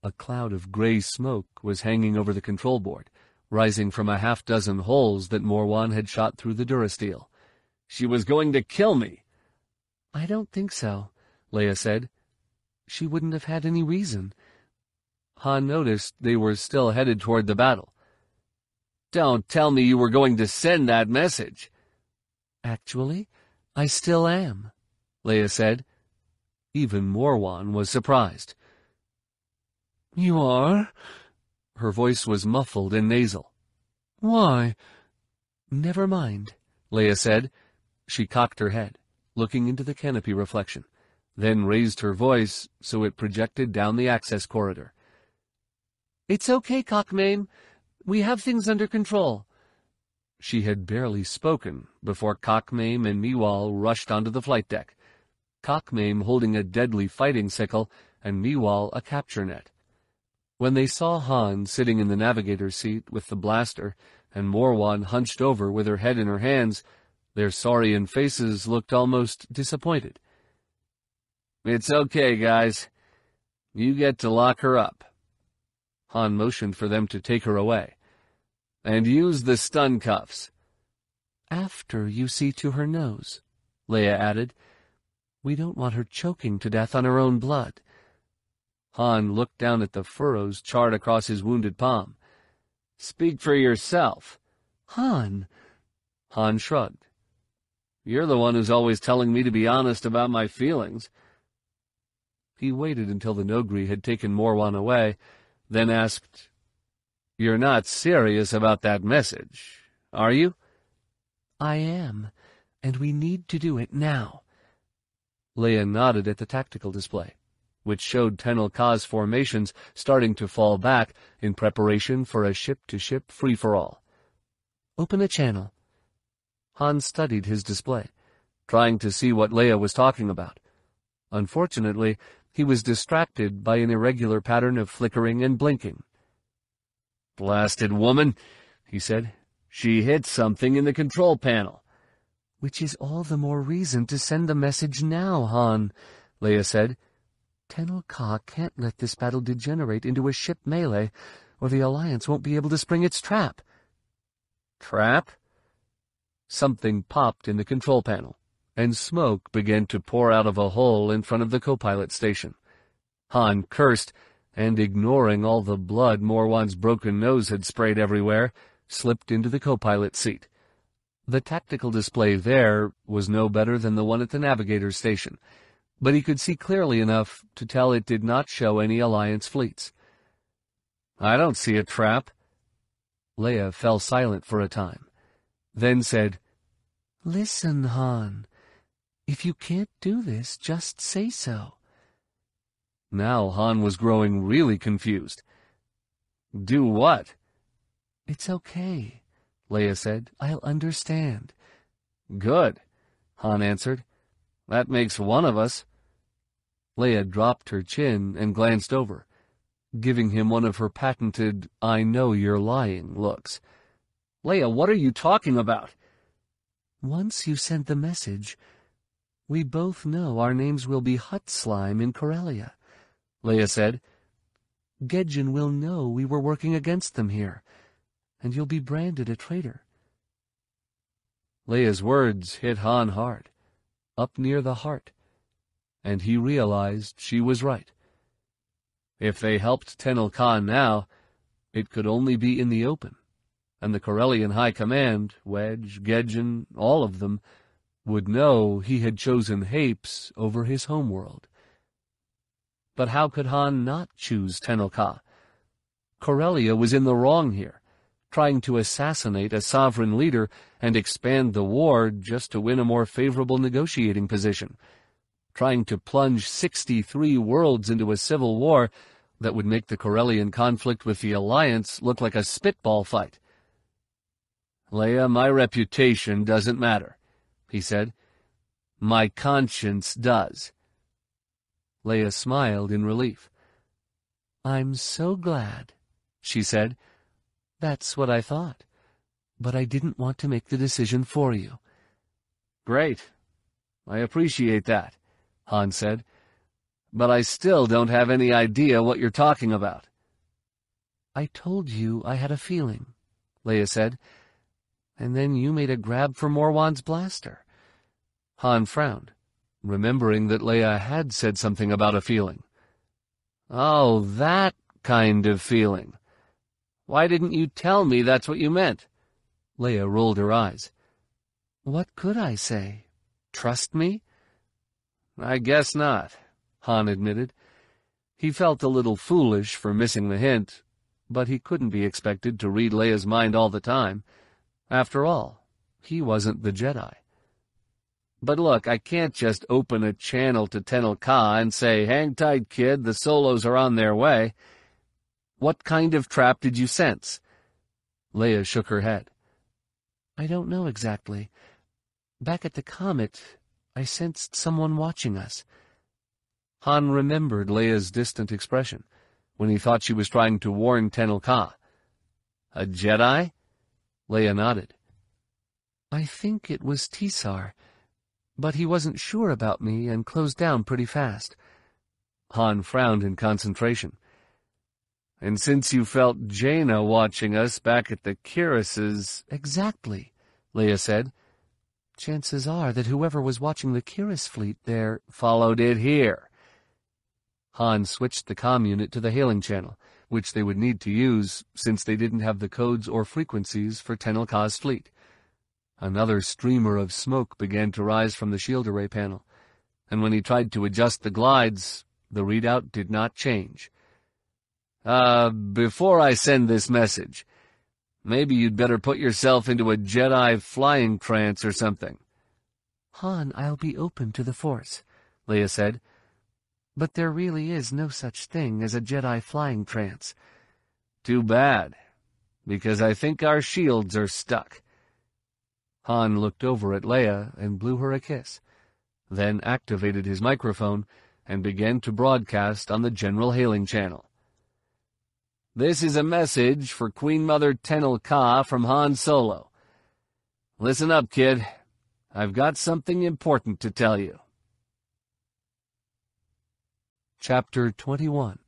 A cloud of gray smoke was hanging over the control board, rising from a half-dozen holes that Morwan had shot through the durasteel. She was going to kill me. I don't think so, Leia said. She wouldn't have had any reason. Han noticed they were still headed toward the battle. Don't tell me you were going to send that message. Actually, I still am, Leia said. Even Morwan was surprised. You are? Her voice was muffled and nasal. Why? Never mind, Leia said. She cocked her head looking into the canopy reflection, then raised her voice so it projected down the access corridor. It's okay, Cakhmaim. We have things under control. She had barely spoken before Cakhmaim and Meewalli rushed onto the flight deck, Cakhmaim holding a deadly fighting sickle and Meewalli a capture net. When they saw Han sitting in the navigator's seat with the blaster and Morwan hunched over with her head in her hands. Their saurian faces looked almost disappointed. It's okay, guys. You get to lock her up. Han motioned for them to take her away. And use the stun cuffs. After you see to her nose, Leia added. We don't want her choking to death on her own blood. Han looked down at the furrows charred across his wounded palm. Speak for yourself. Han. Han shrugged. You're the one who's always telling me to be honest about my feelings. He waited until the Noghri had taken Morwan away, then asked, You're not serious about that message, are you? I am, and we need to do it now. Leia nodded at the tactical display which showed Tenel Ka's formations starting to fall back in preparation for a ship-to-ship free-for-all. Open a channel. Han studied his display, trying to see what Leia was talking about. Unfortunately, he was distracted by an irregular pattern of flickering and blinking. Blasted woman, he said. She hit something in the control panel. Which is all the more reason to send the message now, Han, Leia said. Tenel Ka can't let this battle degenerate into a ship melee, or the Alliance won't be able to spring its trap. Trap? Something popped in the control panel, and smoke began to pour out of a hole in front of the co-pilot station. Han cursed, and ignoring all the blood Morwan's broken nose had sprayed everywhere, slipped into the co-pilot seat. The tactical display there was no better than the one at the navigator's station, but he could see clearly enough to tell it did not show any Alliance fleets. I don't see a trap. Leia fell silent for a time, then said, Listen, Han. If you can't do this, just say so. Now Han was growing really confused. Do what? It's okay, Leia said. I'll understand. Good, Han answered. That makes one of us. Leia dropped her chin and glanced over, giving him one of her patented, I know you're lying looks. Leia, what are you talking about? Once you send the message, we both know our names will be Hutt Slime in Corellia, Leia said. Gejjen will know we were working against them here, and you'll be branded a traitor. Leia's words hit Han hard up near the heart, and he realized she was right. If they helped Tenel Ka now, it could only be in the open, and the Corellian High Command, Wedge, Gejjen, all of them, would know he had chosen Hapes over his homeworld. But how could Han not choose Tenel Ka? Corellia was in the wrong here trying to assassinate a sovereign leader and expand the war just to win a more favorable negotiating position, trying to plunge 63 worlds into a civil war that would make the Corellian conflict with the Alliance look like a spitball fight. Leia, my reputation doesn't matter, he said. My conscience does. Leia smiled in relief. I'm so glad, she said. That's what I thought. But I didn't want to make the decision for you. Great. I appreciate that, Han said. But I still don't have any idea what you're talking about. I told you I had a feeling, Leia said. And then you made a grab for Morwan's blaster. Han frowned, remembering that Leia had said something about a feeling. Oh, that kind of feeling. Why didn't you tell me that's what you meant? Leia rolled her eyes. What could I say? Trust me? I guess not, Han admitted. He felt a little foolish for missing the hint, but he couldn't be expected to read Leia's mind all the time. After all, he wasn't the Jedi. But look, I can't just open a channel to Tenel Ka and say, hang tight, kid, the Solos are on their way. What kind of trap did you sense? Leia shook her head. I don't know exactly. Back at the Comet, I sensed someone watching us. Han remembered Leia's distant expression when he thought she was trying to warn Tenel Ka. A Jedi? Leia nodded. I think it was Tesar, but he wasn't sure about me and closed down pretty fast. Han frowned in concentration. And since you felt Jaina watching us back at the Kiris's... Exactly, Leia said. Chances are that whoever was watching the Kiris fleet there followed it here. Han switched the comm unit to the hailing channel, which they would need to use since they didn't have the codes or frequencies for Tenel Ka's fleet. Another streamer of smoke began to rise from the shield array panel, and when he tried to adjust the glides, the readout did not change. Uh, before I send this message, maybe you'd better put yourself into a Jedi flying trance or something. Han, I'll be open to the Force, Leia said. But there really is no such thing as a Jedi flying trance. Too bad, because I think our shields are stuck. Han looked over at Leia and blew her a kiss, then activated his microphone and began to broadcast on the general hailing channel. This is a message for Queen Mother Tenel Ka from Han Solo. Listen up, kid. I've got something important to tell you. Chapter 21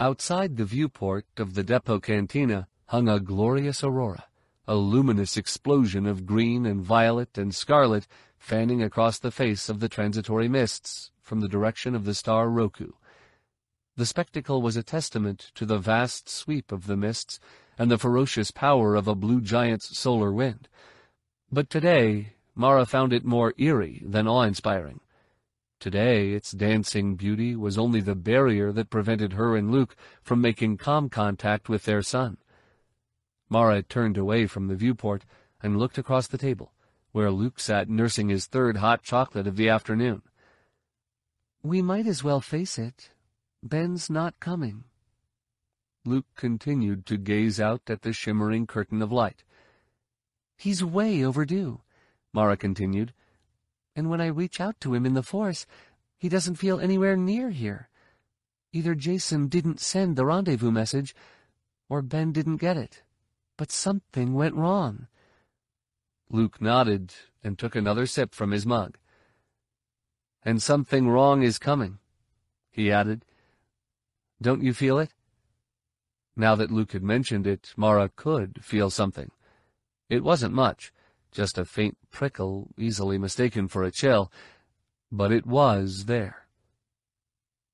Outside the viewport of the depot cantina hung a glorious aurora a luminous explosion of green and violet and scarlet fanning across the face of the transitory mists from the direction of the star Roku. The spectacle was a testament to the vast sweep of the mists and the ferocious power of a blue giant's solar wind. But today, Mara found it more eerie than awe-inspiring. Today, its dancing beauty was only the barrier that prevented her and Luke from making calm contact with their son. Mara turned away from the viewport and looked across the table, where Luke sat nursing his third hot chocolate of the afternoon. We might as well face it. Ben's not coming. Luke continued to gaze out at the shimmering curtain of light. He's way overdue, Mara continued. And when I reach out to him in the Force, he doesn't feel anywhere near here. Either Jacen didn't send the rendezvous message, or Ben didn't get it but something went wrong. Luke nodded and took another sip from his mug. And something wrong is coming, he added. Don't you feel it? Now that Luke had mentioned it, Mara could feel something. It wasn't much, just a faint prickle easily mistaken for a chill, but it was there.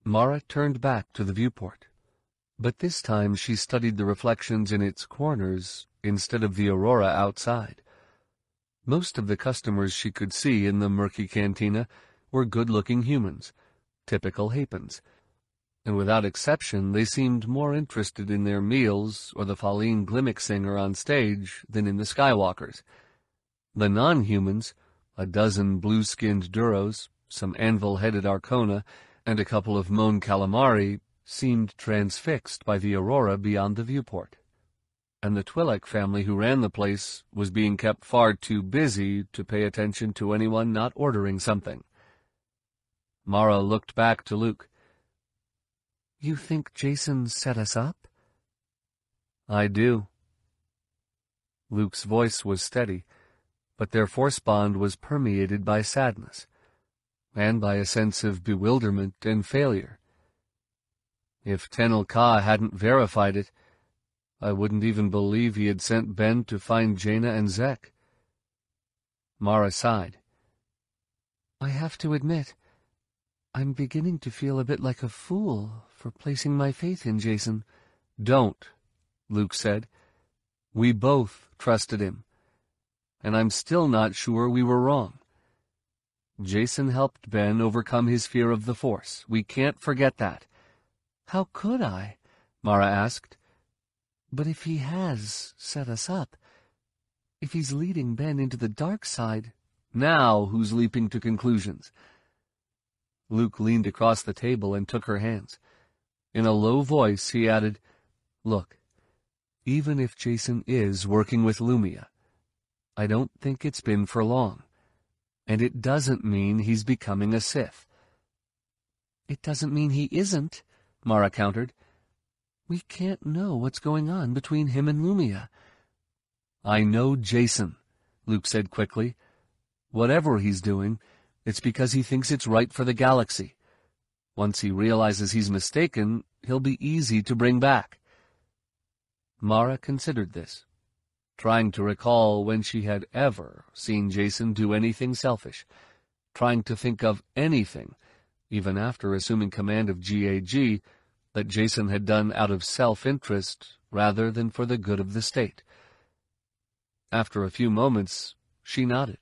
Mara turned back to the viewport. But this time she studied the reflections in its corners instead of the aurora outside. Most of the customers she could see in the murky cantina were good-looking humans, typical Hapans, and without exception they seemed more interested in their meals or the Faline Glimmick singer on stage than in the Skywalkers. The non-humans, a dozen blue-skinned Duros, some anvil-headed Arcona, and a couple of Mon Calamari, seemed transfixed by the aurora beyond the viewport. And the Twi'lek family who ran the place was being kept far too busy to pay attention to anyone not ordering something. Mara looked back to Luke. You think Jacen set us up? I do. Luke's voice was steady, but their force bond was permeated by sadness, and by a sense of bewilderment and failure. If Tenel Ka hadn't verified it, I wouldn't even believe he had sent Ben to find Jaina and Zek. Mara sighed. I have to admit, I'm beginning to feel a bit like a fool for placing my faith in Jacen. Don't, Luke said. We both trusted him, and I'm still not sure we were wrong. Jacen helped Ben overcome his fear of the Force. We can't forget that. How could I? Mara asked. But if he has set us up, if he's leading Ben into the dark side... Now who's leaping to conclusions? Luke leaned across the table and took her hands. In a low voice, he added, Look, even if Jacen is working with Lumiya, I don't think it's been for long. And it doesn't mean he's becoming a Sith. It doesn't mean he isn't, Mara countered. We can't know what's going on between him and Lumiya. I know Jacen, Luke said quickly. Whatever he's doing, it's because he thinks it's right for the galaxy. Once he realizes he's mistaken, he'll be easy to bring back. Mara considered this, trying to recall when she had ever seen Jacen do anything selfish, trying to think of anything, even after assuming command of GAG, that Jacen had done out of self-interest rather than for the good of the state. After a few moments, she nodded.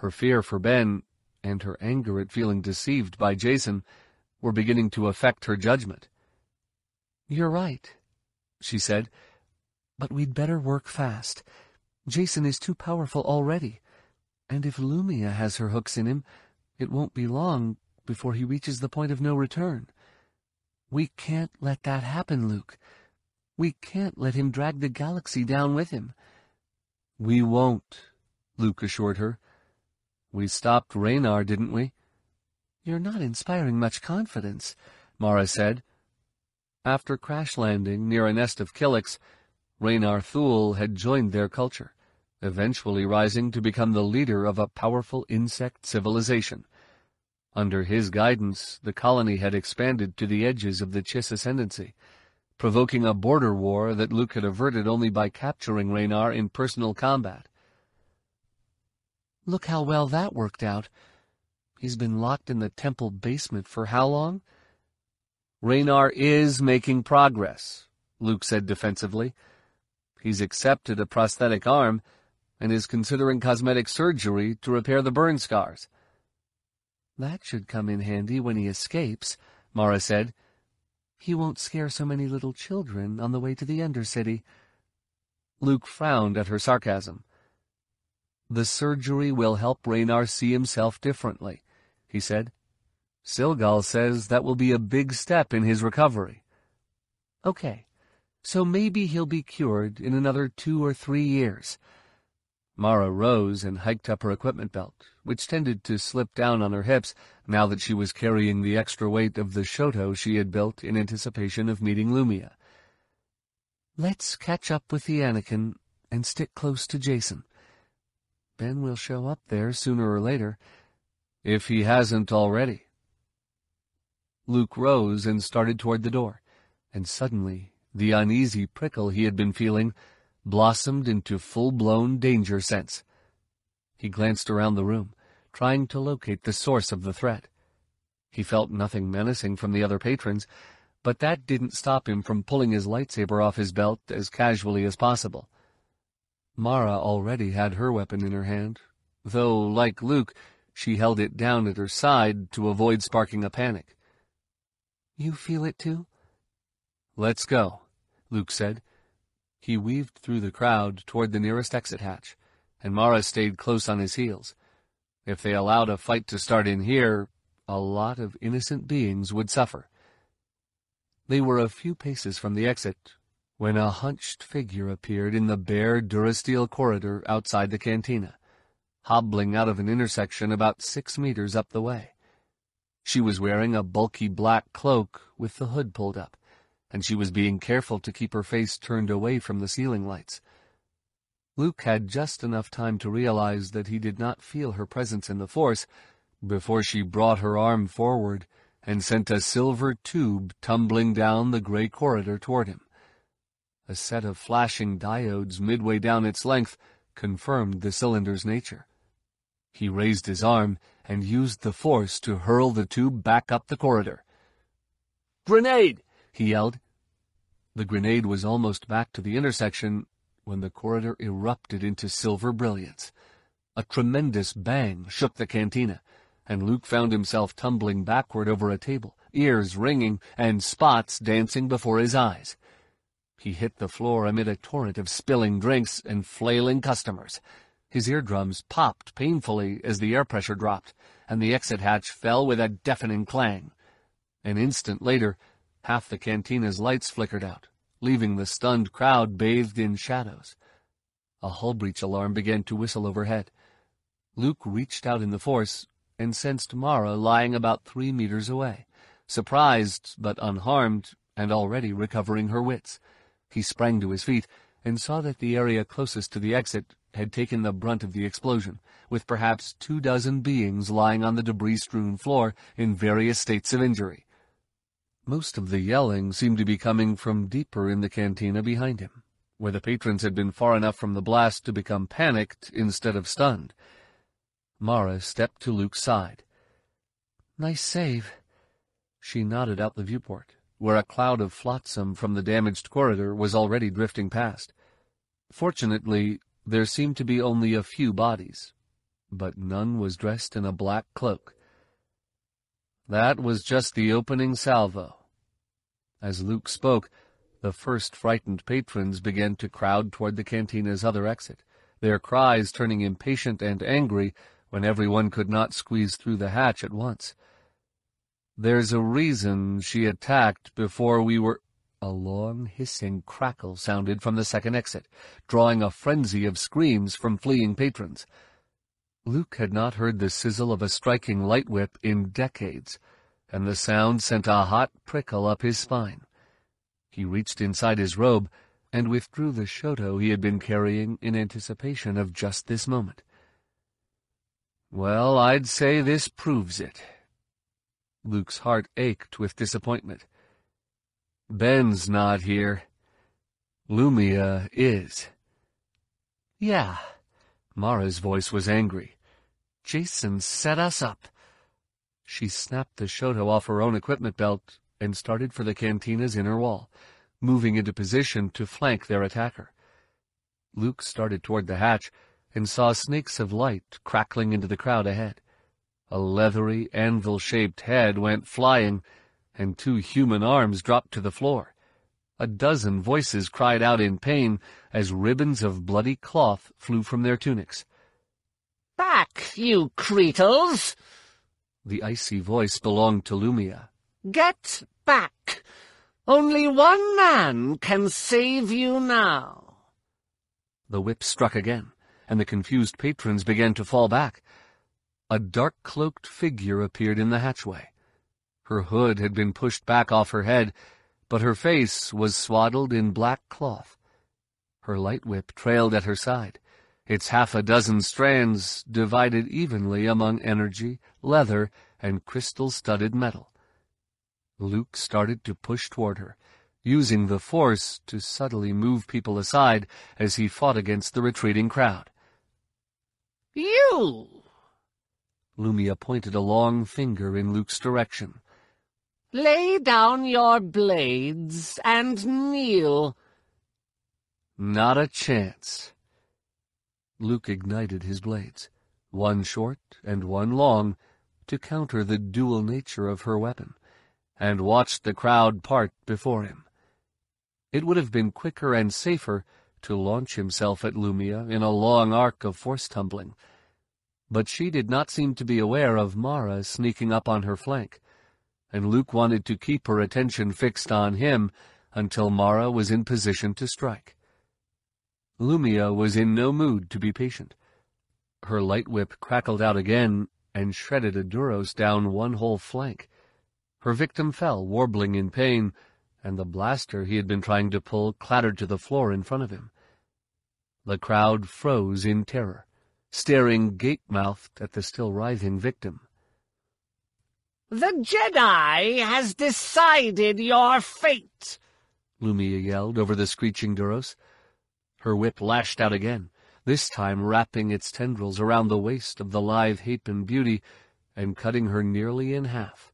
Her fear for Ben and her anger at feeling deceived by Jacen were beginning to affect her judgment. You're right, she said, but we'd better work fast. Jacen is too powerful already, and if Lumiya has her hooks in him, it won't be long before he reaches the point of no return. We can't let that happen, Luke. We can't let him drag the galaxy down with him. We won't, Luke assured her. We stopped Raynar, didn't we? You're not inspiring much confidence, Mara said. After crash landing near a nest of Killiks, Raynar Thule had joined their culture, eventually rising to become the leader of a powerful insect civilization. Under his guidance, the colony had expanded to the edges of the Chiss Ascendancy, provoking a border war that Luke had averted only by capturing Raynar in personal combat. Look how well that worked out. He's been locked in the temple basement for how long? Raynar is making progress, Luke said defensively. He's accepted a prosthetic arm and is considering cosmetic surgery to repair the burn scars. That should come in handy when he escapes, Mara said. He won't scare so many little children on the way to the Undercity. Luke frowned at her sarcasm. The surgery will help Raynar see himself differently, he said. Cilghal says that will be a big step in his recovery. Okay, so maybe he'll be cured in another two or three years. Mara rose and hiked up her equipment belt, which tended to slip down on her hips now that she was carrying the extra weight of the Shoto she had built in anticipation of meeting Lumiya. Let's catch up with the Anakin and stick close to Jacen. Ben will show up there sooner or later, if he hasn't already. Luke rose and started toward the door, and suddenly the uneasy prickle he had been feeling blossomed into full-blown danger sense. He glanced around the room, trying to locate the source of the threat. He felt nothing menacing from the other patrons, but that didn't stop him from pulling his lightsaber off his belt as casually as possible. Mara already had her weapon in her hand, though, like Luke, she held it down at her side to avoid sparking a panic. You feel it too? Let's go, Luke said. He weaved through the crowd toward the nearest exit hatch, and Mara stayed close on his heels. If they allowed a fight to start in here, a lot of innocent beings would suffer. They were a few paces from the exit when a hunched figure appeared in the bare Durasteel corridor outside the cantina, hobbling out of an intersection about six meters up the way. She was wearing a bulky black cloak with the hood pulled up, and she was being careful to keep her face turned away from the ceiling lights. Luke had just enough time to realize that he did not feel her presence in the Force before she brought her arm forward and sent a silver tube tumbling down the gray corridor toward him. A set of flashing diodes midway down its length confirmed the cylinder's nature. He raised his arm and used the force to hurl the tube back up the corridor. Grenade! He yelled. The grenade was almost back to the intersection when the corridor erupted into silver brilliance. A tremendous bang shook the cantina, and Luke found himself tumbling backward over a table, ears ringing and spots dancing before his eyes. He hit the floor amid a torrent of spilling drinks and flailing customers. His eardrums popped painfully as the air pressure dropped, and the exit hatch fell with a deafening clang. An instant later, half the cantina's lights flickered out, leaving the stunned crowd bathed in shadows. A hull breach alarm began to whistle overhead. Luke reached out in the force and sensed Mara lying about three meters away, surprised but unharmed and already recovering her wits. He sprang to his feet and saw that the area closest to the exit had taken the brunt of the explosion, with perhaps two dozen beings lying on the debris-strewn floor in various states of injury. Most of the yelling seemed to be coming from deeper in the cantina behind him, where the patrons had been far enough from the blast to become panicked instead of stunned. Mara stepped to Luke's side. Nice save. She nodded out the viewport, where a cloud of flotsam from the damaged corridor was already drifting past. Fortunately, there seemed to be only a few bodies, but none was dressed in a black cloak. That was just the opening salvo. As Luke spoke, the first frightened patrons began to crowd toward the cantina's other exit, their cries turning impatient and angry when everyone could not squeeze through the hatch at once. There's a reason she attacked before we were— a long hissing crackle sounded from the second exit, drawing a frenzy of screams from fleeing patrons. Luke had not heard the sizzle of a striking light whip in decades, and the sound sent a hot prickle up his spine. He reached inside his robe and withdrew the shoto he had been carrying in anticipation of just this moment. Well, I'd say this proves it. Luke's heart ached with disappointment. Ben's not here. Lumiya is. Yeah. Mara's voice was angry. Jacen set us up. She snapped the shoto off her own equipment belt and started for the cantina's inner wall, moving into position to flank their attacker. Luke started toward the hatch and saw snakes of light crackling into the crowd ahead. A leathery, anvil-shaped head went flying, and two human arms dropped to the floor. A dozen voices cried out in pain as ribbons of bloody cloth flew from their tunics. Back, you creetles! The icy voice belonged to Lumiya. Get back! Only one man can save you now. The whip struck again, and the confused patrons began to fall back. A dark-cloaked figure appeared in the hatchway. Her hood had been pushed back off her head, but her face was swaddled in black cloth. Her light whip trailed at her side, its half a dozen strands divided evenly among energy, leather, and crystal-studded metal. Luke started to push toward her, using the force to subtly move people aside as he fought against the retreating crowd. You! Lumiya pointed a long finger in Luke's direction. Lay down your blades and kneel. Not a chance. Luke ignited his blades, one short and one long, to counter the dual nature of her weapon, and watched the crowd part before him. It would have been quicker and safer to launch himself at Lumiya in a long arc of force tumbling, but she did not seem to be aware of Mara sneaking up on her flank and Luke wanted to keep her attention fixed on him until Mara was in position to strike. Lumiya was in no mood to be patient. Her light whip crackled out again and shredded a Duros down one whole flank. Her victim fell, warbling in pain, and the blaster he had been trying to pull clattered to the floor in front of him. The crowd froze in terror, staring gape-mouthed at the still writhing victim. The Jedi has decided your fate, Lumiya yelled over the screeching Duros. Her whip lashed out again, this time wrapping its tendrils around the waist of the lithe Hapan beauty and cutting her nearly in half.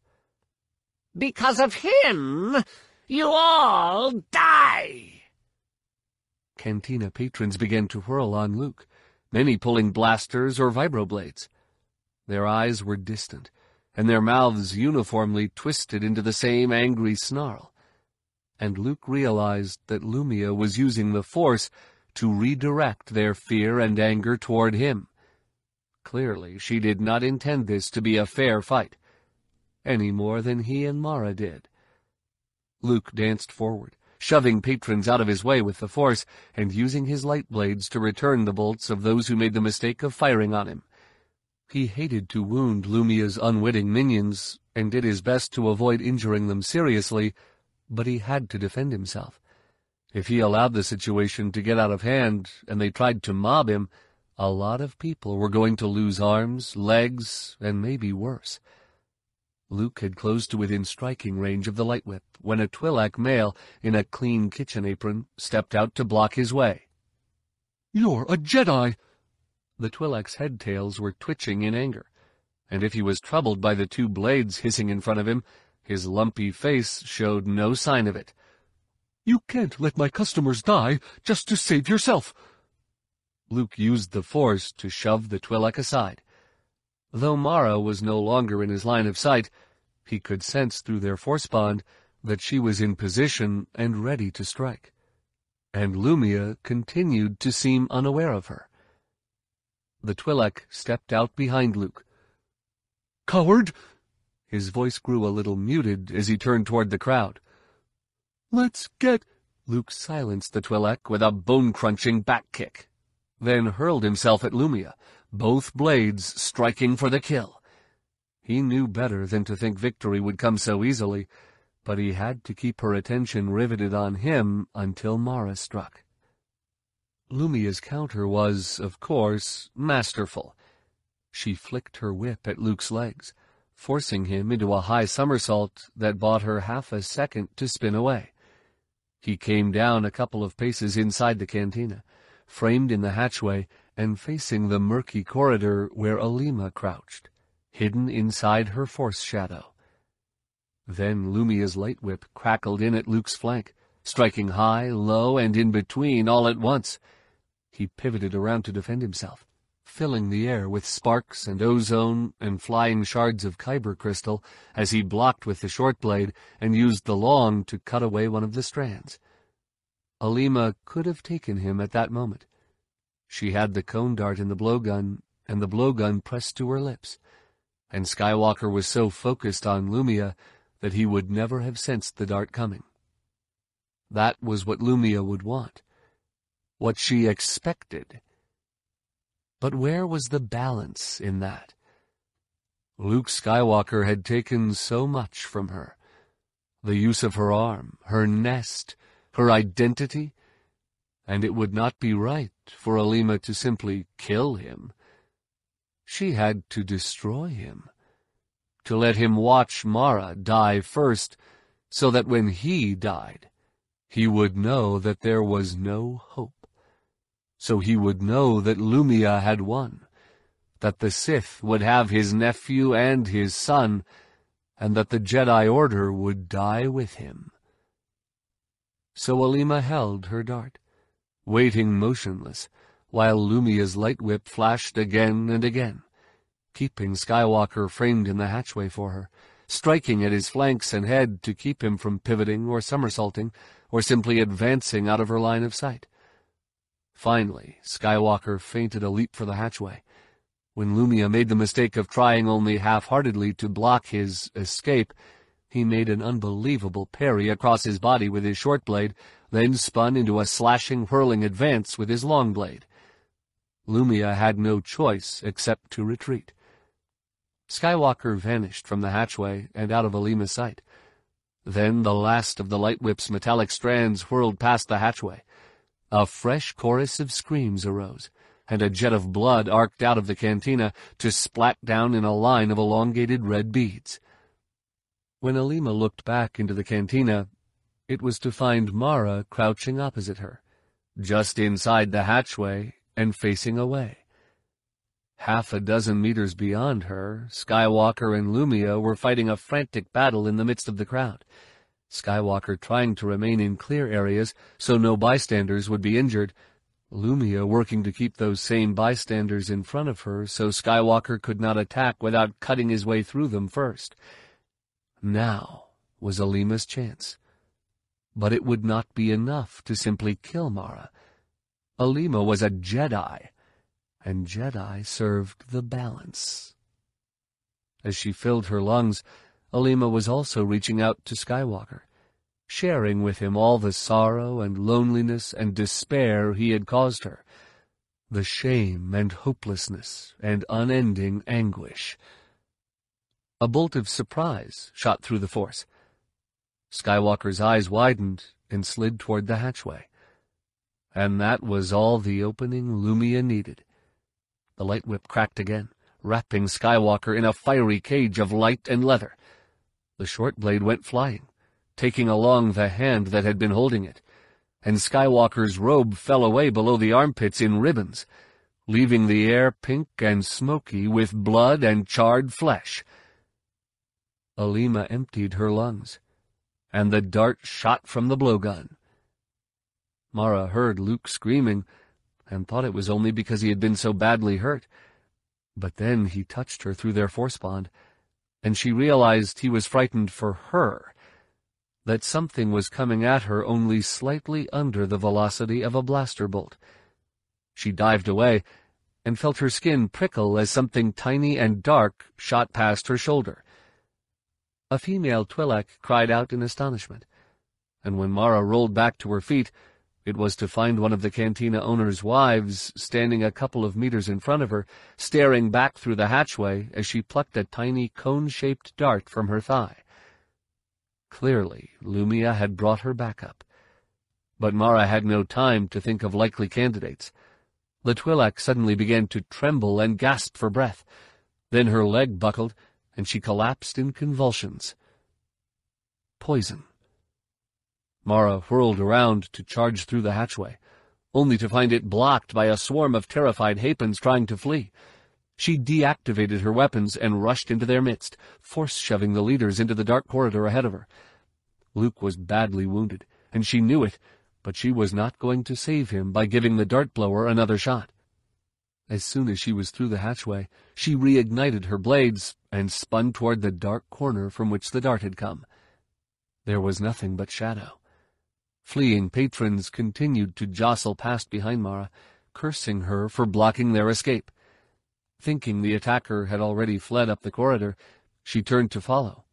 Because of him, you all die! Cantina patrons began to whirl on Luke, many pulling blasters or vibroblades. Their eyes were distant, and their mouths uniformly twisted into the same angry snarl. And Luke realized that Lumiya was using the Force to redirect their fear and anger toward him. Clearly, she did not intend this to be a fair fight, any more than he and Mara did. Luke danced forward, shoving patrons out of his way with the Force, and using his light blades to return the bolts of those who made the mistake of firing on him. He hated to wound Lumiya's unwitting minions, and did his best to avoid injuring them seriously, but he had to defend himself. If he allowed the situation to get out of hand and they tried to mob him, a lot of people were going to lose arms, legs, and maybe worse. Luke had closed to within striking range of the light whip when a Twi'lek male in a clean kitchen apron stepped out to block his way. You're a Jedi! The Twi'lek's head tails were twitching in anger, and if he was troubled by the two blades hissing in front of him, his lumpy face showed no sign of it. You can't let my customers die just to save yourself! Luke used the Force to shove the Twi'lek aside. Though Mara was no longer in his line of sight, he could sense through their force bond that she was in position and ready to strike. And Lumiya continued to seem unaware of her. The Twi'lek stepped out behind Luke. Coward! His voice grew a little muted as he turned toward the crowd. Let's get... Luke silenced the Twi'lek with a bone-crunching back kick, then hurled himself at Lumiya, both blades striking for the kill. He knew better than to think victory would come so easily, but he had to keep her attention riveted on him until Mara struck. Lumiya's counter was, of course, masterful. She flicked her whip at Luke's legs, forcing him into a high somersault that bought her half a second to spin away. He came down a couple of paces inside the cantina, framed in the hatchway and facing the murky corridor where Alema crouched, hidden inside her force shadow. Then Lumiya's light whip crackled in at Luke's flank, striking high, low, and in between all at once. He pivoted around to defend himself, filling the air with sparks and ozone and flying shards of kyber crystal as he blocked with the short blade and used the long to cut away one of the strands. Alema could have taken him at that moment, she had the cone dart in the blowgun, and the blowgun pressed to her lips, and Skywalker was so focused on Lumiya that he would never have sensed the dart coming. That was what Lumiya would want, what she expected. But where was the balance in that? Luke Skywalker had taken so much from her. The use of her arm, her nest, her identity, and it would not be right for Alema to simply kill him. She had to destroy him, to let him watch Mara die first, so that when he died, he would know that there was no hope. So he would know that Lumiya had won, that the Sith would have his nephew and his son, and that the Jedi Order would die with him. So Alema held her dart waiting motionless, while Lumiya's light whip flashed again and again, keeping Skywalker framed in the hatchway for her, striking at his flanks and head to keep him from pivoting or somersaulting, or simply advancing out of her line of sight. Finally, Skywalker feinted a leap for the hatchway. When Lumiya made the mistake of trying only half-heartedly to block his escape, he made an unbelievable parry across his body with his short blade, then spun into a slashing, whirling advance with his long blade. Lumiya had no choice except to retreat. Skywalker vanished from the hatchway and out of Alema's sight. Then the last of the light whip's metallic strands whirled past the hatchway. A fresh chorus of screams arose, and a jet of blood arced out of the cantina to splat down in a line of elongated red beads. When Alema looked back into the cantina, it was to find Mara crouching opposite her, just inside the hatchway and facing away. Half a dozen meters beyond her, Skywalker and Lumiya were fighting a frantic battle in the midst of the crowd. Skywalker trying to remain in clear areas so no bystanders would be injured, Lumiya working to keep those same bystanders in front of her so Skywalker could not attack without cutting his way through them first. Now was Alema's chance. But it would not be enough to simply kill Mara. Alema was a Jedi, and Jedi served the balance. As she filled her lungs, Alema was also reaching out to Skywalker, sharing with him all the sorrow and loneliness and despair he had caused her, the shame and hopelessness and unending anguish. A bolt of surprise shot through the Force. Skywalker's eyes widened and slid toward the hatchway. And that was all the opening Lumiya needed. The light whip cracked again, wrapping Skywalker in a fiery cage of light and leather. The short blade went flying, taking along the hand that had been holding it, and Skywalker's robe fell away below the armpits in ribbons, leaving the air pink and smoky with blood and charred flesh. Alema emptied her lungs, and the dart shot from the blowgun. Mara heard Luke screaming, and thought it was only because he had been so badly hurt. But then he touched her through their force bond, and she realized he was frightened for her, that something was coming at her only slightly under the velocity of a blaster bolt. She dived away, and felt her skin prickle as something tiny and dark shot past her shoulder. A female Twi'lek cried out in astonishment, and when Mara rolled back to her feet, it was to find one of the cantina owner's wives standing a couple of meters in front of her, staring back through the hatchway as she plucked a tiny cone-shaped dart from her thigh. Clearly, Lumiya had brought her back up. But Mara had no time to think of likely candidates. Twi'lek suddenly began to tremble and gasp for breath. Then her leg buckled, and she collapsed in convulsions. Poison. Mara whirled around to charge through the hatchway, only to find it blocked by a swarm of terrified Hapans trying to flee. She deactivated her weapons and rushed into their midst, force-shoving the leaders into the dark corridor ahead of her. Luke was badly wounded, and she knew it, but she was not going to save him by giving the dart blower another shot. As soon as she was through the hatchway, she reignited her blades and spun toward the dark corner from which the dart had come. There was nothing but shadow. Fleeing patrons continued to jostle past behind Mara, cursing her for blocking their escape. Thinking the attacker had already fled up the corridor, she turned to follow,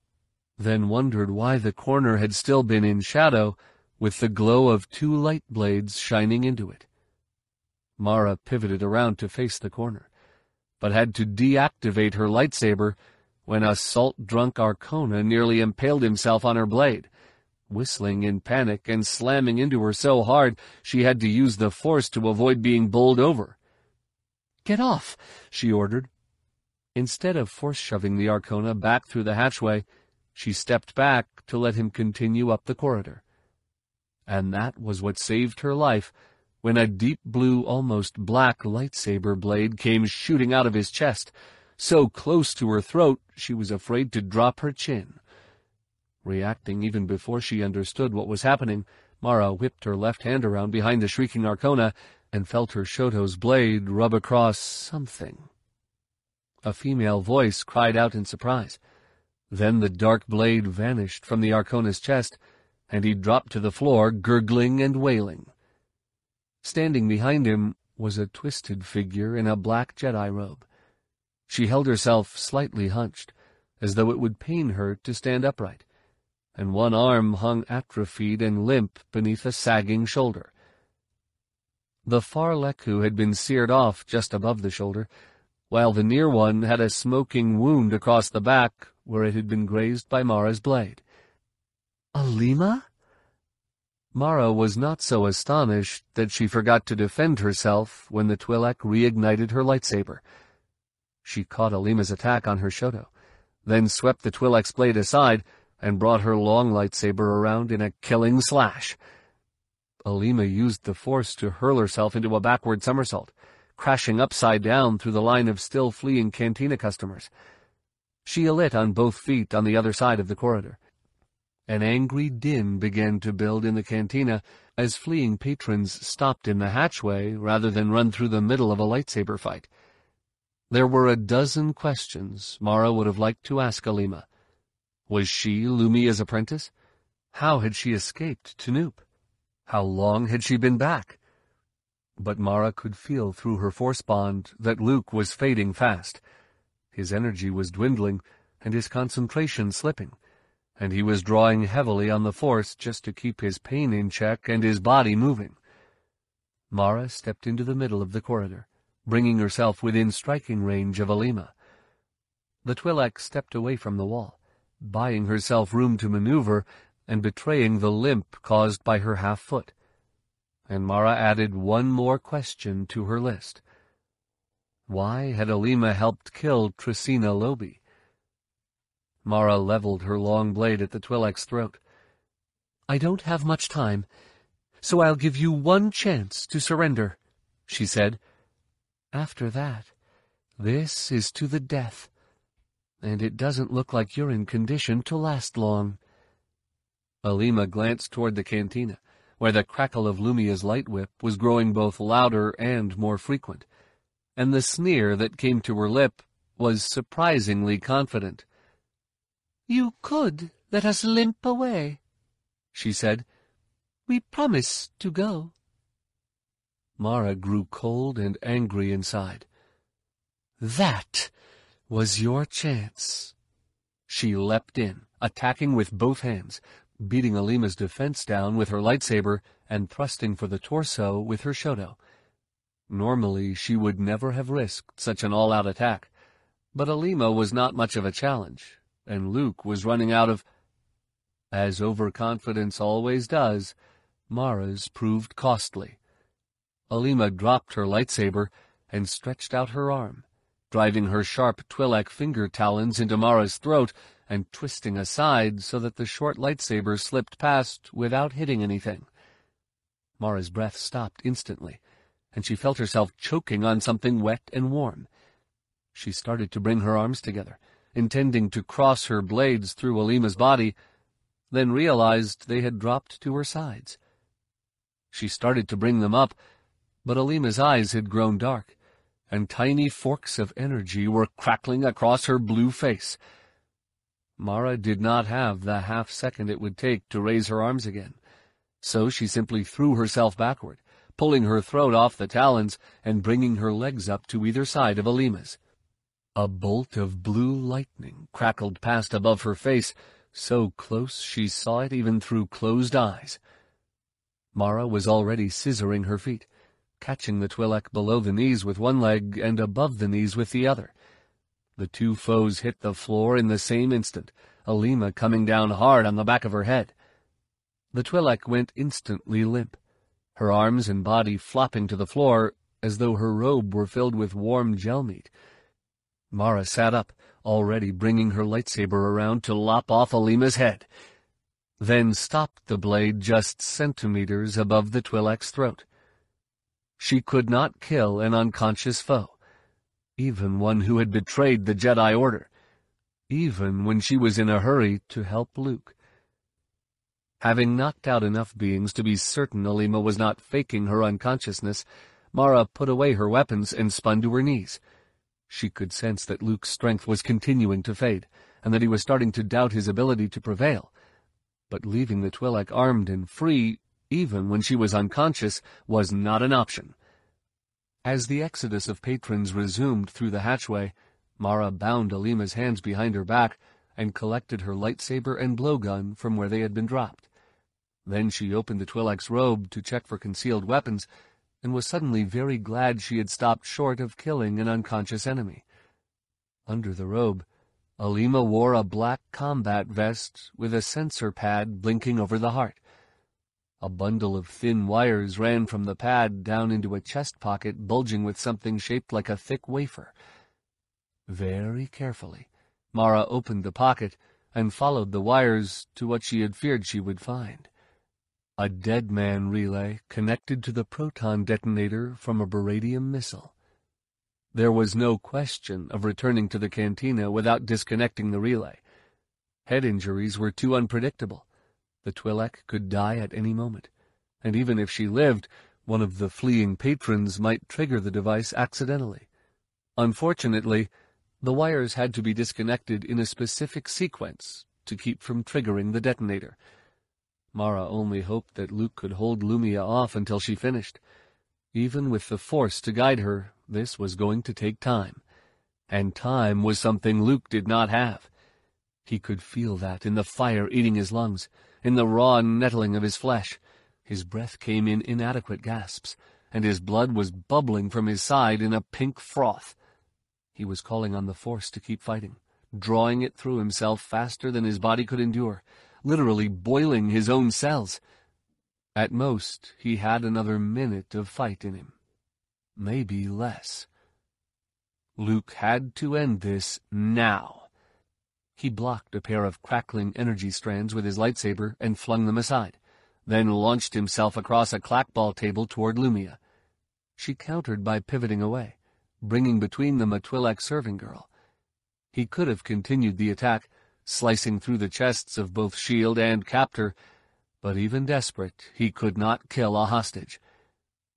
then wondered why the corner had still been in shadow, with the glow of two light blades shining into it. Mara pivoted around to face the corner, but had to deactivate her lightsaber when a salt-drunk Arcona nearly impaled himself on her blade whistling in panic and slamming into her so hard she had to use the force to avoid being bowled over. Get off, she ordered. Instead of force-shoving the Arcona back through the hatchway, she stepped back to let him continue up the corridor. And that was what saved her life when a deep blue, almost black lightsaber blade came shooting out of his chest, so close to her throat she was afraid to drop her chin. Reacting even before she understood what was happening, Mara whipped her left hand around behind the shrieking Arcona and felt her Shoto's blade rub across something. A female voice cried out in surprise. Then the dark blade vanished from the Arcona's chest, and he dropped to the floor, gurgling and wailing. Standing behind him was a twisted figure in a black Jedi robe. She held herself slightly hunched, as though it would pain her to stand upright and one arm hung atrophied and limp beneath a sagging shoulder. The far lekku had been seared off just above the shoulder, while the near one had a smoking wound across the back where it had been grazed by Mara's blade. Alema? Mara was not so astonished that she forgot to defend herself when the Twi'lek reignited her lightsaber. She caught Alema's attack on her Shoto, then swept the Twi'lek's blade aside and brought her long lightsaber around in a killing slash. Alema used the force to hurl herself into a backward somersault, crashing upside down through the line of still fleeing cantina customers. She alit on both feet on the other side of the corridor. An angry din began to build in the cantina as fleeing patrons stopped in the hatchway rather than run through the middle of a lightsaber fight. There were a dozen questions Mara would have liked to ask Alema. Was she Lumiya's apprentice? How had she escaped to Noop? How long had she been back? But Mara could feel through her force bond that Luke was fading fast. His energy was dwindling, and his concentration slipping, and he was drawing heavily on the force just to keep his pain in check and his body moving. Mara stepped into the middle of the corridor, bringing herself within striking range of Alema. The Twi'lek stepped away from the wall buying herself room to maneuver and betraying the limp caused by her half-foot. And Mara added one more question to her list. Why had Alema helped kill Tresina Lobi? Mara leveled her long blade at the Twi'lek's throat. I don't have much time, so I'll give you one chance to surrender, she said. After that, this is to the death, and it doesn't look like you're in condition to last long. Alema glanced toward the cantina, where the crackle of Lumiya's light whip was growing both louder and more frequent, and the sneer that came to her lip was surprisingly confident. You could let us limp away, she said. We promise to go. Mara grew cold and angry inside. That was your chance. She leapt in, attacking with both hands, beating Alema's defense down with her lightsaber and thrusting for the torso with her shoto. Normally, she would never have risked such an all-out attack, but Alema was not much of a challenge, and Luke was running out of... As overconfidence always does, Mara's proved costly. Alema dropped her lightsaber and stretched out her arm, driving her sharp Twi'lek finger talons into Mara's throat and twisting aside so that the short lightsaber slipped past without hitting anything. Mara's breath stopped instantly, and she felt herself choking on something wet and warm. She started to bring her arms together, intending to cross her blades through Alema's body, then realized they had dropped to her sides. She started to bring them up, but Alema's eyes had grown dark, and tiny forks of energy were crackling across her blue face. Mara did not have the half-second it would take to raise her arms again, so she simply threw herself backward, pulling her throat off the talons and bringing her legs up to either side of Alema's. A bolt of blue lightning crackled past above her face, so close she saw it even through closed eyes. Mara was already scissoring her feet, catching the Twi'lek below the knees with one leg and above the knees with the other. The two foes hit the floor in the same instant, Alema coming down hard on the back of her head. The Twi'lek went instantly limp, her arms and body flopping to the floor as though her robe were filled with warm gel meat. Mara sat up, already bringing her lightsaber around to lop off Alema's head, then stopped the blade just centimeters above the Twi'lek's throat. She could not kill an unconscious foe even one who had betrayed the Jedi Order, even when she was in a hurry to help Luke. Having knocked out enough beings to be certain Alema was not faking her unconsciousness, Mara put away her weapons and spun to her knees. She could sense that Luke's strength was continuing to fade, and that he was starting to doubt his ability to prevail. But leaving the Twi'lek armed and free, even when she was unconscious, was not an option. As the exodus of patrons resumed through the hatchway, Mara bound Alema's hands behind her back and collected her lightsaber and blowgun from where they had been dropped. Then she opened the Twi'lek's robe to check for concealed weapons, and was suddenly very glad she had stopped short of killing an unconscious enemy. Under the robe, Alema wore a black combat vest with a sensor pad blinking over the heart. A bundle of thin wires ran from the pad down into a chest pocket bulging with something shaped like a thick wafer. Very carefully, Mara opened the pocket and followed the wires to what she had feared she would find. A dead man relay connected to the proton detonator from a baradium missile. There was no question of returning to the cantina without disconnecting the relay. Head injuries were too unpredictable. The Twi'lek could die at any moment, and even if she lived, one of the fleeing patrons might trigger the device accidentally. Unfortunately, the wires had to be disconnected in a specific sequence to keep from triggering the detonator. Mara only hoped that Luke could hold Lumiya off until she finished. Even with the Force to guide her, this was going to take time. And time was something Luke did not have. He could feel that in the fire eating his lungs in the raw nettling of his flesh. His breath came in inadequate gasps, and his blood was bubbling from his side in a pink froth. He was calling on the Force to keep fighting, drawing it through himself faster than his body could endure, literally boiling his own cells. At most, he had another minute of fight in him. Maybe less. Luke had to end this now. He blocked a pair of crackling energy strands with his lightsaber and flung them aside, then launched himself across a clackball table toward Lumiya. She countered by pivoting away, bringing between them a Twi'lek serving girl. He could have continued the attack, slicing through the chests of both shield and captor, but even desperate, he could not kill a hostage.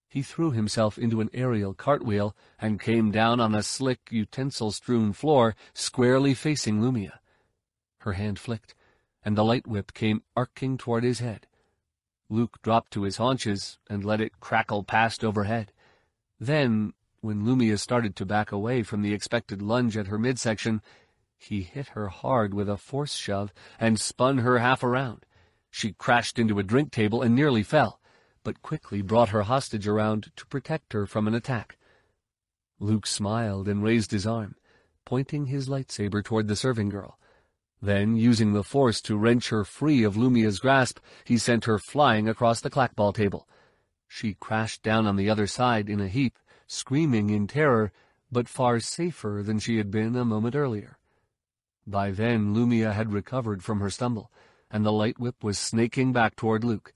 He threw himself into an aerial cartwheel and came down on a slick, utensil-strewn floor, squarely facing Lumiya. Her hand flicked, and the light whip came arcing toward his head. Luke dropped to his haunches and let it crackle past overhead. Then, when Lumiya started to back away from the expected lunge at her midsection, he hit her hard with a force shove and spun her half around. She crashed into a drink table and nearly fell, but quickly brought her hostage around to protect her from an attack. Luke smiled and raised his arm, pointing his lightsaber toward the serving girl. Then, using the force to wrench her free of Lumiya's grasp, he sent her flying across the clackball table. She crashed down on the other side in a heap, screaming in terror, but far safer than she had been a moment earlier. By then Lumiya had recovered from her stumble, and the light whip was snaking back toward Luke.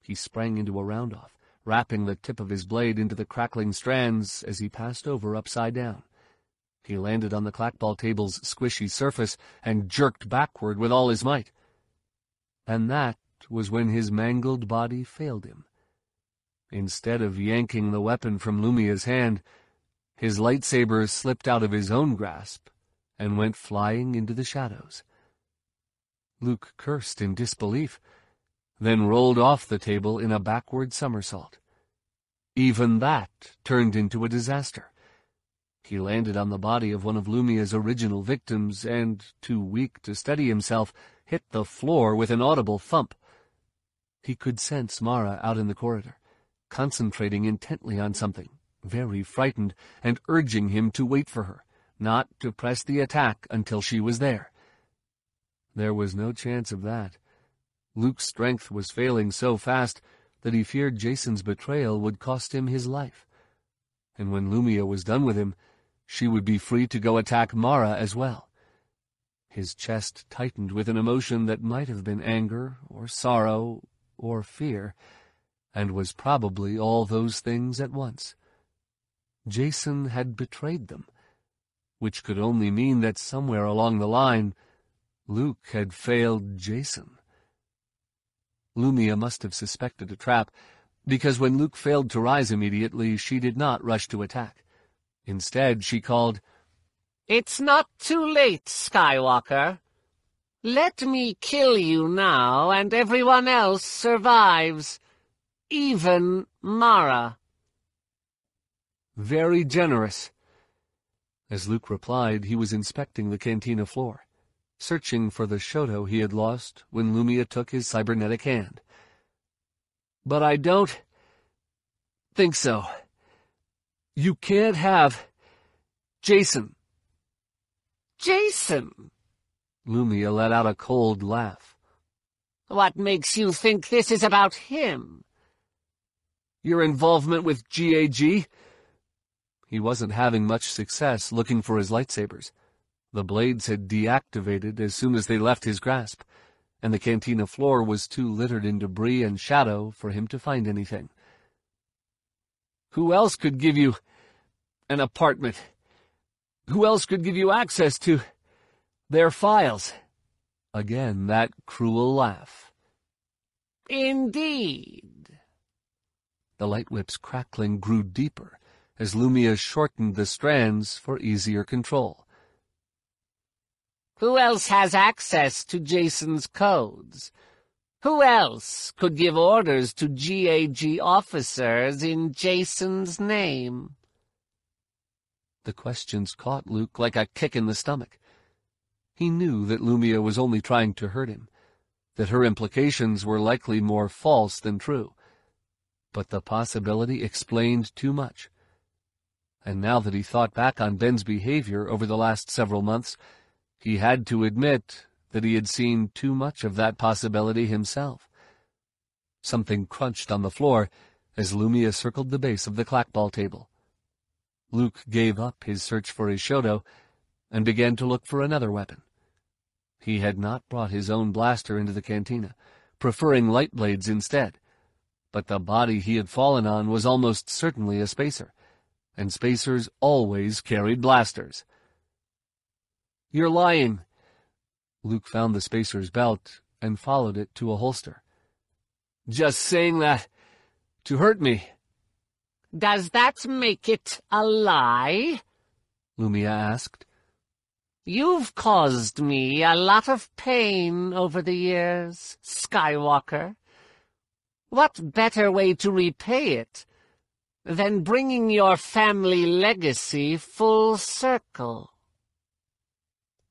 He sprang into a roundoff, wrapping the tip of his blade into the crackling strands as he passed over upside down. He landed on the clackball table's squishy surface and jerked backward with all his might. And that was when his mangled body failed him. Instead of yanking the weapon from Lumiya's hand, his lightsaber slipped out of his own grasp and went flying into the shadows. Luke cursed in disbelief, then rolled off the table in a backward somersault. Even that turned into a disaster. He landed on the body of one of Lumiya's original victims and, too weak to steady himself, hit the floor with an audible thump. He could sense Mara out in the corridor, concentrating intently on something, very frightened, and urging him to wait for her not to press the attack until she was there. There was no chance of that. Luke's strength was failing so fast that he feared Jacen's betrayal would cost him his life. And when Lumiya was done with him, she would be free to go attack Mara as well. His chest tightened with an emotion that might have been anger, or sorrow, or fear, and was probably all those things at once. Jacen had betrayed them which could only mean that somewhere along the line, Luke had failed Jacen. Lumiya must have suspected a trap, because when Luke failed to rise immediately, she did not rush to attack. Instead, she called, It's not too late, Skywalker. Let me kill you now, and everyone else survives. Even Mara. Very generous, as Luke replied, he was inspecting the cantina floor, searching for the Shoto he had lost when Lumiya took his cybernetic hand. But I don't think so. You can't have Jacen. Jacen! Lumiya let out a cold laugh. What makes you think this is about him? Your involvement with GAG? He wasn't having much success looking for his lightsabers. The blades had deactivated as soon as they left his grasp, and the cantina floor was too littered in debris and shadow for him to find anything. Who else could give you an apartment? Who else could give you access to their files? Again, that cruel laugh. Indeed. The light whip's crackling grew deeper as Lumiya shortened the strands for easier control. Who else has access to Jacen's codes? Who else could give orders to GAG officers in Jacen's name? The questions caught Luke like a kick in the stomach. He knew that Lumiya was only trying to hurt him, that her implications were likely more false than true. But the possibility explained too much and now that he thought back on Ben's behavior over the last several months, he had to admit that he had seen too much of that possibility himself. Something crunched on the floor as Lumiya circled the base of the clackball table. Luke gave up his search for his Shoto and began to look for another weapon. He had not brought his own blaster into the cantina, preferring light blades instead, but the body he had fallen on was almost certainly a spacer, and spacers always carried blasters. You're lying. Luke found the spacer's belt and followed it to a holster. Just saying that to hurt me. Does that make it a lie? Lumiya asked. You've caused me a lot of pain over the years, Skywalker. What better way to repay it than bringing your family legacy full circle?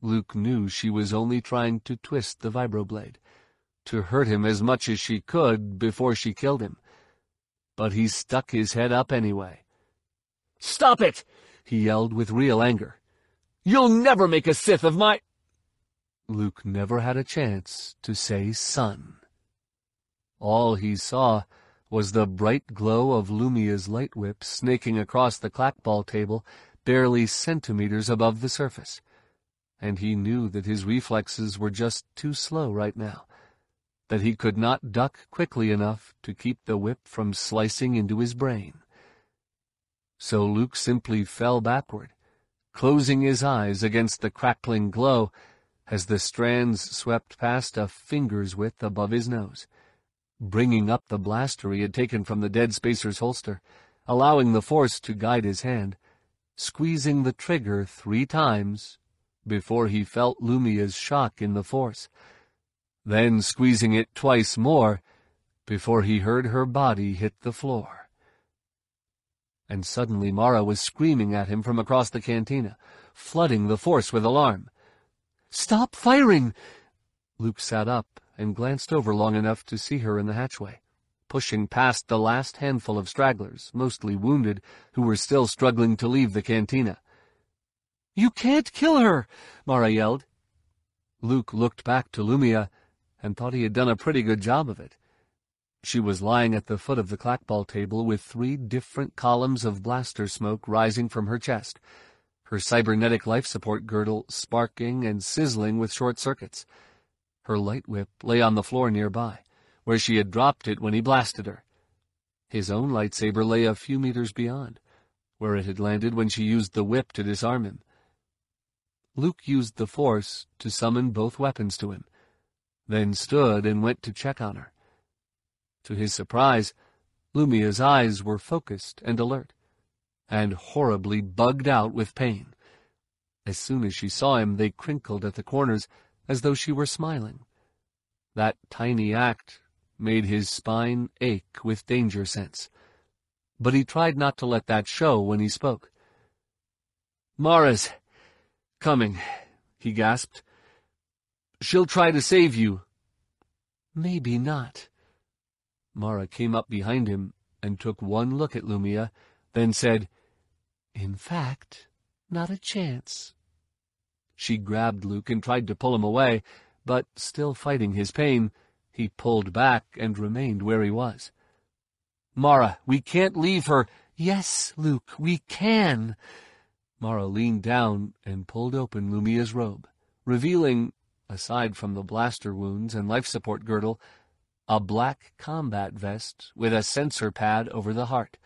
Luke knew she was only trying to twist the vibroblade, to hurt him as much as she could before she killed him. But he stuck his head up anyway. Stop it! he yelled with real anger. You'll never make a Sith of my— Luke never had a chance to say son. All he saw was the bright glow of Lumiya's light whip snaking across the clackball table barely centimeters above the surface, and he knew that his reflexes were just too slow right now, that he could not duck quickly enough to keep the whip from slicing into his brain. So Luke simply fell backward, closing his eyes against the crackling glow as the strands swept past a finger's width above his nose, bringing up the blaster he had taken from the dead spacer's holster, allowing the force to guide his hand, squeezing the trigger three times before he felt Lumiya's shock in the force, then squeezing it twice more before he heard her body hit the floor and suddenly Mara was screaming at him from across the cantina, flooding the force with alarm. Stop firing! Luke sat up and glanced over long enough to see her in the hatchway, pushing past the last handful of stragglers, mostly wounded, who were still struggling to leave the cantina. You can't kill her! Mara yelled. Luke looked back to Lumiya and thought he had done a pretty good job of it. She was lying at the foot of the clackball table with three different columns of blaster smoke rising from her chest, her cybernetic life support girdle sparking and sizzling with short circuits. Her light whip lay on the floor nearby, where she had dropped it when he blasted her. His own lightsaber lay a few meters beyond, where it had landed when she used the whip to disarm him. Luke used the Force to summon both weapons to him, then stood and went to check on her. To his surprise, Lumiya's eyes were focused and alert, and horribly bugged out with pain. As soon as she saw him, they crinkled at the corners as though she were smiling. That tiny act made his spine ache with danger sense. But he tried not to let that show when he spoke. Mara's coming, he gasped. She'll try to save you. Maybe not. Mara came up behind him and took one look at Lumiya, then said, In fact, not a chance. She grabbed Luke and tried to pull him away, but, still fighting his pain, he pulled back and remained where he was. Mara, we can't leave her. Yes, Luke, we can. Mara leaned down and pulled open Lumiya's robe, revealing, aside from the blaster wounds and life support girdle, a black combat vest with a sensor pad over the heart.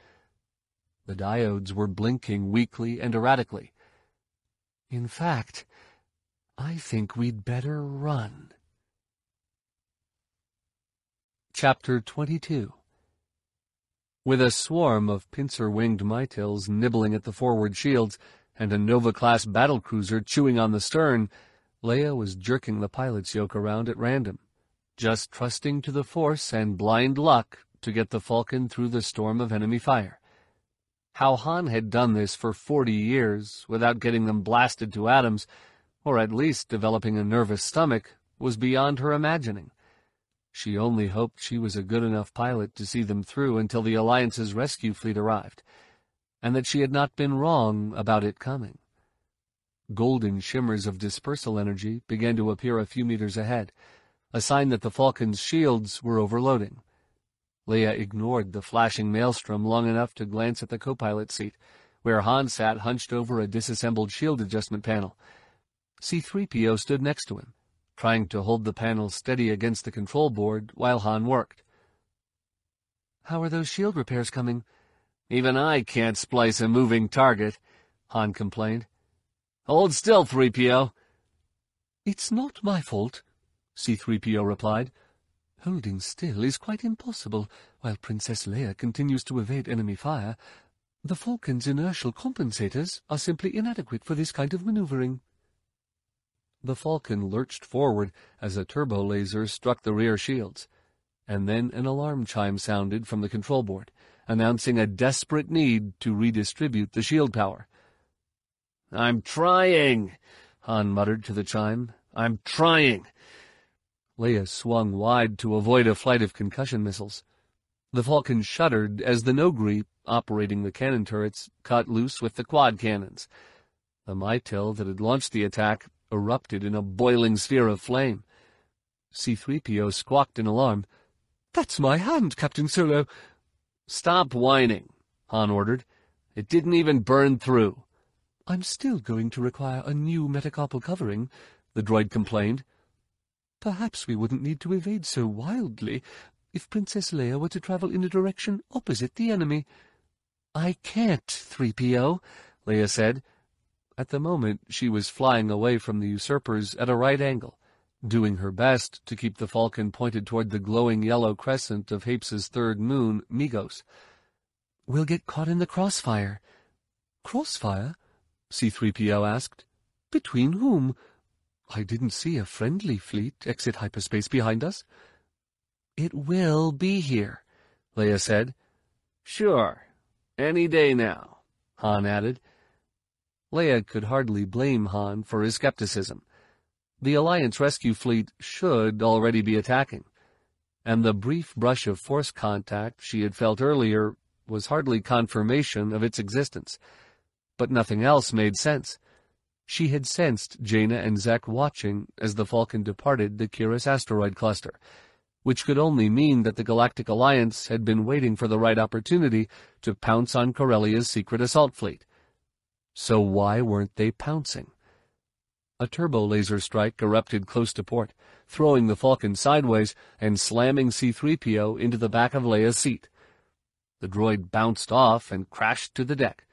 The diodes were blinking weakly and erratically. In fact, I think we'd better run. Chapter 22 With a swarm of pincer-winged Miy'tils nibbling at the forward shields and a Nova-class battlecruiser chewing on the stern, Leia was jerking the pilot's yoke around at random just trusting to the force and blind luck to get the Falcon through the storm of enemy fire. How Han had done this for forty years without getting them blasted to atoms, or at least developing a nervous stomach, was beyond her imagining. She only hoped she was a good enough pilot to see them through until the Alliance's rescue fleet arrived, and that she had not been wrong about it coming. Golden shimmers of dispersal energy began to appear a few meters ahead, a sign that the Falcon's shields were overloading. Leia ignored the flashing maelstrom long enough to glance at the co-pilot seat, where Han sat hunched over a disassembled shield adjustment panel. C-3PO stood next to him, trying to hold the panel steady against the control board while Han worked. How are those shield repairs coming? Even I can't splice a moving target, Han complained. Hold still, 3PO. It's not my fault, C-3PO replied. Holding still is quite impossible while Princess Leia continues to evade enemy fire. The Falcon's inertial compensators are simply inadequate for this kind of maneuvering. The Falcon lurched forward as a turbo laser struck the rear shields, and then an alarm chime sounded from the control board announcing a desperate need to redistribute the shield power. I'm trying, Han muttered to the chime. I'm trying. Leia swung wide to avoid a flight of concussion missiles. The Falcon shuddered as the Noghri, operating the cannon turrets, cut loose with the quad cannons. The Miy'til that had launched the attack erupted in a boiling sphere of flame. C-3PO squawked in alarm. That's my hand, Captain Solo. Stop whining, Han ordered. It didn't even burn through. I'm still going to require a new metacarpal covering, the droid complained. Perhaps we wouldn't need to evade so wildly if Princess Leia were to travel in a direction opposite the enemy. I can't, 3PO, Leia said. At the moment, she was flying away from the usurpers at a right angle, doing her best to keep the Falcon pointed toward the glowing yellow crescent of Hapes's third moon, Migos. We'll get caught in the crossfire. Crossfire? C-3PO asked. Between whom? I didn't see a friendly fleet exit hyperspace behind us. It will be here, Leia said. Sure, any day now, Han added. Leia could hardly blame Han for his skepticism the Alliance rescue fleet should already be attacking, and the brief brush of force contact she had felt earlier was hardly confirmation of its existence. But nothing else made sense. She had sensed Jaina and Zek watching as the Falcon departed the Kiris asteroid cluster, which could only mean that the Galactic Alliance had been waiting for the right opportunity to pounce on Corellia's secret assault fleet. So why weren't they pouncing? A turbo laser strike erupted close to port, throwing the Falcon sideways and slamming C-3PO into the back of Leia's seat. The droid bounced off and crashed to the deck,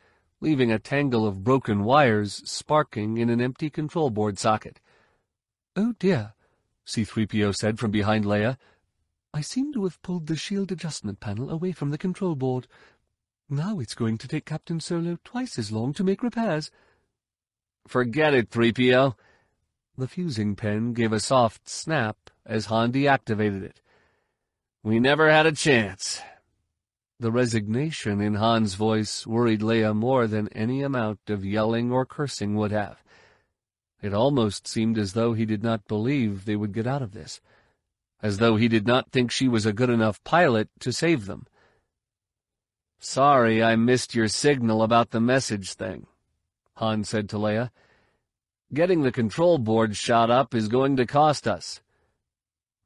leaving a tangle of broken wires sparking in an empty control board socket. Oh dear, C-3PO said from behind Leia. I seem to have pulled the shield adjustment panel away from the control board. Now it's going to take Captain Solo twice as long to make repairs. Forget it, 3PO. The fusing pen gave a soft snap as Han deactivated it. We never had a chance. The resignation in Han's voice worried Leia more than any amount of yelling or cursing would have. It almost seemed as though he did not believe they would get out of this, as though he did not think she was a good enough pilot to save them. Sorry I missed your signal about the message thing. Han said to Leia. Getting the control board shot up is going to cost us.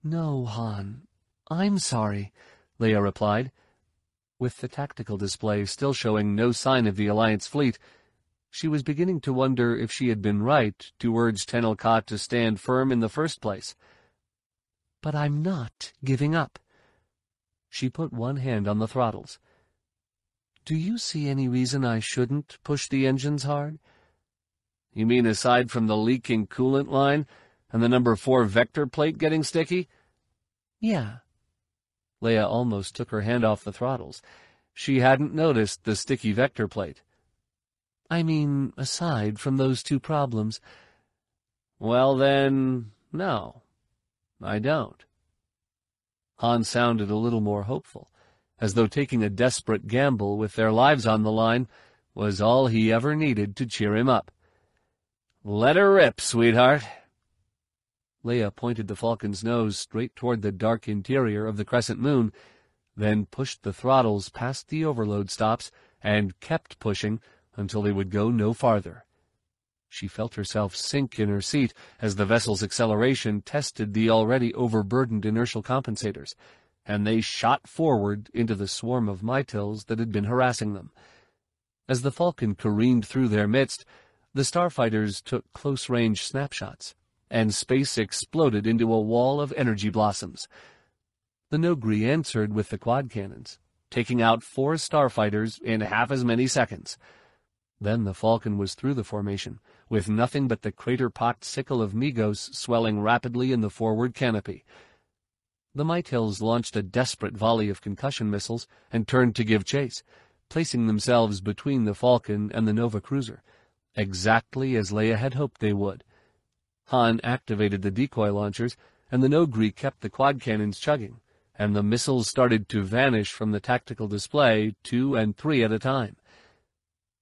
No, Han. I'm sorry, Leia replied. With the tactical display still showing no sign of the Alliance fleet, she was beginning to wonder if she had been right to urge Tenel Ka to stand firm in the first place. But I'm not giving up. She put one hand on the throttles. Do you see any reason I shouldn't push the engines hard? You mean aside from the leaking coolant line and the number four vector plate getting sticky? Yeah. Leia almost took her hand off the throttles. She hadn't noticed the sticky vector plate. I mean, aside from those two problems. Well, then, no. I don't. Han sounded a little more hopeful as though taking a desperate gamble with their lives on the line was all he ever needed to cheer him up. Let her rip, sweetheart. Leia pointed the Falcon's nose straight toward the dark interior of the crescent moon, then pushed the throttles past the overload stops and kept pushing until they would go no farther. She felt herself sink in her seat as the vessel's acceleration tested the already overburdened inertial compensators, and they shot forward into the swarm of Miy'tils that had been harassing them. As the Falcon careened through their midst, the starfighters took close-range snapshots, and space exploded into a wall of energy blossoms. The Noghri answered with the quad cannons, taking out four starfighters in half as many seconds. Then the Falcon was through the formation, with nothing but the crater-pocked sickle of Migos swelling rapidly in the forward canopy. The Miy'tils launched a desperate volley of concussion missiles and turned to give chase, placing themselves between the Falcon and the Nova cruiser, exactly as Leia had hoped they would. Han activated the decoy launchers, and the Noghri kept the quad cannons chugging, and the missiles started to vanish from the tactical display two and three at a time.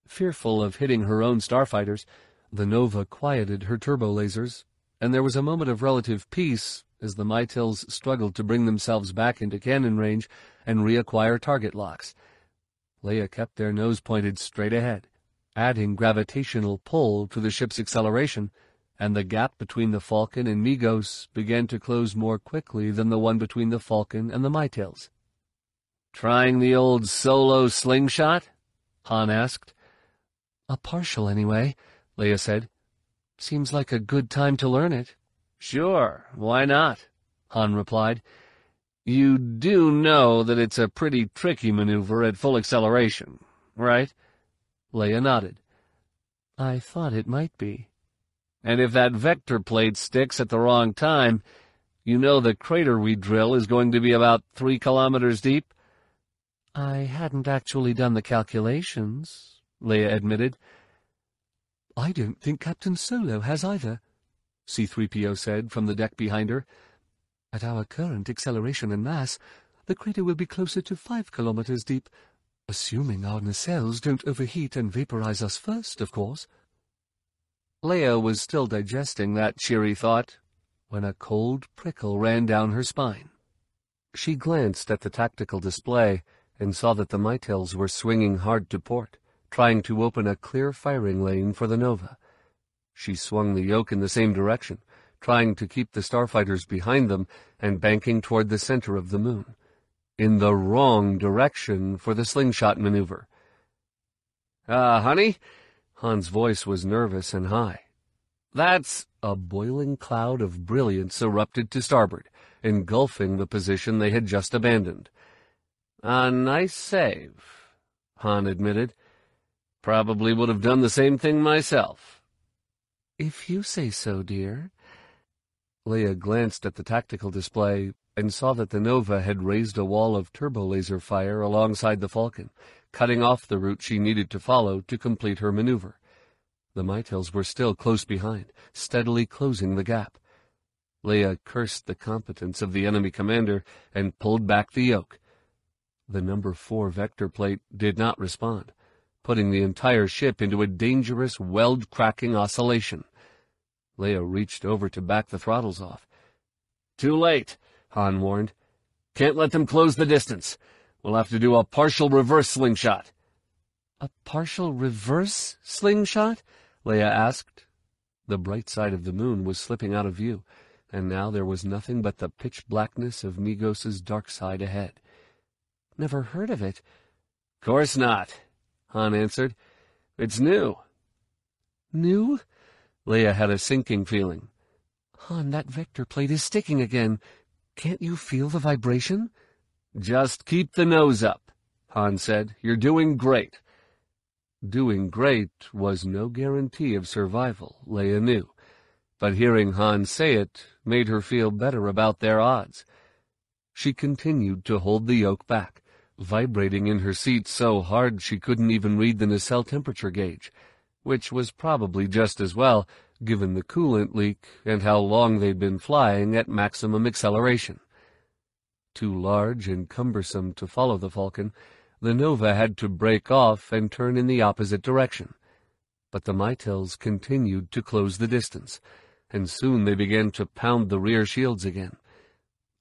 Fearful of hitting her own starfighters, the Nova quieted her turbo lasers, and there was a moment of relative peace as the Miy'tils struggled to bring themselves back into cannon range and reacquire target locks. Leia kept their nose pointed straight ahead, adding gravitational pull to the ship's acceleration, and the gap between the Falcon and Migos began to close more quickly than the one between the Falcon and the Miy'tils. Trying the old solo slingshot? Han asked. A partial, anyway, Leia said. Seems like a good time to learn it. Sure, why not? Han replied. You do know that it's a pretty tricky maneuver at full acceleration, right? Leia nodded. I thought it might be. And if that vector plate sticks at the wrong time, you know the crater we drill is going to be about three kilometers deep? I hadn't actually done the calculations, Leia admitted. I don't think Captain Solo has either, C-3PO said from the deck behind her. At our current acceleration and mass, the crater will be closer to five kilometers deep, assuming our nacelles don't overheat and vaporize us first, of course. Leia was still digesting that cheery thought when a cold prickle ran down her spine. She glanced at the tactical display and saw that the Miy'tils were swinging hard to port, trying to open a clear firing lane for the Nova. She swung the yoke in the same direction, trying to keep the starfighters behind them and banking toward the center of the moon. In the wrong direction for the slingshot maneuver. Ah, uh, honey? Han's voice was nervous and high. That's a boiling cloud of brilliance erupted to starboard, engulfing the position they had just abandoned. A nice save, Han admitted. Probably would have done the same thing myself. If you say so, dear, Leia glanced at the tactical display and saw that the Nova had raised a wall of turbolaser fire alongside the Falcon, cutting off the route she needed to follow to complete her maneuver. The Miy'tils were still close behind, steadily closing the gap. Leia cursed the competence of the enemy commander and pulled back the yoke. The number four vector plate did not respond, putting the entire ship into a dangerous weld-cracking oscillation. Leia reached over to back the throttles off. Too late, Han warned. Can't let them close the distance. We'll have to do a partial reverse slingshot. A partial reverse slingshot? Leia asked. The bright side of the moon was slipping out of view, and now there was nothing but the pitch blackness of Migos's dark side ahead. Never heard of it. Course not, Han answered. It's new. New? Leia had a sinking feeling. Han, that vector plate is sticking again. Can't you feel the vibration? Just keep the nose up, Han said. You're doing great. Doing great was no guarantee of survival, Leia knew, but hearing Han say it made her feel better about their odds. She continued to hold the yoke back, vibrating in her seat so hard she couldn't even read the nacelle temperature gauge which was probably just as well, given the coolant leak and how long they'd been flying at maximum acceleration. Too large and cumbersome to follow the Falcon, the Nova had to break off and turn in the opposite direction. But the Miy'tils continued to close the distance, and soon they began to pound the rear shields again.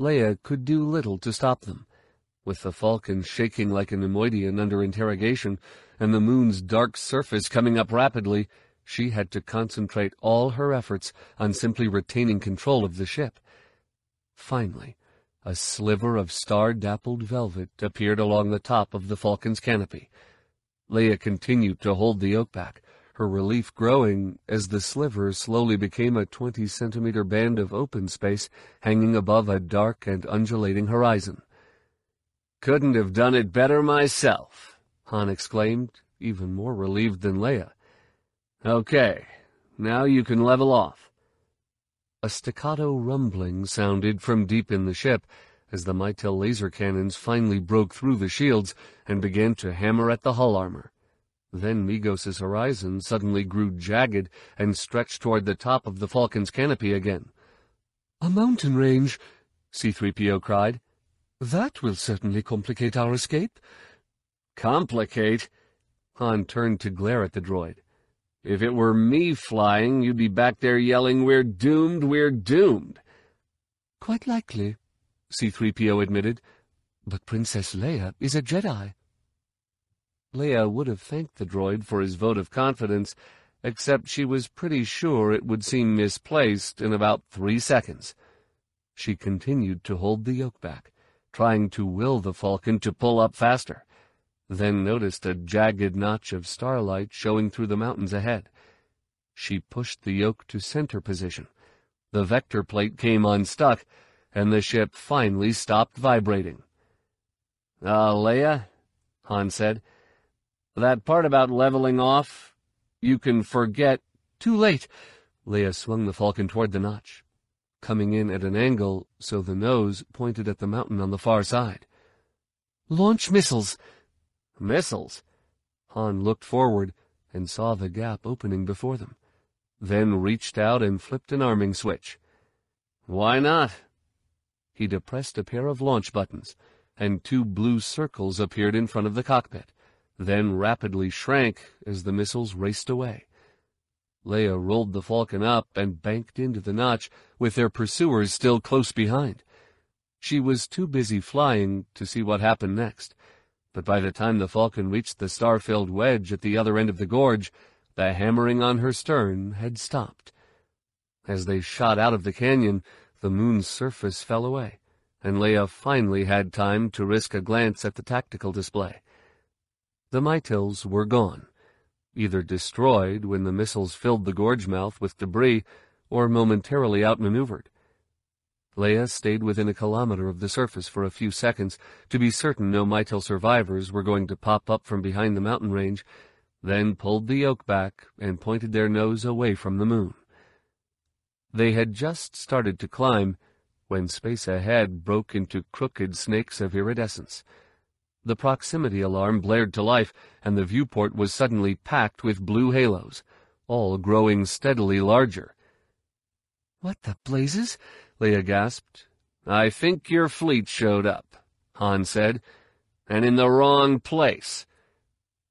Leia could do little to stop them. With the Falcon shaking like a Neimoidian under interrogation, and the moon's dark surface coming up rapidly, she had to concentrate all her efforts on simply retaining control of the ship. Finally, a sliver of star-dappled velvet appeared along the top of the Falcon's canopy. Leia continued to hold the yoke back, her relief growing as the sliver slowly became a twenty-centimeter band of open space hanging above a dark and undulating horizon. Couldn't have done it better myself, Han exclaimed, even more relieved than Leia. Okay, now you can level off. A staccato rumbling sounded from deep in the ship as the Miy'til laser cannons finally broke through the shields and began to hammer at the hull armor. Then Migos' horizon suddenly grew jagged and stretched toward the top of the Falcon's canopy again. A mountain range, C-3PO cried. That will certainly complicate our escape. Complicate? Han turned to glare at the droid. If it were me flying, you'd be back there yelling, We're doomed, we're doomed. Quite likely, C-3PO admitted. But Princess Leia is a Jedi. Leia would have thanked the droid for his vote of confidence, except she was pretty sure it would seem misplaced in about three seconds. She continued to hold the yoke back, trying to will the Falcon to pull up faster then noticed a jagged notch of starlight showing through the mountains ahead. She pushed the yoke to center position. The vector plate came unstuck, and the ship finally stopped vibrating. Ah, uh, Leia, Han said, that part about leveling off, you can forget. Too late. Leia swung the Falcon toward the notch, coming in at an angle so the nose pointed at the mountain on the far side. Launch missiles, Missiles? Han looked forward and saw the gap opening before them, then reached out and flipped an arming switch. Why not? He depressed a pair of launch buttons, and two blue circles appeared in front of the cockpit, then rapidly shrank as the missiles raced away. Leia rolled the Falcon up and banked into the notch, with their pursuers still close behind. She was too busy flying to see what happened next but by the time the Falcon reached the star-filled wedge at the other end of the gorge, the hammering on her stern had stopped. As they shot out of the canyon, the moon's surface fell away, and Leia finally had time to risk a glance at the tactical display. The Miy'tils were gone, either destroyed when the missiles filled the gorge mouth with debris, or momentarily outmaneuvered. Leia stayed within a kilometer of the surface for a few seconds to be certain no Miy'til survivors were going to pop up from behind the mountain range, then pulled the yoke back and pointed their nose away from the moon. They had just started to climb when space ahead broke into crooked snakes of iridescence. The proximity alarm blared to life, and the viewport was suddenly packed with blue halos, all growing steadily larger. What the blazes? Leia gasped. I think your fleet showed up, Han said, and in the wrong place.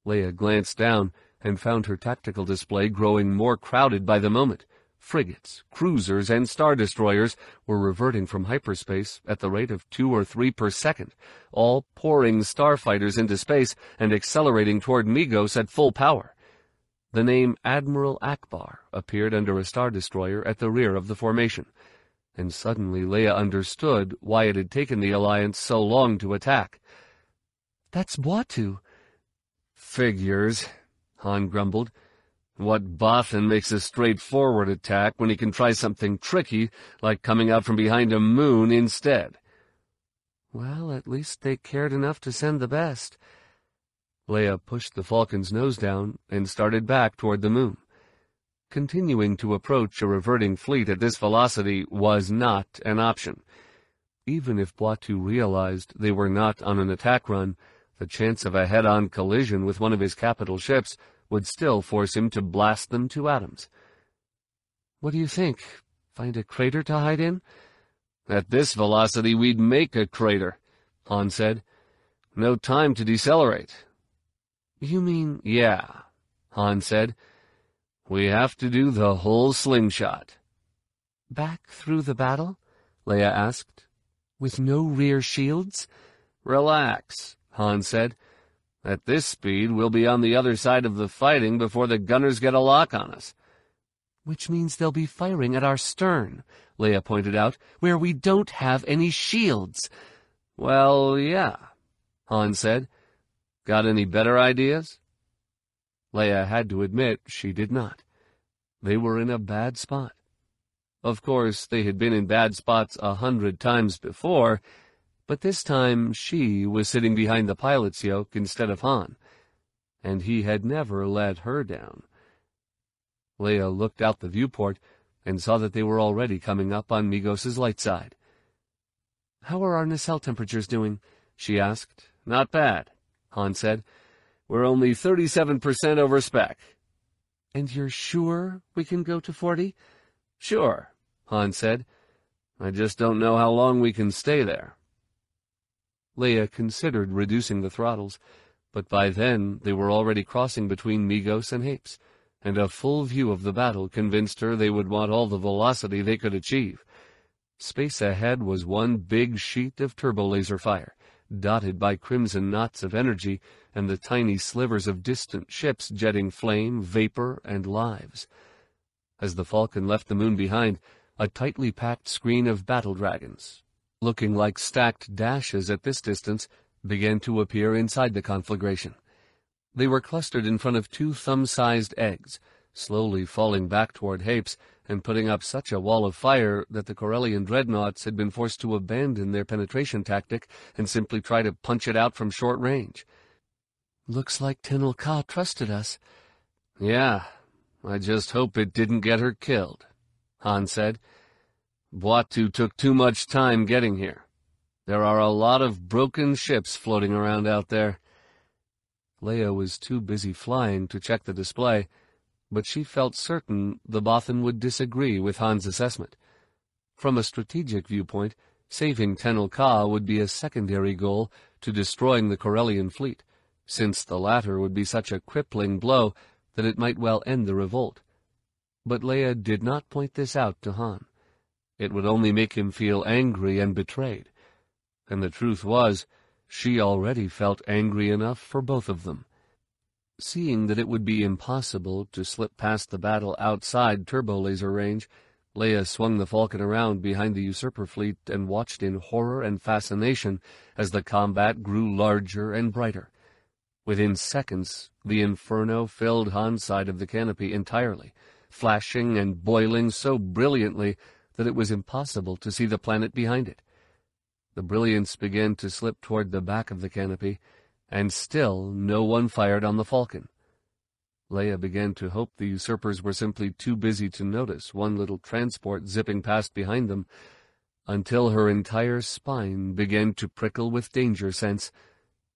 Leia glanced down and found her tactical display growing more crowded by the moment. Frigates, cruisers, and star destroyers were reverting from hyperspace at the rate of two or three per second, all pouring starfighters into space and accelerating toward Migos at full power. The name Admiral Ackbar appeared under a star destroyer at the rear of the formation and suddenly Leia understood why it had taken the Alliance so long to attack. That's Bwua'tu. Figures, Han grumbled. What Bothan makes a straightforward attack when he can try something tricky, like coming out from behind a moon instead? Well, at least they cared enough to send the best. Leia pushed the Falcon's nose down and started back toward the moon. Continuing to approach a reverting fleet at this velocity was not an option. Even if Bwua'tu realized they were not on an attack run, the chance of a head-on collision with one of his capital ships would still force him to blast them to atoms. What do you think? Find a crater to hide in? At this velocity, we'd make a crater, Han said. No time to decelerate. You mean... Yeah, Han said. We have to do the whole slingshot. Back through the battle? Leia asked. With no rear shields? Relax, Han said. At this speed, we'll be on the other side of the fighting before the gunners get a lock on us. Which means they'll be firing at our stern, Leia pointed out, where we don't have any shields. Well, yeah, Han said. Got any better ideas? Leia had to admit she did not. They were in a bad spot. Of course, they had been in bad spots a hundred times before, but this time she was sitting behind the pilot's yoke instead of Han, and he had never let her down. Leia looked out the viewport and saw that they were already coming up on Migos' light side. How are our nacelle temperatures doing? she asked. Not bad, Han said. We're only 37% over spec. And you're sure we can go to 40? Sure, Han said. I just don't know how long we can stay there. Leia considered reducing the throttles, but by then they were already crossing between Migos and Hapes, and a full view of the battle convinced her they would want all the velocity they could achieve. Space ahead was one big sheet of turbo-laser fire, dotted by crimson knots of energy and the tiny slivers of distant ships jetting flame, vapor, and lives. As the Falcon left the moon behind, a tightly packed screen of battle dragons, looking like stacked dashes at this distance, began to appear inside the conflagration. They were clustered in front of two thumb-sized eggs, slowly falling back toward Hapes and putting up such a wall of fire that the Corellian dreadnoughts had been forced to abandon their penetration tactic and simply try to punch it out from short range. Looks like Tenel Ka trusted us. Yeah, I just hope it didn't get her killed, Han said. Bwua'tu took too much time getting here. There are a lot of broken ships floating around out there. Leia was too busy flying to check the display, but she felt certain the Bothan would disagree with Han's assessment. From a strategic viewpoint, saving Tenel Ka would be a secondary goal to destroying the Corellian fleet, since the latter would be such a crippling blow that it might well end the revolt. But Leia did not point this out to Han. It would only make him feel angry and betrayed. And the truth was, she already felt angry enough for both of them. Seeing that it would be impossible to slip past the battle outside turbo-laser range, Leia swung the Falcon around behind the usurper fleet and watched in horror and fascination as the combat grew larger and brighter. Within seconds, the inferno filled Han's side of the canopy entirely, flashing and boiling so brilliantly that it was impossible to see the planet behind it. The brilliance began to slip toward the back of the canopy, and still no one fired on the Falcon. Leia began to hope the usurpers were simply too busy to notice one little transport zipping past behind them, until her entire spine began to prickle with danger sense,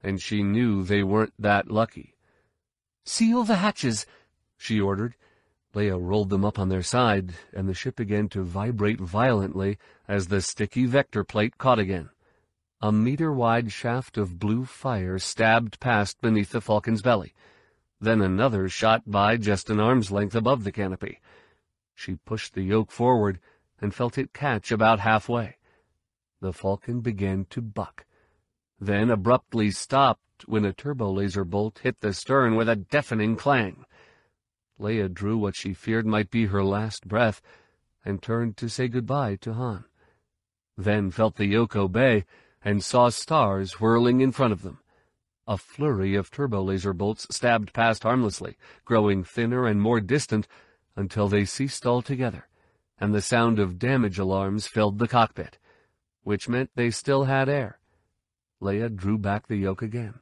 and she knew they weren't that lucky. Seal the hatches, she ordered. Leia rolled them up on their side, and the ship began to vibrate violently as the sticky vector plate caught again. A meter-wide shaft of blue fire stabbed past beneath the Falcon's belly. Then another shot by just an arm's length above the canopy. She pushed the yoke forward and felt it catch about halfway. The Falcon began to buck, then abruptly stopped when a turbo-laser bolt hit the stern with a deafening clang. Leia drew what she feared might be her last breath and turned to say goodbye to Han. Then felt the yoke obey and saw stars whirling in front of them. A flurry of turbo-laser bolts stabbed past harmlessly, growing thinner and more distant until they ceased altogether, and the sound of damage alarms filled the cockpit, which meant they still had air. Leia drew back the yoke again.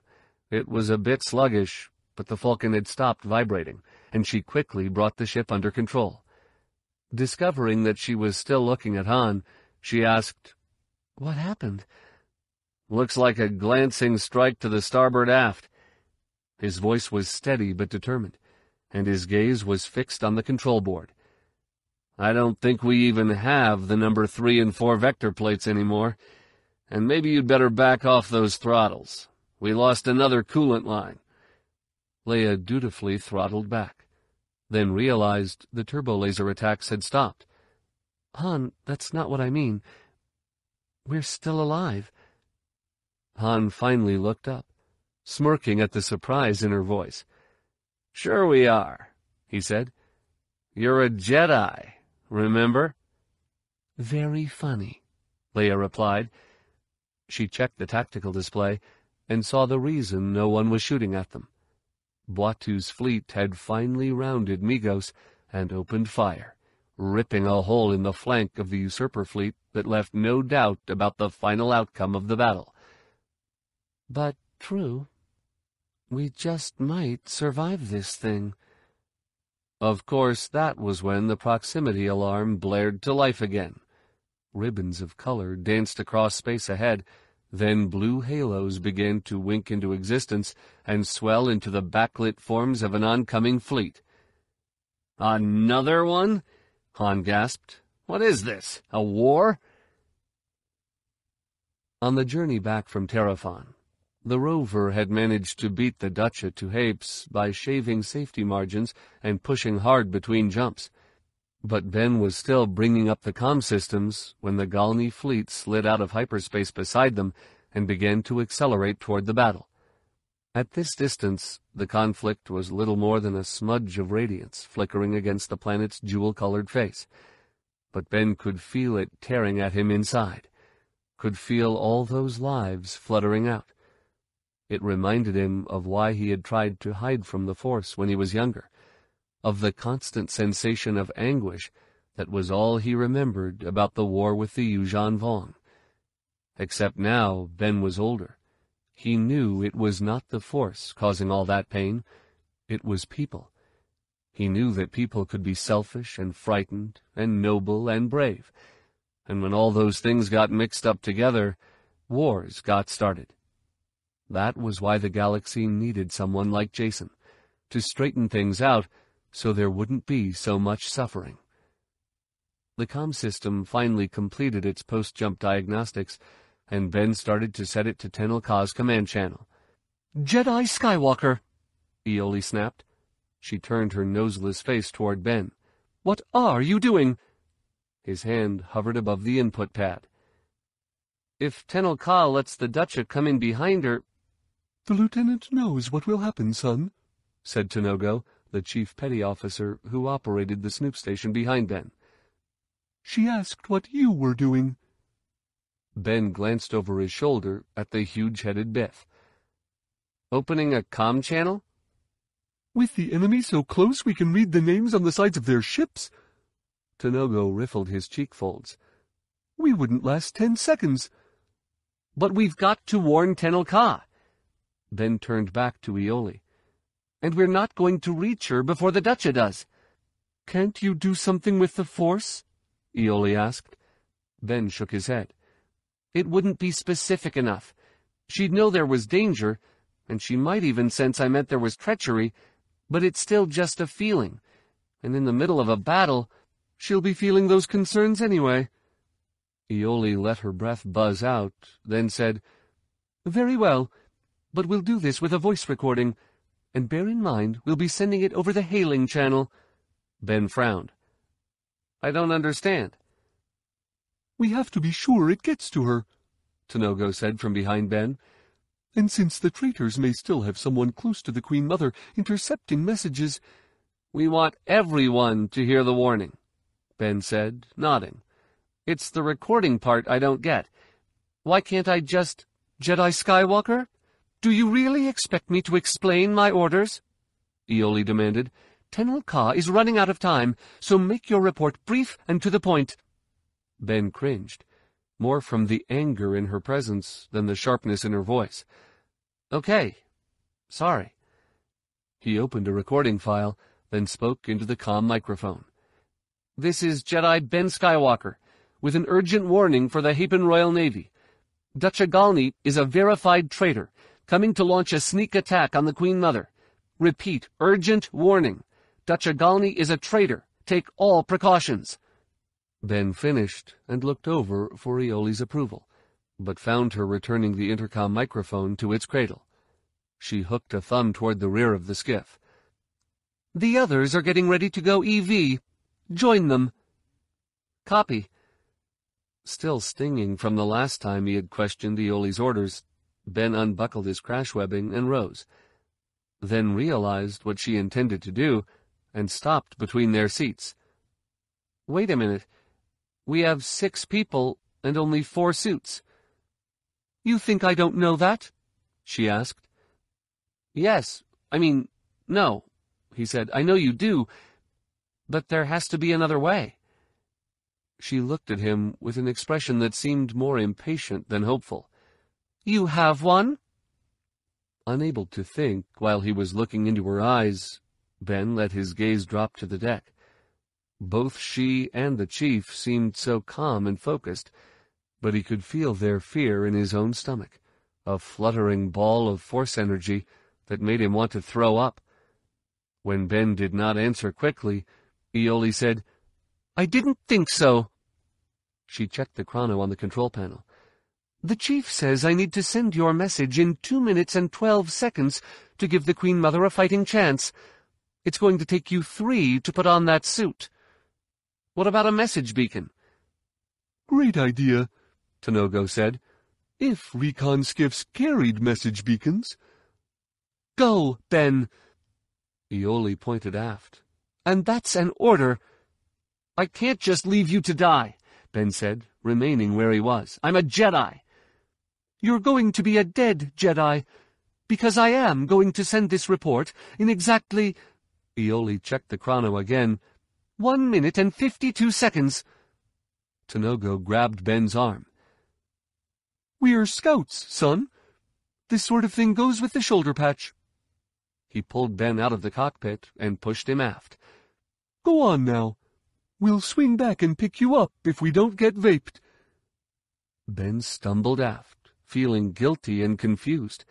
It was a bit sluggish, but the Falcon had stopped vibrating, and she quickly brought the ship under control. Discovering that she was still looking at Han, she asked, What happened? Looks like a glancing strike to the starboard aft. His voice was steady but determined, and his gaze was fixed on the control board. I don't think we even have the number three and four vector plates anymore, and maybe you'd better back off those throttles. We lost another coolant line. Leia dutifully throttled back, then realized the turbo-laser attacks had stopped. Han, that's not what I mean. We're still alive. Han finally looked up, smirking at the surprise in her voice. Sure we are, he said. You're a Jedi, remember? Very funny, Leia replied. She checked the tactical display and saw the reason no one was shooting at them. Bwua'tu's fleet had finally rounded Migos and opened fire, ripping a hole in the flank of the usurper fleet that left no doubt about the final outcome of the battle. But true, we just might survive this thing. Of course, that was when the proximity alarm blared to life again. Ribbons of color danced across space ahead, then blue halos began to wink into existence and swell into the backlit forms of an oncoming fleet. Another one? Han gasped. What is this? A war? On the journey back from Terephon, the rover had managed to beat the Ducha to Hapes by shaving safety margins and pushing hard between jumps. But Ben was still bringing up the com systems when the Galney fleet slid out of hyperspace beside them and began to accelerate toward the battle. At this distance, the conflict was little more than a smudge of radiance flickering against the planet's jewel-colored face. But Ben could feel it tearing at him inside, could feel all those lives fluttering out. It reminded him of why he had tried to hide from the Force when he was younger, of the constant sensation of anguish that was all he remembered about the war with the Yuuzhan Vong. Except now Ben was older. He knew it was not the Force causing all that pain. It was people. He knew that people could be selfish and frightened and noble and brave. And when all those things got mixed up together, wars got started. That was why the galaxy needed someone like Jacen, to straighten things out so there wouldn't be so much suffering. The com system finally completed its post-jump diagnostics, and Ben started to set it to Tenel Ka's command channel. Jedi Skywalker, Ioli snapped. She turned her noseless face toward Ben. What are you doing? His hand hovered above the input pad. If Tenel Ka lets the Ducha come in behind her... The lieutenant knows what will happen, son, said Tanogo, the chief petty officer who operated the snoop station behind Ben. She asked what you were doing. Ben glanced over his shoulder at the huge-headed Bith. Opening a com channel? With the enemy so close we can read the names on the sides of their ships? Tanogo riffled his cheek folds. We wouldn't last ten seconds. But we've got to warn Tenel Ka. Ben turned back to Ioli. And we're not going to reach her before the Ducha does. Can't you do something with the Force? Ioli asked. Ben shook his head. It wouldn't be specific enough. She'd know there was danger, and she might even sense I meant there was treachery, but it's still just a feeling. And in the middle of a battle, she'll be feeling those concerns anyway. Ioli let her breath buzz out, then said, Very well, but we'll do this with a voice recording, and bear in mind we'll be sending it over the hailing channel. Ben frowned. I don't understand. We have to be sure it gets to her, Tanogo said from behind Ben. And since the traitors may still have someone close to the Queen Mother intercepting messages, we want everyone to hear the warning, Ben said, nodding. It's the recording part I don't get. Why can't I just... Jedi Skywalker? Do you really expect me to explain my orders? Ioli demanded. Tenel Ka is running out of time, so make your report brief and to the point. Ben cringed, more from the anger in her presence than the sharpness in her voice. Okay. Sorry. He opened a recording file, then spoke into the com microphone. This is Jedi Ben Skywalker, with an urgent warning for the Hapan Royal Navy. Ducha Galney is a verified traitor, coming to launch a sneak attack on the Queen Mother. Repeat, urgent warning. Galney is a traitor. Take all precautions. Ben finished and looked over for Ioli's approval, but found her returning the intercom microphone to its cradle. She hooked a thumb toward the rear of the skiff. The others are getting ready to go EV. Join them. Copy. Still stinging from the last time he had questioned Ioli's orders, Ben unbuckled his crash webbing and rose, then realized what she intended to do and stopped between their seats. Wait a minute. We have six people and only four suits. You think I don't know that? she asked. Yes, I mean, no, he said. I know you do, but there has to be another way. She looked at him with an expression that seemed more impatient than hopeful. You have one? Unable to think while he was looking into her eyes, Ben let his gaze drop to the deck. Both she and the chief seemed so calm and focused, but he could feel their fear in his own stomach, a fluttering ball of force energy that made him want to throw up. When Ben did not answer quickly, Ioli said, I didn't think so. She checked the chrono on the control panel. The chief says I need to send your message in two minutes and twelve seconds to give the Queen Mother a fighting chance. It's going to take you three to put on that suit. What about a message beacon? Great idea, Tanogo said. If recon skiffs carried message beacons. Go, Ben. Ioli pointed aft. And that's an order. I can't just leave you to die, Ben said, remaining where he was. I'm a Jedi. You're going to be a dead Jedi, because I am going to send this report in exactly... Ioli checked the chrono again. One minute and fifty-two seconds. Tanogo grabbed Ben's arm. We're scouts, son. This sort of thing goes with the shoulder patch. He pulled Ben out of the cockpit and pushed him aft. Go on now. We'll swing back and pick you up if we don't get vaped. Ben stumbled aft, feeling guilty and confused,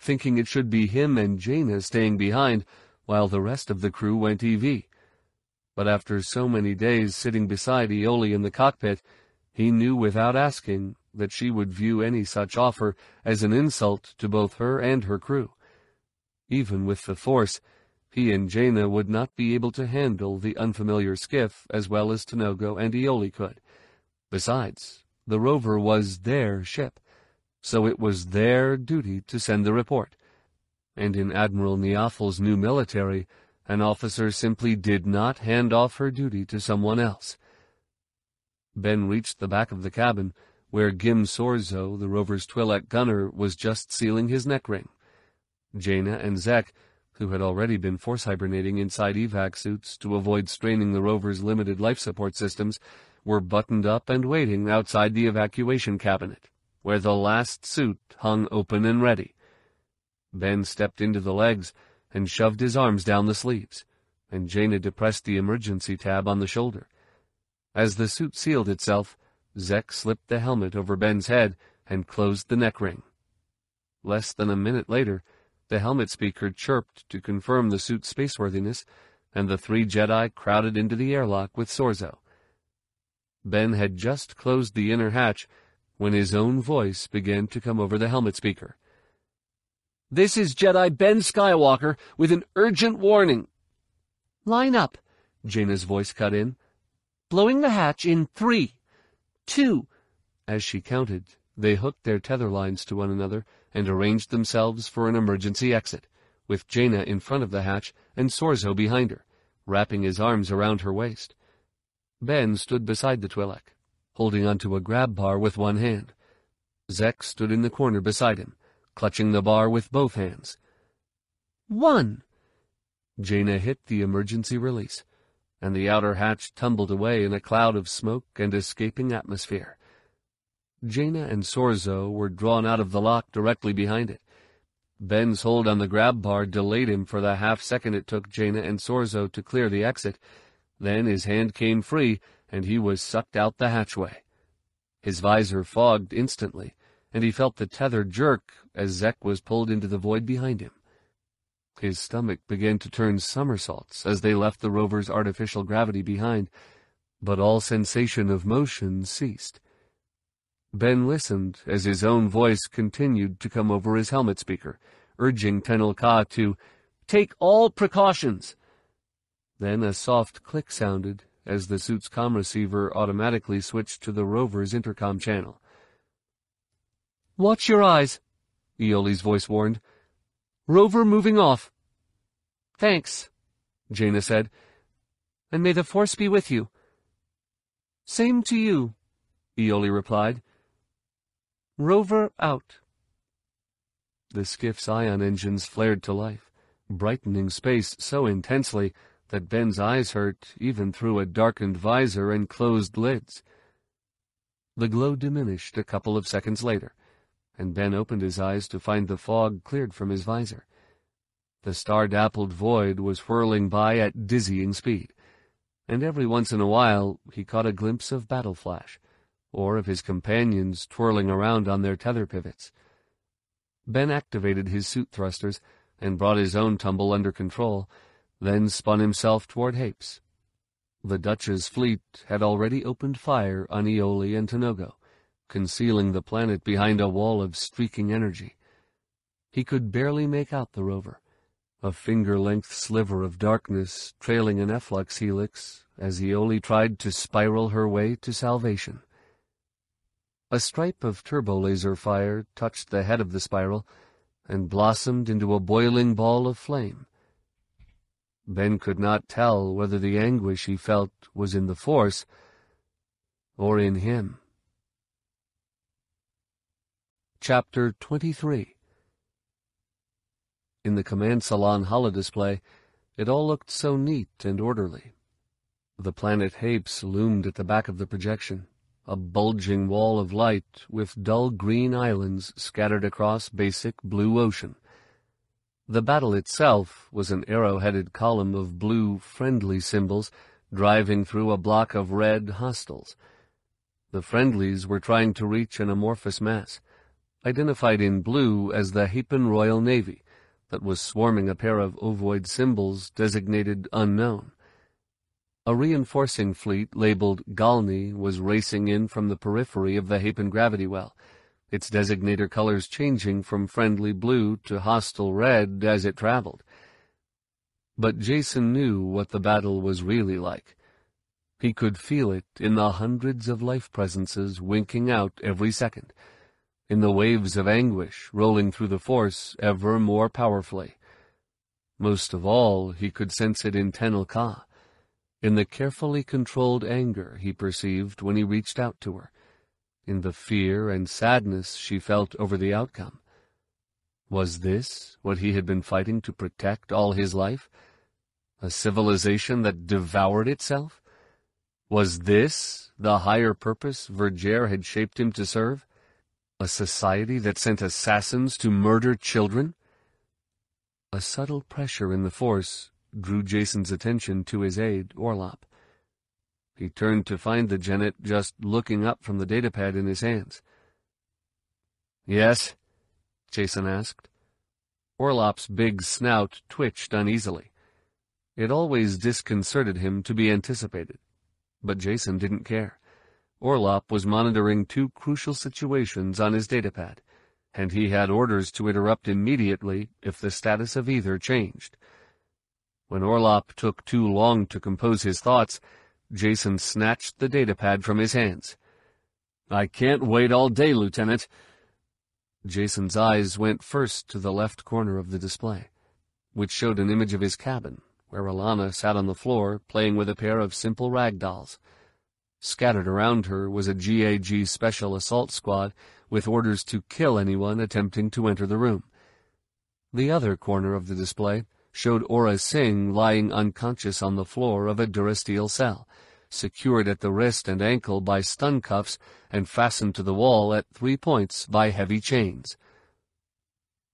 thinking it should be him and Jaina staying behind while the rest of the crew went EV. But after so many days sitting beside Ioli in the cockpit, he knew without asking that she would view any such offer as an insult to both her and her crew. Even with the Force, he and Jaina would not be able to handle the unfamiliar skiff as well as Tanogo and Ioli could. Besides, the rover was their ship, so it was their duty to send the report. And in Admiral Niathal's new military, an officer simply did not hand off her duty to someone else. Ben reached the back of the cabin, where Gim Sorzo, the rover's Twi'lek gunner, was just sealing his neck ring. Jaina and Zek, who had already been force hibernating inside evac suits to avoid straining the rover's limited life support systems, were buttoned up and waiting outside the evacuation cabinet, where the last suit hung open and ready. Ben stepped into the legs and shoved his arms down the sleeves, and Jaina depressed the emergency tab on the shoulder. As the suit sealed itself, Zek slipped the helmet over Ben's head and closed the neck ring. Less than a minute later, the helmet speaker chirped to confirm the suit's spaceworthiness, and the three Jedi crowded into the airlock with Sorzo. Ben had just closed the inner hatch when his own voice began to come over the helmet speaker. This is Jedi Ben Skywalker with an urgent warning. Line up, Jaina's voice cut in. Blowing the hatch in three, two. As she counted, they hooked their tether lines to one another and arranged themselves for an emergency exit, with Jaina in front of the hatch and Sorzo behind her, wrapping his arms around her waist. Ben stood beside the Twi'lek, holding onto a grab bar with one hand. Zek stood in the corner beside him, clutching the bar with both hands. One! Jaina hit the emergency release, and the outer hatch tumbled away in a cloud of smoke and escaping atmosphere. Jaina and Sorzo were drawn out of the lock directly behind it. Ben's hold on the grab bar delayed him for the half second it took Jaina and Sorzo to clear the exit. Then his hand came free, and he was sucked out the hatchway. His visor fogged instantly, and he felt the tether jerk as Zek was pulled into the void behind him. His stomach began to turn somersaults as they left the rover's artificial gravity behind, but all sensation of motion ceased. Ben listened as his own voice continued to come over his helmet speaker, urging Tenel Ka to take all precautions. Then a soft click sounded as the suit's com receiver automatically switched to the rover's intercom channel. Watch your eyes, Ioli's voice warned. Rover moving off. Thanks, Jaina said. And may the Force be with you. Same to you, Ioli replied. Rover out. The skiff's ion engines flared to life, brightening space so intensely that Ben's eyes hurt even through a darkened visor and closed lids. The glow diminished a couple of seconds later, and Ben opened his eyes to find the fog cleared from his visor. The star-dappled void was whirling by at dizzying speed, and every once in a while he caught a glimpse of Battle Flash, or of his companions twirling around on their tether pivots. Ben activated his suit thrusters and brought his own tumble under control, then spun himself toward Hapes. The Ducha's fleet had already opened fire on Ioli and Tanogo, concealing the planet behind a wall of streaking energy. He could barely make out the rover, a finger-length sliver of darkness trailing an efflux helix as Ioli tried to spiral her way to salvation. A stripe of turbo-laser fire touched the head of the spiral and blossomed into a boiling ball of flame. Ben could not tell whether the anguish he felt was in the Force or in him. Chapter 23 In the command salon holodisplay, it all looked so neat and orderly. The planet Hapes loomed at the back of the projection, a bulging wall of light with dull green islands scattered across basic blue ocean. The battle itself was an arrow-headed column of blue, friendly symbols driving through a block of red hostiles. The friendlies were trying to reach an amorphous mass, identified in blue as the Hapan Royal Navy, that was swarming a pair of ovoid symbols designated unknown. A reinforcing fleet labeled Galney was racing in from the periphery of the Hapan gravity well, its designator colors changing from friendly blue to hostile red as it traveled. But Jacen knew what the battle was really like. He could feel it in the hundreds of life presences winking out every second, in the waves of anguish rolling through the Force ever more powerfully. Most of all, he could sense it in Tenel Ka, in the carefully controlled anger he perceived when he reached out to her, in the fear and sadness she felt over the outcome. Was this what he had been fighting to protect all his life? A civilization that devoured itself? Was this the higher purpose Vergere had shaped him to serve? A society that sent assassins to murder children? A subtle pressure in the force drew Jacen's attention to his aide, Orlop. He turned to find the Genet just looking up from the datapad in his hands. Yes? Jacen asked. Orlop's big snout twitched uneasily. It always disconcerted him to be anticipated. But Jacen didn't care. Orlop was monitoring two crucial situations on his datapad, and he had orders to interrupt immediately if the status of either changed. When Orlop took too long to compose his thoughts, Jacen snatched the datapad from his hands. I can't wait all day, Lieutenant. Jacen's eyes went first to the left corner of the display, which showed an image of his cabin, where Allana sat on the floor playing with a pair of simple rag dolls. Scattered around her was a GAG Special Assault Squad with orders to kill anyone attempting to enter the room. The other corner of the display showed Aurra Sing lying unconscious on the floor of a Durasteel cell, secured at the wrist and ankle by stun cuffs and fastened to the wall at three points by heavy chains.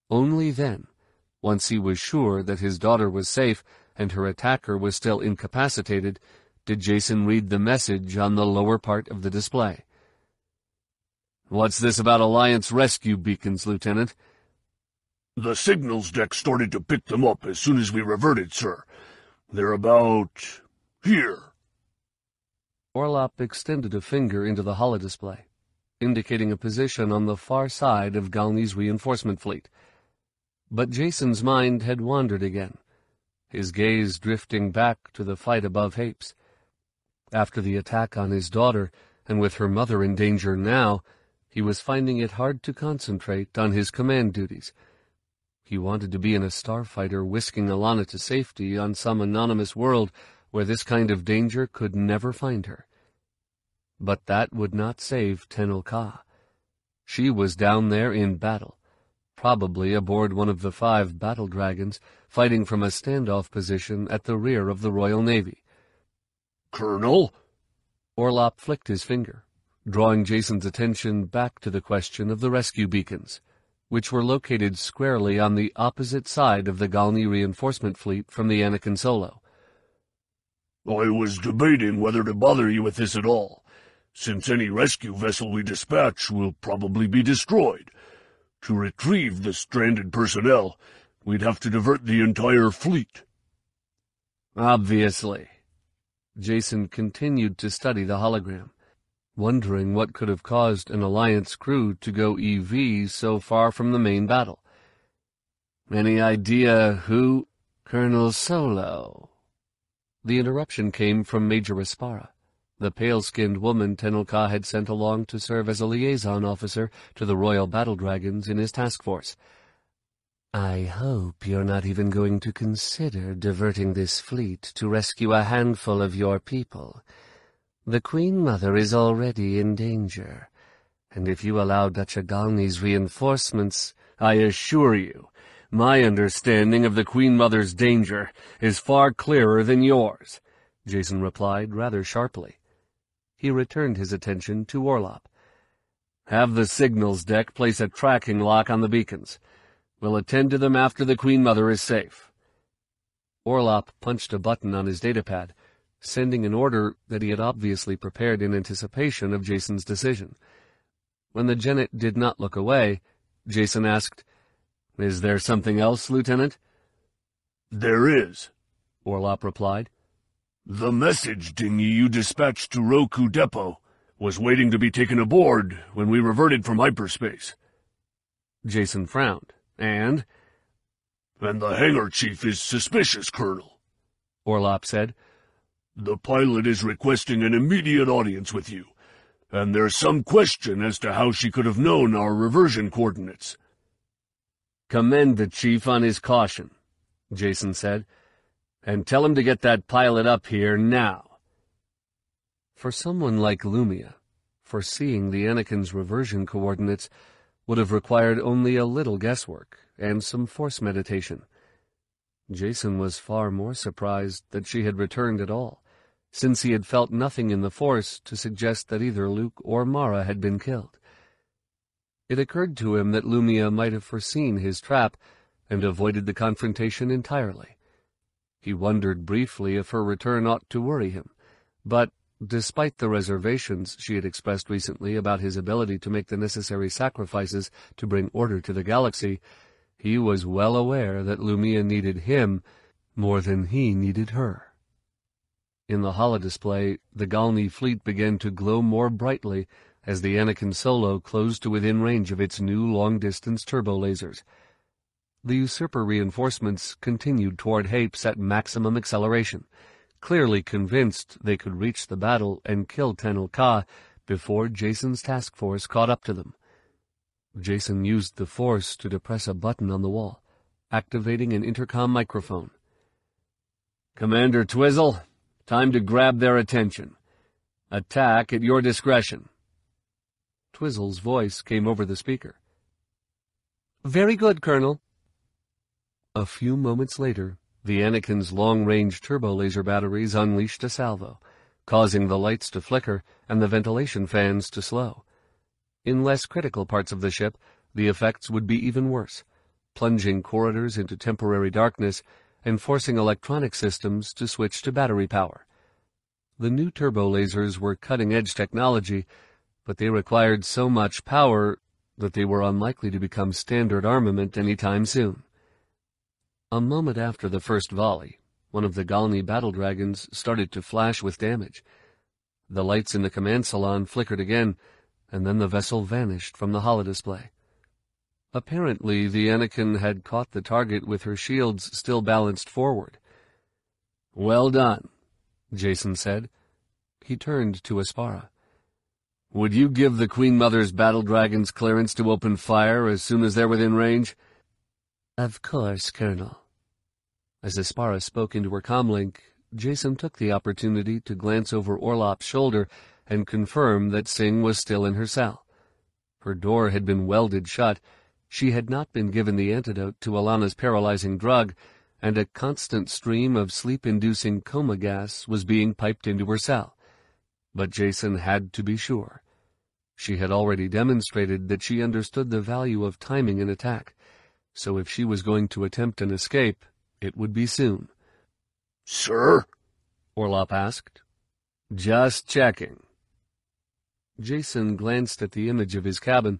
Only then, once he was sure that his daughter was safe and her attacker was still incapacitated, did Jacen read the message on the lower part of the display. What's this about Alliance rescue beacons, Lieutenant? The signals deck started to pick them up as soon as we reverted, sir. They're about... here. Orlop extended a finger into the holodisplay, indicating a position on the far side of Galney's reinforcement fleet. But Jacen's mind had wandered again, his gaze drifting back to the fight above Hapes. After the attack on his daughter, and with her mother in danger now, He was finding it hard to concentrate on his command duties. He wanted to be in a starfighter whisking Allana to safety on some anonymous world where this kind of danger could never find her. But that would not save Tenel Ka. She was down there in battle, probably aboard one of the five battle dragons, fighting from a standoff position at the rear of the Royal Navy. Colonel? Orlop flicked his finger, drawing Jacen's attention back to the question of the rescue beacons, which were located squarely on the opposite side of the Galney reinforcement fleet from the Anakin Solo. I was debating whether to bother you with this at all since any rescue vessel we dispatch will probably be destroyed. To retrieve the stranded personnel, we'd have to divert the entire fleet. Obviously. Jacen continued to study the hologram, wondering what could have caused an Alliance crew to go EV so far from the main battle. Any idea who? Colonel Solo. The interruption came from Major Aspara the pale-skinned woman Tenel Ka had sent along to serve as a liaison officer to the Royal Battle Dragons in his task force. I hope you're not even going to consider diverting this fleet to rescue a handful of your people. The Queen Mother is already in danger, and if you allow Ducha Galney's reinforcements, I assure you, my understanding of the Queen Mother's danger is far clearer than yours, Jacen replied rather sharply he returned his attention to Orlop. Have the signals deck place a tracking lock on the beacons. We'll attend to them after the Queen Mother is safe. Orlop punched a button on his datapad, sending an order that he had obviously prepared in anticipation of Jacen's decision. When the Genet did not look away, Jacen asked, Is there something else, Lieutenant? There is, Orlop replied. The message dinghy you dispatched to Roqoo Depot was waiting to be taken aboard when we reverted from hyperspace. Jacen frowned. And? And the hangar chief is suspicious, Colonel. Orlop said. The pilot is requesting an immediate audience with you, and there's some question as to how she could have known our reversion coordinates. Commend the chief on his caution, Jacen said and tell him to get that pilot up here now. For someone like Lumiya, foreseeing the Anakin's reversion coordinates would have required only a little guesswork and some force meditation. Jacen was far more surprised that she had returned at all, since he had felt nothing in the force to suggest that either Luke or Mara had been killed. It occurred to him that Lumiya might have foreseen his trap and avoided the confrontation entirely. He wondered briefly if her return ought to worry him, but despite the reservations she had expressed recently about his ability to make the necessary sacrifices to bring order to the galaxy, he was well aware that Lumiya needed him more than he needed her. In the holodisplay, the Galney fleet began to glow more brightly as the Anakin Solo closed to within range of its new long-distance turbo lasers. The usurper reinforcements continued toward Hapes at maximum acceleration, clearly convinced they could reach the battle and kill Tenel Ka before Jacen's task force caught up to them. Jacen used the force to depress a button on the wall, activating an intercom microphone. Commander Twizzle, time to grab their attention. Attack at your discretion. Twizzle's voice came over the speaker. Very good, Colonel, a few moments later, the Anakin's long-range turbo-laser batteries unleashed a salvo, causing the lights to flicker and the ventilation fans to slow. In less critical parts of the ship, the effects would be even worse, plunging corridors into temporary darkness and forcing electronic systems to switch to battery power. The new turbo lasers were cutting-edge technology, but they required so much power that they were unlikely to become standard armament any time soon. A moment after the first volley, one of the Galney battle dragons started to flash with damage. The lights in the command salon flickered again, and then the vessel vanished from the holodisplay. Apparently, the Anakin had caught the target with her shields still balanced forward. Well done, Jacen said. He turned to Aspara. Would you give the Queen Mother's battle dragons clearance to open fire as soon as they're within range? Of course, Colonel. As Aspara spoke into her comlink, Jacen took the opportunity to glance over Orlop's shoulder and confirm that Sing was still in her cell. Her door had been welded shut, she had not been given the antidote to Allana's paralyzing drug, and a constant stream of sleep-inducing coma gas was being piped into her cell. But Jacen had to be sure. She had already demonstrated that she understood the value of timing an attack, so if she was going to attempt an escape, it would be soon. Sir? Orlop asked. Just checking. Jacen glanced at the image of his cabin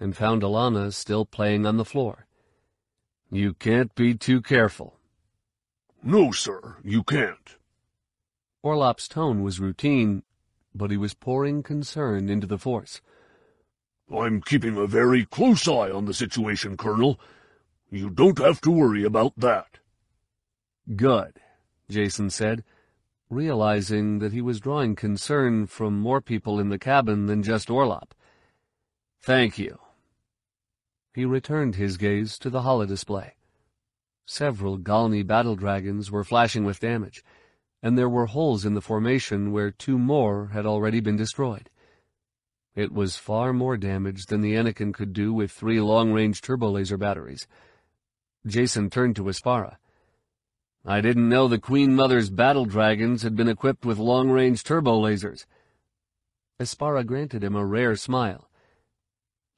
and found Allana still playing on the floor. You can't be too careful. No, sir, you can't. Orlop's tone was routine, but he was pouring concern into the force. I'm keeping a very close eye on the situation, Colonel. You don't have to worry about that. Good, Jacen said, realizing that he was drawing concern from more people in the cabin than just Orlop. Thank you. He returned his gaze to the holodisplay. Several Galney battle dragons were flashing with damage, and there were holes in the formation where two more had already been destroyed. It was far more damage than the Anakin could do with three long-range turbolaser batteries. Jacen turned to Aspara. I didn't know the Queen Mother's battle dragons had been equipped with long-range turbolasers. Aspara granted him a rare smile.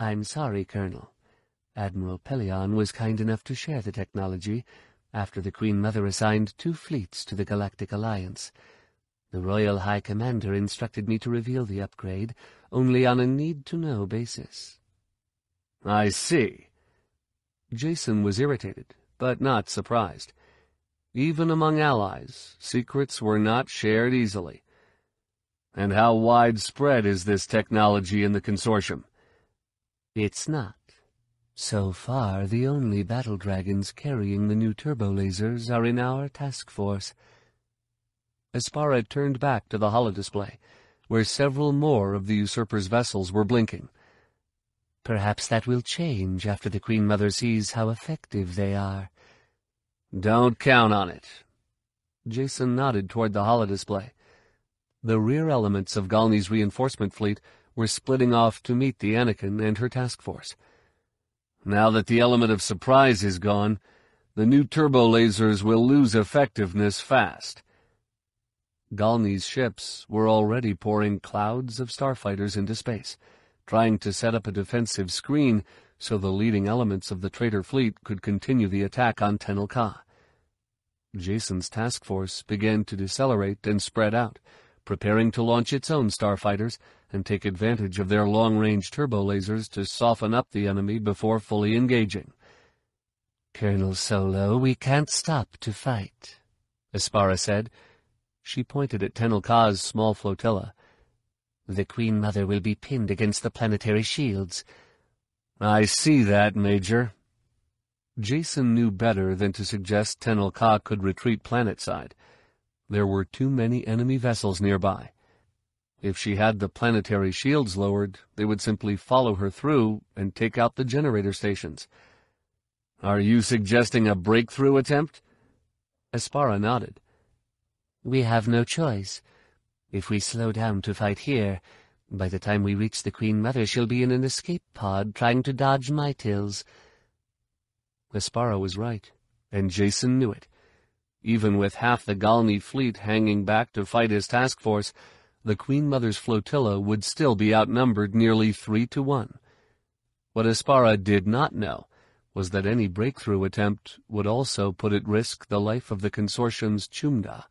I'm sorry, Colonel. Admiral Pellaeon was kind enough to share the technology after the Queen Mother assigned two fleets to the Galactic Alliance. The Royal High Commander instructed me to reveal the upgrade only on a need-to-know basis. I see. Jacen was irritated, but not surprised. Even among allies, secrets were not shared easily. And how widespread is this technology in the consortium? It's not. So far, the only battle dragons carrying the new turbo lasers are in our task force. Aspara turned back to the holodisplay, where several more of the usurper's vessels were blinking. Perhaps that will change after the Queen Mother sees how effective they are. Don't count on it. Jacen nodded toward the holodisplay. The rear elements of Galney's reinforcement fleet were splitting off to meet the Anakin and her task force. Now that the element of surprise is gone, the new turbo lasers will lose effectiveness fast. Galney's ships were already pouring clouds of starfighters into space, trying to set up a defensive screen so the leading elements of the traitor fleet could continue the attack on Tenel Ka. Jacen's task force began to decelerate and spread out, preparing to launch its own starfighters and take advantage of their long-range turbo lasers to soften up the enemy before fully engaging. Colonel Solo, we can't stop to fight, Aspara said. She pointed at Tenel Ka's small flotilla. The Queen Mother will be pinned against the planetary shields. I see that, Major. Jacen knew better than to suggest Tenel Ka could retreat planetside. There were too many enemy vessels nearby. If she had the planetary shields lowered, they would simply follow her through and take out the generator stations. Are you suggesting a breakthrough attempt? Aspara nodded. We have no choice. If we slow down to fight here, by the time we reach the Queen Mother, she'll be in an escape pod trying to dodge Miy'tils. Aspara was right, and Jacen knew it. Even with half the Galney fleet hanging back to fight his task force, the Queen Mother's flotilla would still be outnumbered nearly three to one. What Aspara did not know was that any breakthrough attempt would also put at risk the life of the consortium's Chume'da,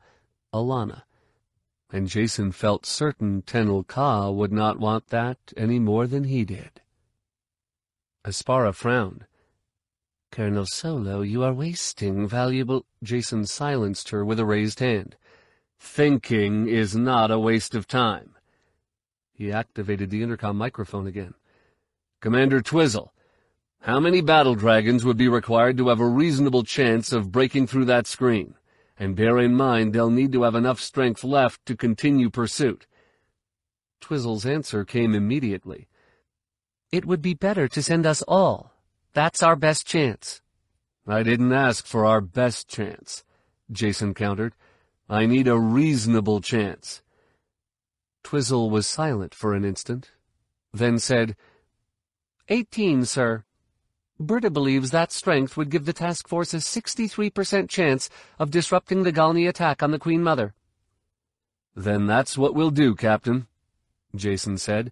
Allana, and Jacen felt certain Tenel Ka would not want that any more than he did. Aspara frowned. Colonel Solo, you are wasting valuable— Jacen silenced her with a raised hand. Thinking is not a waste of time. He activated the intercom microphone again. Commander Twizzle, how many battle dragons would be required to have a reasonable chance of breaking through that screen? And bear in mind they'll need to have enough strength left to continue pursuit. Twizzle's answer came immediately. It would be better to send us all. That's our best chance. I didn't ask for our best chance, Jacen countered. I need a reasonable chance. Twizzle was silent for an instant, then said, Eighteen, sir. Berta believes that strength would give the task force a 63% chance of disrupting the Galney attack on the Queen Mother. Then that's what we'll do, Captain, Jacen said.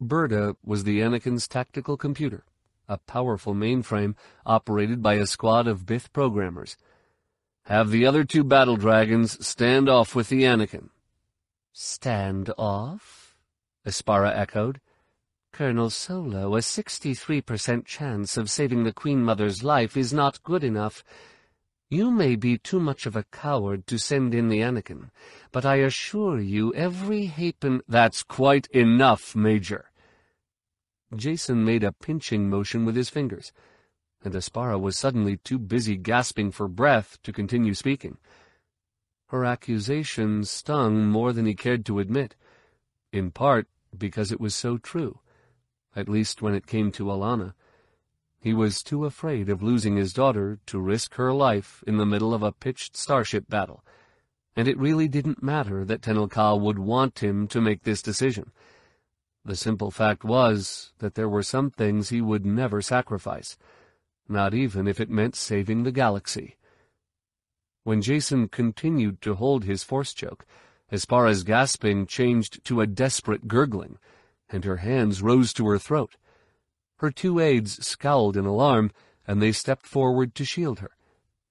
Berta was the Anakin's tactical computer, a powerful mainframe operated by a squad of Bith programmers. Have the other two battle dragons stand off with the Anakin. Stand off? Aspara echoed. Colonel Solo, a 63% chance of saving the Queen Mother's life is not good enough. You may be too much of a coward to send in the Anakin, but I assure you every Hapan— That's quite enough, Major. Jacen made a pinching motion with his fingers, and Aspara was suddenly too busy gasping for breath to continue speaking. Her accusation stung more than he cared to admit, in part because it was so true, at least when it came to Allana. He was too afraid of losing his daughter to risk her life in the middle of a pitched starship battle, and it really didn't matter that Tenel Ka would want him to make this decision. The simple fact was that there were some things he would never sacrifice, not even if it meant saving the galaxy. When Jacen continued to hold his force choke, Aspara's gasping changed to a desperate gurgling, and her hands rose to her throat. Her two aides scowled in alarm, and they stepped forward to shield her.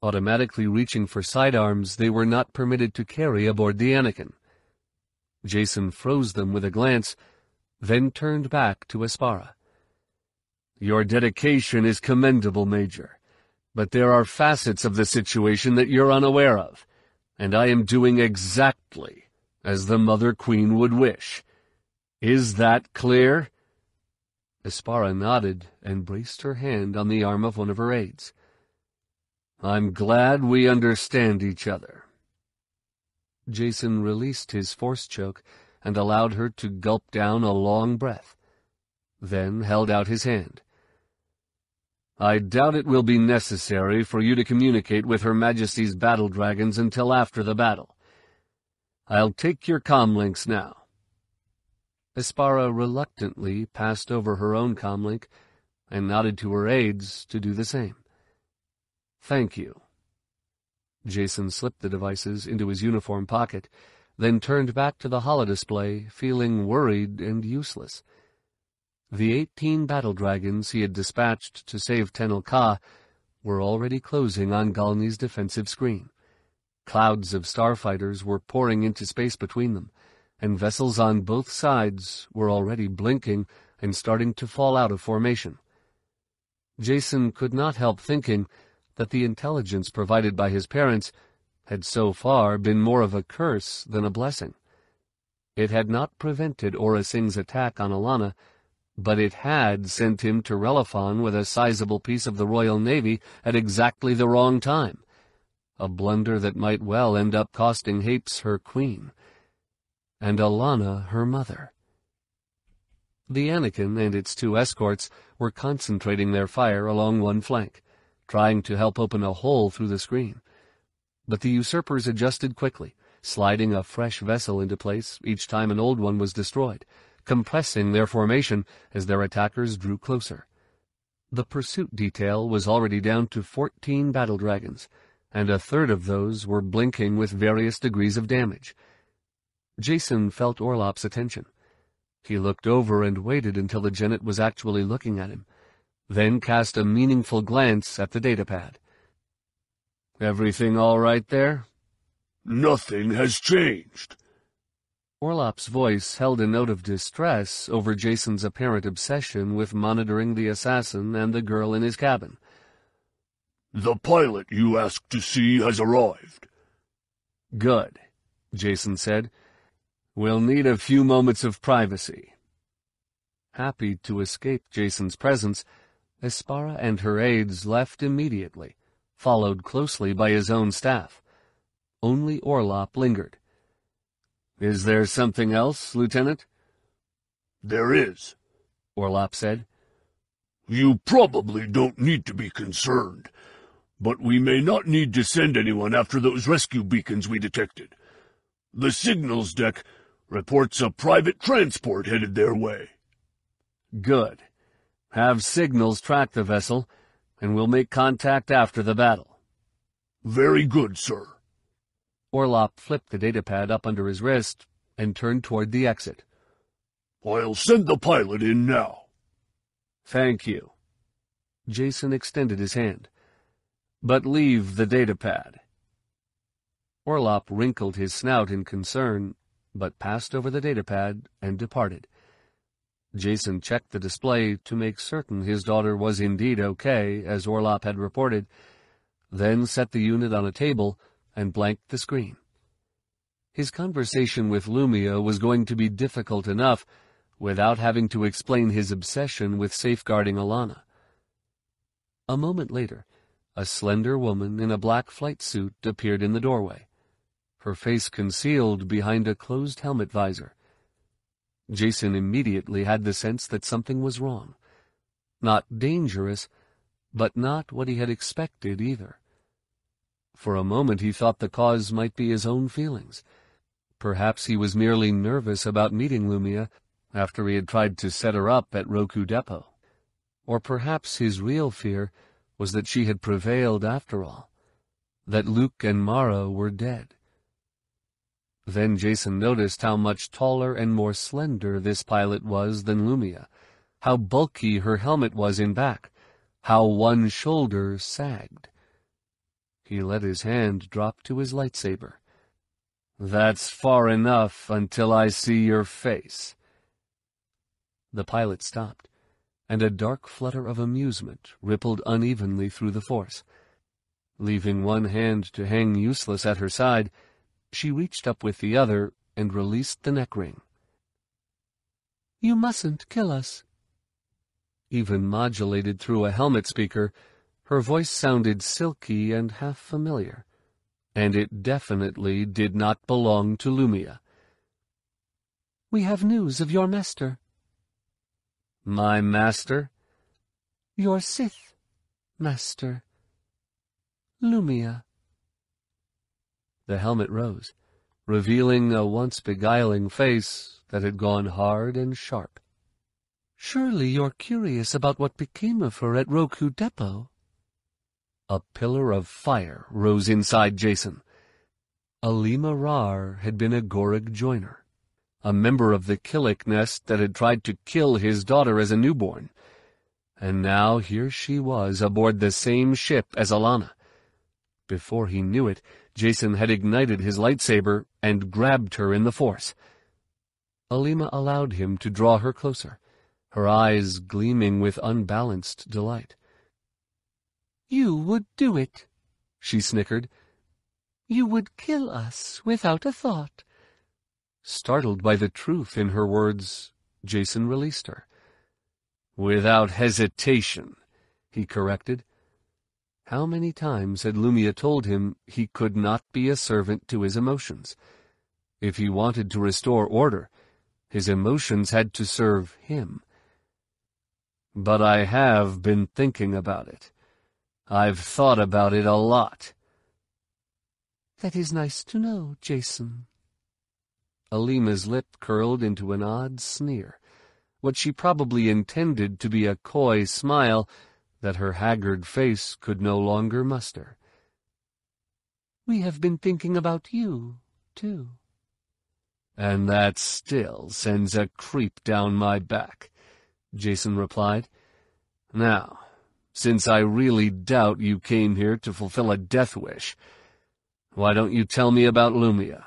Automatically reaching for sidearms they were not permitted to carry aboard the Anakin. Jacen froze them with a glance, then turned back to Aspara. Your dedication is commendable, Major, but there are facets of the situation that you're unaware of, and I am doing exactly as the Mother Queen would wish. Is that clear? Aspara nodded and braced her hand on the arm of one of her aides. I'm glad we understand each other. Jacen released his force choke and allowed her to gulp down a long breath, then held out his hand. I doubt it will be necessary for you to communicate with Her Majesty's battle dragons until after the battle. I'll take your comlinks now. Aspara reluctantly passed over her own comlink and nodded to her aides to do the same. Thank you. Jacen slipped the devices into his uniform pocket, then turned back to the holodisplay, feeling worried and useless. The eighteen battle dragons he had dispatched to save Tenel Ka were already closing on Galney's defensive screen. Clouds of starfighters were pouring into space between them, and vessels on both sides were already blinking and starting to fall out of formation. Jacen could not help thinking that the intelligence provided by his parents had so far been more of a curse than a blessing. It had not prevented Aurra Sing's attack on Allana, but it had sent him to Relephon with a sizable piece of the Royal Navy at exactly the wrong time, a blunder that might well end up costing Hapes her queen and Allana her mother. The Anakin and its two escorts were concentrating their fire along one flank, trying to help open a hole through the screen. But the usurpers adjusted quickly, sliding a fresh vessel into place each time an old one was destroyed, compressing their formation as their attackers drew closer. The pursuit detail was already down to fourteen battle dragons, and a third of those were blinking with various degrees of damage. Jacen felt Orlopp's attention. He looked over and waited until the Jenet was actually looking at him, then cast a meaningful glance at the datapad. Everything all right there? Nothing has changed. Orlopp's voice held a note of distress over Jacen's apparent obsession with monitoring the assassin and the girl in his cabin. The pilot you asked to see has arrived. Good, Jacen said. We'll need a few moments of privacy. Happy to escape Jacen's presence, Aspara and her aides left immediately, followed closely by his own staff. Only Orlopp lingered. Is there something else, Lieutenant? There is, Orlopp said. You probably don't need to be concerned, but we may not need to send anyone after those rescue beacons we detected. The signals deck reports a private transport headed their way. Good. Have signals track the vessel, and we'll make contact after the battle. Very good, sir. Orlopp flipped the datapad up under his wrist and turned toward the exit. I'll send the pilot in now. Thank you. Jacen extended his hand. But leave the datapad. Orlopp wrinkled his snout in concern, but passed over the datapad and departed. Jacen checked the display to make certain his daughter was indeed okay, as Orlopp had reported, then set the unit on a table and blanked the screen. His conversation with Lumiya was going to be difficult enough without having to explain his obsession with safeguarding Allana. A moment later, a slender woman in a black flight suit appeared in the doorway, her face concealed behind a closed helmet visor. Jacen immediately had the sense that something was wrong. Not dangerous, but not what he had expected either. For a moment he thought the cause might be his own feelings. Perhaps he was merely nervous about meeting Lumiya after he had tried to set her up at Roqoo Depot. Or perhaps his real fear was that she had prevailed after all, that Luke and Mara were dead. Then Jacen noticed how much taller and more slender this pilot was than Lumiya, how bulky her helmet was in back, how one shoulder sagged. He let his hand drop to his lightsaber. That's far enough until I see your face. The pilot stopped, and a dark flutter of amusement rippled unevenly through the force. Leaving one hand to hang useless at her side, she reached up with the other and released the neck ring. You mustn't kill us. Even modulated through a helmet speaker, her voice sounded silky and half familiar, and it definitely did not belong to Lumiya. We have news of your master. My master? Your Sith master. Lumiya. The helmet rose, revealing a once beguiling face that had gone hard and sharp. Surely you're curious about what became of her at Roqoo Depot. A pillar of fire rose inside Jacen. Alema Rar had been a Gorog joiner, a member of the Killik nest that had tried to kill his daughter as a newborn. And now here she was aboard the same ship as Allana. Before he knew it, Jacen had ignited his lightsaber and grabbed her in the force. Alema allowed him to draw her closer, her eyes gleaming with unbalanced delight. You would do it, she snickered. You would kill us without a thought. Startled by the truth in her words, Jacen released her. Without hesitation, he corrected. How many times had Lumiya told him he could not be a servant to his emotions? If he wanted to restore order, his emotions had to serve him. But I have been thinking about it. I've thought about it a lot. That is nice to know, Jacen. Alema's lip curled into an odd sneer, what she probably intended to be a coy smile that her haggard face could no longer muster. We have been thinking about you, too. And that still sends a creep down my back, Jacen replied. Now, since I really doubt you came here to fulfill a death wish. Why don't you tell me about Lumiya?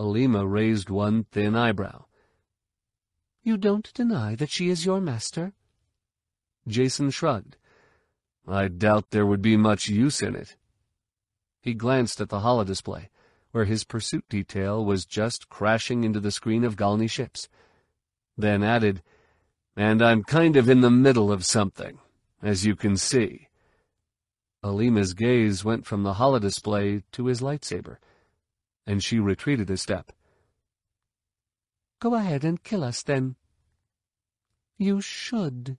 Alema raised one thin eyebrow. You don't deny that she is your master? Jacen shrugged. I doubt there would be much use in it. He glanced at the holodisplay, where his pursuit detail was just crashing into the screen of Galney ships. Then added, And I'm kind of in the middle of something as you can see. Alema's gaze went from the holodisplay to his lightsaber, and she retreated a step. Go ahead and kill us, then, You should.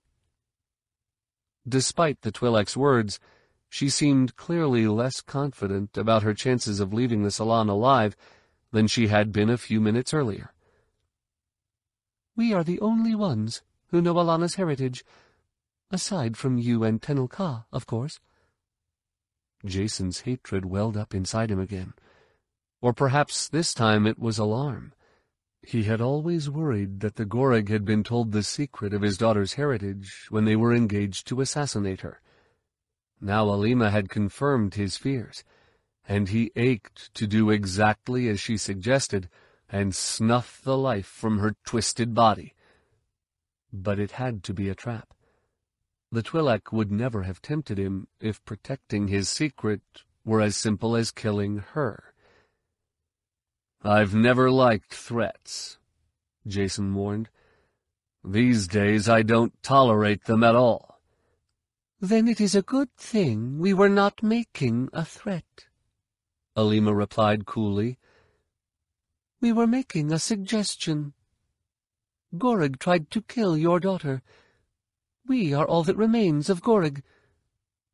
Despite the Twi'lek's words, she seemed clearly less confident about her chances of leaving the salon alive than she had been a few minutes earlier. We are the only ones who know Allana's heritage, aside from you and Tenel Ka, of course. Jacen's hatred welled up inside him again. Or perhaps this time it was alarm. He had always worried that the Gorog had been told the secret of his daughter's heritage when they were engaged to assassinate her. Now Alema had confirmed his fears, and he ached to do exactly as she suggested and snuff the life from her twisted body. But it had to be a trap. The Twi'lek would never have tempted him if protecting his secret were as simple as killing her. I've never liked threats, Jacen warned. These days I don't tolerate them at all. Then it is a good thing we were not making a threat, Alema replied coolly. We were making a suggestion. Gorog tried to kill your daughter. We are all that remains of Gorog.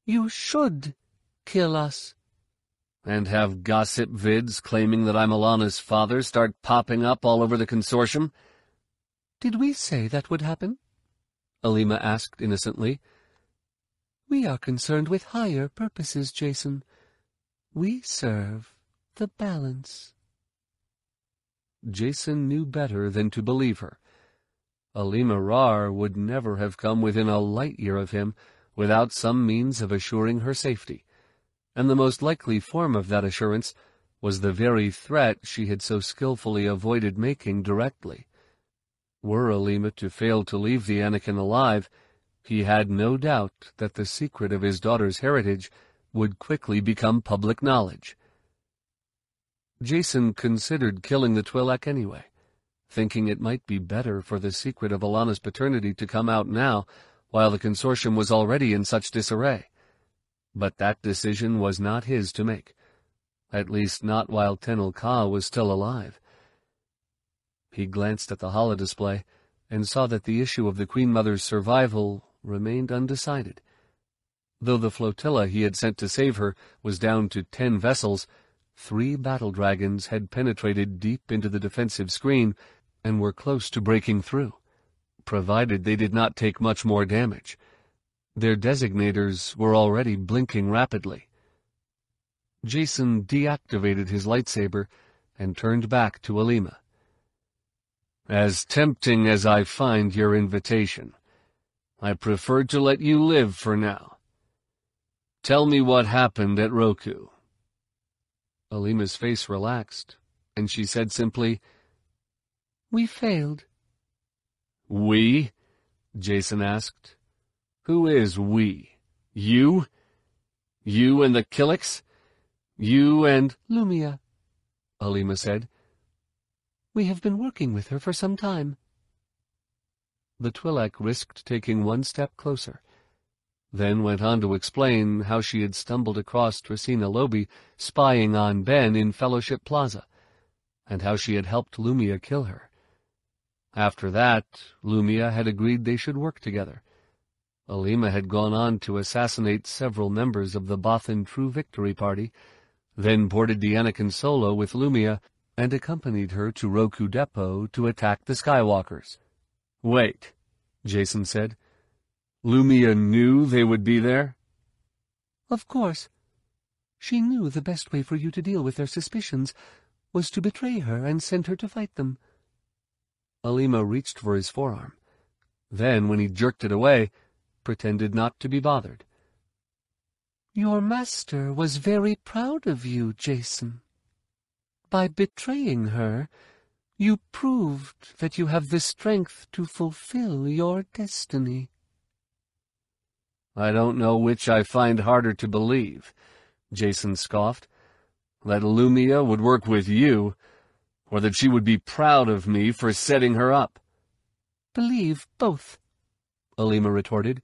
You should kill us. And have gossip vids claiming that I'm Allana's father start popping up all over the consortium? Did we say that would happen? Alema asked innocently. We are concerned with higher purposes, Jacen. We serve the balance. Jacen knew better than to believe her. Alema Rar would never have come within a light year of him without some means of assuring her safety and the most likely form of that assurance was the very threat she had so skilfully avoided making directly. Were Alema to fail to leave the Anakin alive, he had no doubt that the secret of his daughter's heritage would quickly become public knowledge. Jacen considered killing the Twi'lek anyway, thinking it might be better for the secret of Allana's paternity to come out now, while the consortium was already in such disarray. But that decision was not his to make, at least not while Tenel Ka was still alive. He glanced at the holodisplay and saw that the issue of the Queen Mother's survival remained undecided. Though the flotilla he had sent to save her was down to ten vessels, three battle dragons had penetrated deep into the defensive screen and were close to breaking through, provided they did not take much more damage. Their designators were already blinking rapidly. Jacen deactivated his lightsaber and turned back to Alema. As tempting as I find your invitation, I prefer to let you live for now. Tell me what happened at Roqoo. Alema's face relaxed, and she said simply, We failed. We? Jacen asked. Who is we? You? You and the Killiks? You and... Lumiya, Alema said. We have been working with her for some time. The Twi'lek risked taking one step closer, then went on to explain how she had stumbled across Tresina Lobi spying on Ben in Fellowship Plaza, and how she had helped Lumiya kill her. After that, Lumiya had agreed they should work together, Alema had gone on to assassinate several members of the Bothan True Victory Party, then boarded the Anakin Solo with Lumiya and accompanied her to Roqoo Depot to attack the Skywalkers. Wait, Jacen said. Lumiya knew they would be there? Of course. She knew the best way for you to deal with their suspicions was to betray her and send her to fight them. Alema reached for his forearm. Then, when he jerked it away, pretended not to be bothered. Your master was very proud of you, Jacen. By betraying her, you proved that you have the strength to fulfill your destiny. I don't know which I find harder to believe, Jacen scoffed. That Lumiya would work with you, or that she would be proud of me for setting her up. Believe both, Alema retorted.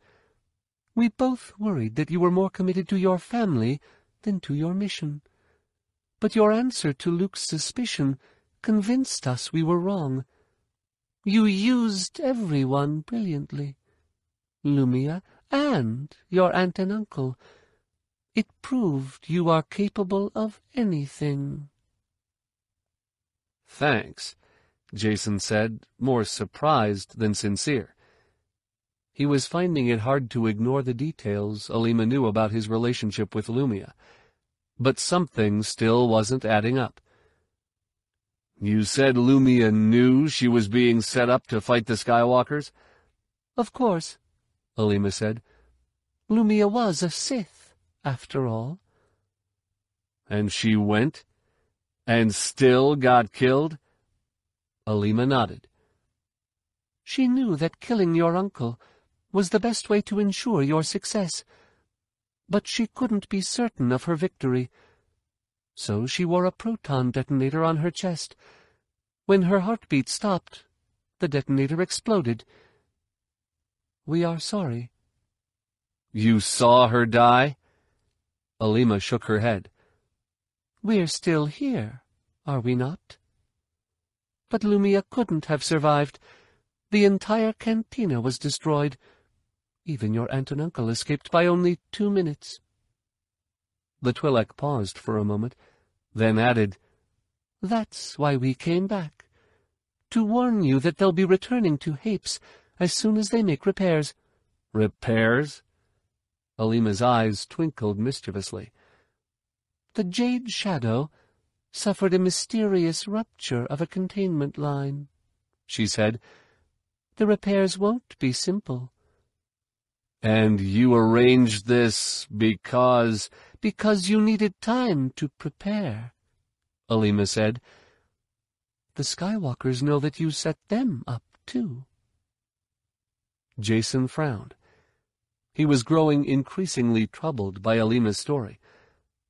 We both worried that you were more committed to your family than to your mission. But your answer to Luke's suspicion convinced us we were wrong. You used everyone brilliantly. Lumiya and your aunt and uncle. It proved you are capable of anything. Thanks, Jacen said, more surprised than sincere. He was finding it hard to ignore the details Alema knew about his relationship with Lumiya. But something still wasn't adding up. You said Lumiya knew she was being set up to fight the Skywalkers? Of course, Alema said. Lumiya was a Sith, after all. And she went? And still got killed? Alema nodded. She knew that killing your uncle was the best way to ensure your success, but she couldn't be certain of her victory. So she wore a proton detonator on her chest. When her heartbeat stopped, the detonator exploded. We are sorry. You saw her die? Alema shook her head. We're still here, are we not? But Lumiya couldn't have survived. The entire cantina was destroyed. Even your aunt and uncle escaped by only two minutes. The Twi'lek paused for a moment, then added, That's why we came back. To warn you that they'll be returning to Hapes as soon as they make repairs. Repairs? Alema's eyes twinkled mischievously. The Jade Shadow suffered a mysterious rupture of a containment line, she said. The repairs won't be simple. And you arranged this because... Because you needed time to prepare, Alema said. The Skywalkers know that you set them up, too. Jacen frowned. He was growing increasingly troubled by Alema's story,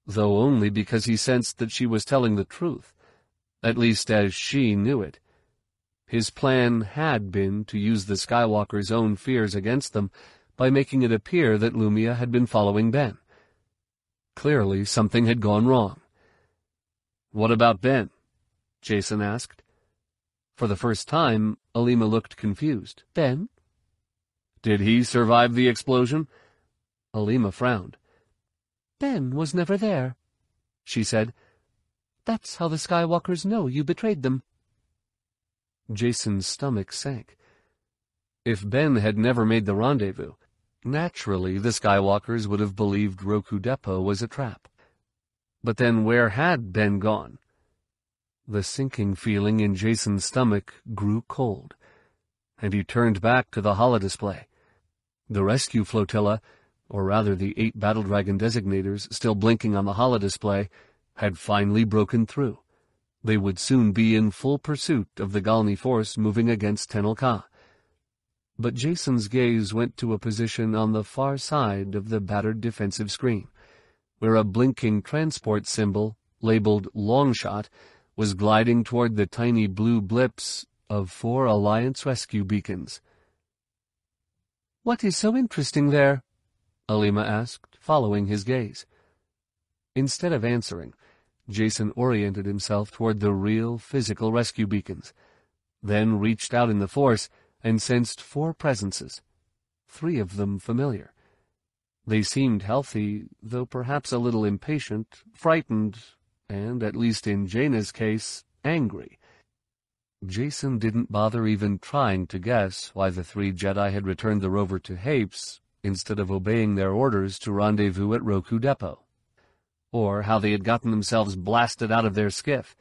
though only because he sensed that she was telling the truth, at least as she knew it. His plan had been to use the Skywalkers' own fears against them by making it appear that Lumiya had been following Ben. Clearly, something had gone wrong. What about Ben? Jacen asked. For the first time, Alema looked confused. Ben? Did he survive the explosion? Alema frowned. Ben was never there, she said. That's how the Skywalkers know you betrayed them. Jacen's stomach sank. If Ben had never made the rendezvous, naturally the Skywalkers would have believed Roqoo Depot was a trap. But then where had Ben gone? The sinking feeling in Jacen's stomach grew cold, and he turned back to the holodisplay. The rescue flotilla, or rather the eight Battle Dragon designators still blinking on the holodisplay, had finally broken through. They would soon be in full pursuit of the Galney force moving against Tenel Ka. But Jacen's gaze went to a position on the far side of the battered defensive screen, where a blinking transport symbol, labeled Longshot, was gliding toward the tiny blue blips of four Alliance rescue beacons. What is so interesting there? Alema asked, following his gaze. Instead of answering, Jacen oriented himself toward the real, physical rescue beacons, then reached out in the Force and sensed four presences, three of them familiar. They seemed healthy, though perhaps a little impatient, frightened, and, at least in Jaina's case, angry. Jacen didn't bother even trying to guess why the three Jedi had returned the rover to Hapes instead of obeying their orders to rendezvous at Roqoo Depot, or how they had gotten themselves blasted out of their skiff.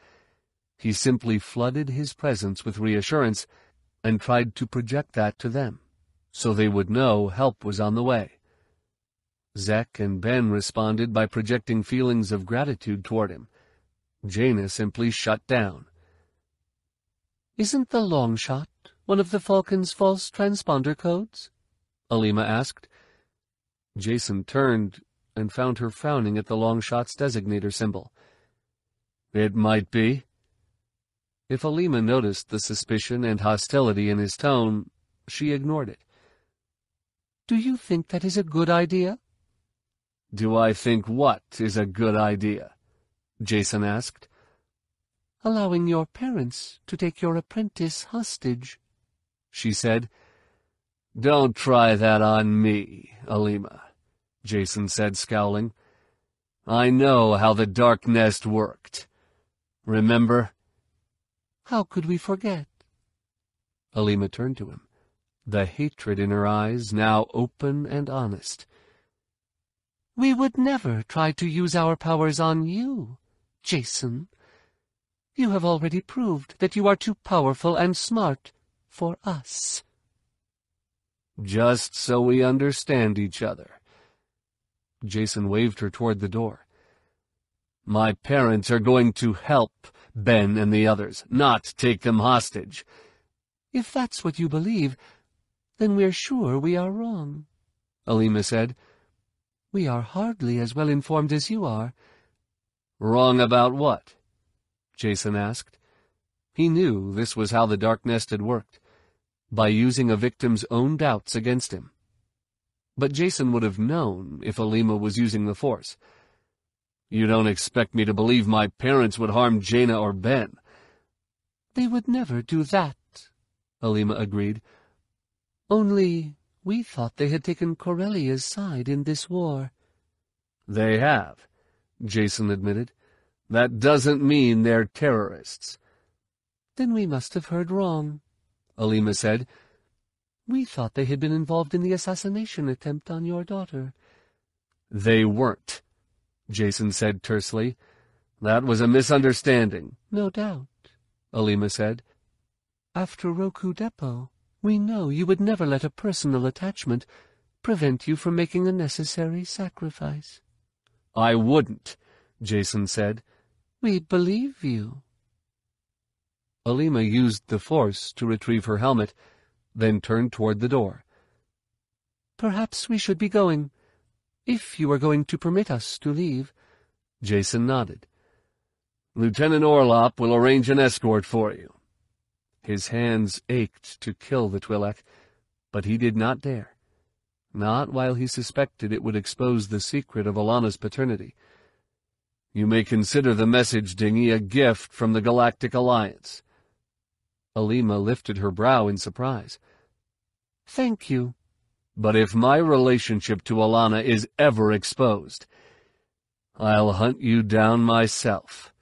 He simply flooded his presence with reassurance and tried to project that to them, so they would know help was on the way. Zek and Ben responded by projecting feelings of gratitude toward him. Jaina simply shut down. Isn't the long shot one of the Falcon's false transponder codes? Alema asked. Jacen turned and found her frowning at the long shot's designator symbol. It might be. If Alema noticed the suspicion and hostility in his tone, she ignored it. Do you think that is a good idea? Do I think what is a good idea? Jacen asked allowing your parents to take your apprentice hostage. she said. Don't try that on me, Alema, Jacen said, scowling. I know how the Dark Nest worked. Remember? How could we forget? Alema turned to him, the hatred in her eyes now open and honest. We would never try to use our powers on you, Jacen. You have already proved that you are too powerful and smart for us. Just so we understand each other. Jacen waved her toward the door. My parents are going to help Ben and the others, not take them hostage. If that's what you believe, then we're sure we are wrong, Alema said. We are hardly as well informed as you are. Wrong about what? Jacen asked. He knew this was how the Dark Nest had worked, by using a victim's own doubts against him. But Jacen would have known if Alema was using the Force. You don't expect me to believe my parents would harm Jaina or Ben. They would never do that, Alema agreed. Only we thought they had taken Corellia's side in this war. They have, Jacen admitted. That doesn't mean they're terrorists. Then we must have heard wrong, Alema said. We thought they had been involved in the assassination attempt on your daughter. They weren't, Jacen said tersely. That was a misunderstanding. No doubt, Alema said. After Roqoo Depot, we know you would never let a personal attachment prevent you from making a necessary sacrifice. I wouldn't, Jacen said. We believe you. Alema used the force to retrieve her helmet, then turned toward the door. Perhaps we should be going, if you are going to permit us to leave. Jacen nodded. Lieutenant Orlopp will arrange an escort for you. His hands ached to kill the Twi'lek, but he did not dare. Not while he suspected it would expose the secret of Allana's paternity. You may consider the message dinghy a gift from the Galactic Alliance. Alema lifted her brow in surprise. Thank you. But if my relationship to Allana is ever exposed, I'll hunt you down myself.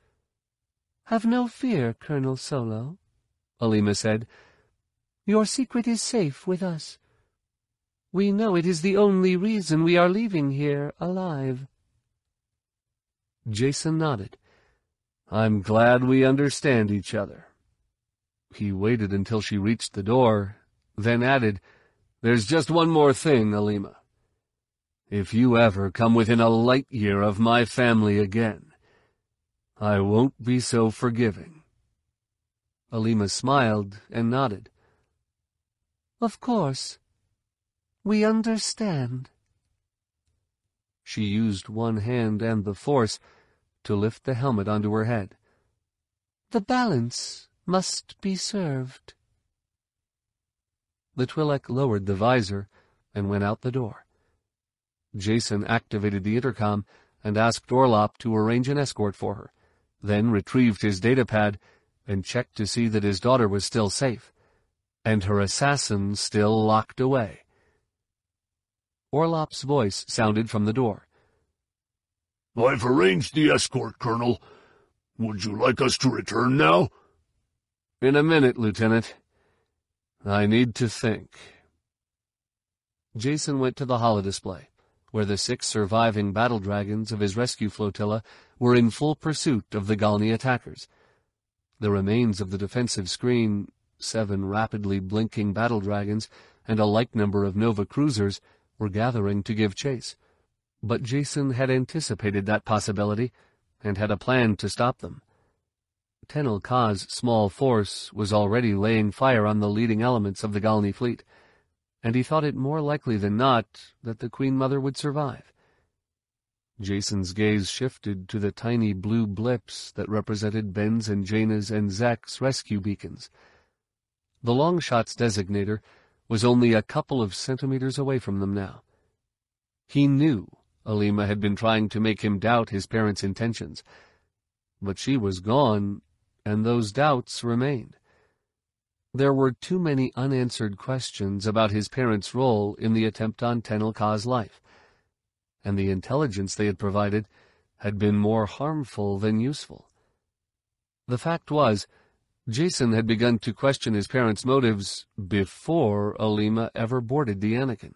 Have no fear, Colonel Solo, Alema said. Your secret is safe with us. We know it is the only reason we are leaving here alive. Jacen nodded. I'm glad we understand each other. He waited until she reached the door, then added, There's just one more thing, Alema. If you ever come within a light year of my family again, I won't be so forgiving. Alema smiled and nodded. Of course. We understand. She used one hand and the force to lift the helmet onto her head. The balance must be served. The Twi'lek lowered the visor and went out the door. Jacen activated the intercom and asked Orlopp to arrange an escort for her, then retrieved his datapad and checked to see that his daughter was still safe, and her assassin still locked away. Orlopp's voice sounded from the door. I've arranged the escort, Colonel. Would you like us to return now? In a minute, Lieutenant. I need to think. Jacen went to the holodisplay, where the six surviving battle dragons of his rescue flotilla were in full pursuit of the Galney attackers. The remains of the defensive screen, seven rapidly blinking battle dragons, and a like number of Nova cruisers were gathering to give chase. But Jacen had anticipated that possibility and had a plan to stop them. Tenel Ka's small force was already laying fire on the leading elements of the Galney fleet, and he thought it more likely than not that the Queen Mother would survive. Jacen's gaze shifted to the tiny blue blips that represented Ben's and Jaina's and Zek's rescue beacons. The Longshot's designator was only a couple of centimeters away from them now. He knew Alema had been trying to make him doubt his parents' intentions, but she was gone and those doubts remained. There were too many unanswered questions about his parents' role in the attempt on Tenel Ka's life, and the intelligence they had provided had been more harmful than useful. The fact was, Jacen had begun to question his parents' motives before Alema ever boarded the Anakin,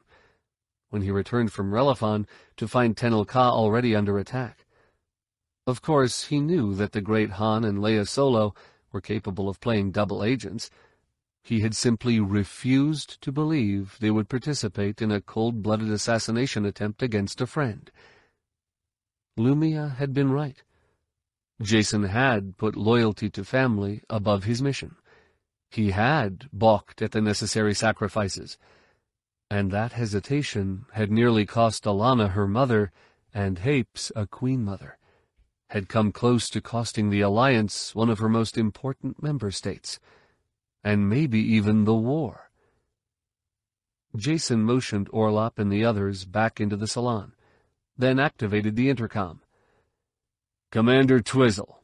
when he returned from Relephon to find Tenel Ka already under attack. Of course, he knew that the great Han and Leia Solo were capable of playing double agents, he had simply refused to believe they would participate in a cold-blooded assassination attempt against a friend. Lumiya had been right. Jacen had put loyalty to family above his mission. He had balked at the necessary sacrifices, and that hesitation had nearly cost Allana her mother and Hapes a queen mother, had come close to costing the Alliance one of her most important member states and maybe even the war. Jacen motioned Orlopp and the others back into the salon, then activated the intercom. Commander Twizzle,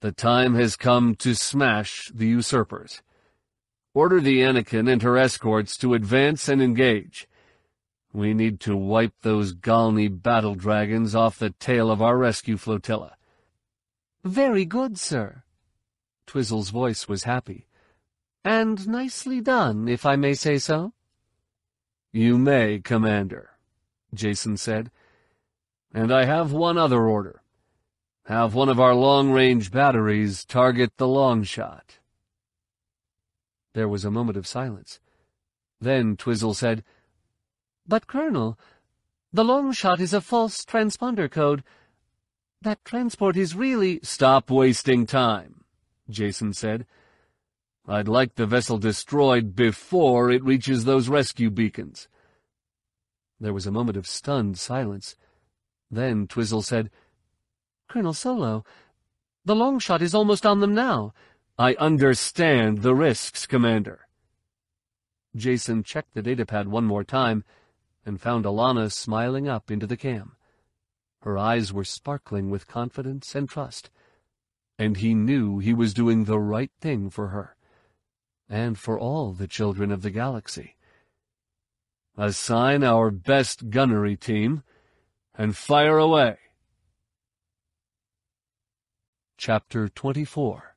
the time has come to smash the usurpers. Order the Anakin and her escorts to advance and engage. We need to wipe those Galney battle dragons off the tail of our rescue flotilla. Very good, sir. Twizzle's voice was happy. And nicely done, if I may say so. You may, Commander, Jacen said. And I have one other order. Have one of our long-range batteries target the long shot. There was a moment of silence. Then Twizzle said, But, Colonel, the long shot is a false transponder code. That transport is really— Stop wasting time, Jacen said. I'd like the vessel destroyed before it reaches those rescue beacons. There was a moment of stunned silence. Then Twizzle said, Colonel Solo, the long shot is almost on them now. I understand the risks, Commander. Jacen checked the datapad one more time and found Allana smiling up into the cam. Her eyes were sparkling with confidence and trust, and he knew he was doing the right thing for her and for all the children of the galaxy. Assign our best gunnery team, and fire away. Chapter 24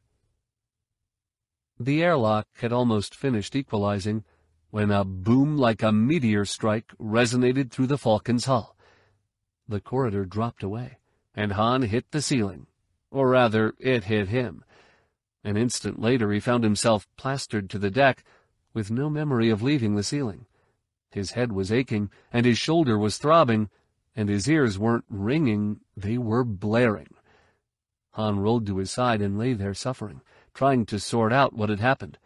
The airlock had almost finished equalizing when a boom like a meteor strike resonated through the Falcon's hull. The corridor dropped away, and Han hit the ceiling. Or rather, it hit him. An instant later he found himself plastered to the deck, with no memory of leaving the ceiling. His head was aching, and his shoulder was throbbing, and his ears weren't ringing, they were blaring. Han rolled to his side and lay there suffering, trying to sort out what had happened,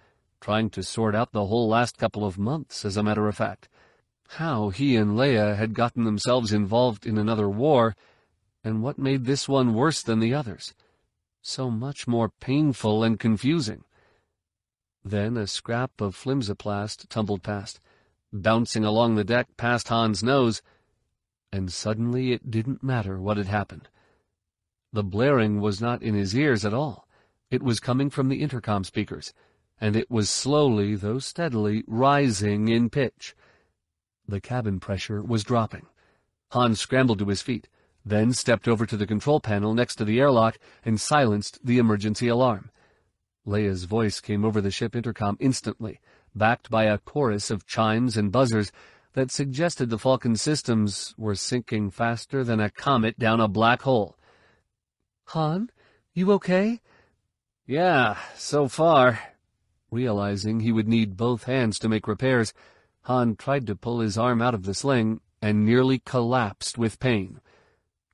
trying to sort out the whole last couple of months, as a matter of fact. How he and Leia had gotten themselves involved in another war, and what made this one worse than the others so much more painful and confusing. Then a scrap of flimsoplast tumbled past, bouncing along the deck past Han's nose, and suddenly it didn't matter what had happened. The blaring was not in his ears at all. It was coming from the intercom speakers, and it was slowly, though steadily, rising in pitch. The cabin pressure was dropping. Han scrambled to his feet then stepped over to the control panel next to the airlock and silenced the emergency alarm. Leia's voice came over the ship intercom instantly, backed by a chorus of chimes and buzzers that suggested the Falcon systems were sinking faster than a comet down a black hole. Han, you okay? Yeah, so far. Realizing he would need both hands to make repairs, Han tried to pull his arm out of the sling and nearly collapsed with pain.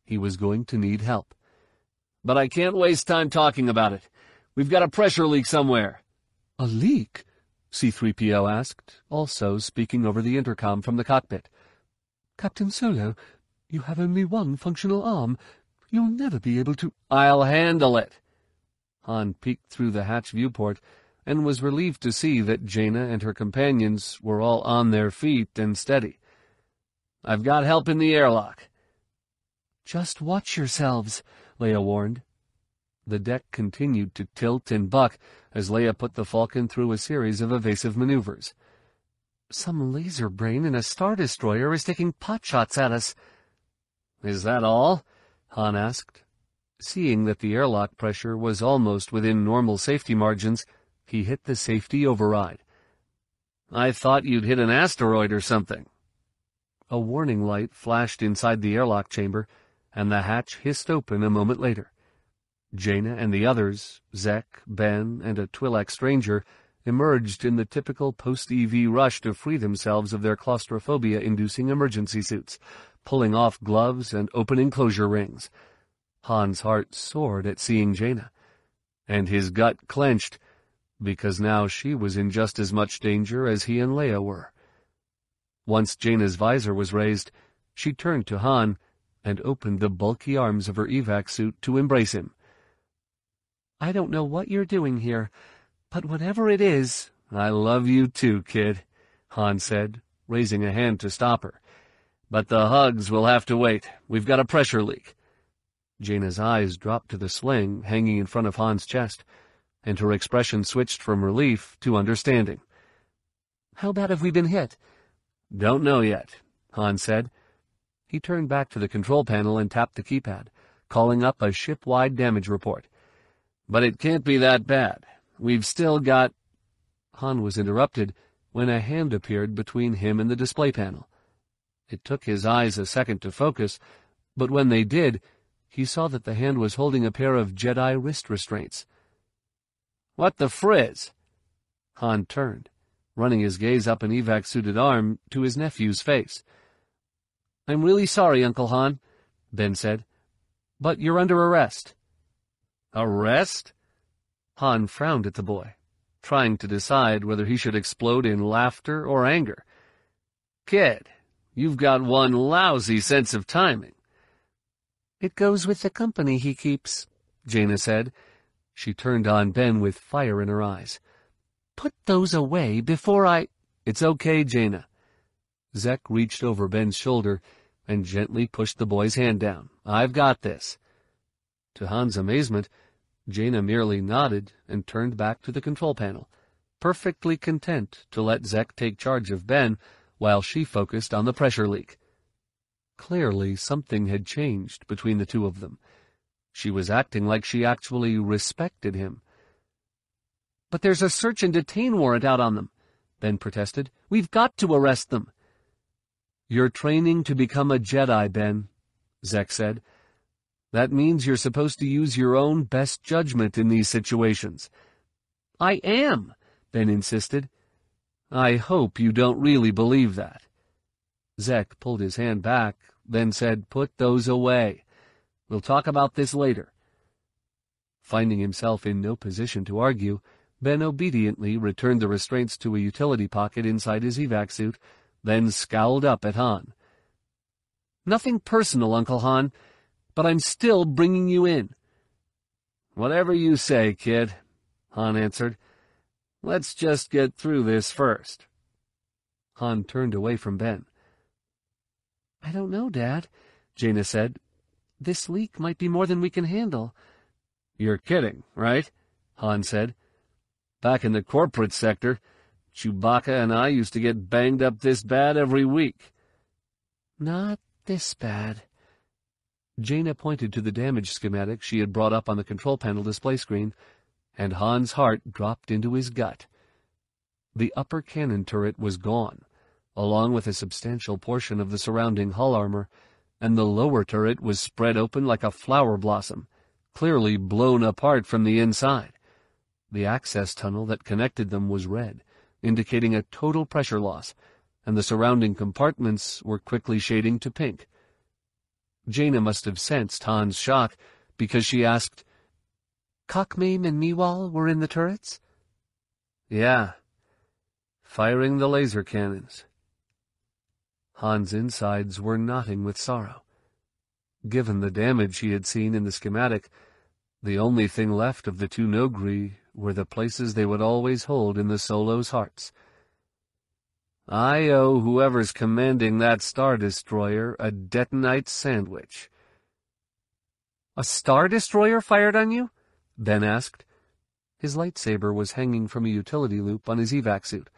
He was going to need help. But I can't waste time talking about it. We've got a pressure leak somewhere. A leak? C-3PO asked, also speaking over the intercom from the cockpit. Captain Solo, you have only one functional arm. You'll never be able to— I'll handle it. Han peeked through the hatch viewport and was relieved to see that Jaina and her companions were all on their feet and steady. I've got help in the airlock. Just watch yourselves, Leia warned. The deck continued to tilt and buck as Leia put the Falcon through a series of evasive maneuvers. Some laser brain in a Star Destroyer is taking potshots at us. Is that all? Han asked. Seeing that the airlock pressure was almost within normal safety margins, he hit the safety override. I thought you'd hit an asteroid or something. A warning light flashed inside the airlock chamber, and the hatch hissed open a moment later. Jaina and the others, Zek, Ben, and a Twi'lek stranger, emerged in the typical post-EV rush to free themselves of their claustrophobia-inducing emergency suits, pulling off gloves and opening closure rings. Han's heart soared at seeing Jaina, and his gut clenched, because now she was in just as much danger as he and Leia were. Once Jaina's visor was raised, she turned to Han and opened the bulky arms of her evac suit to embrace him. I don't know what you're doing here, but whatever it is, I love you too, kid, Han said, raising a hand to stop her. But the hugs will have to wait. We've got a pressure leak. Jaina's eyes dropped to the sling hanging in front of Han's chest, and her expression switched from relief to understanding. How bad have we been hit? Don't know yet, Han said. He turned back to the control panel and tapped the keypad, calling up a ship-wide damage report. But it can't be that bad. We've still got... Han was interrupted when a hand appeared between him and the display panel. It took his eyes a second to focus, but when they did, he saw that the hand was holding a pair of Jedi wrist restraints. What the frizz? Han turned, running his gaze up an evac-suited arm to his nephew's face. I'm really sorry, Uncle Han, Ben said, but you're under arrest. Arrest? Han frowned at the boy, trying to decide whether he should explode in laughter or anger. Kid, you've got one lousy sense of timing. It goes with the company he keeps, Jaina said. She turned on Ben with fire in her eyes. Put those away before I— It's okay, Jaina. Zekk reached over Ben's shoulder and gently pushed the boy's hand down. I've got this. To Han's amazement, Jaina merely nodded and turned back to the control panel, perfectly content to let Zekk take charge of Ben while she focused on the pressure leak. Clearly, something had changed between the two of them. She was acting like she actually respected him. But there's a search and detain warrant out on them, Ben protested. We've got to arrest them. You're training to become a Jedi, Ben, Zekk said. That means you're supposed to use your own best judgment in these situations. I am, Ben insisted. I hope you don't really believe that. Zekk pulled his hand back, then said, Put those away. We'll talk about this later. Finding himself in no position to argue, Ben obediently returned the restraints to a utility pocket inside his evac suit, then scowled up at Han. Nothing personal, Uncle Han but I'm still bringing you in. Whatever you say, kid, Han answered. Let's just get through this first. Han turned away from Ben. I don't know, Dad, Jaina said. This leak might be more than we can handle. You're kidding, right? Han said. Back in the corporate sector, Chewbacca and I used to get banged up this bad every week. Not this bad, Jaina pointed to the damage schematic she had brought up on the control panel display screen, and Han's heart dropped into his gut. The upper cannon turret was gone, along with a substantial portion of the surrounding hull armor, and the lower turret was spread open like a flower blossom, clearly blown apart from the inside. The access tunnel that connected them was red, indicating a total pressure loss, and the surrounding compartments were quickly shading to pink. Jaina must have sensed Han's shock, because she asked, Cakhmaim and Meewalh were in the turrets? Yeah, firing the laser cannons. Han's insides were knotting with sorrow. Given the damage he had seen in the schematic, the only thing left of the two Noghri were the places they would always hold in the Solos' hearts. I owe oh, whoever's commanding that Star Destroyer a detonite sandwich. A Star Destroyer fired on you? Ben asked. His lightsaber was hanging from a utility loop on his evac suit,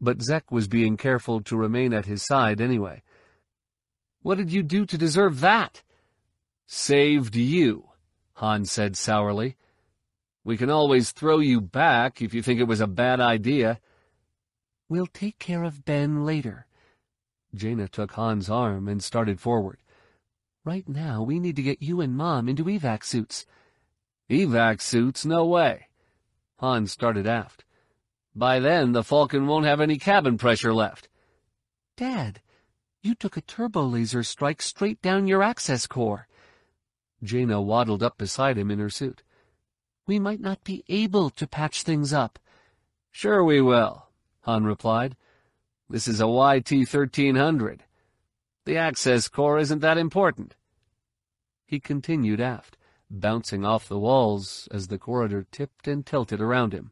but Zekk was being careful to remain at his side anyway. What did you do to deserve that? Saved you, Han said sourly. We can always throw you back if you think it was a bad idea. We'll take care of Ben later. Jaina took Han's arm and started forward. Right now, we need to get you and Mom into evac suits. Evac suits? No way. Han started aft. By then, the Falcon won't have any cabin pressure left. Dad, you took a turbo laser strike straight down your access core. Jaina waddled up beside him in her suit. We might not be able to patch things up. Sure we will, Han replied. This is a YT-1300. The access core isn't that important. He continued aft, bouncing off the walls as the corridor tipped and tilted around him.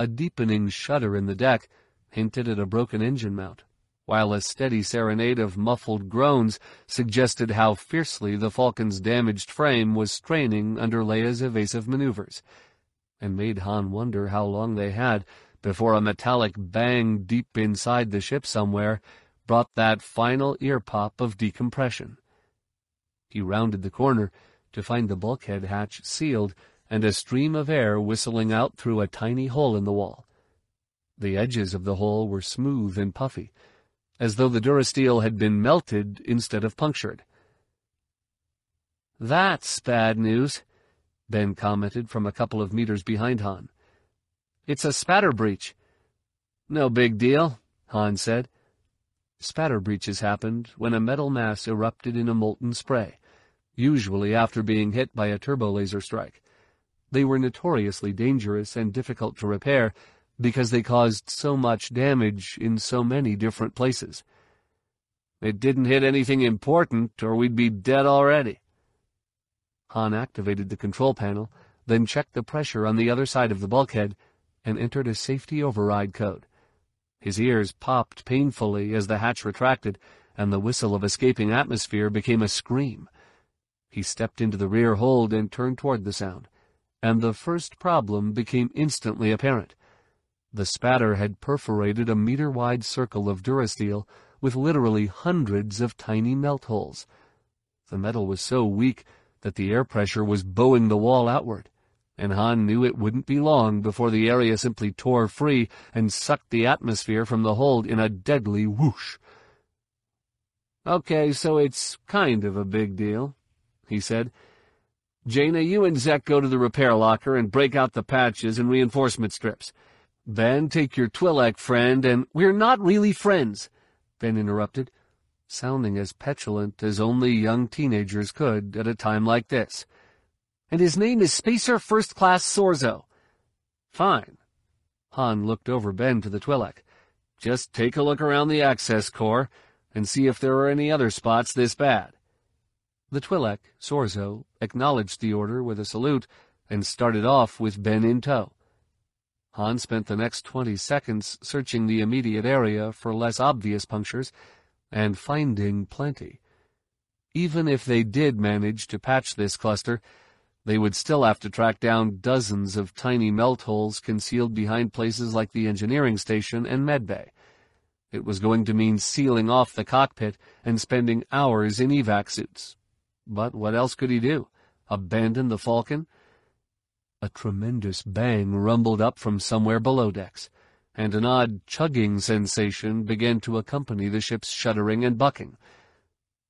A deepening shudder in the deck hinted at a broken engine mount, while a steady serenade of muffled groans suggested how fiercely the Falcon's damaged frame was straining under Leia's evasive maneuvers, and made Han wonder how long they had before a metallic bang deep inside the ship somewhere brought that final ear pop of decompression. He rounded the corner to find the bulkhead hatch sealed and a stream of air whistling out through a tiny hole in the wall. The edges of the hole were smooth and puffy, as though the durasteel had been melted instead of punctured. That's bad news, Ben commented from a couple of meters behind Han. It's a spatter breach. No big deal, Han said. Spatter breaches happened when a metal mass erupted in a molten spray, usually after being hit by a turbo laser strike. They were notoriously dangerous and difficult to repair because they caused so much damage in so many different places. It didn't hit anything important, or we'd be dead already. Han activated the control panel, then checked the pressure on the other side of the bulkhead, and entered a safety override code. His ears popped painfully as the hatch retracted, and the whistle of escaping atmosphere became a scream. He stepped into the rear hold and turned toward the sound and the first problem became instantly apparent. The spatter had perforated a meter-wide circle of durasteel with literally hundreds of tiny melt holes. The metal was so weak that the air pressure was bowing the wall outward, and Han knew it wouldn't be long before the area simply tore free and sucked the atmosphere from the hold in a deadly whoosh. Okay, so it's kind of a big deal, he said, Jaina, you and Zekk go to the repair locker and break out the patches and reinforcement strips. Ben, take your Twi'lek friend and— We're not really friends, Ben interrupted, sounding as petulant as only young teenagers could at a time like this. And his name is Spacer First Class Sorzo. Fine. Han looked over Ben to the Twi'lek. Just take a look around the access core and see if there are any other spots this bad. The Twi'lek, Sorzo, acknowledged the order with a salute and started off with Ben in tow. Han spent the next twenty seconds searching the immediate area for less obvious punctures, and finding plenty. Even if they did manage to patch this cluster, they would still have to track down dozens of tiny melt holes concealed behind places like the engineering station and medbay. It was going to mean sealing off the cockpit and spending hours in evac suits, but what else could he do? Abandon the Falcon? A tremendous bang rumbled up from somewhere below decks, and an odd chugging sensation began to accompany the ship's shuddering and bucking.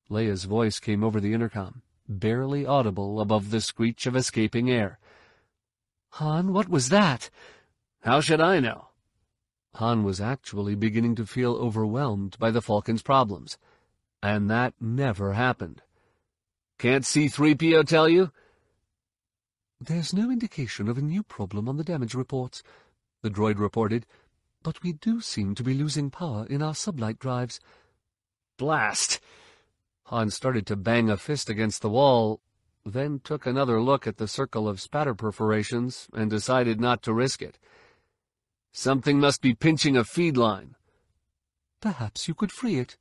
Leia's voice came over the intercom, barely audible above the screech of escaping air. Han, what was that? How should I know? Han was actually beginning to feel overwhelmed by the Falcon's problems, and that never happened. Can't C-3PO tell you? There's no indication of a new problem on the damage reports, the droid reported, but we do seem to be losing power in our sublight drives. Blast! Han started to bang a fist against the wall, then took another look at the circle of spatter perforations and decided not to risk it. Something must be pinching a feed line. Perhaps you could free it,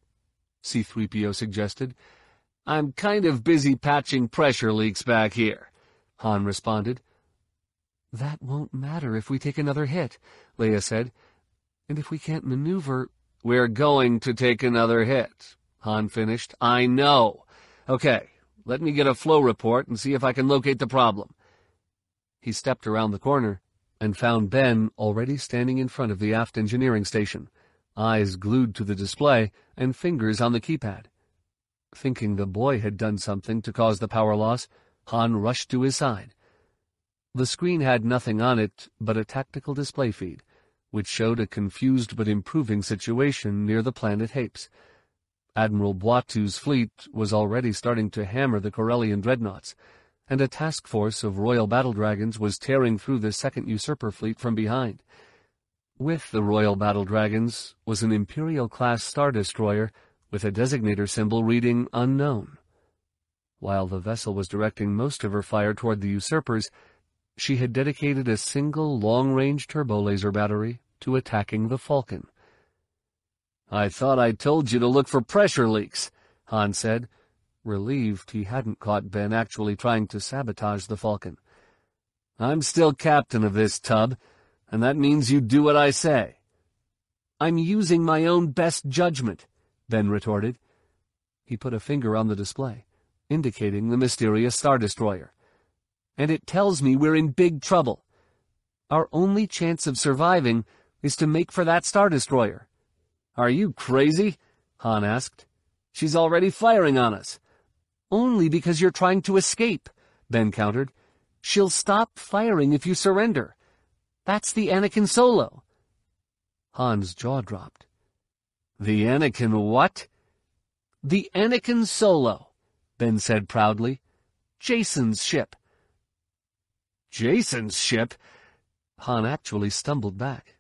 C-3PO suggested, I'm kind of busy patching pressure leaks back here, Han responded, That won't matter if we take another hit, Leia said. And if we can't maneuver... We're going to take another hit, Han finished. I know. Okay, let me get a flow report and see if I can locate the problem. He stepped around the corner and found Ben already standing in front of the aft engineering station, eyes glued to the display and fingers on the keypad. Thinking the boy had done something to cause the power loss, Han rushed to his side. The screen had nothing on it but a tactical display feed, which showed a confused but improving situation near the planet Hapes. Admiral Bwua'tu's fleet was already starting to hammer the Corellian dreadnoughts, and a task force of Royal Battle Dragons was tearing through the second usurper fleet from behind. With the Royal Battle Dragons was an Imperial-class Star Destroyer with a designator symbol reading Unknown. While the vessel was directing most of her fire toward the usurpers, she had dedicated a single long-range turbo laser battery to attacking the Falcon. I thought I told you to look for pressure leaks, Han said, relieved he hadn't caught Ben actually trying to sabotage the Falcon. I'm still captain of this tub, and that means you do what I say. I'm using my own best judgment, Ben retorted. He put a finger on the display, indicating the mysterious Star Destroyer and it tells me we're in big trouble. Our only chance of surviving is to make for that Star Destroyer. Are you crazy? Han asked. She's already firing on us. Only because you're trying to escape, Ben countered. She'll stop firing if you surrender. That's the Anakin Solo. Han's jaw dropped. The Anakin what? The Anakin Solo, Ben said proudly. Jacen's ship. Jacen's ship? Han actually stumbled back,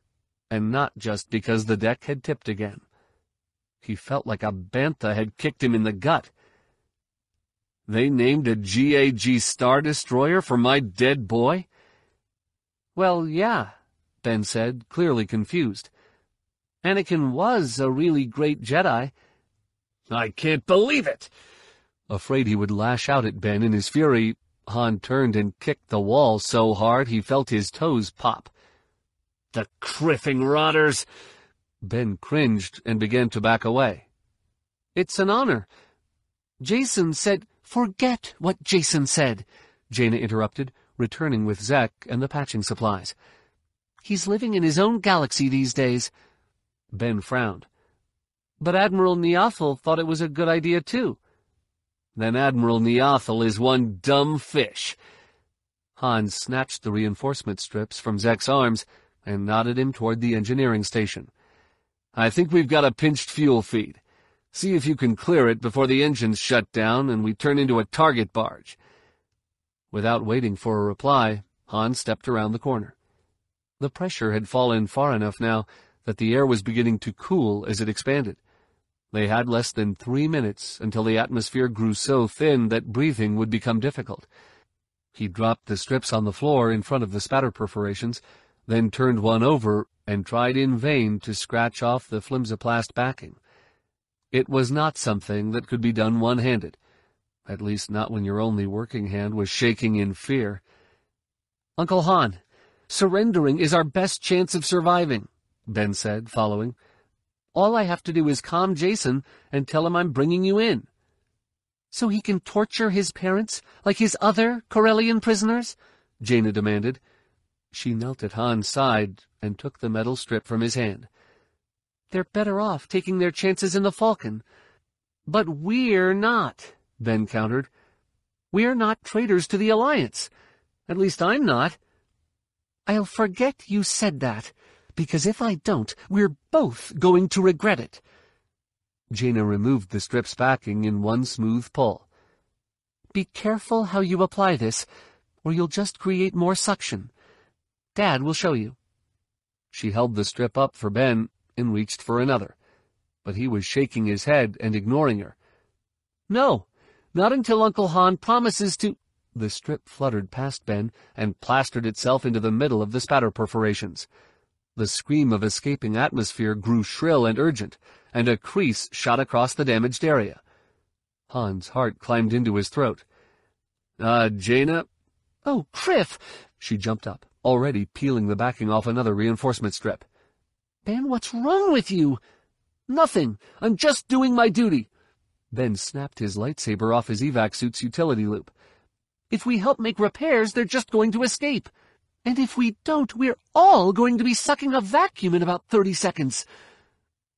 and not just because the deck had tipped again. He felt like a bantha had kicked him in the gut. They named a GAG Star Destroyer for my dead boy? Well, yeah, Ben said, clearly confused. Anakin was a really great Jedi. I can't believe it! Afraid he would lash out at Ben in his fury, Han turned and kicked the wall so hard he felt his toes pop. The kriffing rotters! Ben cringed and began to back away. It's an honor. Jacen said, Forget what Jacen said, Jaina interrupted, returning with Zekk and the patching supplies. He's living in his own galaxy these days. Ben frowned. But Admiral Niathal thought it was a good idea, too. Then Admiral Niathal is one dumb fish. Hans snatched the reinforcement strips from Zekk's arms and nodded him toward the engineering station. I think we've got a pinched fuel feed. See if you can clear it before the engines shut down and we turn into a target barge. Without waiting for a reply, Hans stepped around the corner. The pressure had fallen far enough now that the air was beginning to cool as it expanded. They had less than three minutes until the atmosphere grew so thin that breathing would become difficult. He dropped the strips on the floor in front of the spatter perforations, then turned one over and tried in vain to scratch off the flimsoplast backing. It was not something that could be done one-handed, at least not when your only working hand was shaking in fear. Uncle Han, surrendering is our best chance of surviving, Ben said, following. All I have to do is calm Jacen and tell him I'm bringing you in. So he can torture his parents like his other Corellian prisoners? Jaina demanded. She knelt at Han's side and took the metal strip from his hand. They're better off taking their chances in the Falcon. But we're not, Ben countered. We're not traitors to the Alliance. At least I'm not. I'll forget you said that, because if I don't, we're both going to regret it. Jaina removed the strip's backing in one smooth pull. Be careful how you apply this, or you'll just create more suction. Dad will show you. She held the strip up for Ben and reached for another, but he was shaking his head and ignoring her. No, not until Uncle Han promises to— The strip fluttered past Ben and plastered itself into the middle of the spatter perforations. The scream of escaping atmosphere grew shrill and urgent, and a crease shot across the damaged area. Han's heart climbed into his throat. Uh, Jaina? Oh, Kriff! She jumped up, already peeling the backing off another reinforcement strip. Ben, what's wrong with you? Nothing. I'm just doing my duty. Ben snapped his lightsaber off his evac suit's utility loop. If we help make repairs, they're just going to escape. And if we don't, we're all going to be sucking a vacuum in about 30 seconds.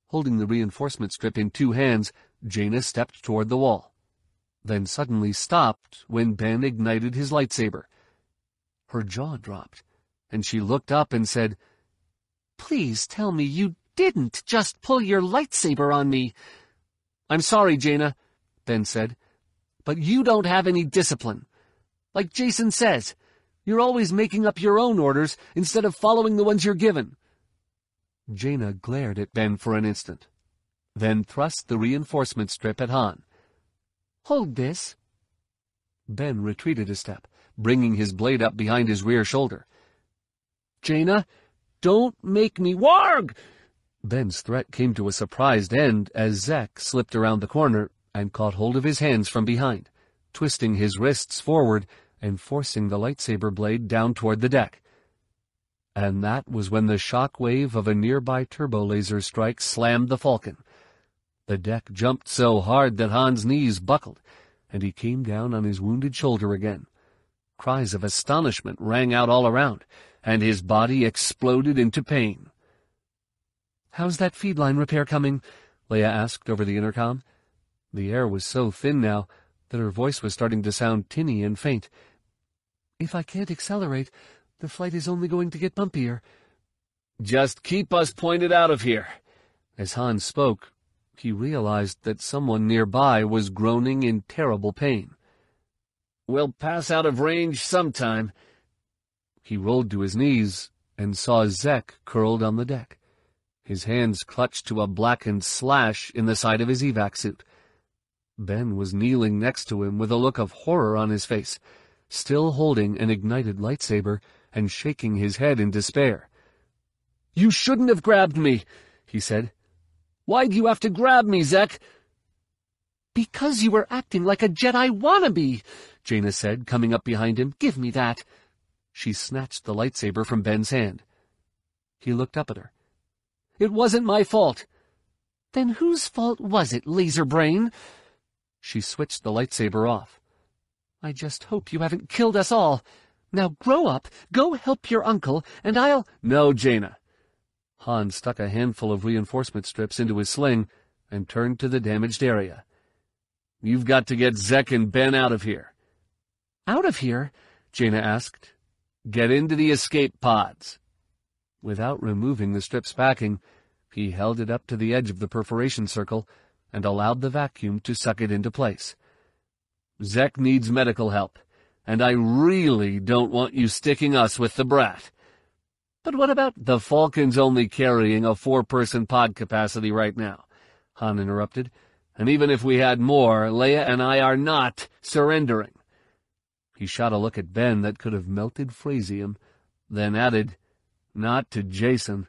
Holding the reinforcement strip in two hands, Jaina stepped toward the wall, then suddenly stopped when Ben ignited his lightsaber. Her jaw dropped, and she looked up and said, Please tell me you didn't just pull your lightsaber on me. I'm sorry, Jaina, Ben said, but you don't have any discipline. Like Jacen says, you're always making up your own orders instead of following the ones you're given. Jaina glared at Ben for an instant, then thrust the reinforcement strip at Han. Hold this. Ben retreated a step, bringing his blade up behind his rear shoulder. Jaina, don't make me warg! Ben's threat came to a surprised end as Zekk slipped around the corner and caught hold of his hands from behind, twisting his wrists forward and forcing the lightsaber blade down toward the deck. And that was when the shock wave of a nearby turbo laser strike slammed the Falcon. The deck jumped so hard that Han's knees buckled, and he came down on his wounded shoulder again. Cries of astonishment rang out all around, and his body exploded into pain. How's that feed line repair coming? Leia asked over the intercom. The air was so thin now that her voice was starting to sound tinny and faint. If I can't accelerate, the flight is only going to get bumpier. Just keep us pointed out of here. As Han spoke, he realized that someone nearby was groaning in terrible pain. We'll pass out of range sometime. He rolled to his knees and saw Zekk curled on the deck his hands clutched to a blackened slash in the side of his evac suit. Ben was kneeling next to him with a look of horror on his face, still holding an ignited lightsaber and shaking his head in despair. You shouldn't have grabbed me, he said. Why'd you have to grab me, Zekk? Because you were acting like a Jedi wannabe, Jaina said, coming up behind him. Give me that. She snatched the lightsaber from Ben's hand. He looked up at her. It wasn't my fault. Then whose fault was it, laser brain? She switched the lightsaber off. I just hope you haven't killed us all. Now grow up, go help your uncle, and I'll— No, Jaina. Han stuck a handful of reinforcement strips into his sling and turned to the damaged area. You've got to get Zekk and Ben out of here. Out of here? Jaina asked. Get into the escape pods. Without removing the strip's backing, he held it up to the edge of the perforation circle and allowed the vacuum to suck it into place. Zekk needs medical help, and I really don't want you sticking us with the brat. But what about— The Falcon's only carrying a four-person pod capacity right now, Han interrupted. And even if we had more, Leia and I are not surrendering. He shot a look at Ben that could have melted Frasium, then added, not to Jacen,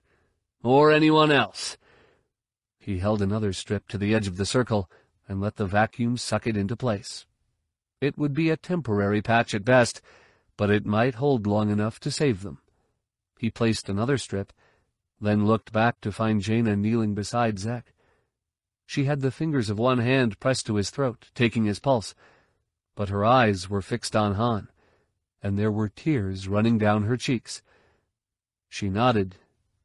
Or anyone else. He held another strip to the edge of the circle and let the vacuum suck it into place. It would be a temporary patch at best, but it might hold long enough to save them. He placed another strip, then looked back to find Jaina kneeling beside Zekk. She had the fingers of one hand pressed to his throat, taking his pulse, but her eyes were fixed on Han, and there were tears running down her cheeks. She nodded,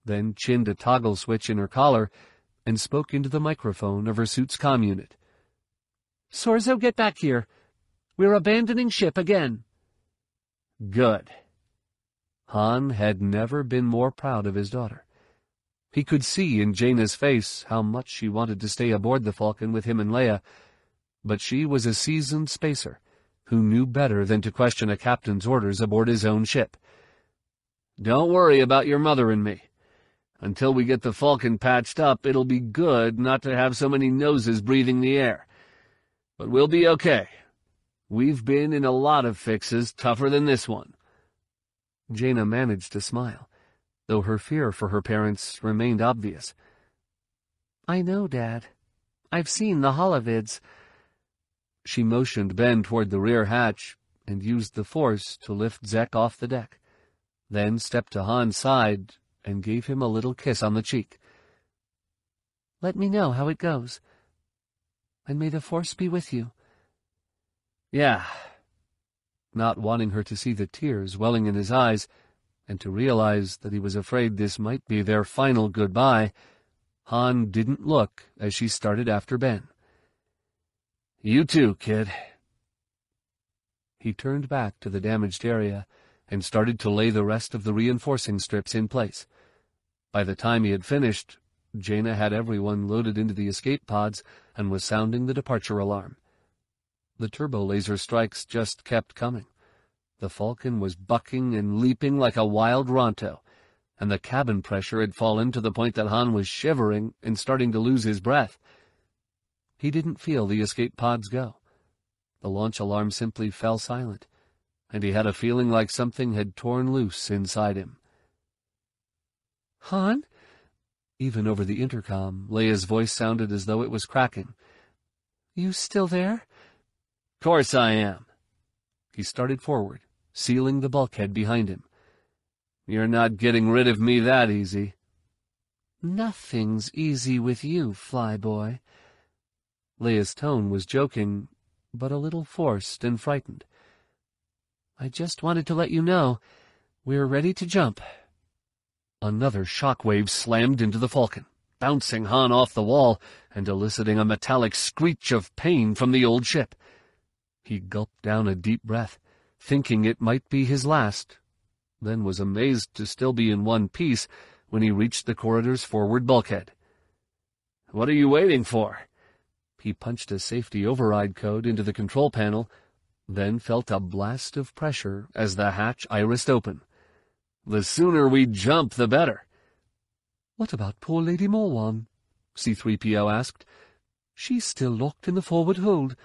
then chinned a toggle switch in her collar and spoke into the microphone of her suit's comm unit. Sorzo, get back here. We're abandoning ship again. Good. Han had never been more proud of his daughter. He could see in Jaina's face how much she wanted to stay aboard the Falcon with him and Leia, but she was a seasoned spacer who knew better than to question a captain's orders aboard his own ship. Don't worry about your mother and me. Until we get the Falcon patched up, it'll be good not to have so many noses breathing the air. But we'll be okay. We've been in a lot of fixes tougher than this one. Jaina managed to smile, though her fear for her parents remained obvious. I know, Dad. I've seen the holovids. She motioned Ben toward the rear hatch and used the force to lift Zekk off the deck. then stepped to Han's side and gave him a little kiss on the cheek. Let me know how it goes. And may the Force be with you. Yeah. Not wanting her to see the tears welling in his eyes, and to realize that he was afraid this might be their final goodbye, Han didn't look as she started after Ben. You too, kid. He turned back to the damaged area and started to lay the rest of the reinforcing strips in place. By the time he had finished, Jaina had everyone loaded into the escape pods and was sounding the departure alarm. The turbo laser strikes just kept coming. The Falcon was bucking and leaping like a wild Ronto, and the cabin pressure had fallen to the point that Han was shivering and starting to lose his breath. He didn't feel the escape pods go. The launch alarm simply fell silent, and he had a feeling like something had torn loose inside him. Han? Even over the intercom, Leia's voice sounded as though it was cracking. You still there? Course I am. He started forward, sealing the bulkhead behind him. You're not getting rid of me that easy. Nothing's easy with you, flyboy. Leia's tone was joking, but a little forced and frightened. I just wanted to let you know we're ready to jump. Another shockwave slammed into the Falcon, bouncing Han off the wall and eliciting a metallic screech of pain from the old ship. He gulped down a deep breath, thinking it might be his last, then was amazed to still be in one piece when he reached the corridor's forward bulkhead. What are you waiting for? He punched a safety override code into the control panel, then felt a blast of pressure as the hatch irised open. The sooner we jump, the better. What about poor Lady Morwan? C-3PO asked. She's still locked in the forward hold.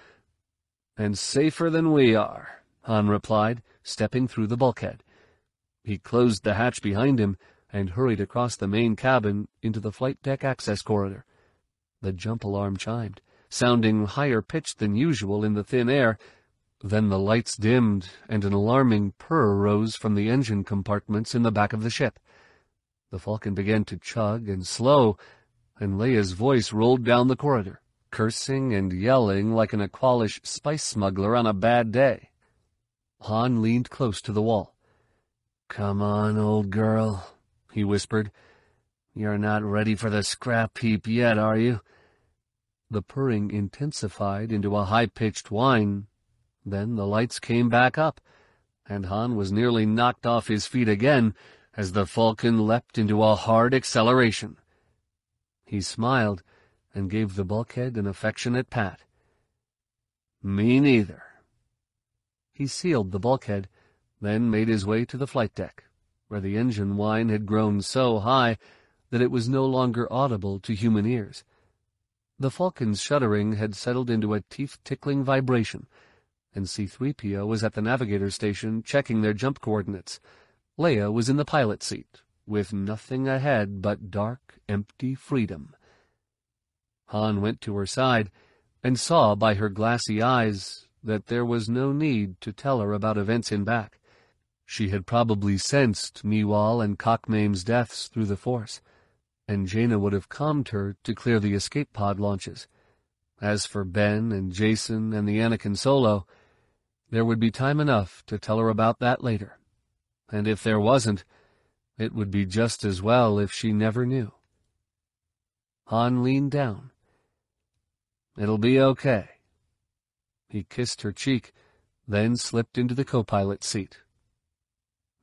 And safer than we are, Han replied, stepping through the bulkhead. He closed the hatch behind him and hurried across the main cabin into the flight deck access corridor. The jump alarm chimed, sounding higher pitched than usual in the thin air then the lights dimmed, and an alarming purr rose from the engine compartments in the back of the ship. The Falcon began to chug and slow, and Leia's voice rolled down the corridor, cursing and yelling like an Aqualish spice smuggler on a bad day. Han leaned close to the wall. Come on, old girl, he whispered. You're not ready for the scrap heap yet, are you? The purring intensified into a high-pitched whine then the lights came back up, and Han was nearly knocked off his feet again as the Falcon leapt into a hard acceleration. He smiled and gave the bulkhead an affectionate pat. Me neither. He sealed the bulkhead, then made his way to the flight deck, where the engine whine had grown so high that it was no longer audible to human ears. The Falcon's shuddering had settled into a teeth-tickling vibration, and C-3PO was at the navigator station checking their jump coordinates. Leia was in the pilot seat, with nothing ahead but dark, empty freedom. Han went to her side and saw by her glassy eyes that there was no need to tell her about events in back. She had probably sensed Meewalh and Cakhmaim's deaths through the Force, and Jaina would have calmed her to clear the escape pod launches. As for Ben and Jacen and the Anakin Solo, there would be time enough to tell her about that later. And if there wasn't, it would be just as well if she never knew. Han leaned down. It'll be okay. He kissed her cheek, then slipped into the co-pilot seat.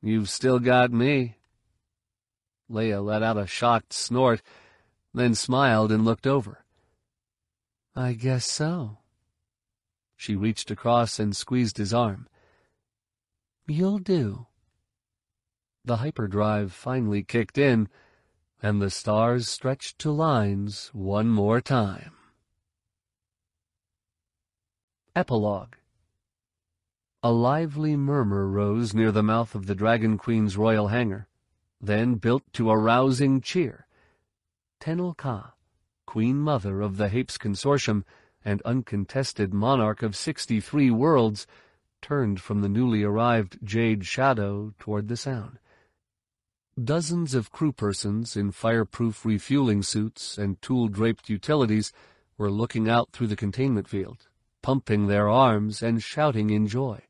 You've still got me. Leia let out a shocked snort, then smiled and looked over. I guess so. She reached across and squeezed his arm. You'll do. The hyperdrive finally kicked in, and the stars stretched to lines one more time. Epilogue A lively murmur rose near the mouth of the Dragon Queen's royal hangar, then built to a rousing cheer. Tenel Ka, Queen Mother of the Hapes Consortium, and uncontested monarch of sixty-three worlds, turned from the newly arrived Jade Shadow toward the sound. Dozens of crew persons in fireproof refueling suits and tool-draped utilities were looking out through the containment field, pumping their arms and shouting in joy.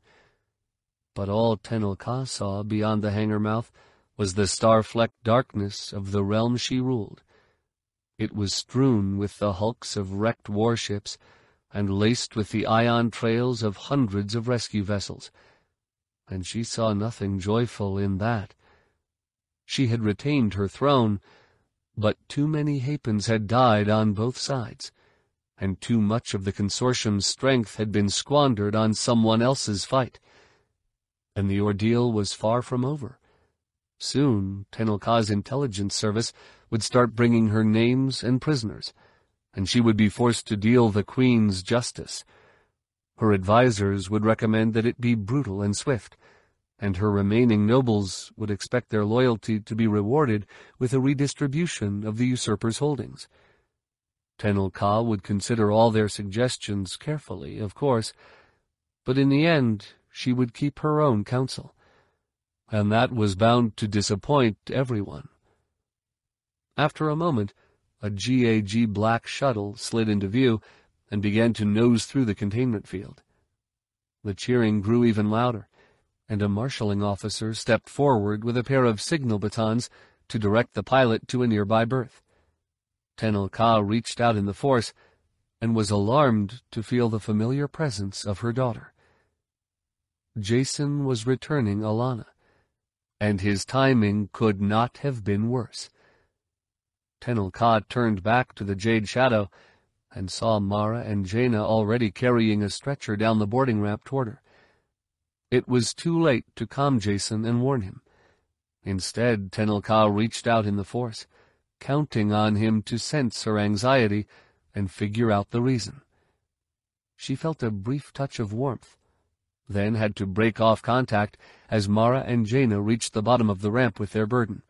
But all Tenel Ka saw beyond the hangar mouth was the star-flecked darkness of the realm she ruled. It was strewn with the hulks of wrecked warships and laced with the ion trails of hundreds of rescue vessels, and she saw nothing joyful in that. She had retained her throne, but too many Hapans had died on both sides, and too much of the consortium's strength had been squandered on someone else's fight. And the ordeal was far from over. Soon, Tenel Ka's intelligence service would start bringing her names and prisoners, and she would be forced to deal the Queen's justice. Her advisers would recommend that it be brutal and swift, and her remaining nobles would expect their loyalty to be rewarded with a redistribution of the usurper's holdings. Tenel Ka would consider all their suggestions carefully, of course, but in the end she would keep her own counsel and that was bound to disappoint everyone. After a moment, a GAG black shuttle slid into view and began to nose through the containment field. The cheering grew even louder, and a marshalling officer stepped forward with a pair of signal batons to direct the pilot to a nearby berth. Tenel Ka reached out in the force and was alarmed to feel the familiar presence of her daughter. Jacen was returning Allana, and his timing could not have been worse. Tenel Ka turned back to the Jade Shadow and saw Mara and Jaina already carrying a stretcher down the boarding ramp toward her. It was too late to calm Jacen and warn him. Instead, Tenel Ka reached out in the Force, counting on him to sense her anxiety and figure out the reason. She felt a brief touch of warmth, then had to break off contact as Mara and Jaina reached the bottom of the ramp with their burden.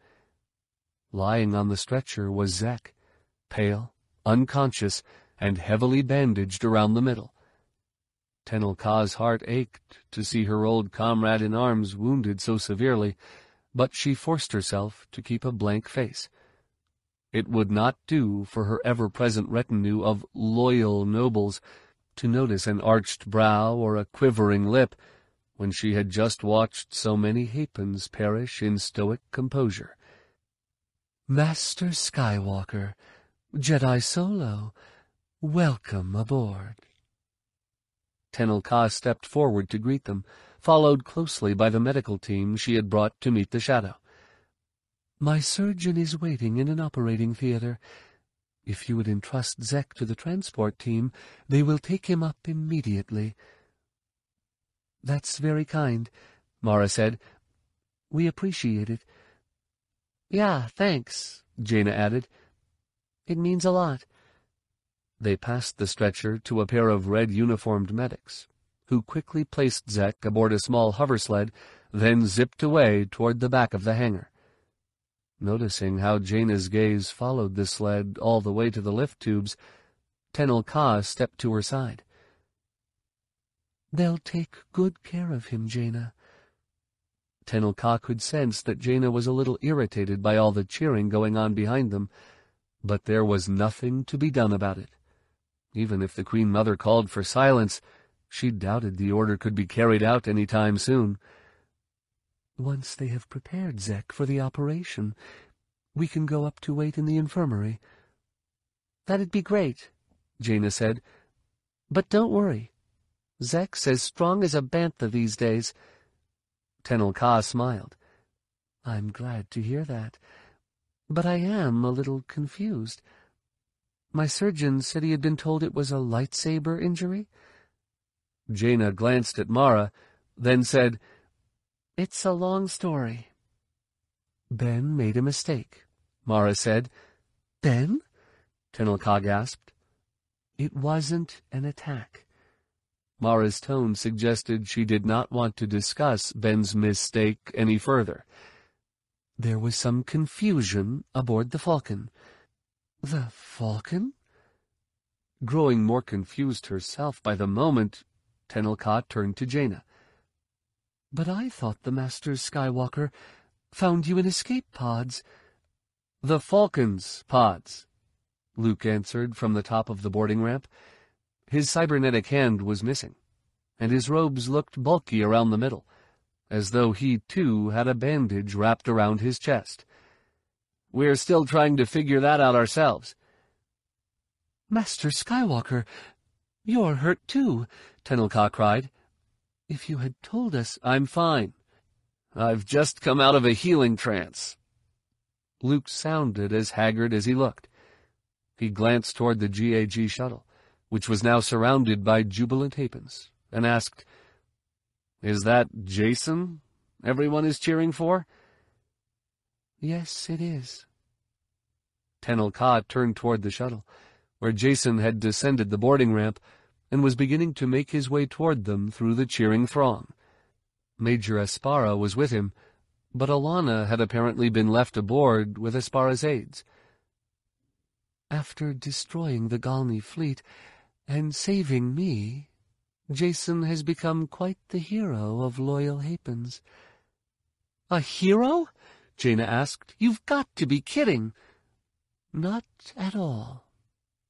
Lying on the stretcher was Zekk, pale, unconscious, and heavily bandaged around the middle. Tenel Ka's heart ached to see her old comrade in arms wounded so severely, but she forced herself to keep a blank face. It would not do for her ever-present retinue of loyal nobles to notice an arched brow or a quivering lip when she had just watched so many Hapans perish in stoic composure. Master Skywalker, Jedi Solo, welcome aboard. Tenel Ka stepped forward to greet them, followed closely by the medical team she had brought to meet the Shadow. My surgeon is waiting in an operating theater. If you would entrust Zekk to the transport team, they will take him up immediately. That's very kind, Mara said. We appreciate it. Yeah, thanks, Jaina added. It means a lot. They passed the stretcher to a pair of red-uniformed medics, who quickly placed Zekk aboard a small hover sled, then zipped away toward the back of the hangar. Noticing how Jaina's gaze followed the sled all the way to the lift tubes, Tenel Ka stepped to her side. They'll take good care of him, Jaina. Tenel Ka could sense that Jaina was a little irritated by all the cheering going on behind them, but there was nothing to be done about it. Even if the Queen Mother called for silence, she doubted the order could be carried out any time soon. Once they have prepared Zekk for the operation, we can go up to wait in the infirmary. That'd be great, Jaina said. But don't worry. Zekk's as strong as a bantha these days. Tenel Ka smiled. I'm glad to hear that. But I am a little confused. My surgeon said he had been told it was a lightsaber injury. Jaina glanced at Mara, then said, it's a long story. Ben made a mistake, Mara said. Ben? Tenel Ka gasped. It wasn't an attack. Mara's tone suggested she did not want to discuss Ben's mistake any further. There was some confusion aboard the Falcon. The Falcon? Growing more confused herself by the moment, Tenel Ka turned to Jaina. But I thought the Master Skywalker found you in escape pods. The Falcon's pods, Luke answered from the top of the boarding ramp. His cybernetic hand was missing, and his robes looked bulky around the middle, as though he too had a bandage wrapped around his chest. We're still trying to figure that out ourselves. Master Skywalker, you're hurt too, Tenel Ka cried. If you had told us... I'm fine. I've just come out of a healing trance. Luke sounded as haggard as he looked. He glanced toward the GAG shuttle, which was now surrounded by jubilant Hapans, and asked, Is that Jacen everyone is cheering for? Yes, it is. Tenel Ka turned toward the shuttle, where Jacen had descended the boarding ramp and was beginning to make his way toward them through the cheering throng. Major Aspara was with him, but Allana had apparently been left aboard with Aspara's aides. After destroying the Galney fleet and saving me, Jacen has become quite the hero of loyal Hapans. A hero? Jaina asked. You've got to be kidding. Not at all,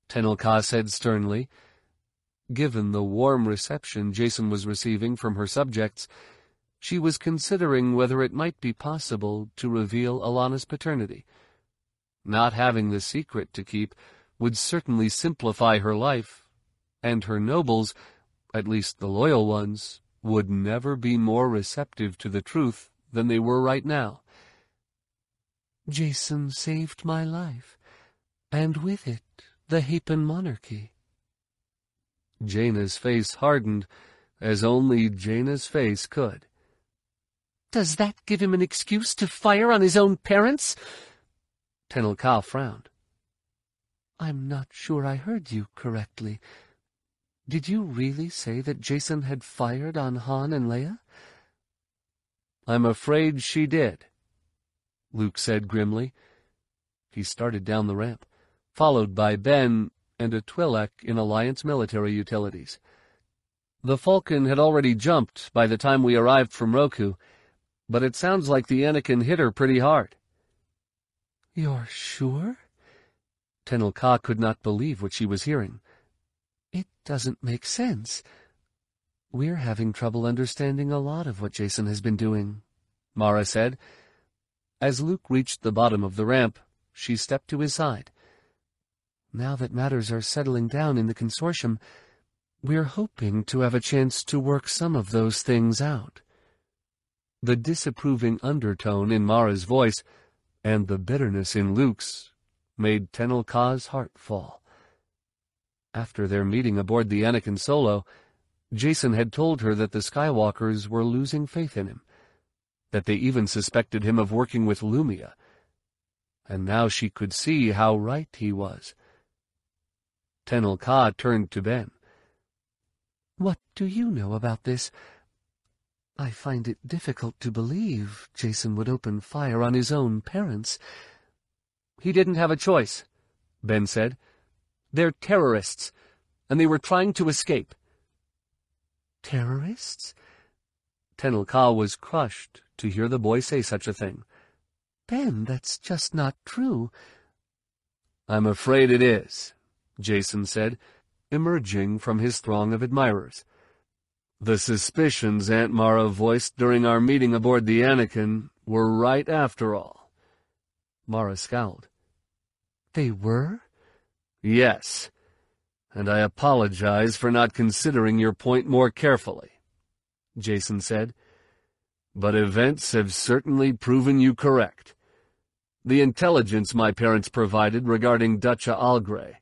Tenel Ka said sternly. Given the warm reception Jacen was receiving from her subjects, she was considering whether it might be possible to reveal Allana's paternity. Not having the secret to keep would certainly simplify her life, and her nobles, at least the loyal ones, would never be more receptive to the truth than they were right now. Jacen saved my life, and with it the Hapan monarchy. Jaina's face hardened, as only Jaina's face could. Does that give him an excuse to fire on his own parents? Tenel frowned. I'm not sure I heard you correctly. Did you really say that Jacen had fired on Han and Leia? I'm afraid she did, Luke said grimly. He started down the ramp, followed by Ben and a Twi'lek in Alliance military utilities. The Falcon had already jumped by the time we arrived from Roqoo, but it sounds like the Anakin hit her pretty hard. You're sure? Tenel Ka could not believe what she was hearing. It doesn't make sense. We're having trouble understanding a lot of what Jacen has been doing, Mara said. As Luke reached the bottom of the ramp, she stepped to his side. Now that matters are settling down in the consortium, we're hoping to have a chance to work some of those things out. The disapproving undertone in Mara's voice and the bitterness in Luke's made Tenel Ka's heart fall. After their meeting aboard the Anakin Solo, Jacen had told her that the Skywalkers were losing faith in him, that they even suspected him of working with Lumiya. And now she could see how right he was. Tenel Ka turned to Ben. What do you know about this? I find it difficult to believe Jacen would open fire on his own parents. He didn't have a choice, Ben said. They're terrorists, and they were trying to escape. Terrorists? Tenel Ka was crushed to hear the boy say such a thing. Ben, that's just not true. I'm afraid it is, Jacen said, emerging from his throng of admirers. The suspicions Aunt Mara voiced during our meeting aboard the Anakin were right after all. Mara scowled. They were? Yes, and I apologize for not considering your point more carefully, Jacen said. But events have certainly proven you correct. The intelligence my parents provided regarding Ducha Algre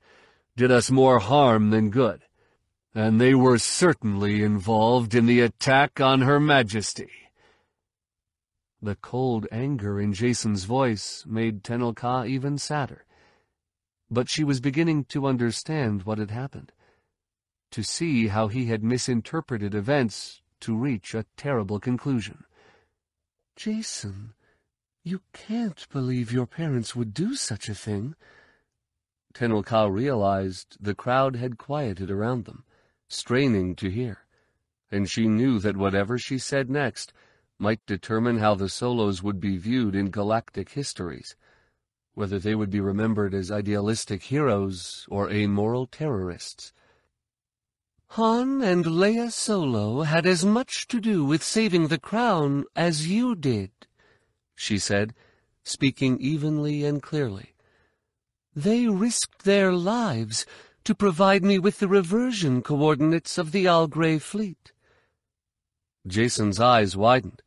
did us more harm than good and they were certainly involved in the attack on Her Majesty. The cold anger in Jacen's voice made Tenel Ka even sadder. But she was beginning to understand what had happened, to see how he had misinterpreted events to reach a terrible conclusion. Jacen, you can't believe your parents would do such a thing. Tenel Ka realized the crowd had quieted around them straining to hear, and she knew that whatever she said next might determine how the Solos would be viewed in galactic histories, whether they would be remembered as idealistic heroes or amoral terrorists. Han and Leia Solo had as much to do with saving the crown as you did, she said, speaking evenly and clearly. They risked their lives to provide me with the reversion coordinates of the Algrave fleet. Jacen's eyes widened.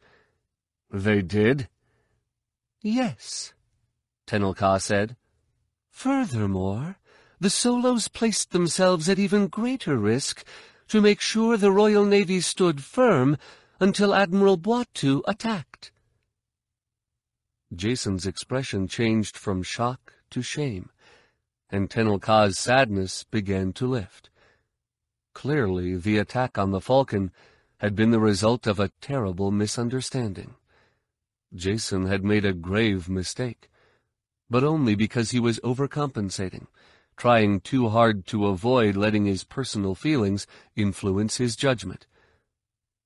They did? Yes, Tenel Ka said. Furthermore, the Solos placed themselves at even greater risk to make sure the Royal Navy stood firm until Admiral Bwua'tu attacked. Jacen's expression changed from shock to shame, and Tenel Ka's sadness began to lift. Clearly, the attack on the Falcon had been the result of a terrible misunderstanding. Jacen had made a grave mistake, but only because he was overcompensating, trying too hard to avoid letting his personal feelings influence his judgment.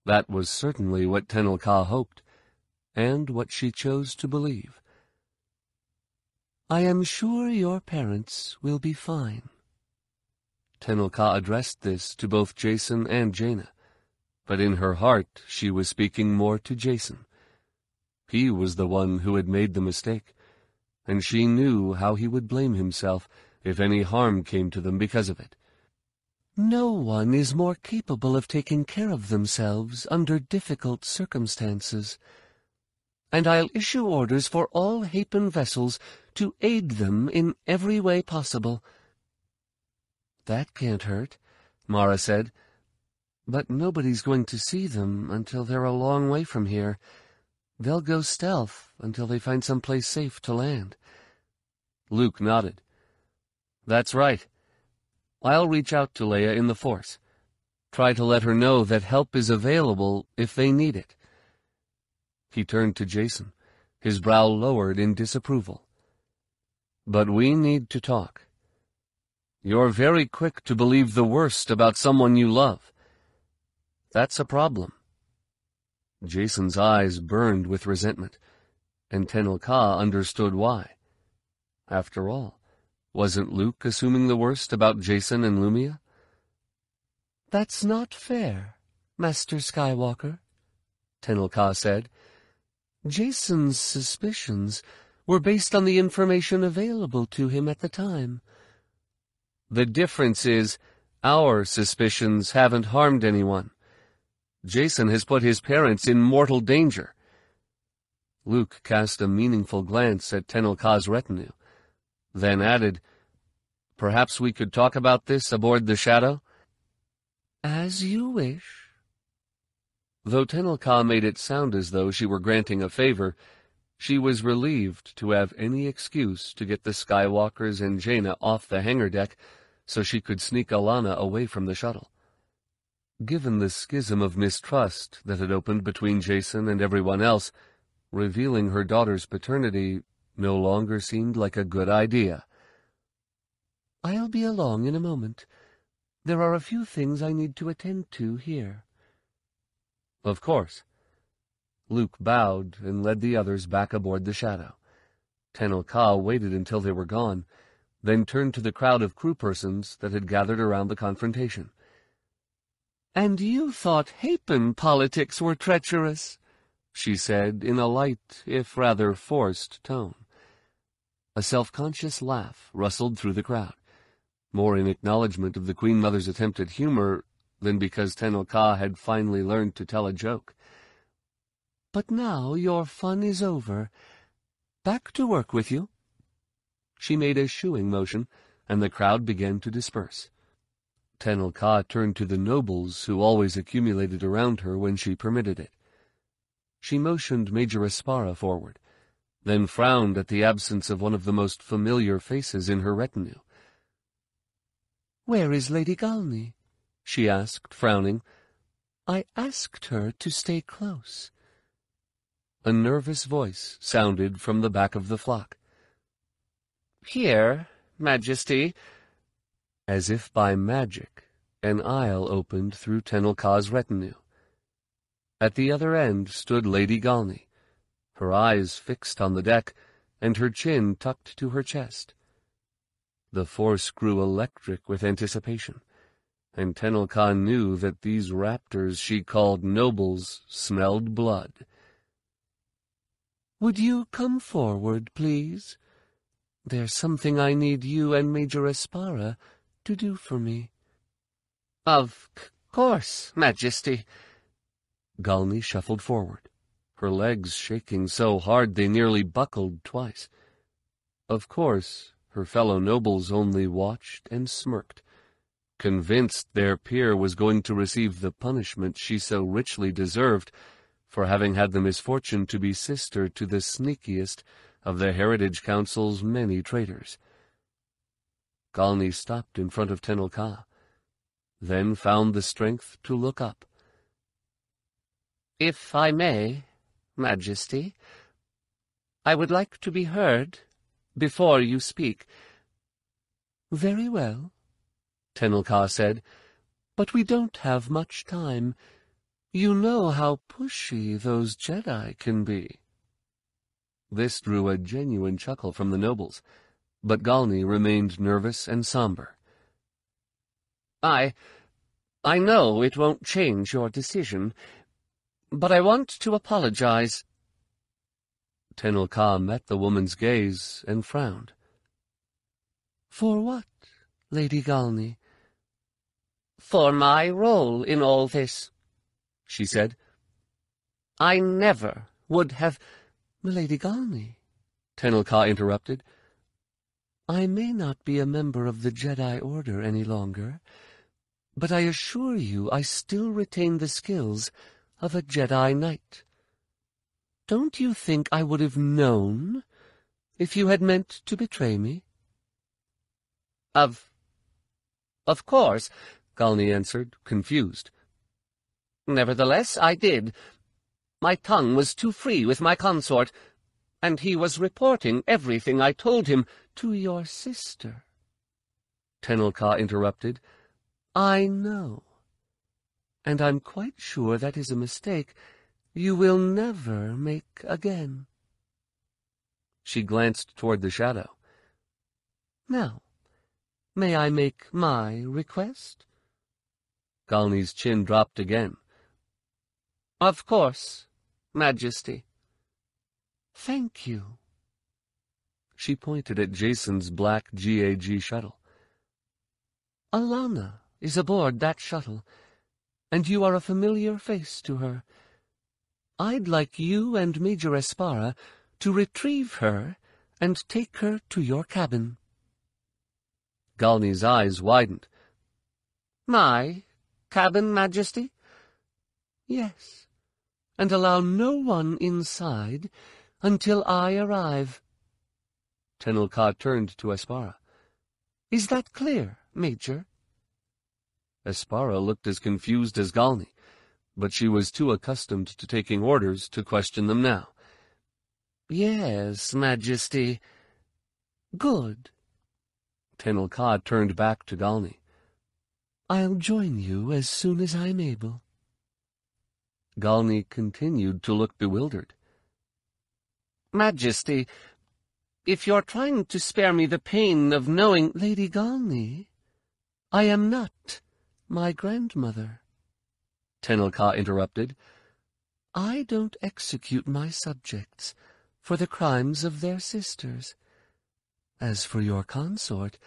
That was certainly what Tenel Ka hoped, and what she chose to believe. I am sure your parents will be fine. Tenel Ka addressed this to both Jacen and Jaina, but in her heart she was speaking more to Jacen. He was the one who had made the mistake, and she knew how he would blame himself if any harm came to them because of it. No one is more capable of taking care of themselves under difficult circumstances, and I'll issue orders for all Hapan vessels to aid them in every way possible. That can't hurt, Mara said. But nobody's going to see them until they're a long way from here. They'll go stealth until they find some place safe to land. Luke nodded. That's right. I'll reach out to Leia in the Force. Try to let her know that help is available if they need it. He turned to Jacen, his brow lowered in disapproval. But we need to talk. You're very quick to believe the worst about someone you love. That's a problem. Jacen's eyes burned with resentment, and Tenel Ka understood why. After all, wasn't Luke assuming the worst about Jacen and Lumiya? That's not fair, Master Skywalker, Tenel Ka said. Jacen's suspicions were based on the information available to him at the time. The difference is, our suspicions haven't harmed anyone. Jacen has put his parents in mortal danger. Luke cast a meaningful glance at Tenel Ka's retinue, then added, Perhaps we could talk about this aboard the Shadow? As you wish. Though Tenel Ka made it sound as though she were granting a favor, she was relieved to have any excuse to get the Skywalkers and Jaina off the hangar deck so she could sneak Allana away from the shuttle. Given the schism of mistrust that had opened between Jacen and everyone else, revealing her daughter's paternity no longer seemed like a good idea. I'll be along in a moment. There are a few things I need to attend to here. Of course. Luke bowed and led the others back aboard the Shadow. Tenel Ka waited until they were gone, then turned to the crowd of crew persons that had gathered around the confrontation. And you thought Hapan politics were treacherous, she said in a light, if rather forced, tone. A self-conscious laugh rustled through the crowd, more in acknowledgement of the Queen Mother's attempt at humor than because Tenel Ka had finally learned to tell a joke. But now your fun is over. Back to work with you. She made a shooing motion, and the crowd began to disperse. Tenel Ka turned to the nobles who always accumulated around her when she permitted it. She motioned Major Aspara forward, then frowned at the absence of one of the most familiar faces in her retinue. "'Where is Lady Galney?' she asked, frowning. "'I asked her to stay close.' A nervous voice sounded from the back of the flock. "'Here, Majesty.' As if by magic, an aisle opened through Tenel Ka's retinue. At the other end stood Lady Galney, her eyes fixed on the deck, and her chin tucked to her chest. The force grew electric with anticipation, and Tenel Ka knew that these raptors she called nobles smelled blood. Would you come forward, please? There's something I need you and Major Aspara to do for me. Of course, Majesty. Galney shuffled forward, her legs shaking so hard they nearly buckled twice. Of course, her fellow nobles only watched and smirked, convinced their peer was going to receive the punishment she so richly deserved for having had the misfortune to be sister to the sneakiest of the Heritage Council's many traitors. Galney stopped in front of Tenel Ka, then found the strength to look up. If I may, Majesty, I would like to be heard before you speak. Very well, Tenel Ka said, but we don't have much time. You know how pushy those Jedi can be. This drew a genuine chuckle from the nobles, but Galney remained nervous and somber. I... I know it won't change your decision, but I want to apologize. Tenel Ka met the woman's gaze and frowned. For what, Lady Galney? For my role in all this, she said. I never would have... Milady Galney, Tenel Ka interrupted. I may not be a member of the Jedi Order any longer, but I assure you I still retain the skills of a Jedi Knight. Don't you think I would have known if you had meant to betray me? Of... of course, Galney answered, confused. Nevertheless, I did. My tongue was too free with my consort, and he was reporting everything I told him to your sister. Tenel Ka interrupted. I know, and I'm quite sure that is a mistake you will never make again. She glanced toward the shadow. Now, may I make my request? Galney's chin dropped again. Of course, Majesty. Thank you. She pointed at Jacen's black GAG shuttle. Allana is aboard that shuttle, and you are a familiar face to her. I'd like you and Major Aspara to retrieve her and take her to your cabin. Galney's eyes widened. My cabin, Majesty? Yes, and allow no one inside until I arrive. Tenel Ka turned to Aspara. Is that clear, Major? Aspara looked as confused as Galney but she was too accustomed to taking orders to question them now. Yes, Majesty. Good. Tenel Ka turned back to Galney. I'll join you as soon as I'm able. Galney continued to look bewildered. Majesty, if you're trying to spare me the pain of knowing— Lady Galney, I am not my grandmother. Tenel Ka interrupted. I don't execute my subjects for the crimes of their sisters. As for your consort,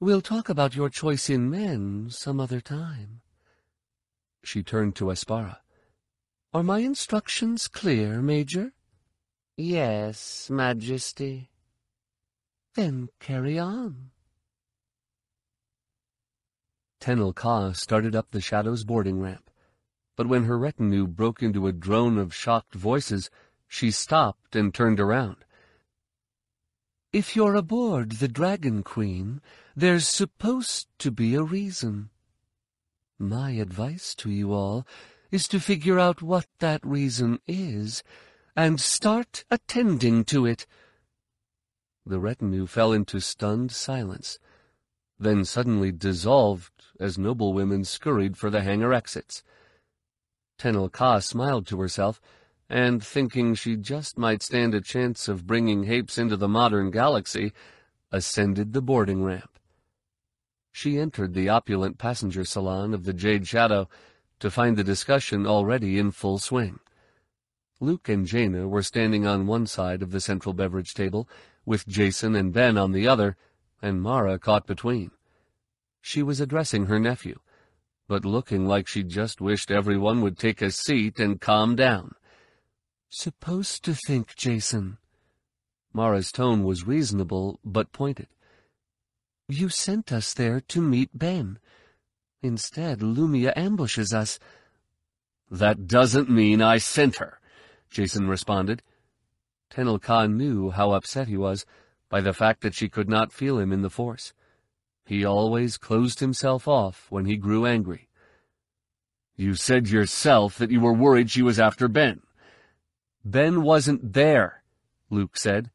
we'll talk about your choice in men some other time. She turned to Aspara. Are my instructions clear, Major? Yes, Majesty. Then carry on. Tenel Ka started up the Shadow's boarding ramp but when her retinue broke into a drone of shocked voices, she stopped and turned around. If you're aboard the Dragon Queen, there's supposed to be a reason. My advice to you all is to figure out what that reason is, and start attending to it. The retinue fell into stunned silence, then suddenly dissolved as noblewomen scurried for the hangar exits. Tenel Ka smiled to herself, and thinking she just might stand a chance of bringing Hapes into the modern galaxy, ascended the boarding ramp. She entered the opulent passenger salon of the Jade Shadow to find the discussion already in full swing. Luke and Jaina were standing on one side of the central beverage table, with Jacen and Ben on the other, and Mara caught between. She was addressing her nephew, but looking like she just wished everyone would take a seat and calm down. Supposed to think, Jason. Mara's tone was reasonable, but pointed. You sent us there to meet Ben. Instead, Lumiya ambushes us. That doesn't mean I sent her, Jacen responded. Tenel Ka knew how upset he was by the fact that she could not feel him in the Force. He always closed himself off when he grew angry. You said yourself that you were worried she was after Ben. Ben wasn't there, Luke said.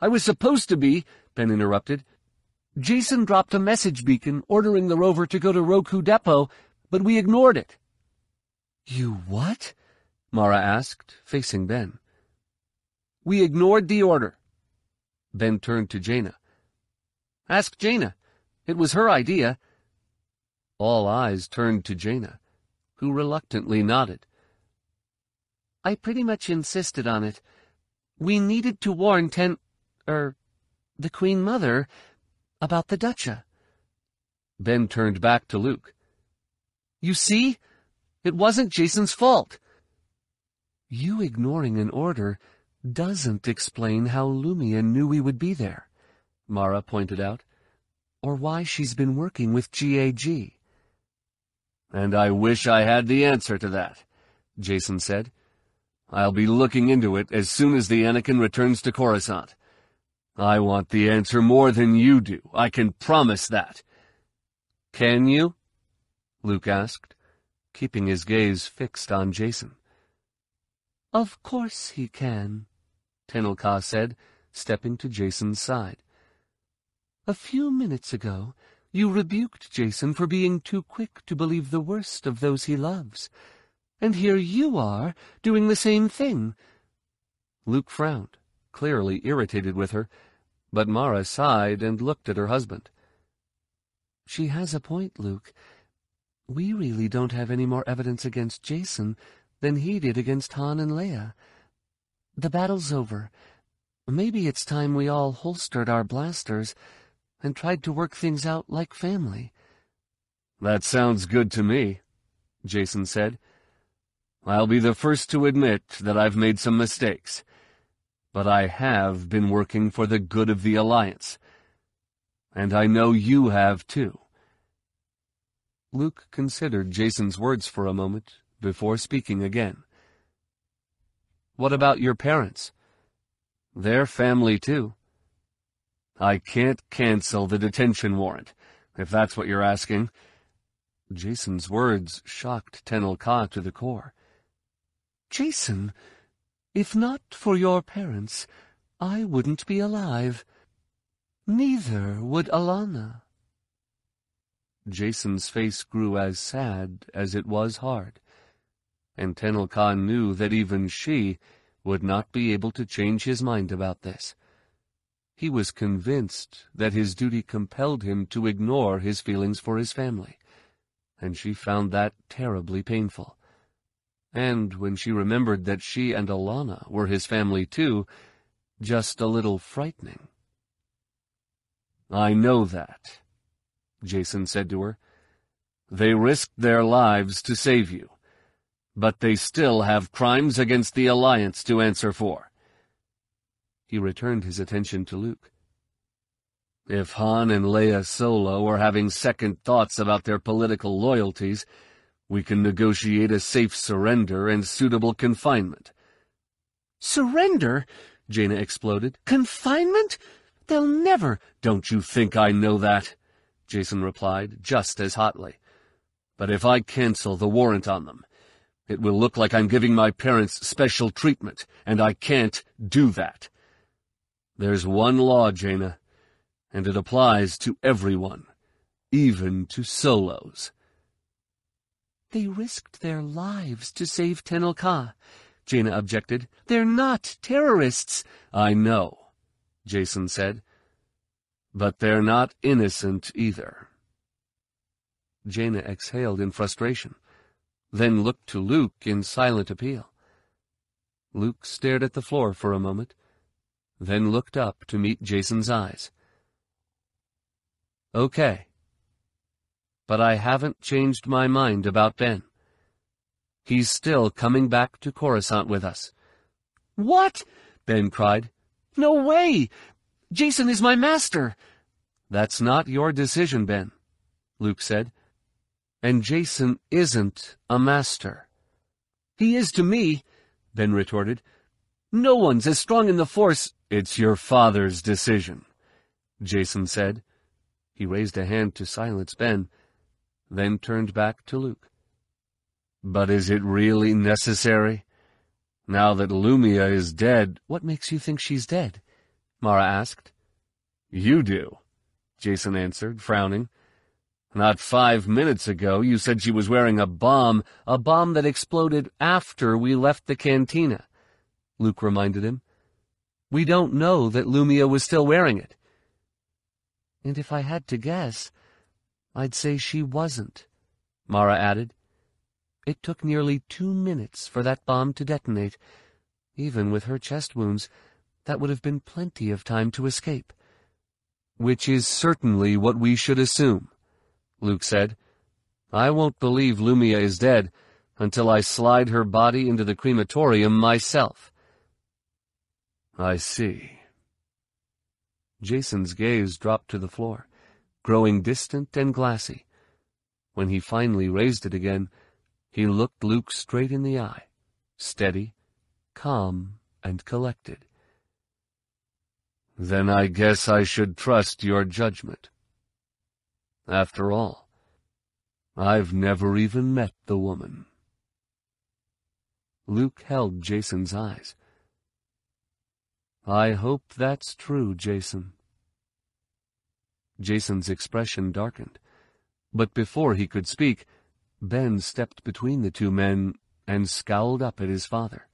I was supposed to be, Ben interrupted. Jacen dropped a message beacon ordering the rover to go to Roqoo Depot, but we ignored it. You what? Mara asked, facing Ben. We ignored the order. Ben turned to Jaina. Ask Jaina. It was her idea. All eyes turned to Jaina, who reluctantly nodded. I pretty much insisted on it. We needed to warn Ten... er... the Queen Mother about the Ducha. Ben turned back to Luke. You see? It wasn't Jacen's fault. You ignoring an order doesn't explain how Lumiya knew we would be there, Mara pointed out, or why she's been working with GAG. And I wish I had the answer to that, Jacen said. I'll be looking into it as soon as the Anakin returns to Coruscant. I want the answer more than you do, I can promise that. Can you? Luke asked, keeping his gaze fixed on Jacen. Of course he can, Tenel Ka said, stepping to Jacen's side. A few minutes ago, you rebuked Jacen for being too quick to believe the worst of those he loves. And here you are, doing the same thing. Luke frowned, clearly irritated with her, but Mara sighed and looked at her husband. She has a point, Luke. We really don't have any more evidence against Jacen than he did against Han and Leia. The battle's over. Maybe it's time we all holstered our blasters and tried to work things out like family. That sounds good to me, Jacen said. I'll be the first to admit that I've made some mistakes, but I have been working for the good of the Alliance. And I know you have, too. Luke considered Jacen's words for a moment before speaking again. What about your parents? They're family, too. I can't cancel the detention warrant, if that's what you're asking. Jacen's words shocked Tenel Ka to the core. Jacen, if not for your parents, I wouldn't be alive. Neither would Allana. Jacen's face grew as sad as it was hard and Tenel Ka knew that even she would not be able to change his mind about this. He was convinced that his duty compelled him to ignore his feelings for his family, and she found that terribly painful. And when she remembered that she and Allana were his family too, just a little frightening. I know that, Jacen said to her. They risked their lives to save you but they still have crimes against the Alliance to answer for. He returned his attention to Luke. If Han and Leia Solo are having second thoughts about their political loyalties, we can negotiate a safe surrender and suitable confinement. Surrender? Jaina exploded. Confinement? They'll never— Don't you think I know that? Jacen replied, just as hotly. But if I cancel the warrant on them, it will look like I'm giving my parents special treatment, and I can't do that. There's one law, Jaina, and it applies to everyone, even to solos. They risked their lives to save Tenel Ka, Jaina objected. They're not terrorists. I know, Jacen said. But they're not innocent either. Jaina exhaled in frustration, then looked to Luke in silent appeal. Luke stared at the floor for a moment, then looked up to meet Jacen's eyes. Okay. But I haven't changed my mind about Ben. He's still coming back to Coruscant with us. What? Ben cried. No way! Jacen is my master! That's not your decision, Ben, Luke said. And Jacen isn't a master. He is to me, Ben retorted. No one's as strong in the Force. It's your father's decision, Jacen said. He raised a hand to silence Ben, then turned back to Luke. But is it really necessary? Now that Lumiya is dead... What makes you think she's dead? Mara asked. You do, Jacen answered, frowning. Not five minutes ago you said she was wearing a bomb, a bomb that exploded after we left the cantina, Luke reminded him. We don't know that Lumiya was still wearing it. And if I had to guess, I'd say she wasn't, Mara added. It took nearly two minutes for that bomb to detonate. Even with her chest wounds, that would have been plenty of time to escape. Which is certainly what we should assume, Luke said. I won't believe Lumiya is dead until I slide her body into the crematorium myself. I see. Jacen's gaze dropped to the floor, growing distant and glassy. When he finally raised it again, he looked Luke straight in the eye, steady, calm, and collected. Then I guess I should trust your judgment. After all, I've never even met the woman. Luke held Jacen's eyes. I hope that's true, Jacen. Jacen's expression darkened, but before he could speak, Ben stepped between the two men and scowled up at his father.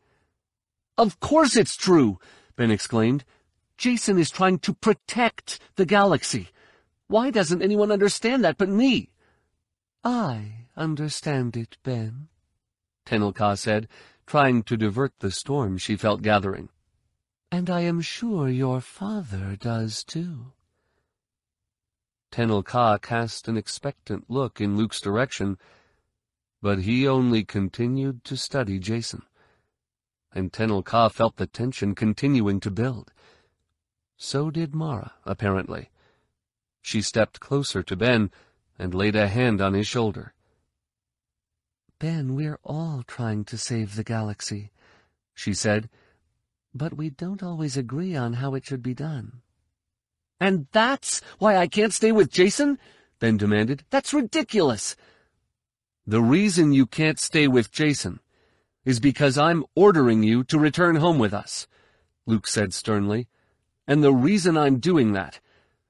Of course it's true, Ben exclaimed. Jacen is trying to protect the galaxy. Why doesn't anyone understand that but me? I understand it, Ben, Tenel Ka said, trying to divert the storm she felt gathering. And I am sure your father does too. Tenel Ka cast an expectant look in Luke's direction, but he only continued to study Jacen. And Tenel Ka felt the tension continuing to build. So did Mara, apparently. She stepped closer to Ben and laid a hand on his shoulder. Ben, we're all trying to save the galaxy, she said, but we don't always agree on how it should be done. And that's why I can't stay with Jacen? Ben demanded. That's ridiculous. The reason you can't stay with Jacen is because I'm ordering you to return home with us, Luke said sternly. And the reason I'm doing that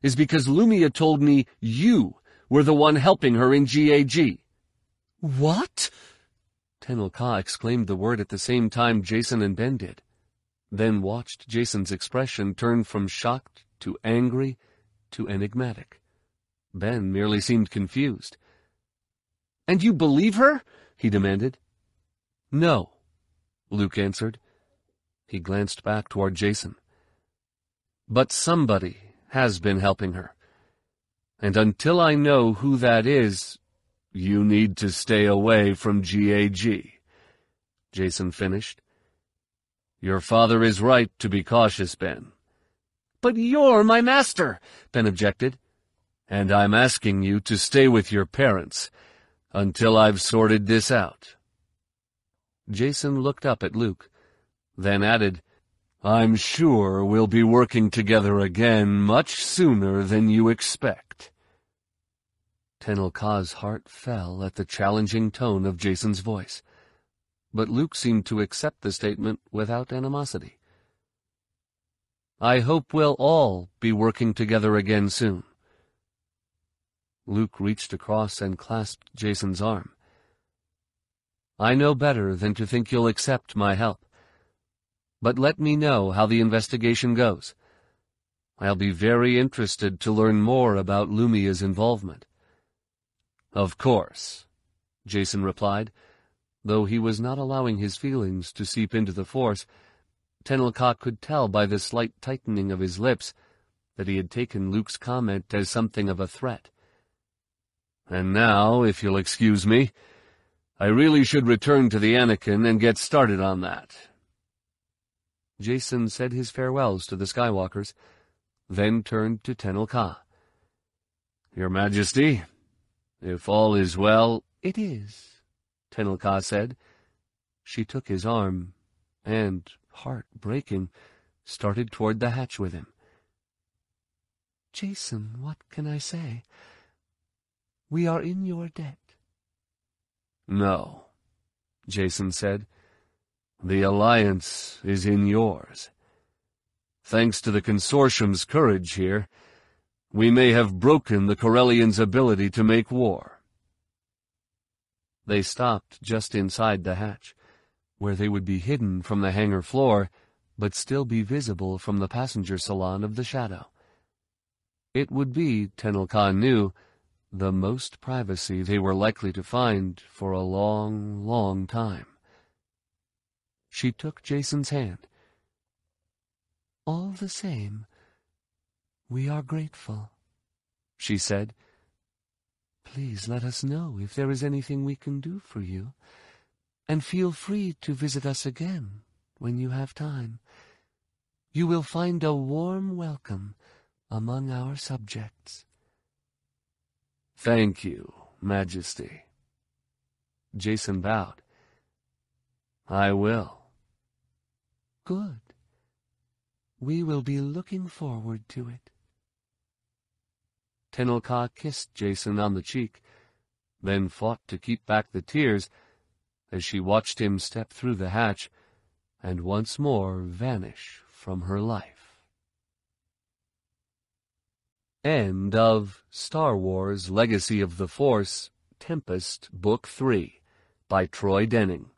is because Lumiya told me you were the one helping her in GAG. What? Tenel Ka exclaimed the word at the same time Jacen and Ben did, then watched Jacen's expression turn from shocked to angry to enigmatic. Ben merely seemed confused. And you believe her? he demanded. No, Luke answered. He glanced back toward Jacen. But somebody has been helping her. And until I know who that is, you need to stay away from GAG, Jacen finished. Your father is right to be cautious, Ben. But you're my master, Ben objected. And I'm asking you to stay with your parents until I've sorted this out. Jacen looked up at Luke, then added, I'm sure we'll be working together again much sooner than you expect. Tenel Ka's heart fell at the challenging tone of Jacen's voice, but Luke seemed to accept the statement without animosity. I hope we'll all be working together again soon. Luke reached across and clasped Jacen's arm. I know better than to think you'll accept my help. But let me know how the investigation goes. I'll be very interested to learn more about Lumiya's involvement. Of course, Jacen replied, though he was not allowing his feelings to seep into the Force. Tenel Ka could tell by the slight tightening of his lips that he had taken Luke's comment as something of a threat. And now, if you'll excuse me, I really should return to the Anakin and get started on that. Jacen said his farewells to the Skywalkers, then turned to Tenel Ka. Your Majesty, if all is well... It is, Tenel Ka said. She took his arm, and, heart breaking, started toward the hatch with him. Jacen, what can I say? We are in your debt. No, Jacen said. The Alliance is in yours. Thanks to the Consortium's courage here, we may have broken the Corellians' ability to make war. They stopped just inside the hatch, where they would be hidden from the hangar floor, but still be visible from the passenger salon of the Shadow. It would be, Tenel Ka knew, the most privacy they were likely to find for a long, long time. She took Jacen's hand. All the same, we are grateful, she said. Please let us know if there is anything we can do for you, and feel free to visit us again when you have time. You will find a warm welcome among our subjects. Thank you, Majesty. Jacen bowed. I will. Good. We will be looking forward to it. Tenel Ka kissed Jacen on the cheek, then fought to keep back the tears as she watched him step through the hatch and once more vanish from her life. End of Star Wars Legacy of the Force, Tempest, Book 3, by Troy Denning.